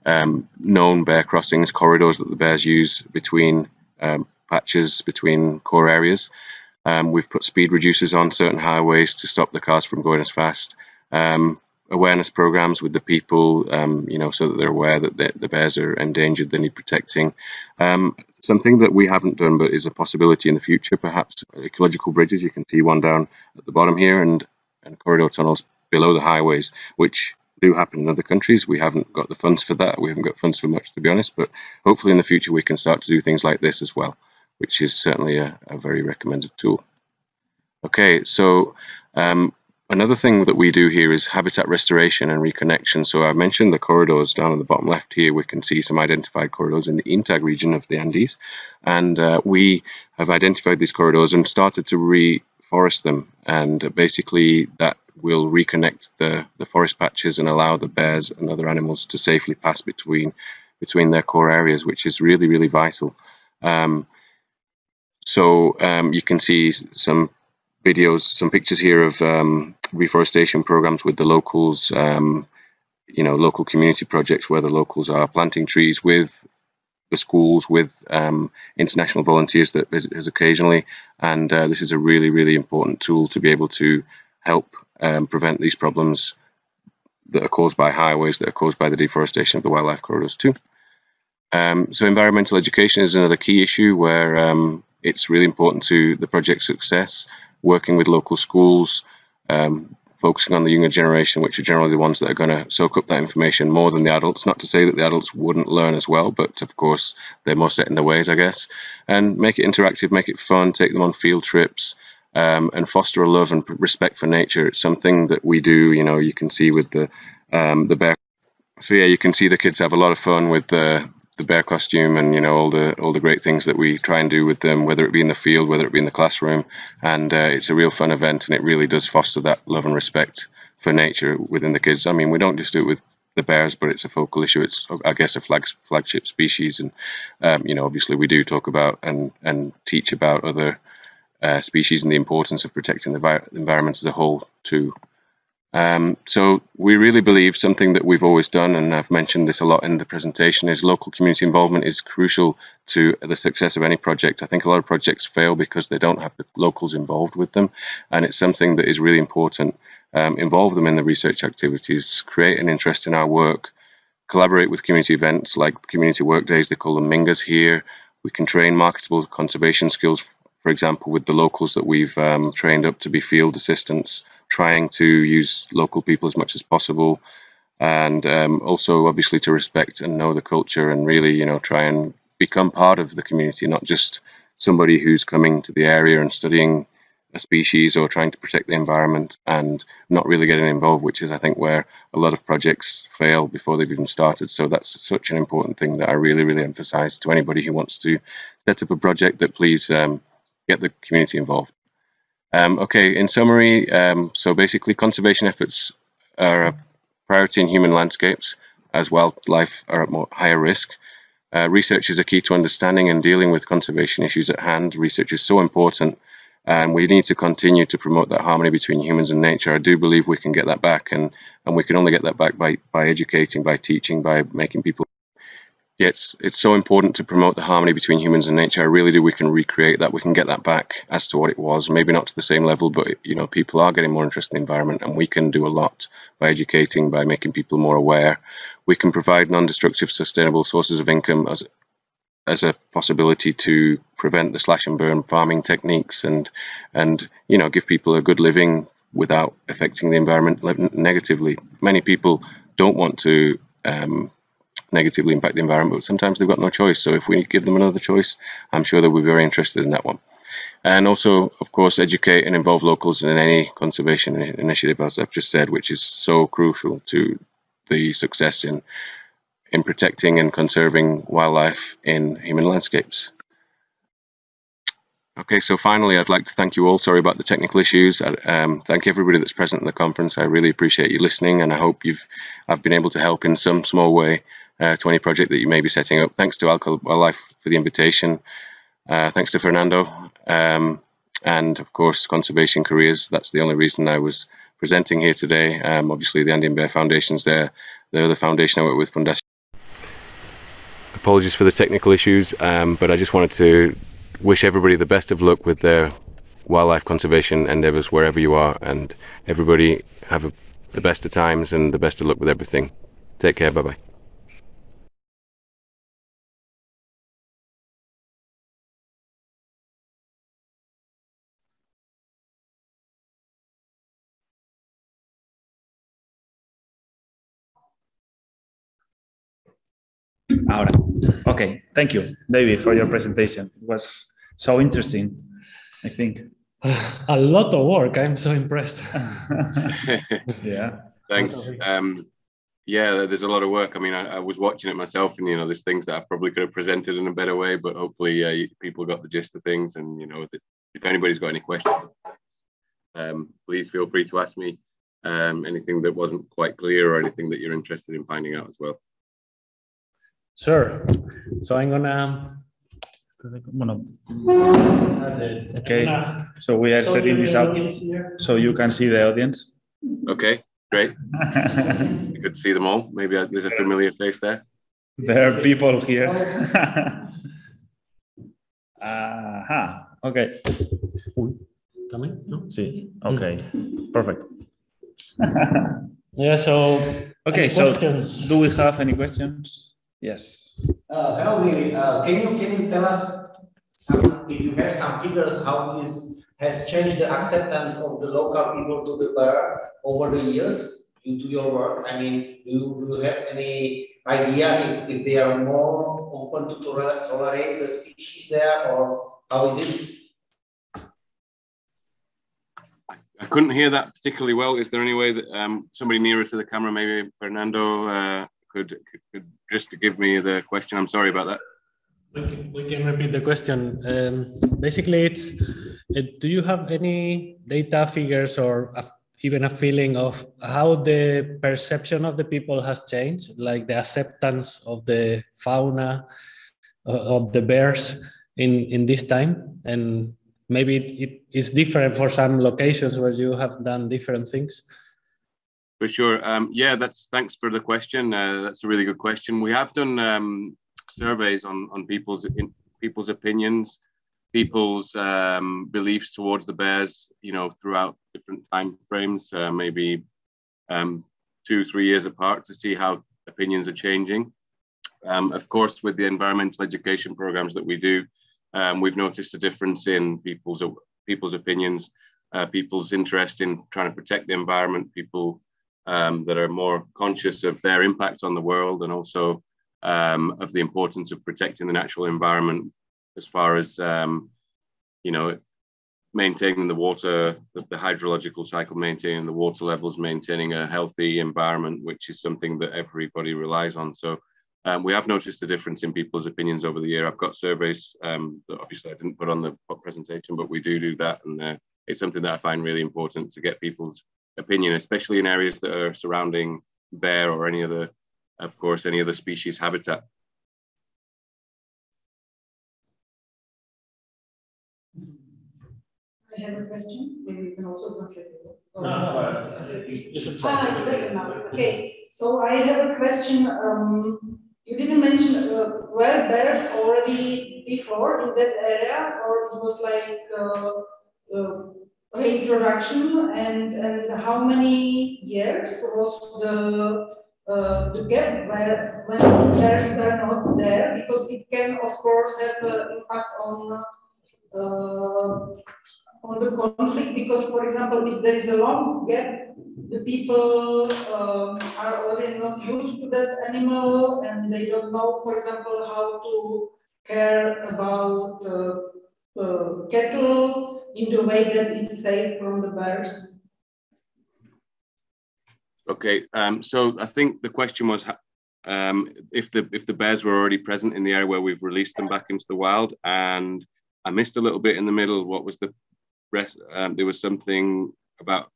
um, known bear crossings, corridors that the bears use between um, patches, between core areas. Um, we've put speed reducers on certain highways to stop the cars from going as fast. Um, awareness programs with the people, um, you know, so that they're aware that the, the bears are endangered, they need protecting. Um, something that we haven't done, but is a possibility in the future, perhaps ecological bridges. You can see one down at the bottom here, and and corridor tunnels below the highways, which do happen in other countries. We haven't got the funds for that. We haven't got funds for much, to be honest. But hopefully, in the future, we can start to do things like this as well, which is certainly a, a very recommended tool. Okay, so um, Another thing that we do here is habitat restoration and reconnection. So I mentioned the corridors down at the bottom left here. We can see some identified corridors in the INTAG region of the Andes. And uh, we have identified these corridors and started to reforest them. And basically that will reconnect the, the forest patches and allow the bears and other animals to safely pass between between their core areas, which is really, really vital. Um, so um, you can see some videos, some pictures here of um, reforestation programs with the locals, um, you know, local community projects where the locals are planting trees with the schools, with um, international volunteers that visit us occasionally. And uh, this is a really, really important tool to be able to help um, prevent these problems that are caused by highways, that are caused by the deforestation of the wildlife corridors too. Um, so environmental education is another key issue where um, it's really important to the project success, working with local schools, um, focusing on the younger generation, which are generally the ones that are going to soak up that information more than the adults. Not to say that the adults wouldn't learn as well, but of course they're more set in their ways, I guess. And make it interactive, make it fun, take them on field trips, um, and foster a love and respect for nature. It's something that we do. You know, you can see with the um, the bear. So yeah, you can see the kids have a lot of fun with the the bear costume and you know all the all the great things that we try and do with them, whether it be in the field, whether it be in the classroom, and uh, it's a real fun event, and it really does foster that love and respect for nature within the kids. I mean, we don't just do it with the bears, but it's a focal issue. It's I guess a flag, flagship species, and um, you know obviously we do talk about and and teach about other uh, species and the importance of protecting the environment as a whole too. Um, so we really believe something that we've always done, and I've mentioned this a lot in the presentation, is local community involvement is crucial to the success of any project. I think a lot of projects fail because they don't have the locals involved with them, and it's something that is really important. Um, involve them in the research activities, create an interest in our work, collaborate with community events like community work days, they call them Mingas here. We can train marketable conservation skills, for example, with the locals that we've um, trained up to be field assistants trying to use local people as much as possible. And um, also obviously to respect and know the culture and really you know try and become part of the community not just somebody who's coming to the area and studying a species or trying to protect the environment and not really getting involved which is i think where a lot of projects fail before they've even started. So that's such an important thing that i really really emphasize to anybody who wants to set up a project that please um, get the community involved um, okay, in summary, um, so basically conservation efforts are a priority in human landscapes as wildlife are at more higher risk. Uh, research is a key to understanding and dealing with conservation issues at hand. Research is so important and we need to continue to promote that harmony between humans and nature. I do believe we can get that back and, and we can only get that back by, by educating, by teaching, by making people yeah, it's it's so important to promote the harmony between humans and nature. I really do. We can recreate that. We can get that back as to what it was. Maybe not to the same level, but you know, people are getting more interested in the environment, and we can do a lot by educating, by making people more aware. We can provide non-destructive, sustainable sources of income as as a possibility to prevent the slash and burn farming techniques, and and you know, give people a good living without affecting the environment negatively. Many people don't want to. Um, negatively impact the environment, but sometimes they've got no choice. So if we give them another choice, I'm sure they'll be very interested in that one. And also, of course, educate and involve locals in any conservation initiative, as I've just said, which is so crucial to the success in in protecting and conserving wildlife in human landscapes. Okay, so finally, I'd like to thank you all. Sorry about the technical issues. Um, thank everybody that's present in the conference. I really appreciate you listening, and I hope you've I've been able to help in some small way uh, to any project that you may be setting up. Thanks to ALKA Wildlife for the invitation. Uh, thanks to Fernando. Um, and of course, Conservation Careers. That's the only reason I was presenting here today. Um, obviously, the Andean Bear Foundation's there. The other foundation I work with, Fundación. Apologies for the technical issues, um, but I just wanted to wish everybody the best of luck with their wildlife conservation endeavors wherever you are, and everybody have a, the best of times and the best of luck with everything. Take care. Bye bye. Ahora. Okay, thank you, David, for your presentation. It was so interesting, I think. A lot of work. I'm so impressed. (laughs) (laughs) yeah. Thanks. Um, yeah, there's a lot of work. I mean, I, I, was watching it myself, and you know, there's things that I probably could have presented in a better way, but hopefully, uh, people got the gist of things. And you know, if anybody's got any questions, um, please feel free to ask me um, anything that wasn't quite clear or anything that you're interested in finding out as well. Sure. So I'm gonna Bueno. Okay, so we are setting this up so you can see the audience. Okay, great. (laughs) you could see them all. Maybe there's a familiar face there. There are people here. (laughs) Aha, okay. Coming? No? Sí, okay, perfect. (laughs) yeah, so. Okay, so do we have any questions? Yes. Uh, hello, Willy. Uh, can you can you tell us some, if you have some figures how this has changed the acceptance of the local people to the bear over the years due to your work? I mean, do you, do you have any idea if, if they are more open to tolerate the species there or how is it? I couldn't hear that particularly well. Is there any way that um, somebody nearer to the camera, maybe Fernando, uh, could, could, just to give me the question? I'm sorry about that. We can, we can repeat the question. Um, basically, it's uh, do you have any data figures or a, even a feeling of how the perception of the people has changed, like the acceptance of the fauna uh, of the bears in in this time and maybe it is different for some locations where you have done different things for sure. Um, yeah that's thanks for the question. Uh, that's a really good question. We have done um, surveys on on people's in, people's opinions people's um, beliefs towards the bears you know throughout different time frames uh, maybe um, two three years apart to see how opinions are changing. Um, of course with the environmental education programs that we do um, we've noticed a difference in people's people's opinions, uh, people's interest in trying to protect the environment, people um, that are more conscious of their impact on the world, and also um, of the importance of protecting the natural environment as far as um, you know maintaining the water, the, the, hydrological cycle, maintaining the water levels, maintaining a healthy environment, which is something that everybody relies on. So um, we have noticed a difference in people's opinions over the year. I've got surveys um, that obviously I didn't put on the presentation, but we do do that. And uh, it's something that I find really important to get people's opinion, especially in areas that are surrounding bear or any other, of course, any other species habitat. I have a question. Maybe you can also translate it. No, no, you should ah, it's better now. Okay. So I have a question. Um, you didn't mention uh, were bears already before in that area, or it was like uh, uh, reintroduction, and and how many years was the uh, the gap where when bears were not there? Because it can, of course, have an impact on uh, on the conflict. Because, for example, if there is a long gap the people um, are already not used to that animal and they don't know, for example, how to care about uh, uh, cattle in the way that it's safe from the bears. Okay, um, so I think the question was um, if the if the bears were already present in the area where we've released them back into the wild, and I missed a little bit in the middle. What was the rest? Um, there was something about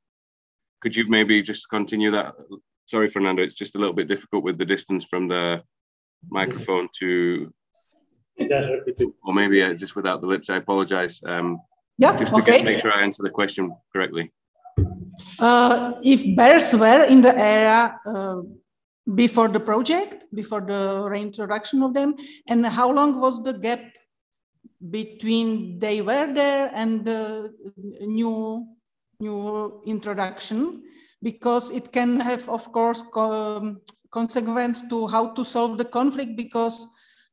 could you maybe just continue that? Sorry, Fernando, it's just a little bit difficult with the distance from the microphone to, or maybe uh, just without the lips. I apologize. Um, yeah, just to okay. get, make sure I answer the question correctly. Uh, if bears were in the area uh, before the project, before the reintroduction of them, and how long was the gap between they were there and the new new introduction because it can have, of course, co consequence to how to solve the conflict because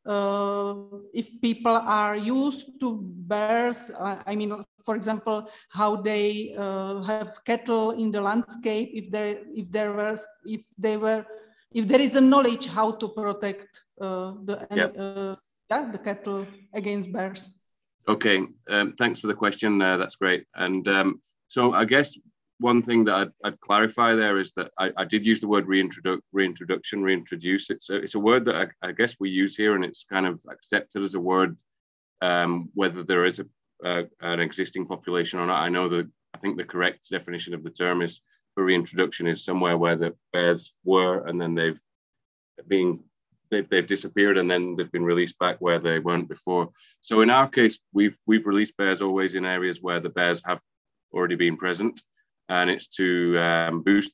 uh, if people are used to bears, uh, I mean, for example, how they uh, have cattle in the landscape, if there, if there was, if they were, if there is a knowledge how to protect uh, the. Uh, yeah, the cattle against bears. Okay, um, thanks for the question. Uh, that's great. And um, so I guess one thing that I'd, I'd clarify there is that I, I, did use the word reintrodu- reintroduction, reintroduce. It's a, it's a word that I, I, guess we use here, and it's kind of accepted as a word, um, whether there is a, uh, an existing population or not. I know that I think the correct definition of the term is for reintroduction is somewhere where the bears were, and then they've been they've they've disappeared and then they've been released back where they weren't before. So in our case, we've we've released bears always in areas where the bears have already been present, and it's to um, boost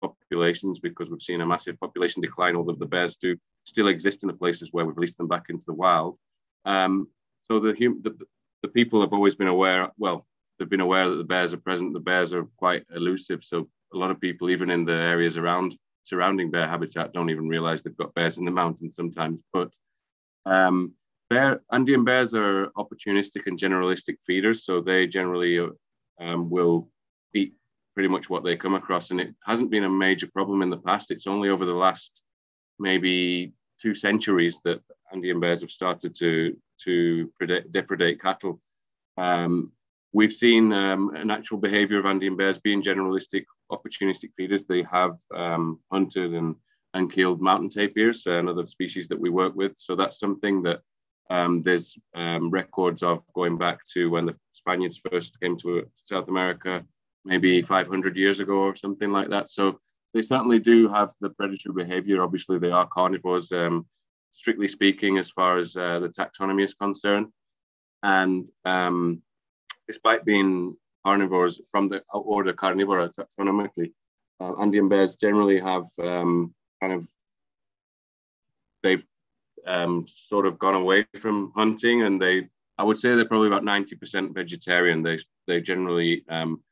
populations because we've seen a massive population decline. Although the bears do still exist in the places where we've released them back into the wild. Um, so the, the the people have always been aware. Well, they've been aware that the bears are present. The bears are quite elusive, so a lot of people, even in the areas around surrounding bear habitat, don't even realize they've got bears in the mountains sometimes. But um, bear Andean bears are opportunistic and generalistic feeders, so they generally um, will eat pretty much what they come across, and it hasn't been a major problem in the past. It's only over the last maybe two centuries that Andean bears have started to to predate, depredate cattle. Um, we've seen um, a natural behavior of Andean bears being generalistic, opportunistic feeders. They have um, hunted and, and killed mountain tapirs, another species that we work with. So that's something that um, there's um, records of going back to when the Spaniards first came to South America, maybe 500 years ago or something like that. So they certainly do have the predatory behavior. Obviously, they are carnivores, um, strictly speaking, as far as uh, the taxonomy is concerned. And um, despite being carnivores from the order Carnivora taxonomically, uh, Andean bears generally have um, kind of they've um, sort of gone away from hunting, and they I would say they're probably about ninety percent vegetarian. They they generally um,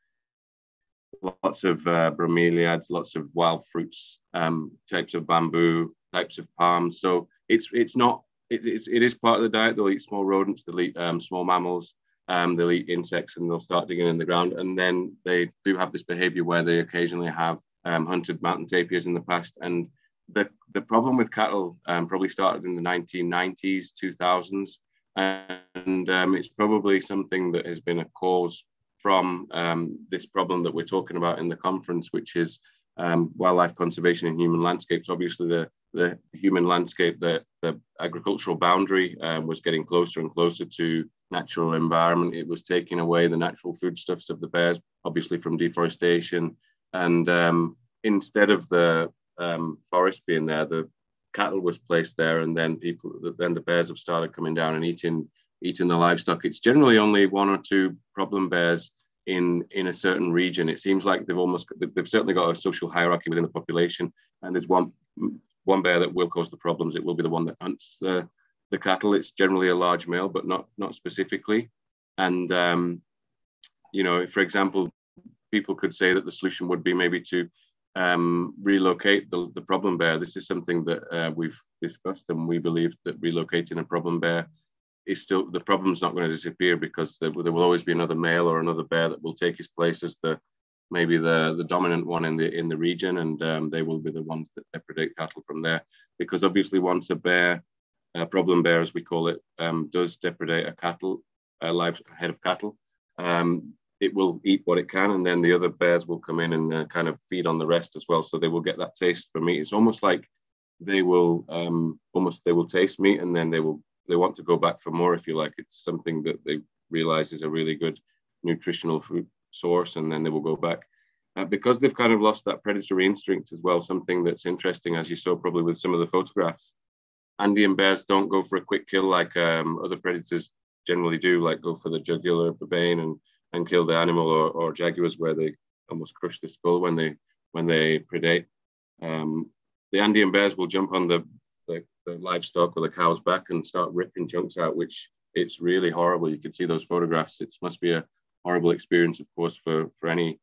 lots of uh, bromeliads, lots of wild fruits, um, types of bamboo, types of palms. So it's it's not it, it's, it is part of the diet. They'll eat small rodents, they'll eat um, small mammals, um, they'll eat insects, and they'll start digging in the ground. And then they do have this behavior where they occasionally have um, hunted mountain tapirs in the past. And the the problem with cattle um, probably started in the 1990s, 2000s, and um, it's probably something that has been a cause from um, this problem that we're talking about in the conference, which is um, wildlife conservation in human landscapes. Obviously, the, the human landscape, the, the agricultural boundary um, was getting closer and closer to natural environment. It was taking away the natural foodstuffs of the bears, obviously from deforestation. And um, instead of the um, forest being there, the cattle was placed there, and then people, then the bears have started coming down and eating eating the livestock. It's generally only one or two problem bears in in a certain region. It seems like they've almost they've certainly got a social hierarchy within the population, and there's one one bear that will cause the problems. It will be the one that hunts the the cattle. It's generally a large male, but not not specifically. And um, you know, for example, people could say that the solution would be maybe to um, relocate the, the problem bear. This is something that uh, we've discussed, and we believe that relocating a problem bear still the problem's not going to disappear because there, there, will always be another male or another bear that will take his place as the maybe the the dominant one in the in the region, and um, they will be the ones that depredate cattle from there. Because obviously, once a bear, a problem bear as we call it, um, does depredate a cattle, a live head of cattle, um, it will eat what it can, and then the other bears will come in and uh, kind of feed on the rest as well. So they will get that taste for meat. It's almost like they will um, almost they will taste meat, and then they will they want to go back for more if you like. It's something that they realize is a really good nutritional food source, and then they will go back. Uh, because they've kind of lost that predatory instinct as well, something that's interesting, as you saw probably with some of the photographs. Andean bears don't go for a quick kill like um, other predators generally do, like go for the jugular the vein and, and kill the animal, or, or jaguars where they almost crush the skull when they when they predate. Um, the Andean bears will jump on the the, livestock or the cow's back and start ripping chunks out, which it's really horrible. You can see those photographs. It must be a horrible experience, of course, for, for any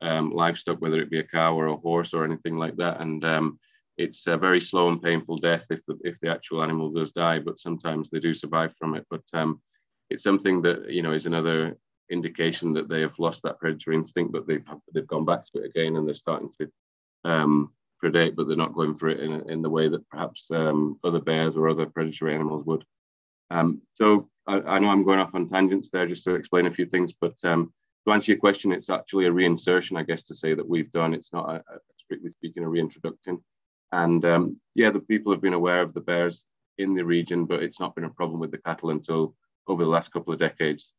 um, livestock, whether it be a cow or a horse or anything like that. And um, it's a very slow and painful death if the, if the actual animal does die, but sometimes they do survive from it. But um, it's something that, you know, is another indication that they have lost that predatory instinct, but they've, they've gone back to it again and they're starting to um, predate, but they're not going for it in, in the way that perhaps um, other bears or other predatory animals would. Um, so I, I, know I'm going off on tangents there just to explain a few things, but um, to answer your question, it's actually a reinsertion, I guess, to say that we've done. It's not, a, a strictly speaking, a reintroduction. And um, yeah, the people have been aware of the bears in the region, but it's not been a problem with the cattle until over the last couple of decades.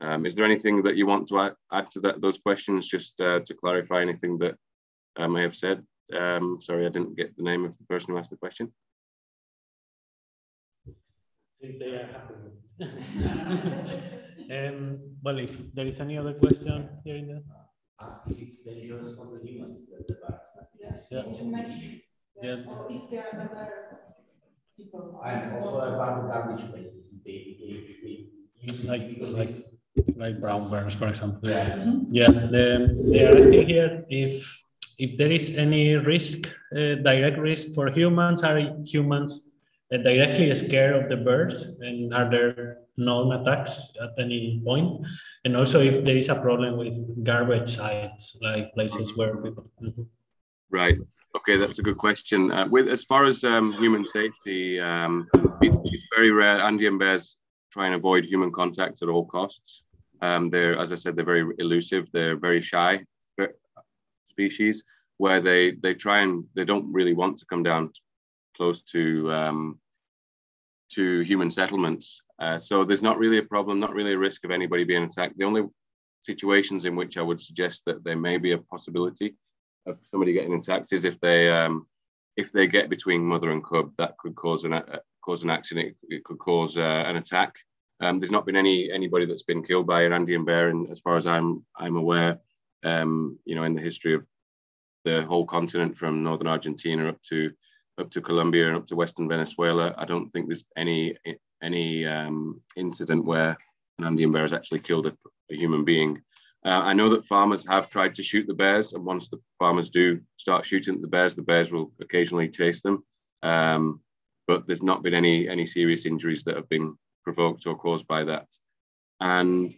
Um, is there anything that you want to add, add to that, those questions, just uh, to clarify anything that I may have said. Um, sorry, I didn't get the name of the person who asked the question. since they are happy. (laughs) um, well, if there is any other question here in the ask if it's dangerous for the humans that the Yes, Yeah. you mentioned. Yeah. Or if they are the better people. And also about the garbage places. They, they, they use like because like like brown bears, for example. Yeah. Mhm. Yeah. The, they are asking here if if there is any risk, uh, direct risk for humans. Are humans uh, directly scared of the birds, and are there known attacks at any point? And also, if there is a problem with garbage sites, like places where people. Mhm. Right. Okay, that's a good question. Uh, with as far as um, human safety, um, it, it's very rare. Andean bears try and avoid human contact at all costs. Um, they're, as I said, they're very elusive. They're very shy species where they they try and they don't really want to come down close to um, to human settlements. Uh, so there's not really a problem, not really a risk of anybody being attacked. The only situations in which I would suggest that there may be a possibility of somebody getting attacked is if they um, if they get between mother and cub, that could cause an uh, cause an accident. It could cause uh, an attack. Um, there's not been any anybody that's been killed by an Andean bear, and as far as I'm I'm aware, um, you know, in the history of the whole continent from northern Argentina up to up to Colombia and up to western Venezuela, I don't think there's any any um, incident where an Andean bear has actually killed a, a human being. Uh, I know that farmers have tried to shoot the bears, and once the farmers do start shooting the bears, the bears will occasionally chase them. Um, but there's not been any any serious injuries that have been provoked or caused by that. And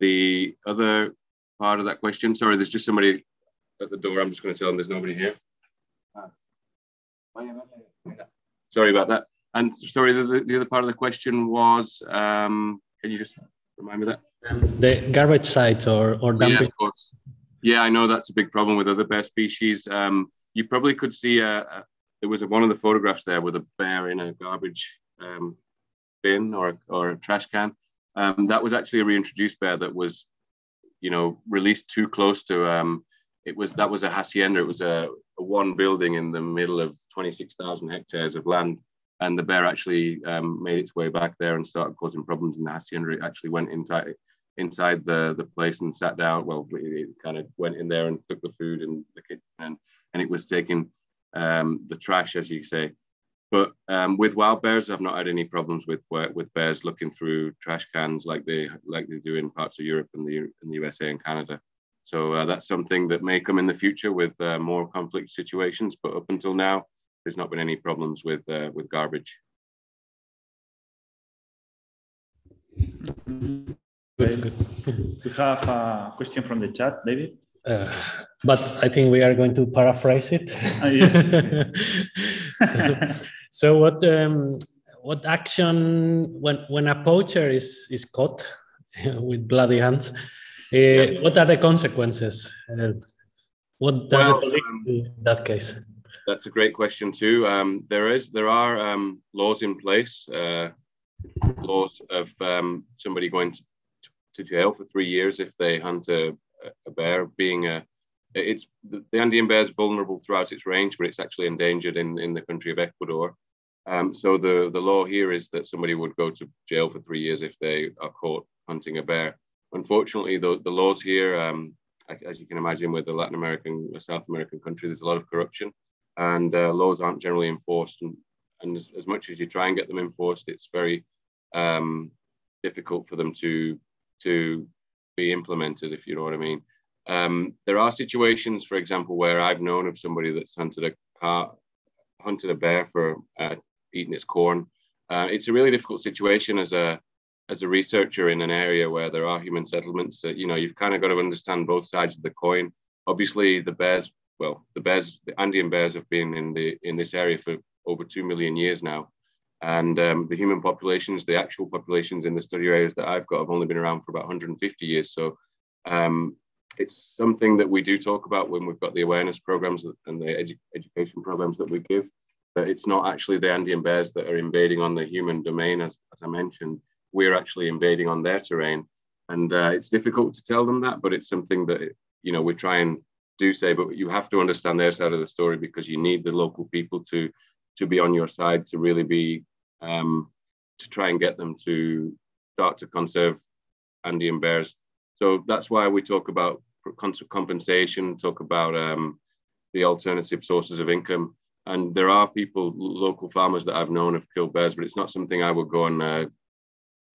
the other part of that question, sorry, there's just somebody at the door. I'm just going to tell them there's nobody here. Sorry about that. And sorry, the, the other part of the question was, um, can you just remind me of that? The garbage sites or or Yeah, dumping. of course. Yeah, I know that's a big problem with other bear species. Um, you probably could see a, a there was a, one of the photographs there with a bear in a garbage um, bin or or a trash can. Um, that was actually a reintroduced bear that was, you know, released too close to. Um, it was that was a hacienda. It was a, a one building in the middle of twenty six thousand hectares of land, and the bear actually um, made its way back there and started causing problems in the hacienda. It actually went inside inside the the place and sat down. Well, it kind of went in there and took the food and the kitchen, and, and it was taking um, the trash, as you say. But um, with wild bears, I've not had any problems with with bears looking through trash cans like they like they do in parts of Europe and the in the USA and Canada. So uh, that's something that may come in the future with uh, more conflict situations. But up until now, there's not been any problems with uh, with garbage. Good, good. We have a question from the chat, David. Uh, but I think we are going to paraphrase it. Ah, yes. (laughs) (laughs) so, so what um, what action when when a poacher is is caught (laughs) with bloody hands? Uh, what are the consequences? Uh, what does Well, the police do in that case? That's a great question too. Um, there is there are um, laws in place, uh, laws of um, somebody going to, to jail for three years if they hunt a, a bear. Being a it's the, the Andean bear is vulnerable throughout its range, but it's actually endangered in, in the country of Ecuador. Um, so the, the law here is that somebody would go to jail for three years if they are caught hunting a bear. Unfortunately, the, the laws here, um, as you can imagine, with the Latin American, or South American country, there's a lot of corruption and uh, laws aren't generally enforced. And, and as, as, much as you try and get them enforced, it's very um, difficult for them to, to be implemented, if you know what I mean. Um, there are situations, for example, where I've known of somebody that's hunted a car, hunted a bear for uh, eating its corn. Uh, it's a really difficult situation as a as a researcher in an area where there are human settlements. That you know, you've kind of got to understand both sides of the coin. Obviously, the bears, well, the bears, the Andean bears have been in the in this area for over two million years now, and um, the human populations, the actual populations in the study areas that I've got, have only been around for about 150 years. So. Um, it's something that we do talk about when we've got the awareness programs and the edu education programs that we give. But it's not actually the Andean bears that are invading on the human domain, as, as I mentioned. We're actually invading on their terrain, and uh, it's difficult to tell them that. But it's something that you know we try and do say. But you have to understand their side of the story because you need the local people to to be on your side to really be um, to try and get them to start to conserve Andean bears. So that's why we talk about compensation, talk about um, the alternative sources of income. And there are people, local farmers that I've known have killed bears, but it's not something I would go and uh,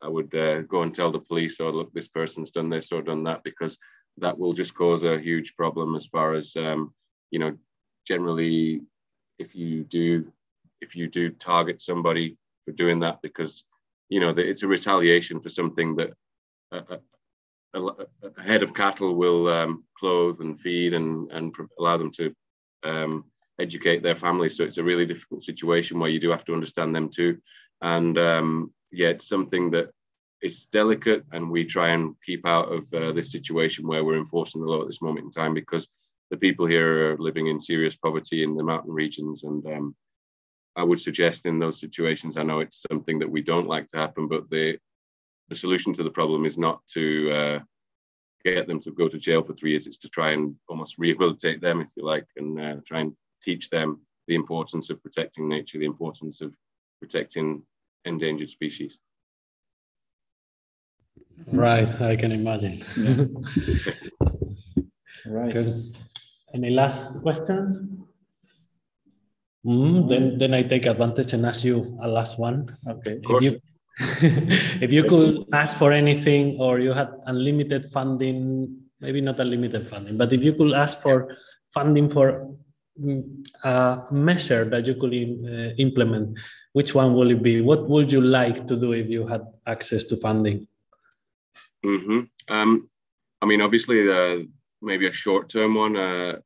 I would uh, go and tell the police, or oh, look, this person's done this or done that, because that will just cause a huge problem as far as um, you know. Generally, if you do if you do target somebody for doing that, because you know that it's a retaliation for something that a, a, a head of cattle will um, clothe and feed and and allow them to um, educate their families. So it's a really difficult situation where you do have to understand them too. And um, yeah, it's something that it's delicate, and we try and keep out of uh, this situation where we're enforcing the law at this moment in time because the people here are living in serious poverty in the mountain regions. And um, I would suggest in those situations, I know it's something that we don't like to happen, but the the solution to the problem is not to uh, get them to go to jail for three years. It's to try and almost (laughs) rehabilitate them, if you like, and uh, try and teach them the importance of protecting nature, the importance of protecting endangered species. Right, I can imagine. Yeah. (laughs) right. Good. Any last question? Mm, then, then I take advantage and ask you a last one. Okay. If you, (laughs) if you could ask for anything or you had unlimited funding, maybe not unlimited funding, but if you could ask for funding for a measure that you could uh, implement, which one will it be? What would you like to do if you had access to funding? Mm-hmm. Um, I mean, obviously, uh, maybe a short-term one uh,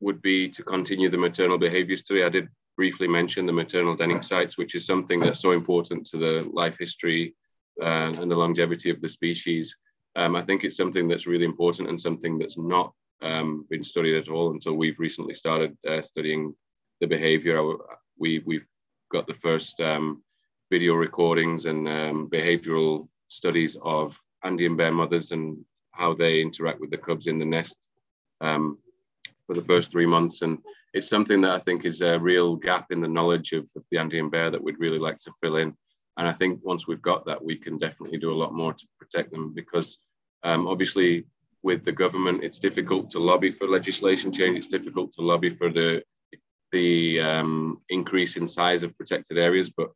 would be to continue the maternal behavior study. I did briefly mention the maternal denning sites, which is something that's so important to the life history uh, and the longevity of the species. Um, I think it's something that's really important and something that's not um, been studied at all until we've recently started uh, studying the behavior. We, we've got the first um, video recordings and um, behavioral studies of Andean bear mothers and how they interact with the cubs in the nest um, for the first three months. And it's something that I think is a real gap in the knowledge of, the Andean bear that we'd really like to fill in. And I think once we've got that, we can definitely do a lot more to protect them because um, obviously with the government, it's difficult to lobby for legislation change. It's difficult to lobby for the the um, increase in size of protected areas, but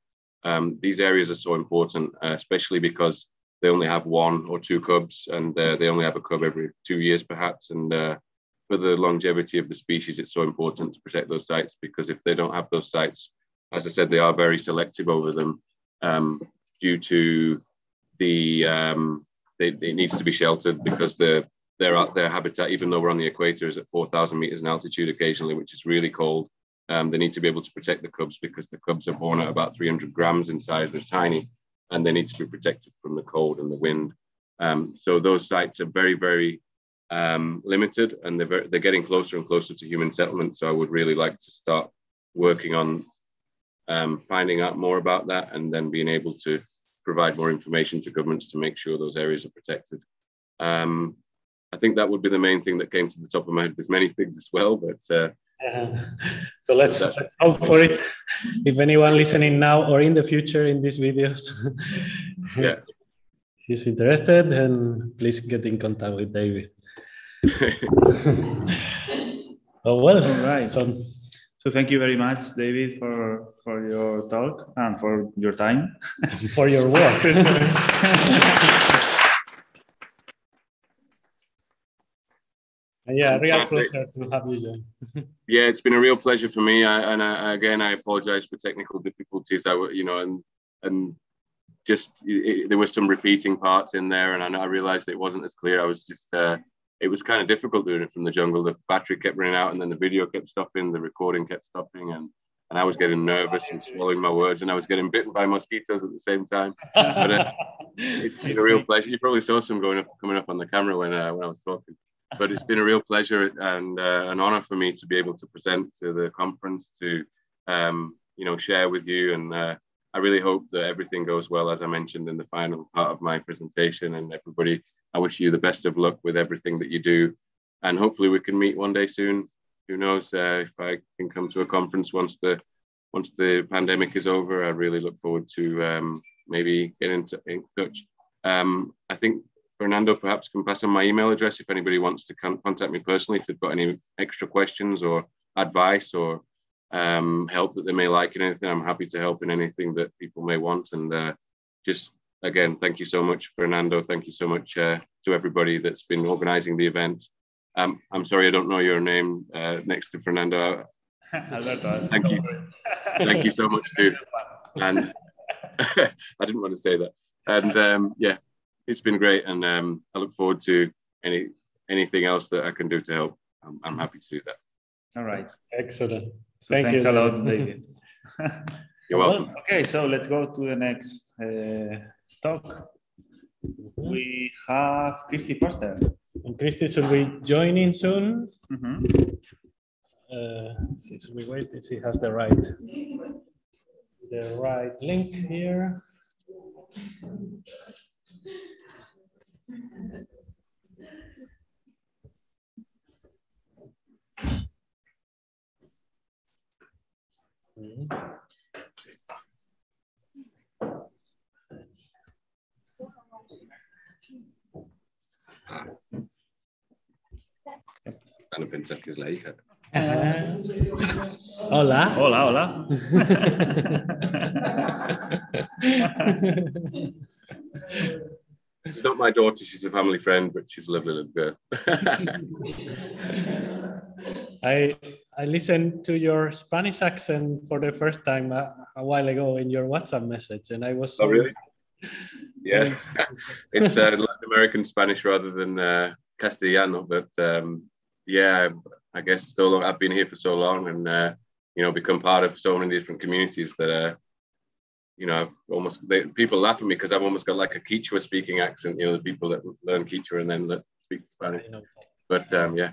um, these areas are so important, uh, especially because they only have one or two cubs, and uh, they only have a cub every two years, perhaps. And uh, for the longevity of the species, it's so important to protect those sites because if they don't have those sites, as I said, they are very selective over them um, due to the um, they, it needs to be sheltered because their their their habitat, even though we're on the equator, is at 4,000 meters in altitude occasionally, which is really cold. Um, they need to be able to protect the cubs because the cubs are born at about 300 grams in size. They're tiny, and they need to be protected from the cold and the wind. Um, so those sites are very, very um, limited, and they're very, they're getting closer and closer to human settlement. So I would really like to start working on um, finding out more about that, and then being able to provide more information to governments to make sure those areas are protected. Um, I think that would be the main thing that came to the top of my head. There's many things as well, but uh, uh, (laughs) so let's, let's, hope for it. If anyone listening now or in the future in these videos (laughs) yeah. is interested, then please get in contact with David. (laughs) oh, well, All right. So, so thank you very much, David, for, for your talk and for your time. for your work. Yeah, real pleasure to have you join. (laughs) yeah, it's been a real pleasure for me. I, and I, again, I apologize for technical difficulties. I, you know, and and just it, there were some repeating parts in there, and I, I realized it wasn't as clear. I was just, uh, it was kind of difficult doing it from the jungle. The battery kept running out, and then the video kept stopping, the recording kept stopping, and and I was getting nervous and swallowing my words, and I was getting bitten by mosquitoes at the same time. But uh, (laughs) it's been a real pleasure. You probably saw some going up, coming up on the camera when uh, when I was talking but it's been a real pleasure and uh, an honor for me to be able to present to the conference to um, you know share with you. And uh, i really hope that everything goes well as i mentioned in the final part of my presentation. And everybody i wish you the best of luck with everything that you do. And hopefully we can meet one day soon. Who knows uh, if i can come to a conference once the once the pandemic is over. I really look forward to um, maybe getting in touch. Um, I think Fernando perhaps can pass on my email address if anybody wants to contact me personally if they've got any extra questions or advice or um, help that they may like in anything. I'm happy to help in anything that people may want. And uh, just again, thank you so much, Fernando. Thank you so much uh, to everybody that's been organizing the event. Um, I'm sorry, I don't know your name uh, next to Fernando. (laughs) thank you. thank you so much too. (laughs) And (laughs) I didn't want to say that. And um, yeah, it's been great. And um, I look forward to any anything else that I can do to help. I'm, I'm happy to do that. All right. Excellent. So Thank thanks you. a lot, David. (laughs) You're welcome. okay, so let's go to the next uh, talk. We have Christy Foster. And Christy should be joining soon. Mhm. Uh, since we wait, if she has the right, the right link here. Van a pensar que es la hija. (laughs) Hola. Hola, hola. She's not my daughter, she's a family friend, but she's a lovely little girl. (laughs) I I listened to your Spanish accent for the first time a, a while ago in your WhatsApp message, and I was so Oh, really? (laughs) yeah, it's uh, Latin American Spanish rather than uh, Castellano, but um, yeah, I guess so long. I've been here for so long, and uh, you know, become part of so many different communities that uh, you know, I've almost they, people laugh at me because I've almost got like a Quechua speaking accent. You know, the people that learn Quechua and then le- speak Spanish. But um, yeah,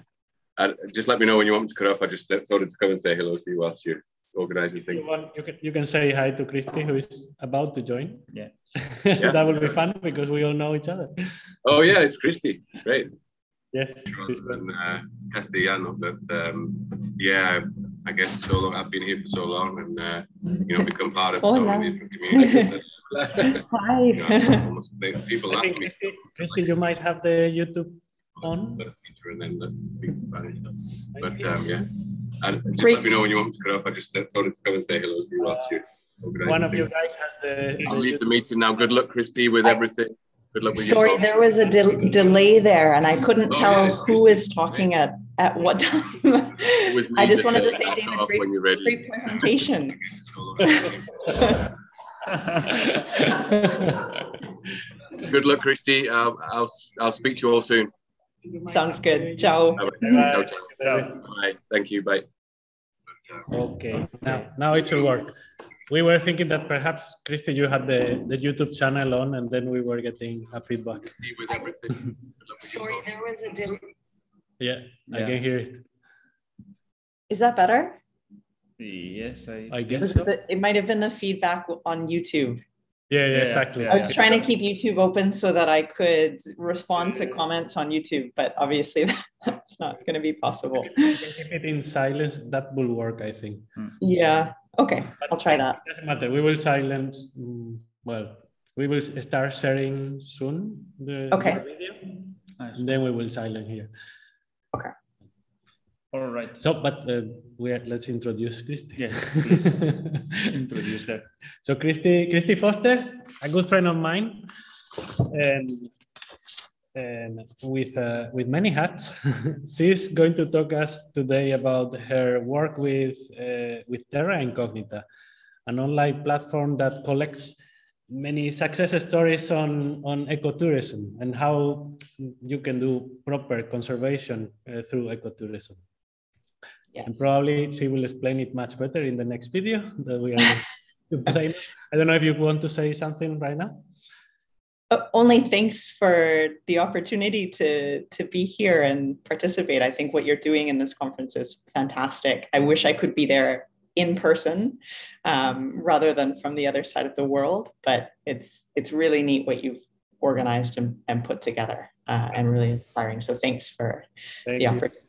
I, just let me know when you want me to cut off. I just thought to come and say hello to you whilst you're organizing You, things. want, you, can, you can say hi to Christy, who is about to join. Yeah. (laughs) that will be fun because we all know each other. Oh yeah, it's Christy. Great. Yes. she's rather than uh, Castellano. But um, yeah, I guess so long. I've been here for so long, and uh, you know, become part of (laughs) so many different communities. (laughs) that- Hi. you know, almost people I laugh think at me. Christy, Christy, you might have the YouTube on. And then the speak Spanish. But um, yeah, and just Great. let me know when you want me to cut off. I just thought to come and say hello to you whilst you're One of you guys has the. I'll leave the meeting now. Good luck, Christy, with everything. Good luck with Sorry, your there was a del- delay there and I couldn't Oh, tell yes, who is talking at, at what time. I just wanted to say, cut David, great, when you're ready. great presentation. (laughs) Good luck, Christy. I'll, I'll, I'll speak to you all soon. Sounds good. Ciao. Ciao, ciao. Bye. Thank you. Bye. Okay, now now it should work. We were thinking that perhaps Christy, you had the, the YouTube channel on, and then we were getting a feedback. With everything. (laughs) Sorry, there was a delay. Yeah, I can hear it. Is that better? Yes, I, I guess so. the, it might have been the feedback on YouTube. Yeah, yeah, Yeah, exactly. I was trying to keep YouTube open so that I could respond to comments on YouTube, but obviously (laughs) that's not going to be possible. You keep it in silence. That will work, I think. Yeah. Okay. I'll try that. Doesn't matter. We will silence. mm, Well, we will start sharing soon the, Okay. the video, and then we will silence here. All right. So, but uh, we are, let's introduce Christy. Yes, please. (laughs) Introduce her. So Christy, Christy Foster, a good friend of mine, and, and with uh, with many hats, (laughs) she's going to talk us today about her work with uh, with Terra Incognita, an online platform that collects many success stories on on ecotourism and how you can do proper conservation uh, through ecotourism. And probably she will explain it much better in the next video (laughs) that we are to (laughs) play. I don't know if you want to say something right now. Uh, only thanks for the opportunity to to be here and participate. I think what you're doing in this conference is fantastic. I wish I could be there in person um, rather than from the other side of the world, but it's it's really neat what you've organized and, and put together uh, and really inspiring. So thanks for Thank the opportunity.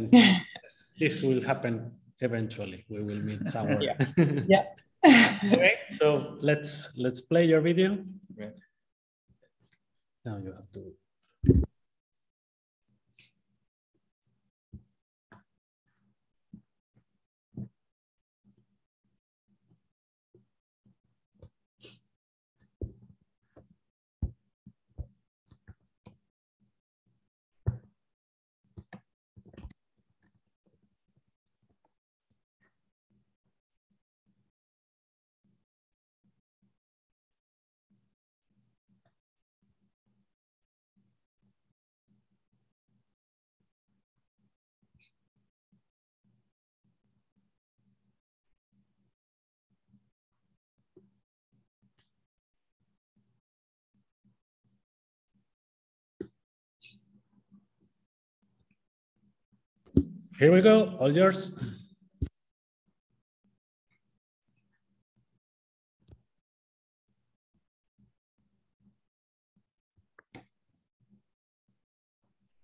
For participating. And, (laughs) and this will happen eventually. We will meet (laughs) somewhere. Yeah. (laughs) Yeah. okay, so let's let's play your video. Right. Now you have to. Here we go, all yours.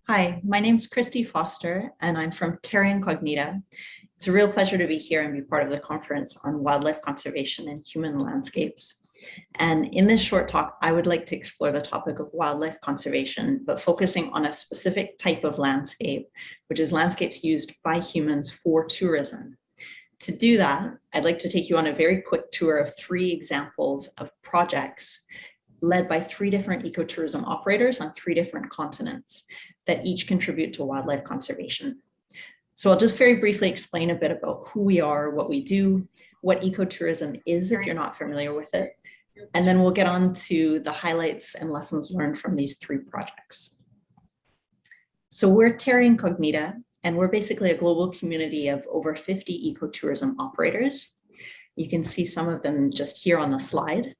Hi, my name is Christy Foster, and I'm from Terra Incognita. It's a real pleasure to be here and be part of the conference on wildlife conservation and human landscapes. And in this short talk, I would like to explore the topic of wildlife conservation, but focusing on a specific type of landscape, which is landscapes used by humans for tourism. To do that, I'd like to take you on a very quick tour of three examples of projects led by three different ecotourism operators on three different continents that each contribute to wildlife conservation. So I'll just very briefly explain a bit about who we are, what we do, what ecotourism is if you're not familiar with it, and then we'll get on to the highlights and lessons learned from these three projects. So we're Terra Incognita, and we're basically a global community of over 50 ecotourism operators. You can see some of them just here on the slide,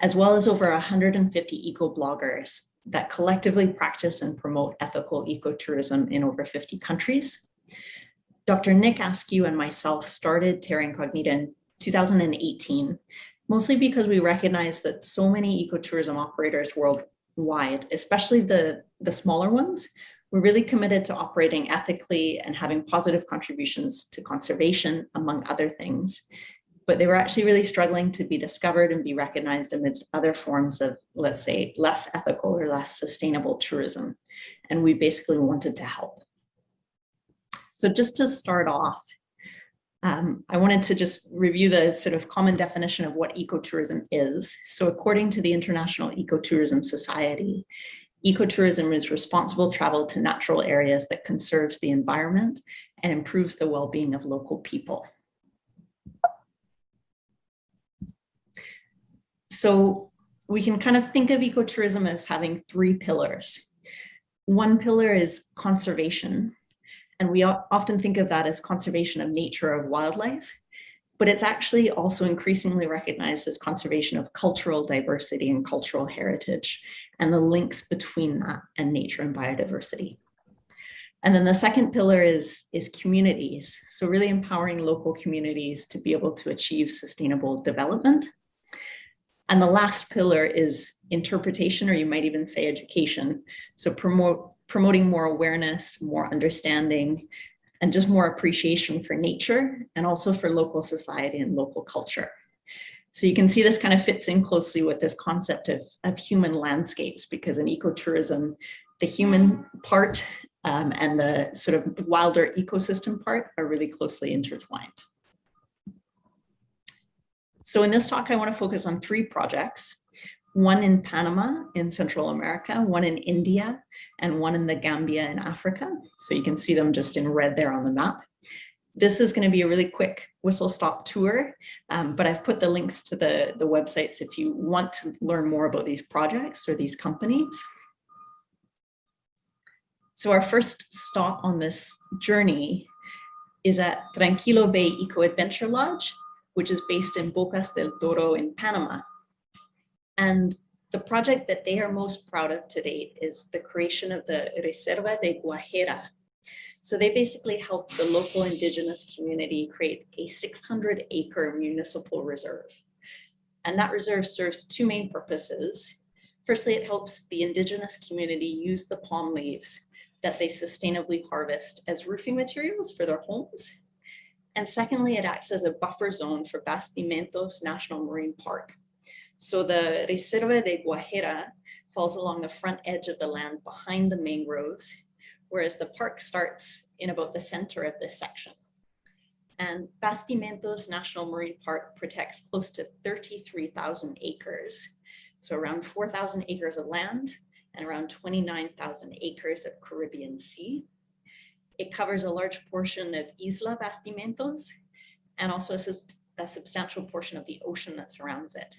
as well as over 150 eco-bloggers that collectively practice and promote ethical ecotourism in over 50 countries. Dr. Nick Askew and myself started Terra Incognita in 2018 mostly because we recognize that so many ecotourism operators worldwide, especially the, the smaller ones, we're really committed to operating ethically and having positive contributions to conservation, among other things. But they were actually really struggling to be discovered and be recognized amidst other forms of, let's say, less ethical or less sustainable tourism. And we basically wanted to help. So just to start off, um, I wanted to just review the sort of common definition of what ecotourism is. So according to the International Ecotourism Society, ecotourism is responsible travel to natural areas that conserves the environment and improves the well-being of local people. So we can kind of think of ecotourism as having three pillars. One pillar is conservation, and we often think of that as conservation of nature of wildlife, but it's actually also increasingly recognized as conservation of cultural diversity and cultural heritage and the links between that and nature and biodiversity. And then the second pillar is, is communities. So really empowering local communities to be able to achieve sustainable development. And the last pillar is interpretation, or you might even say education. So promote promoting more awareness, more understanding, and just more appreciation for nature and also for local society and local culture. So you can see this kind of fits in closely with this concept of, of human landscapes because in ecotourism, the human part um, and the sort of wilder ecosystem part are really closely intertwined. So in this talk, I want to focus on three projects one in Panama in Central America, one in India, and one in the Gambia in Africa. So you can see them just in red there on the map. This is going to be a really quick whistle stop tour, um, but I've put the links to the, the websites if you want to learn more about these projects or these companies. So our first stop on this journey is at Tranquilo Bay Eco Adventure Lodge, which is based in Bocas del Toro in Panama. And the project that they are most proud of to date is the creation of the Reserva de Guajira. So they basically helped the local indigenous community create a 600 acre municipal reserve. And that reserve serves two main purposes. Firstly, it helps the indigenous community use the palm leaves that they sustainably harvest as roofing materials for their homes. And secondly, it acts as a buffer zone for Bastimentos National Marine Park. So the Reserva de Guajira falls along the front edge of the land behind the mangroves, whereas the park starts in about the center of this section. And Bastimentos National Marine Park protects close to 33,000 acres. So around 4,000 acres of land and around 29,000 acres of Caribbean Sea. It covers a large portion of Isla Bastimentos and also a, sub a substantial portion of the ocean that surrounds it.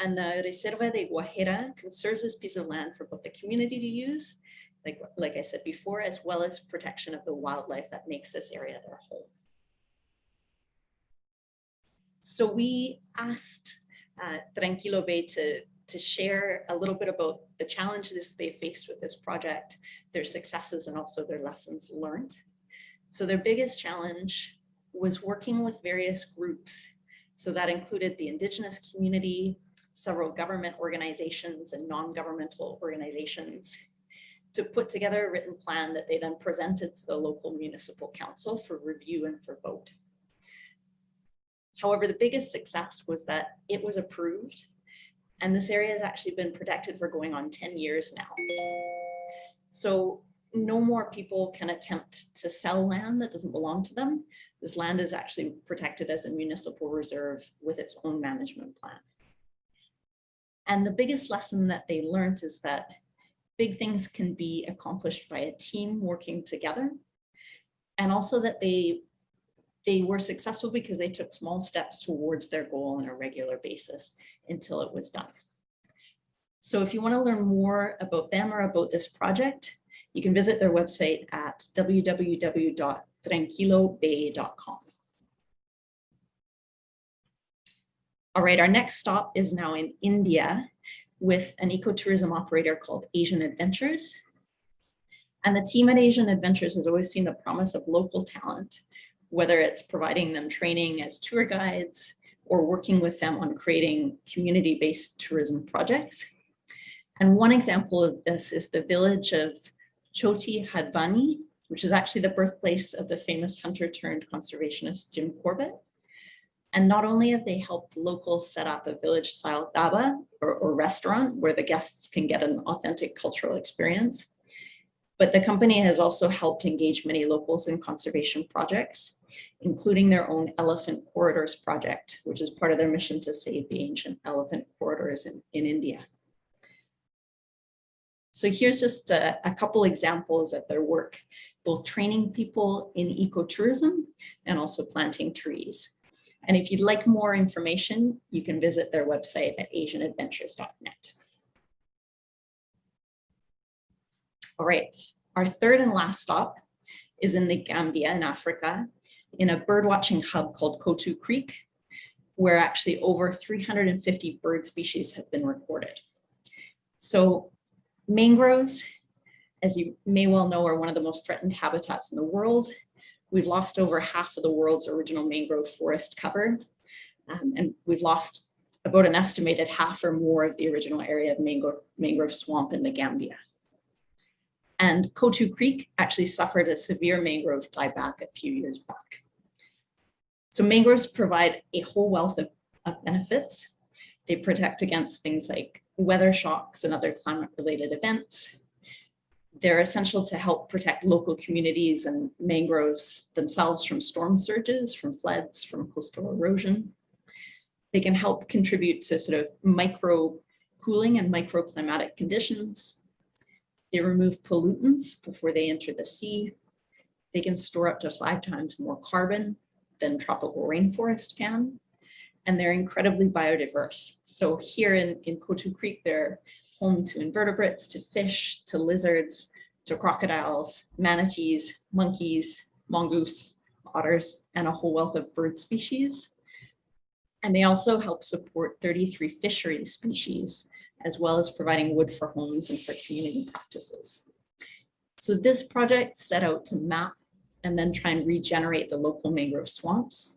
And the Reserva de Guajira conserves this piece of land for both the community to use, like, like I said before, as well as protection of the wildlife that makes this area their home. So we asked uh, Tranquilo Bay to, to share a little bit about the challenges they faced with this project, their successes, and also their lessons learned. So their biggest challenge was working with various groups. So that included the indigenous community, several government organizations and non-governmental organizations to put together a written plan that they then presented to the local municipal council for review and for vote. However, the biggest success was that it was approved and this area has actually been protected for going on 10 years now. So no more people can attempt to sell land that doesn't belong to them. This land is actually protected as a municipal reserve with its own management plan. And the biggest lesson that they learned is that big things can be accomplished by a team working together. And also that they they were successful because they took small steps towards their goal on a regular basis until it was done. So if you want to learn more about them or about this project, you can visit their website at www.tranquilobay.com. All right, our next stop is now in India with an ecotourism operator called Asian Adventures. And the team at Asian Adventures has always seen the promise of local talent whether it's providing them training as tour guides or working with them on creating community-based tourism projects. And one example of this is the village of Choti Haldwani, which is actually the birthplace of the famous hunter turned conservationist Jim Corbett. And not only have they helped locals set up a village style dhaba or, or restaurant where the guests can get an authentic cultural experience, but the company has also helped engage many locals in conservation projects, including their own Elephant Corridors project, which is part of their mission to save the ancient elephant corridors in, in India. So here's just a, a, couple examples of their work, both training people in ecotourism and also planting trees. And if you'd like more information, you can visit their website at asianadventures.net. All right, our third and last stop is in the Gambia in Africa in a birdwatching hub called Kotu Creek, where actually over 350 bird species have been recorded. So mangroves, as you may well know, are one of the most threatened habitats in the world. We've lost over half of the world's original mangrove forest cover, um, and we've lost about an estimated half or more of the original area of mangrove, mangrove swamp in the Gambia. And Kotu Creek actually suffered a severe mangrove dieback a few years back. So mangroves provide a whole wealth of, of benefits. They protect against things like weather shocks and other climate related events. They're essential to help protect local communities and mangroves themselves from storm surges, from floods, from coastal erosion. They can help contribute to sort of micro cooling and microclimatic conditions. They remove pollutants before they enter the sea. They can store up to five times more carbon than tropical rainforest can. And they're incredibly biodiverse. So here in, in Kotu Creek, they're home to invertebrates, to fish, to lizards, to crocodiles, manatees, monkeys, mongoose, otters, and a whole wealth of bird species. And they also help support 33 fishery species as well as providing wood for homes and for community practices. So this project set out to map and then try and regenerate the local mangrove swamps.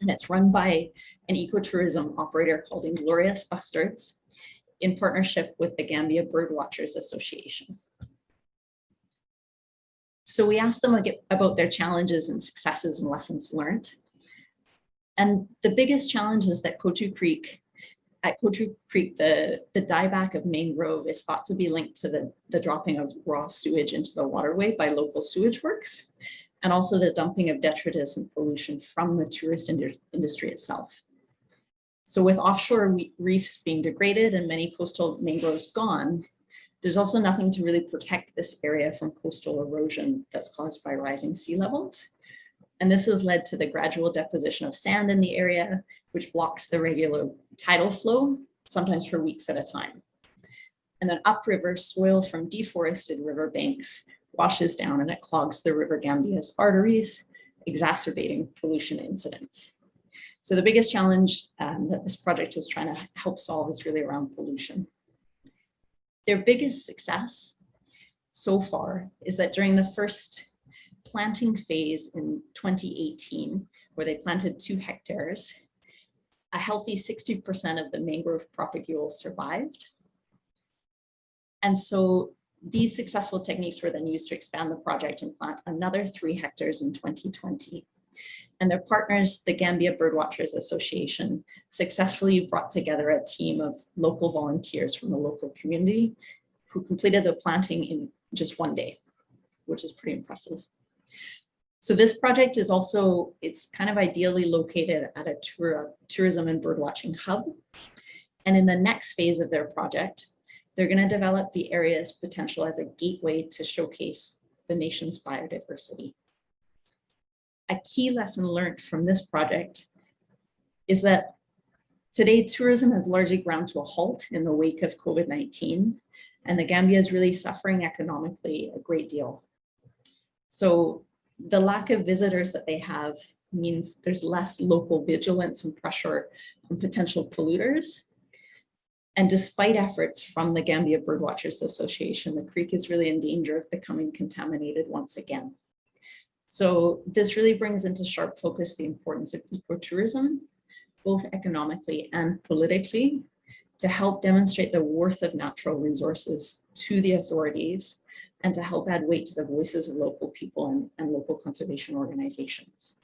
And it's run by an ecotourism operator called Inglorious Bustards in partnership with the Gambia Birdwatchers Association. So we asked them about their challenges and successes and lessons learned. And the biggest challenge is that Kotu Creek, at Kotu Creek, the, the dieback of mangrove is thought to be linked to the, the dropping of raw sewage into the waterway by local sewage works, and also the dumping of detritus and pollution from the tourist industry itself. So with offshore reefs being degraded and many coastal mangroves gone, there's also nothing to really protect this area from coastal erosion that's caused by rising sea levels. And this has led to the gradual deposition of sand in the area, which blocks the regular tidal flow, sometimes for weeks at a time. And then upriver, soil from deforested riverbanks washes down and it clogs the River Gambia's arteries, exacerbating pollution incidents. So the biggest challenge um, that this project is trying to help solve is really around pollution. Their biggest success so far is that during the first planting phase in 2018, where they planted two hectares, a healthy 60% of the mangrove propagules survived. And so these successful techniques were then used to expand the project and plant another three hectares in 2020. And their partners, the Gambia Birdwatchers Association, successfully brought together a team of local volunteers from the local community who completed the planting in just one day, which is pretty impressive. So this project is also, it's kind of ideally located at a tour, tourism and birdwatching hub. And in the next phase of their project, they're gonna develop the area's potential as a gateway to showcase the nation's biodiversity a key lesson learned from this project is that today tourism has largely ground to a halt in the wake of COVID-19 and the Gambia is really suffering economically a great deal. So the lack of visitors that they have means there's less local vigilance and pressure on potential polluters. And despite efforts from the Gambia Birdwatchers Association, the creek is really in danger of becoming contaminated once again. So this really brings into sharp focus the importance of ecotourism, both economically and politically, to help demonstrate the worth of natural resources to the authorities and to help add weight to the voices of local people and, and local conservation organizations.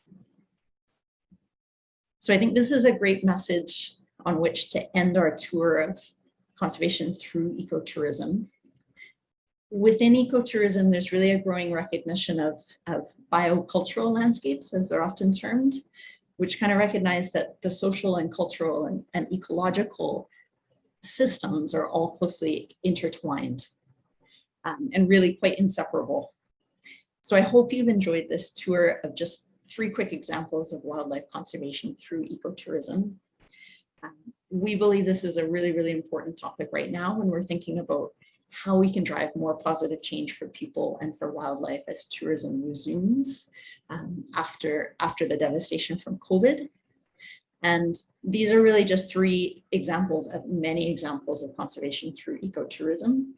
So I think this is a great message on which to end our tour of conservation through ecotourism within ecotourism, there's really a growing recognition of, of biocultural landscapes, as they're often termed, which kind of recognize that the social and cultural and, and ecological systems are all closely intertwined um, and really quite inseparable. So I hope you've enjoyed this tour of just three quick examples of wildlife conservation through ecotourism. Um, we believe this is a really, really important topic right now when we're thinking about how we can drive more positive change for people and for wildlife as tourism resumes um, after, after the devastation from COVID. And these are really just three examples of many examples of conservation through ecotourism.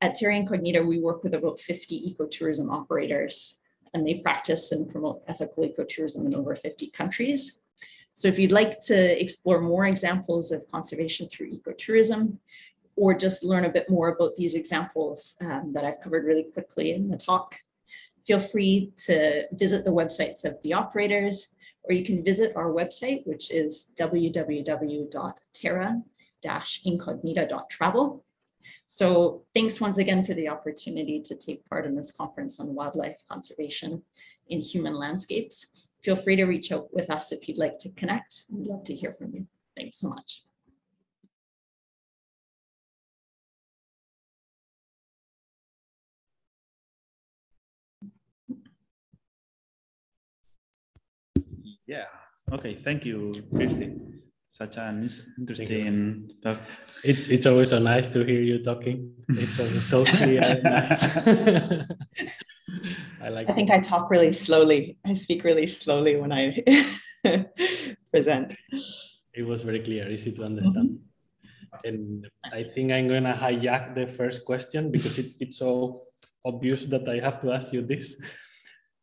At Terra Incognita, we work with about 50 ecotourism operators and they practice and promote ethical ecotourism in over 50 countries. So if you'd like to explore more examples of conservation through ecotourism, or just learn a bit more about these examples um, that I've covered really quickly in the talk, feel free to visit the websites of the operators, or you can visit our website, which is www.terra-incognita.travel. So thanks once again for the opportunity to take part in this conference on wildlife conservation in human landscapes. Feel free to reach out with us if you'd like to connect. We'd love to hear from you. Thanks so much. Yeah. Okay. Thank you, Christy. Such an interesting talk. It's it's always so nice to hear you talking. It's always so clear and (laughs) nice. (laughs) I like. I think I talk really slowly. I speak really slowly when I (laughs) present. It was very clear, easy to understand. Mm -hmm. And I think I'm gonna hijack the first question because it, it's so obvious that I have to ask you this.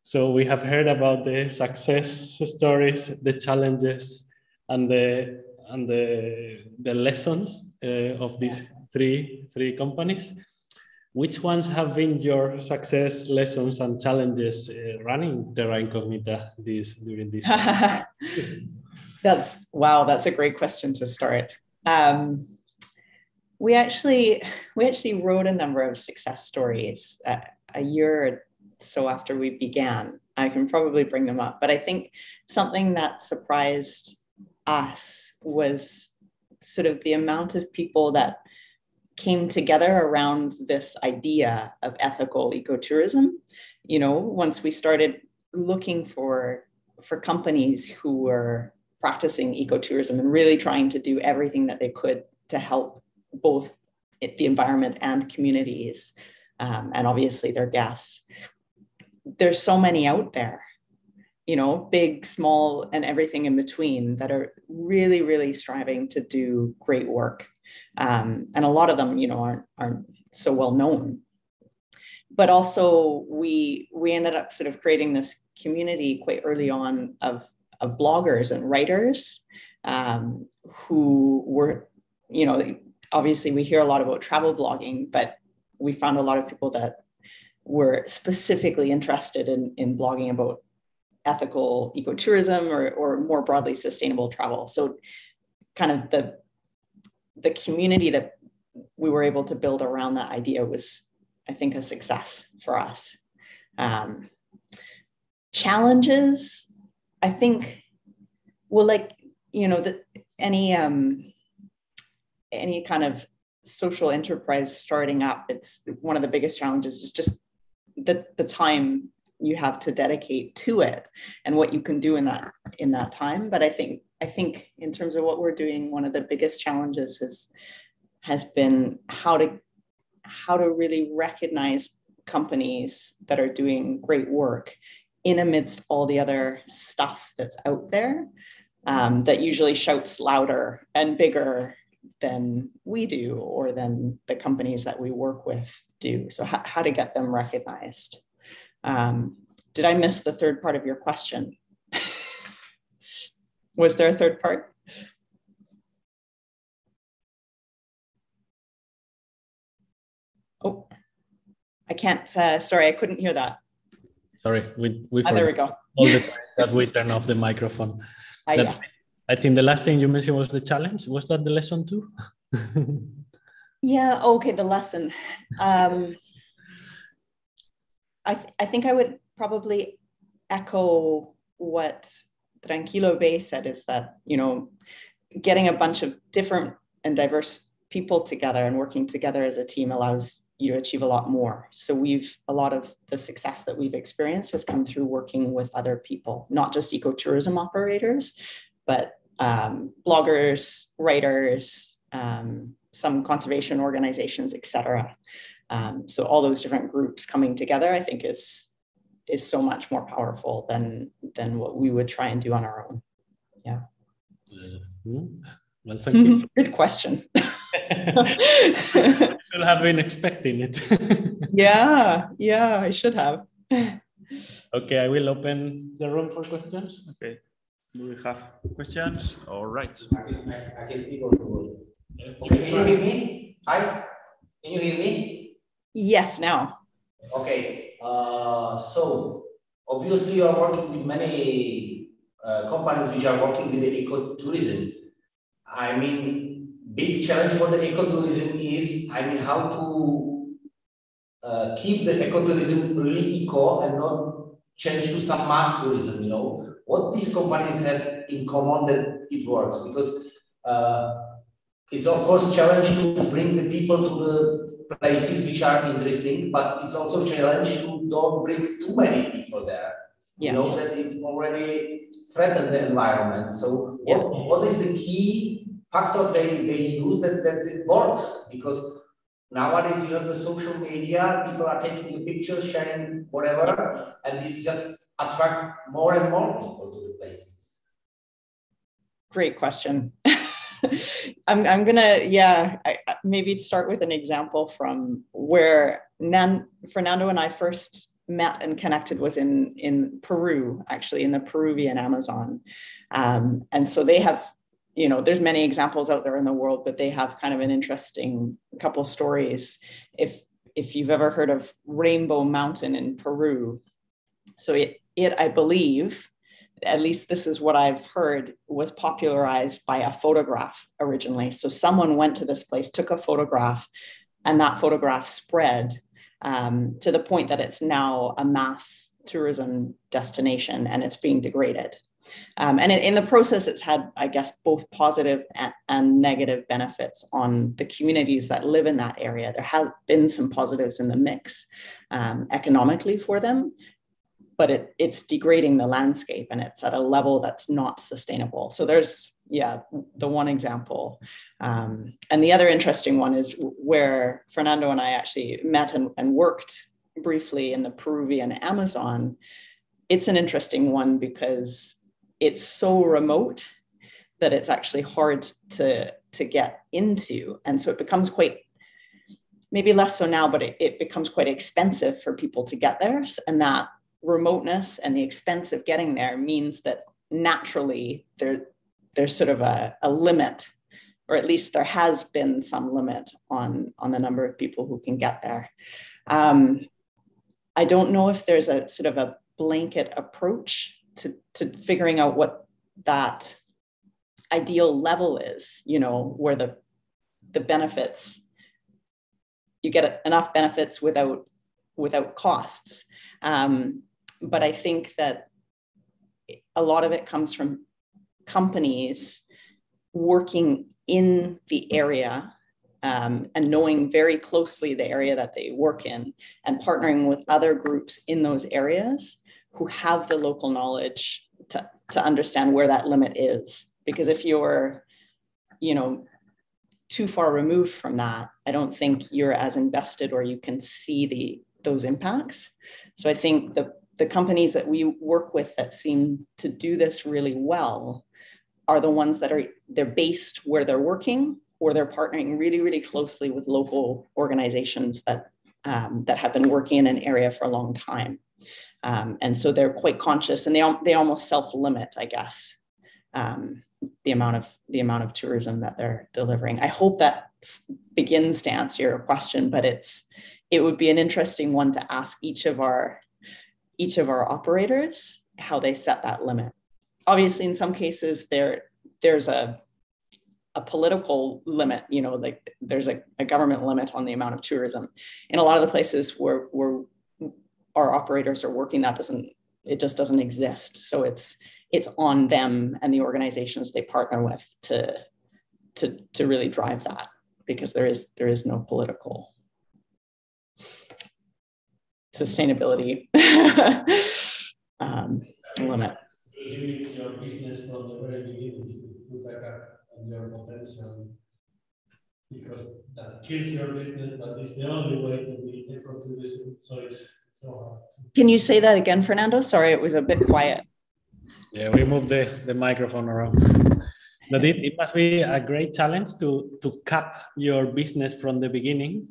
So we have heard about the success stories, the challenges, and the and the the lessons uh, of these three three companies. which ones have been your success lessons and challenges uh, running Terra Incognita this during this? (laughs) that's wow, that's a great question to start. Um, we actually we actually wrote a number of success stories uh, a year so after we began. I can probably bring them up, but I think something that surprised us was sort of the amount of people that came together around this idea of ethical ecotourism. You know, once we started looking for for companies who were practicing ecotourism and really trying to do everything that they could to help both the environment and communities, um, and obviously their guests. There's so many out there, you know, big, small, and everything in between that are really, really striving to do great work um, and a lot of them, you know, aren't aren't so well known. But also, we we ended up sort of creating this community quite early on of of bloggers and writers um, who were, you know, obviously we hear a lot about travel blogging, but we found a lot of people that were specifically interested in, in blogging about ethical ecotourism or, or more broadly sustainable travel. So kind of the the community that we were able to build around that idea was, I think, a success for us. Um, challenges, I think, well, like you know, that any um, any kind of social enterprise starting up, it's one of the biggest challenges is just the the time you have to dedicate to it and what you can do in that in that time. But I think I think in terms of what we're doing, one of the biggest challenges has has been how to how to really recognize companies that are doing great work in amidst all the other stuff that's out there um, that usually shouts louder and bigger than we do or than the companies that we work with do. So how, how to get them recognized. Um, did I miss the third part of your question? (laughs) Was there a third part? Oh, I can't, uh, sorry, I couldn't hear that. Sorry, we, we oh, there we go. all the time that we turn off the microphone. Uh, yeah. I think the last thing you mentioned was the challenge. Was that the lesson too? (laughs) yeah, okay, the lesson. Um, I, th I think I would probably echo what Tranquilo Bay said is that, you know, getting a bunch of different and diverse people together and working together as a team allows you to achieve a lot more. So we've a lot of the success that we've experienced has come through working with other people, not just ecotourism operators, but um, bloggers, writers, um, some conservation organizations, etc. Um, so all those different groups coming together, I think is is so much more powerful than than what we would try and do on our own. Yeah. Mm-hmm. Well, thank you. (laughs) Good question. (laughs) I should have been expecting it. (laughs) yeah, yeah, I should have. Okay, I will open the room for questions. Okay. Do we have questions? All right. Can you hear me? Hi? Can you hear me? Yes, now. Okay. Uh, so obviously you are working with many uh, companies which are working with the ecotourism. I mean, big challenge for the ecotourism is, I mean, how to uh, keep the ecotourism really eco and not change to some mass tourism, you know. What these companies have in common that it works because uh, it's of course challenge to bring the people to the places which are interesting, but it's also challenge to don't bring too many people there. Yeah. You know that it already threatened the environment. So what, yeah. what is the key factor they, they use that, that it works? Because nowadays you have the social media, people are taking the pictures, sharing whatever, and this just attract more and more people to the places. Great question. (laughs) I'm, I'm gonna, yeah, I, maybe start with an example from where Nan, Fernando and I first met and connected was in, in Peru, actually in the Peruvian Amazon. Um, and so they have, you know, there's many examples out there in the world, but they have kind of an interesting couple stories. If if you've ever heard of Rainbow Mountain in Peru. So it, it I believe, at least this is what I've heard, was popularized by a photograph originally. So someone went to this place, took a photograph, and that photograph spread um, to the point that it's now a mass tourism destination and it's being degraded. Um, and in, the process, it's had, I guess, both positive and, and, negative benefits on the communities that live in that area. There have been some positives in the mix um, economically for them, but it, it's degrading the landscape and it's at a level that's not sustainable. So there's, yeah, the one example. Um, and the other interesting one is where Fernando and I actually met and, and worked briefly in the Peruvian Amazon. It's an interesting one because it's so remote that it's actually hard to to get into and so it becomes quite maybe less so now but it, it becomes quite expensive for people to get there and that remoteness and the expense of getting there means that naturally there there's sort of a, a limit or at least there has been some limit on on the number of people who can get there um, i don't know if there's a sort of a blanket approach to, to figuring out what that ideal level is, you know, where the the benefits you get enough benefits without without costs. Um, but I think that a lot of it comes from companies working in the area um, and knowing very closely the area that they work in and partnering with other groups in those areas who have the local knowledge to, to understand where that limit is. Because if you're, you know, too far removed from that, I don't think you're as invested or you can see the those impacts. So I think the the companies that we work with that seem to do this really well are the ones that are they're based where they're working or they're partnering really really closely with local organizations that um, that have been working in an area for a long time um, and so they're quite conscious and they, they almost self-limit, I guess, um, the amount of the amount of tourism that they're delivering. I hope that begins to answer your question, but it's it would be an interesting one to ask each of our each of our operators how they set that limit. Obviously, in some cases, there there's a a political limit, you know, like there's a, a government limit on the amount of tourism. In a lot of the places where, where our operators are working that doesn't it just doesn't exist so it's it's on them and the organizations they partner with to to to really drive that because there is there is no political sustainability (laughs) um, limit. Limit your business from the very beginning to back up your potential because that kills your business, but it's the only way to be able to do So it's can you say that again, Fernando? Sorry, it was a bit quiet. Yeah, we moved the, the microphone around. But it, it must be a great challenge to, to cap your business from the beginning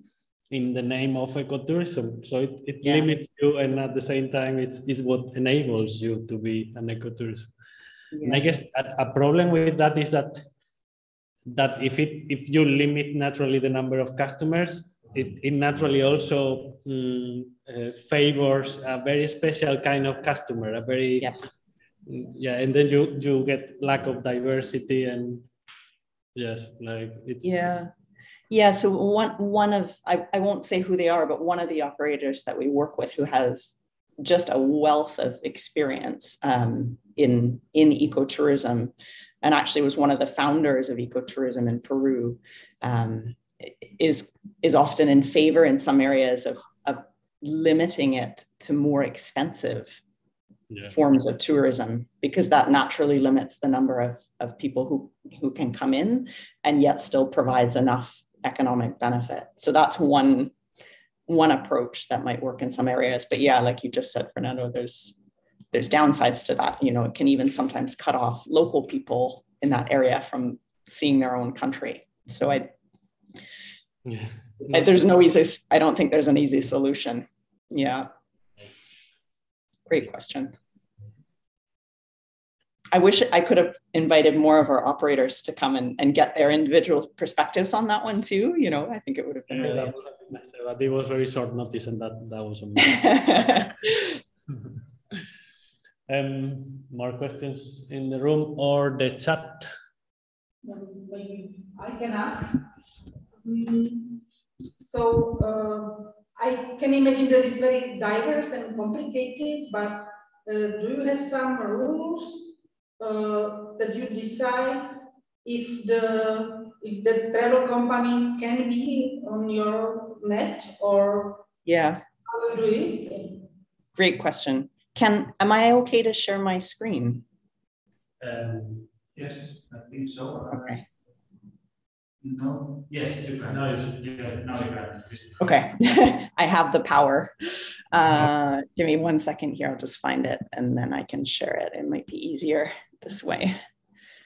in the name of ecotourism. So it, it yeah. limits you and at the same time it's, it's what enables you to be an ecotourism. Yeah. And I guess a, a problem with that is that that if it if you limit naturally the number of customers, it, it naturally also um, uh, favors a very special kind of customer, a very yeah. yeah, and then you you get lack of diversity and yes, like it's yeah. Yeah, so one one of I, I won't say who they are, but one of the operators that we work with who has just a wealth of experience um, in in ecotourism, and actually was one of the founders of ecotourism in Peru. Um, is is often in favor in some areas of, of limiting it to more expensive yeah. forms of tourism because that naturally limits the number of, of people who, who can come in and yet still provides enough economic benefit. So that's one one approach that might work in some areas. But yeah, like you just said, Fernando, there's there's downsides to that. You know, it can even sometimes cut off local people in that area from seeing their own country. So I yeah. There's no easy, I don't think there's an easy solution. Yeah. Great question. I wish I could have invited more of our operators to come and, and get their individual perspectives on that one too. You know, I think it would have been Yeah, really that was nice, but it was very short notice, and that that was amazing. (laughs) um, more questions in the room or the chat? I can ask. Mm, So uh, I can imagine that it's very diverse and complicated, but uh, do you have some rules uh, that you decide if the if the travel company can be on your net or Yeah, how you do it? great question. Can am I okay to share my screen? Um, yes, I think so. Okay. No, yes, you can. Now you yeah, now you can. Okay, (laughs) I have the power. Uh, give me one second here. I'll just find it and then I can share it. It might be easier this way.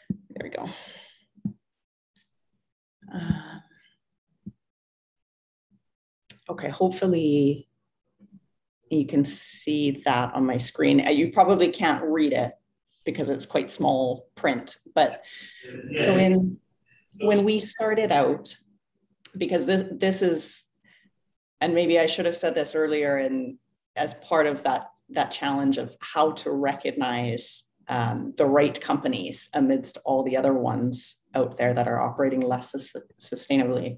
There we go. Uh, okay, hopefully you can see that on my screen. Uh, You probably can't read it because it's quite small print, but so in when we started out, because this this is, and maybe I should have said this earlier, and as part of that that challenge of how to recognize um, the right companies amidst all the other ones out there that are operating less sus- sustainably.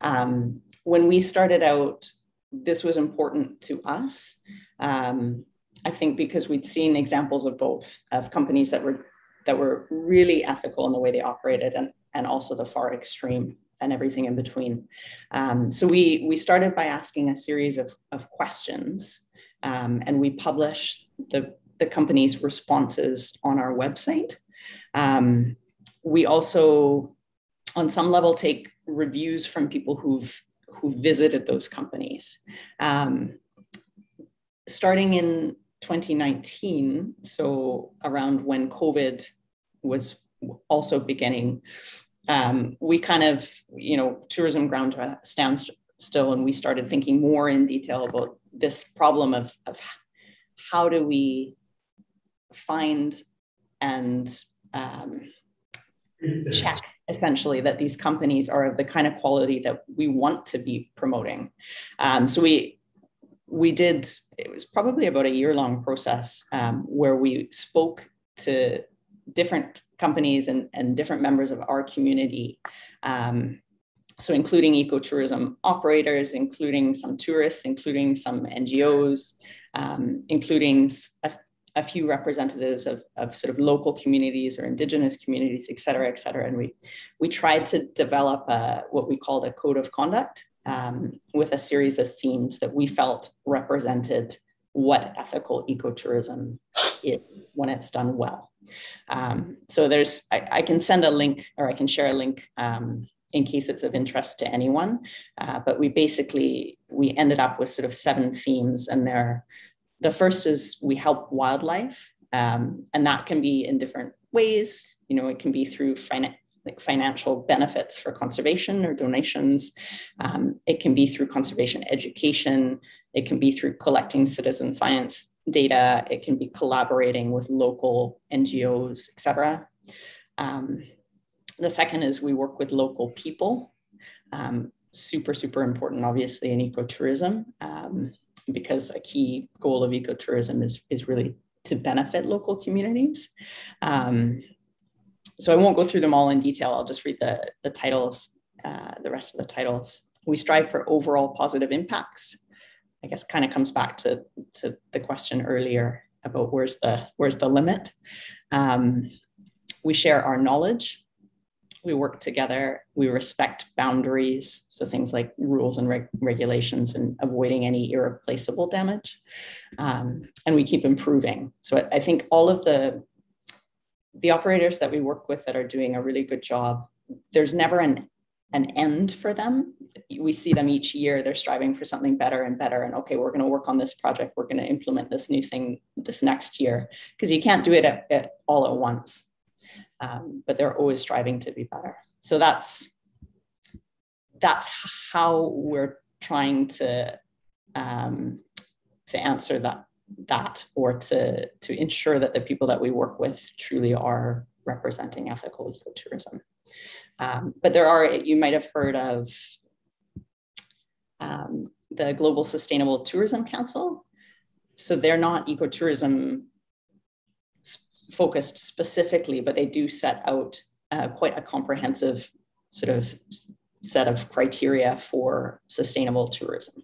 Um, when we started out, this was important to us. Um, I think because we'd seen examples of both of companies that were that were really ethical in the way they operated and, and also the far extreme and everything in between. Um, so we, we started by asking a series of, of questions um, and we published the, the company's responses on our website. Um, we also, on some level, take reviews from people who've, who visited those companies. Um, starting in 2019, so around when COVID was also beginning, um, we kind of, you know, tourism ground to a standstill, and we started thinking more in detail about this problem of, of how do we find and um, check essentially that these companies are of the kind of quality that we want to be promoting. Um, so we we did it was probably about a year long process um, where we spoke to different companies and, and different members of our community um, so including ecotourism operators including some tourists including some ngos um, including a, a, few representatives of, of sort of local communities or indigenous communities et cetera et cetera and we we tried to develop a, what we called a code of conduct um, with a series of themes that we felt represented what ethical ecotourism is when it's done well. Um, so there's, I, I, can send a link or I can share a link um, in case it's of interest to anyone. Uh, but we basically, we ended up with sort of seven themes and they're, the first is we help wildlife um, and that can be in different ways. You know, it can be through like financial benefits for conservation or donations. Um, it can be through conservation education. It can be through collecting citizen science data. It can be collaborating with local NGOs, et cetera. Um, the second is we work with local people. Um, super, super important, obviously, in ecotourism, um, because a key goal of ecotourism is, is really to benefit local communities. Um, so I won't go through them all in detail. I'll just read the, the titles, uh, the rest of the titles. We strive for overall positive impacts. I guess kind of comes back to, to the question earlier about where's the, where's the limit. Um, we share our knowledge. We work together. We respect boundaries. So things like rules and reg regulations and avoiding any irreplaceable damage. Um, and we keep improving. So I, I think all of the the operators that we work with that are doing a really good job, there's never an an end for them. We see them each year, they're striving for something better and better. And okay, we're going to work on this project, we're going to implement this new thing this next year, because you can't do it at, at all at once. Um, but they're always striving to be better. So that's that's how we're trying to um, to answer that that or to, to ensure that the people that we work with truly are representing ethical ecotourism. Um, but there are, you might have heard of um, the Global Sustainable Tourism Council. So they're not ecotourism focused specifically, but they do set out uh, quite a comprehensive sort of set of criteria for sustainable tourism.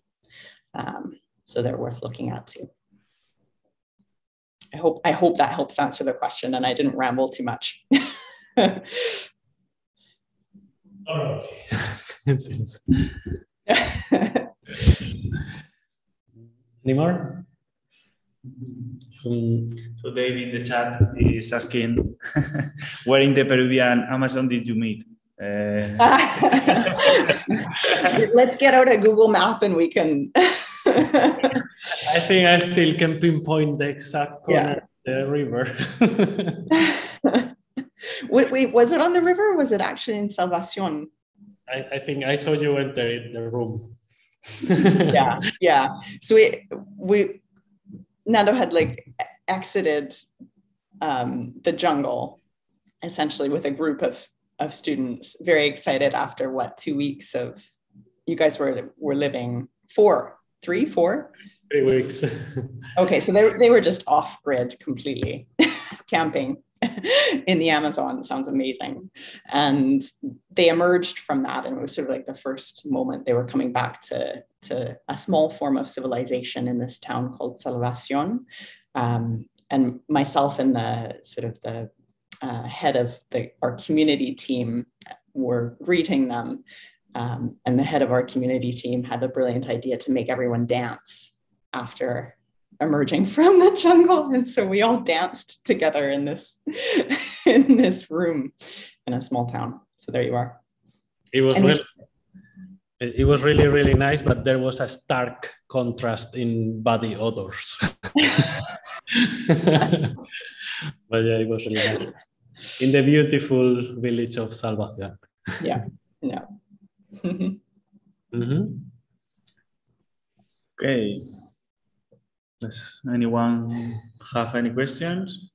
Um, so they're worth looking at too. I hope I hope that helps answer the question and I didn't ramble too much. (laughs) Oh, (laughs) (laughs) Any more? Um, so Dave in the chat is asking, (laughs) where in the Peruvian Amazon did you meet? Uh... (laughs) Let's get out a Google map and we can. (laughs) I think I still can pinpoint the exact corner yeah. of the river. wait, wait, was it on the river? was it actually in Salvacion? I, I think I saw you enter in the room. yeah, yeah. So we we Nando had like exited um, the jungle essentially with a group of of students, very excited after what two weeks of you guys were were living. Four, three, four, three weeks. okay, so they they were just off grid completely, (laughs) camping (laughs) in the Amazon. Sounds amazing, and they emerged from that, and it was sort of like the first moment they were coming back to to a small form of civilization in this town called Salvacion. Um, and myself and the sort of the uh, head of the, our community team were greeting them. Um, and the head of our community team had the brilliant idea to make everyone dance after emerging from the jungle. And so we all danced together in this, (laughs) in this room in a small town. So there you are. It was and really, it was really, really nice, but there was a stark contrast in body odors. (laughs) but yeah, it was really nice in the beautiful village of Salvacion. Yeah, (laughs) yeah. mm-hmm. Okay. Does anyone have any questions?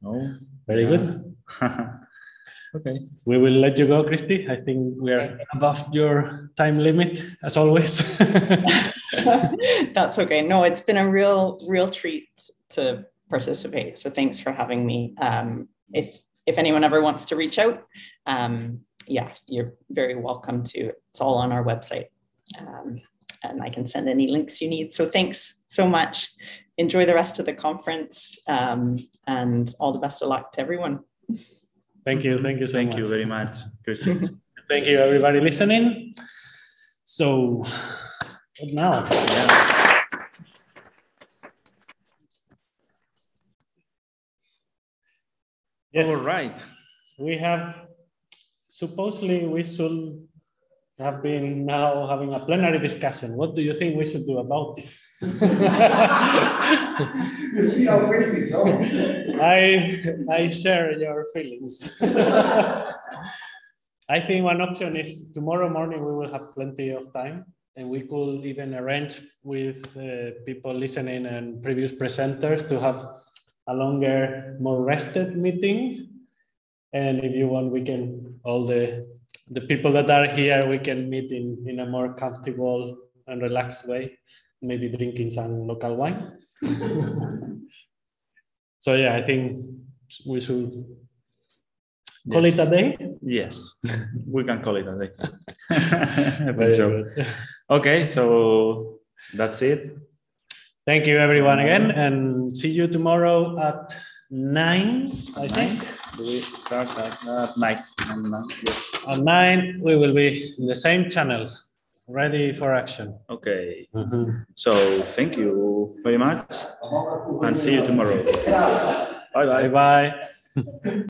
No. Very good. (laughs) okay. We will let you go, Christy. I think we are above your time limit, as always. (laughs) That's okay. No, it's been a real, real treat to participate. So thanks for having me. Um, if if anyone ever wants to reach out, um, yeah, you're very welcome to. It's all on our website. Um, and I can send any links you need. So thanks so much. Enjoy the rest of the conference um, and all the best of luck to everyone. Thank you. Thank you so Thank much. you very much, (laughs) Thank you, everybody listening. So, now? Yeah. Yes. All right. We have supposedly we should have been now having a plenary discussion. What do you think we should do about this? you see how crazy go. I I share your feelings. (laughs) I think one option is tomorrow morning we will have plenty of time and we could even arrange with uh, people listening and previous presenters to have a longer, more rested meeting. And if you want, we can, all the, the people that are here, we can meet in, in a more comfortable and relaxed way, maybe drinking some local wine. (laughs) so yeah, I think we should call yes. it a day. Yes, (laughs) we can call it a day. (laughs) sure. Okay, so that's it. Thank you, everyone, again, and see you tomorrow at nine. I think. Do we start at uh, nine? Yes. At nine, we will be in the same channel, ready for action. Okay. Mm -hmm. So thank you very much, and see you tomorrow. bye bye. Bye bye. (laughs)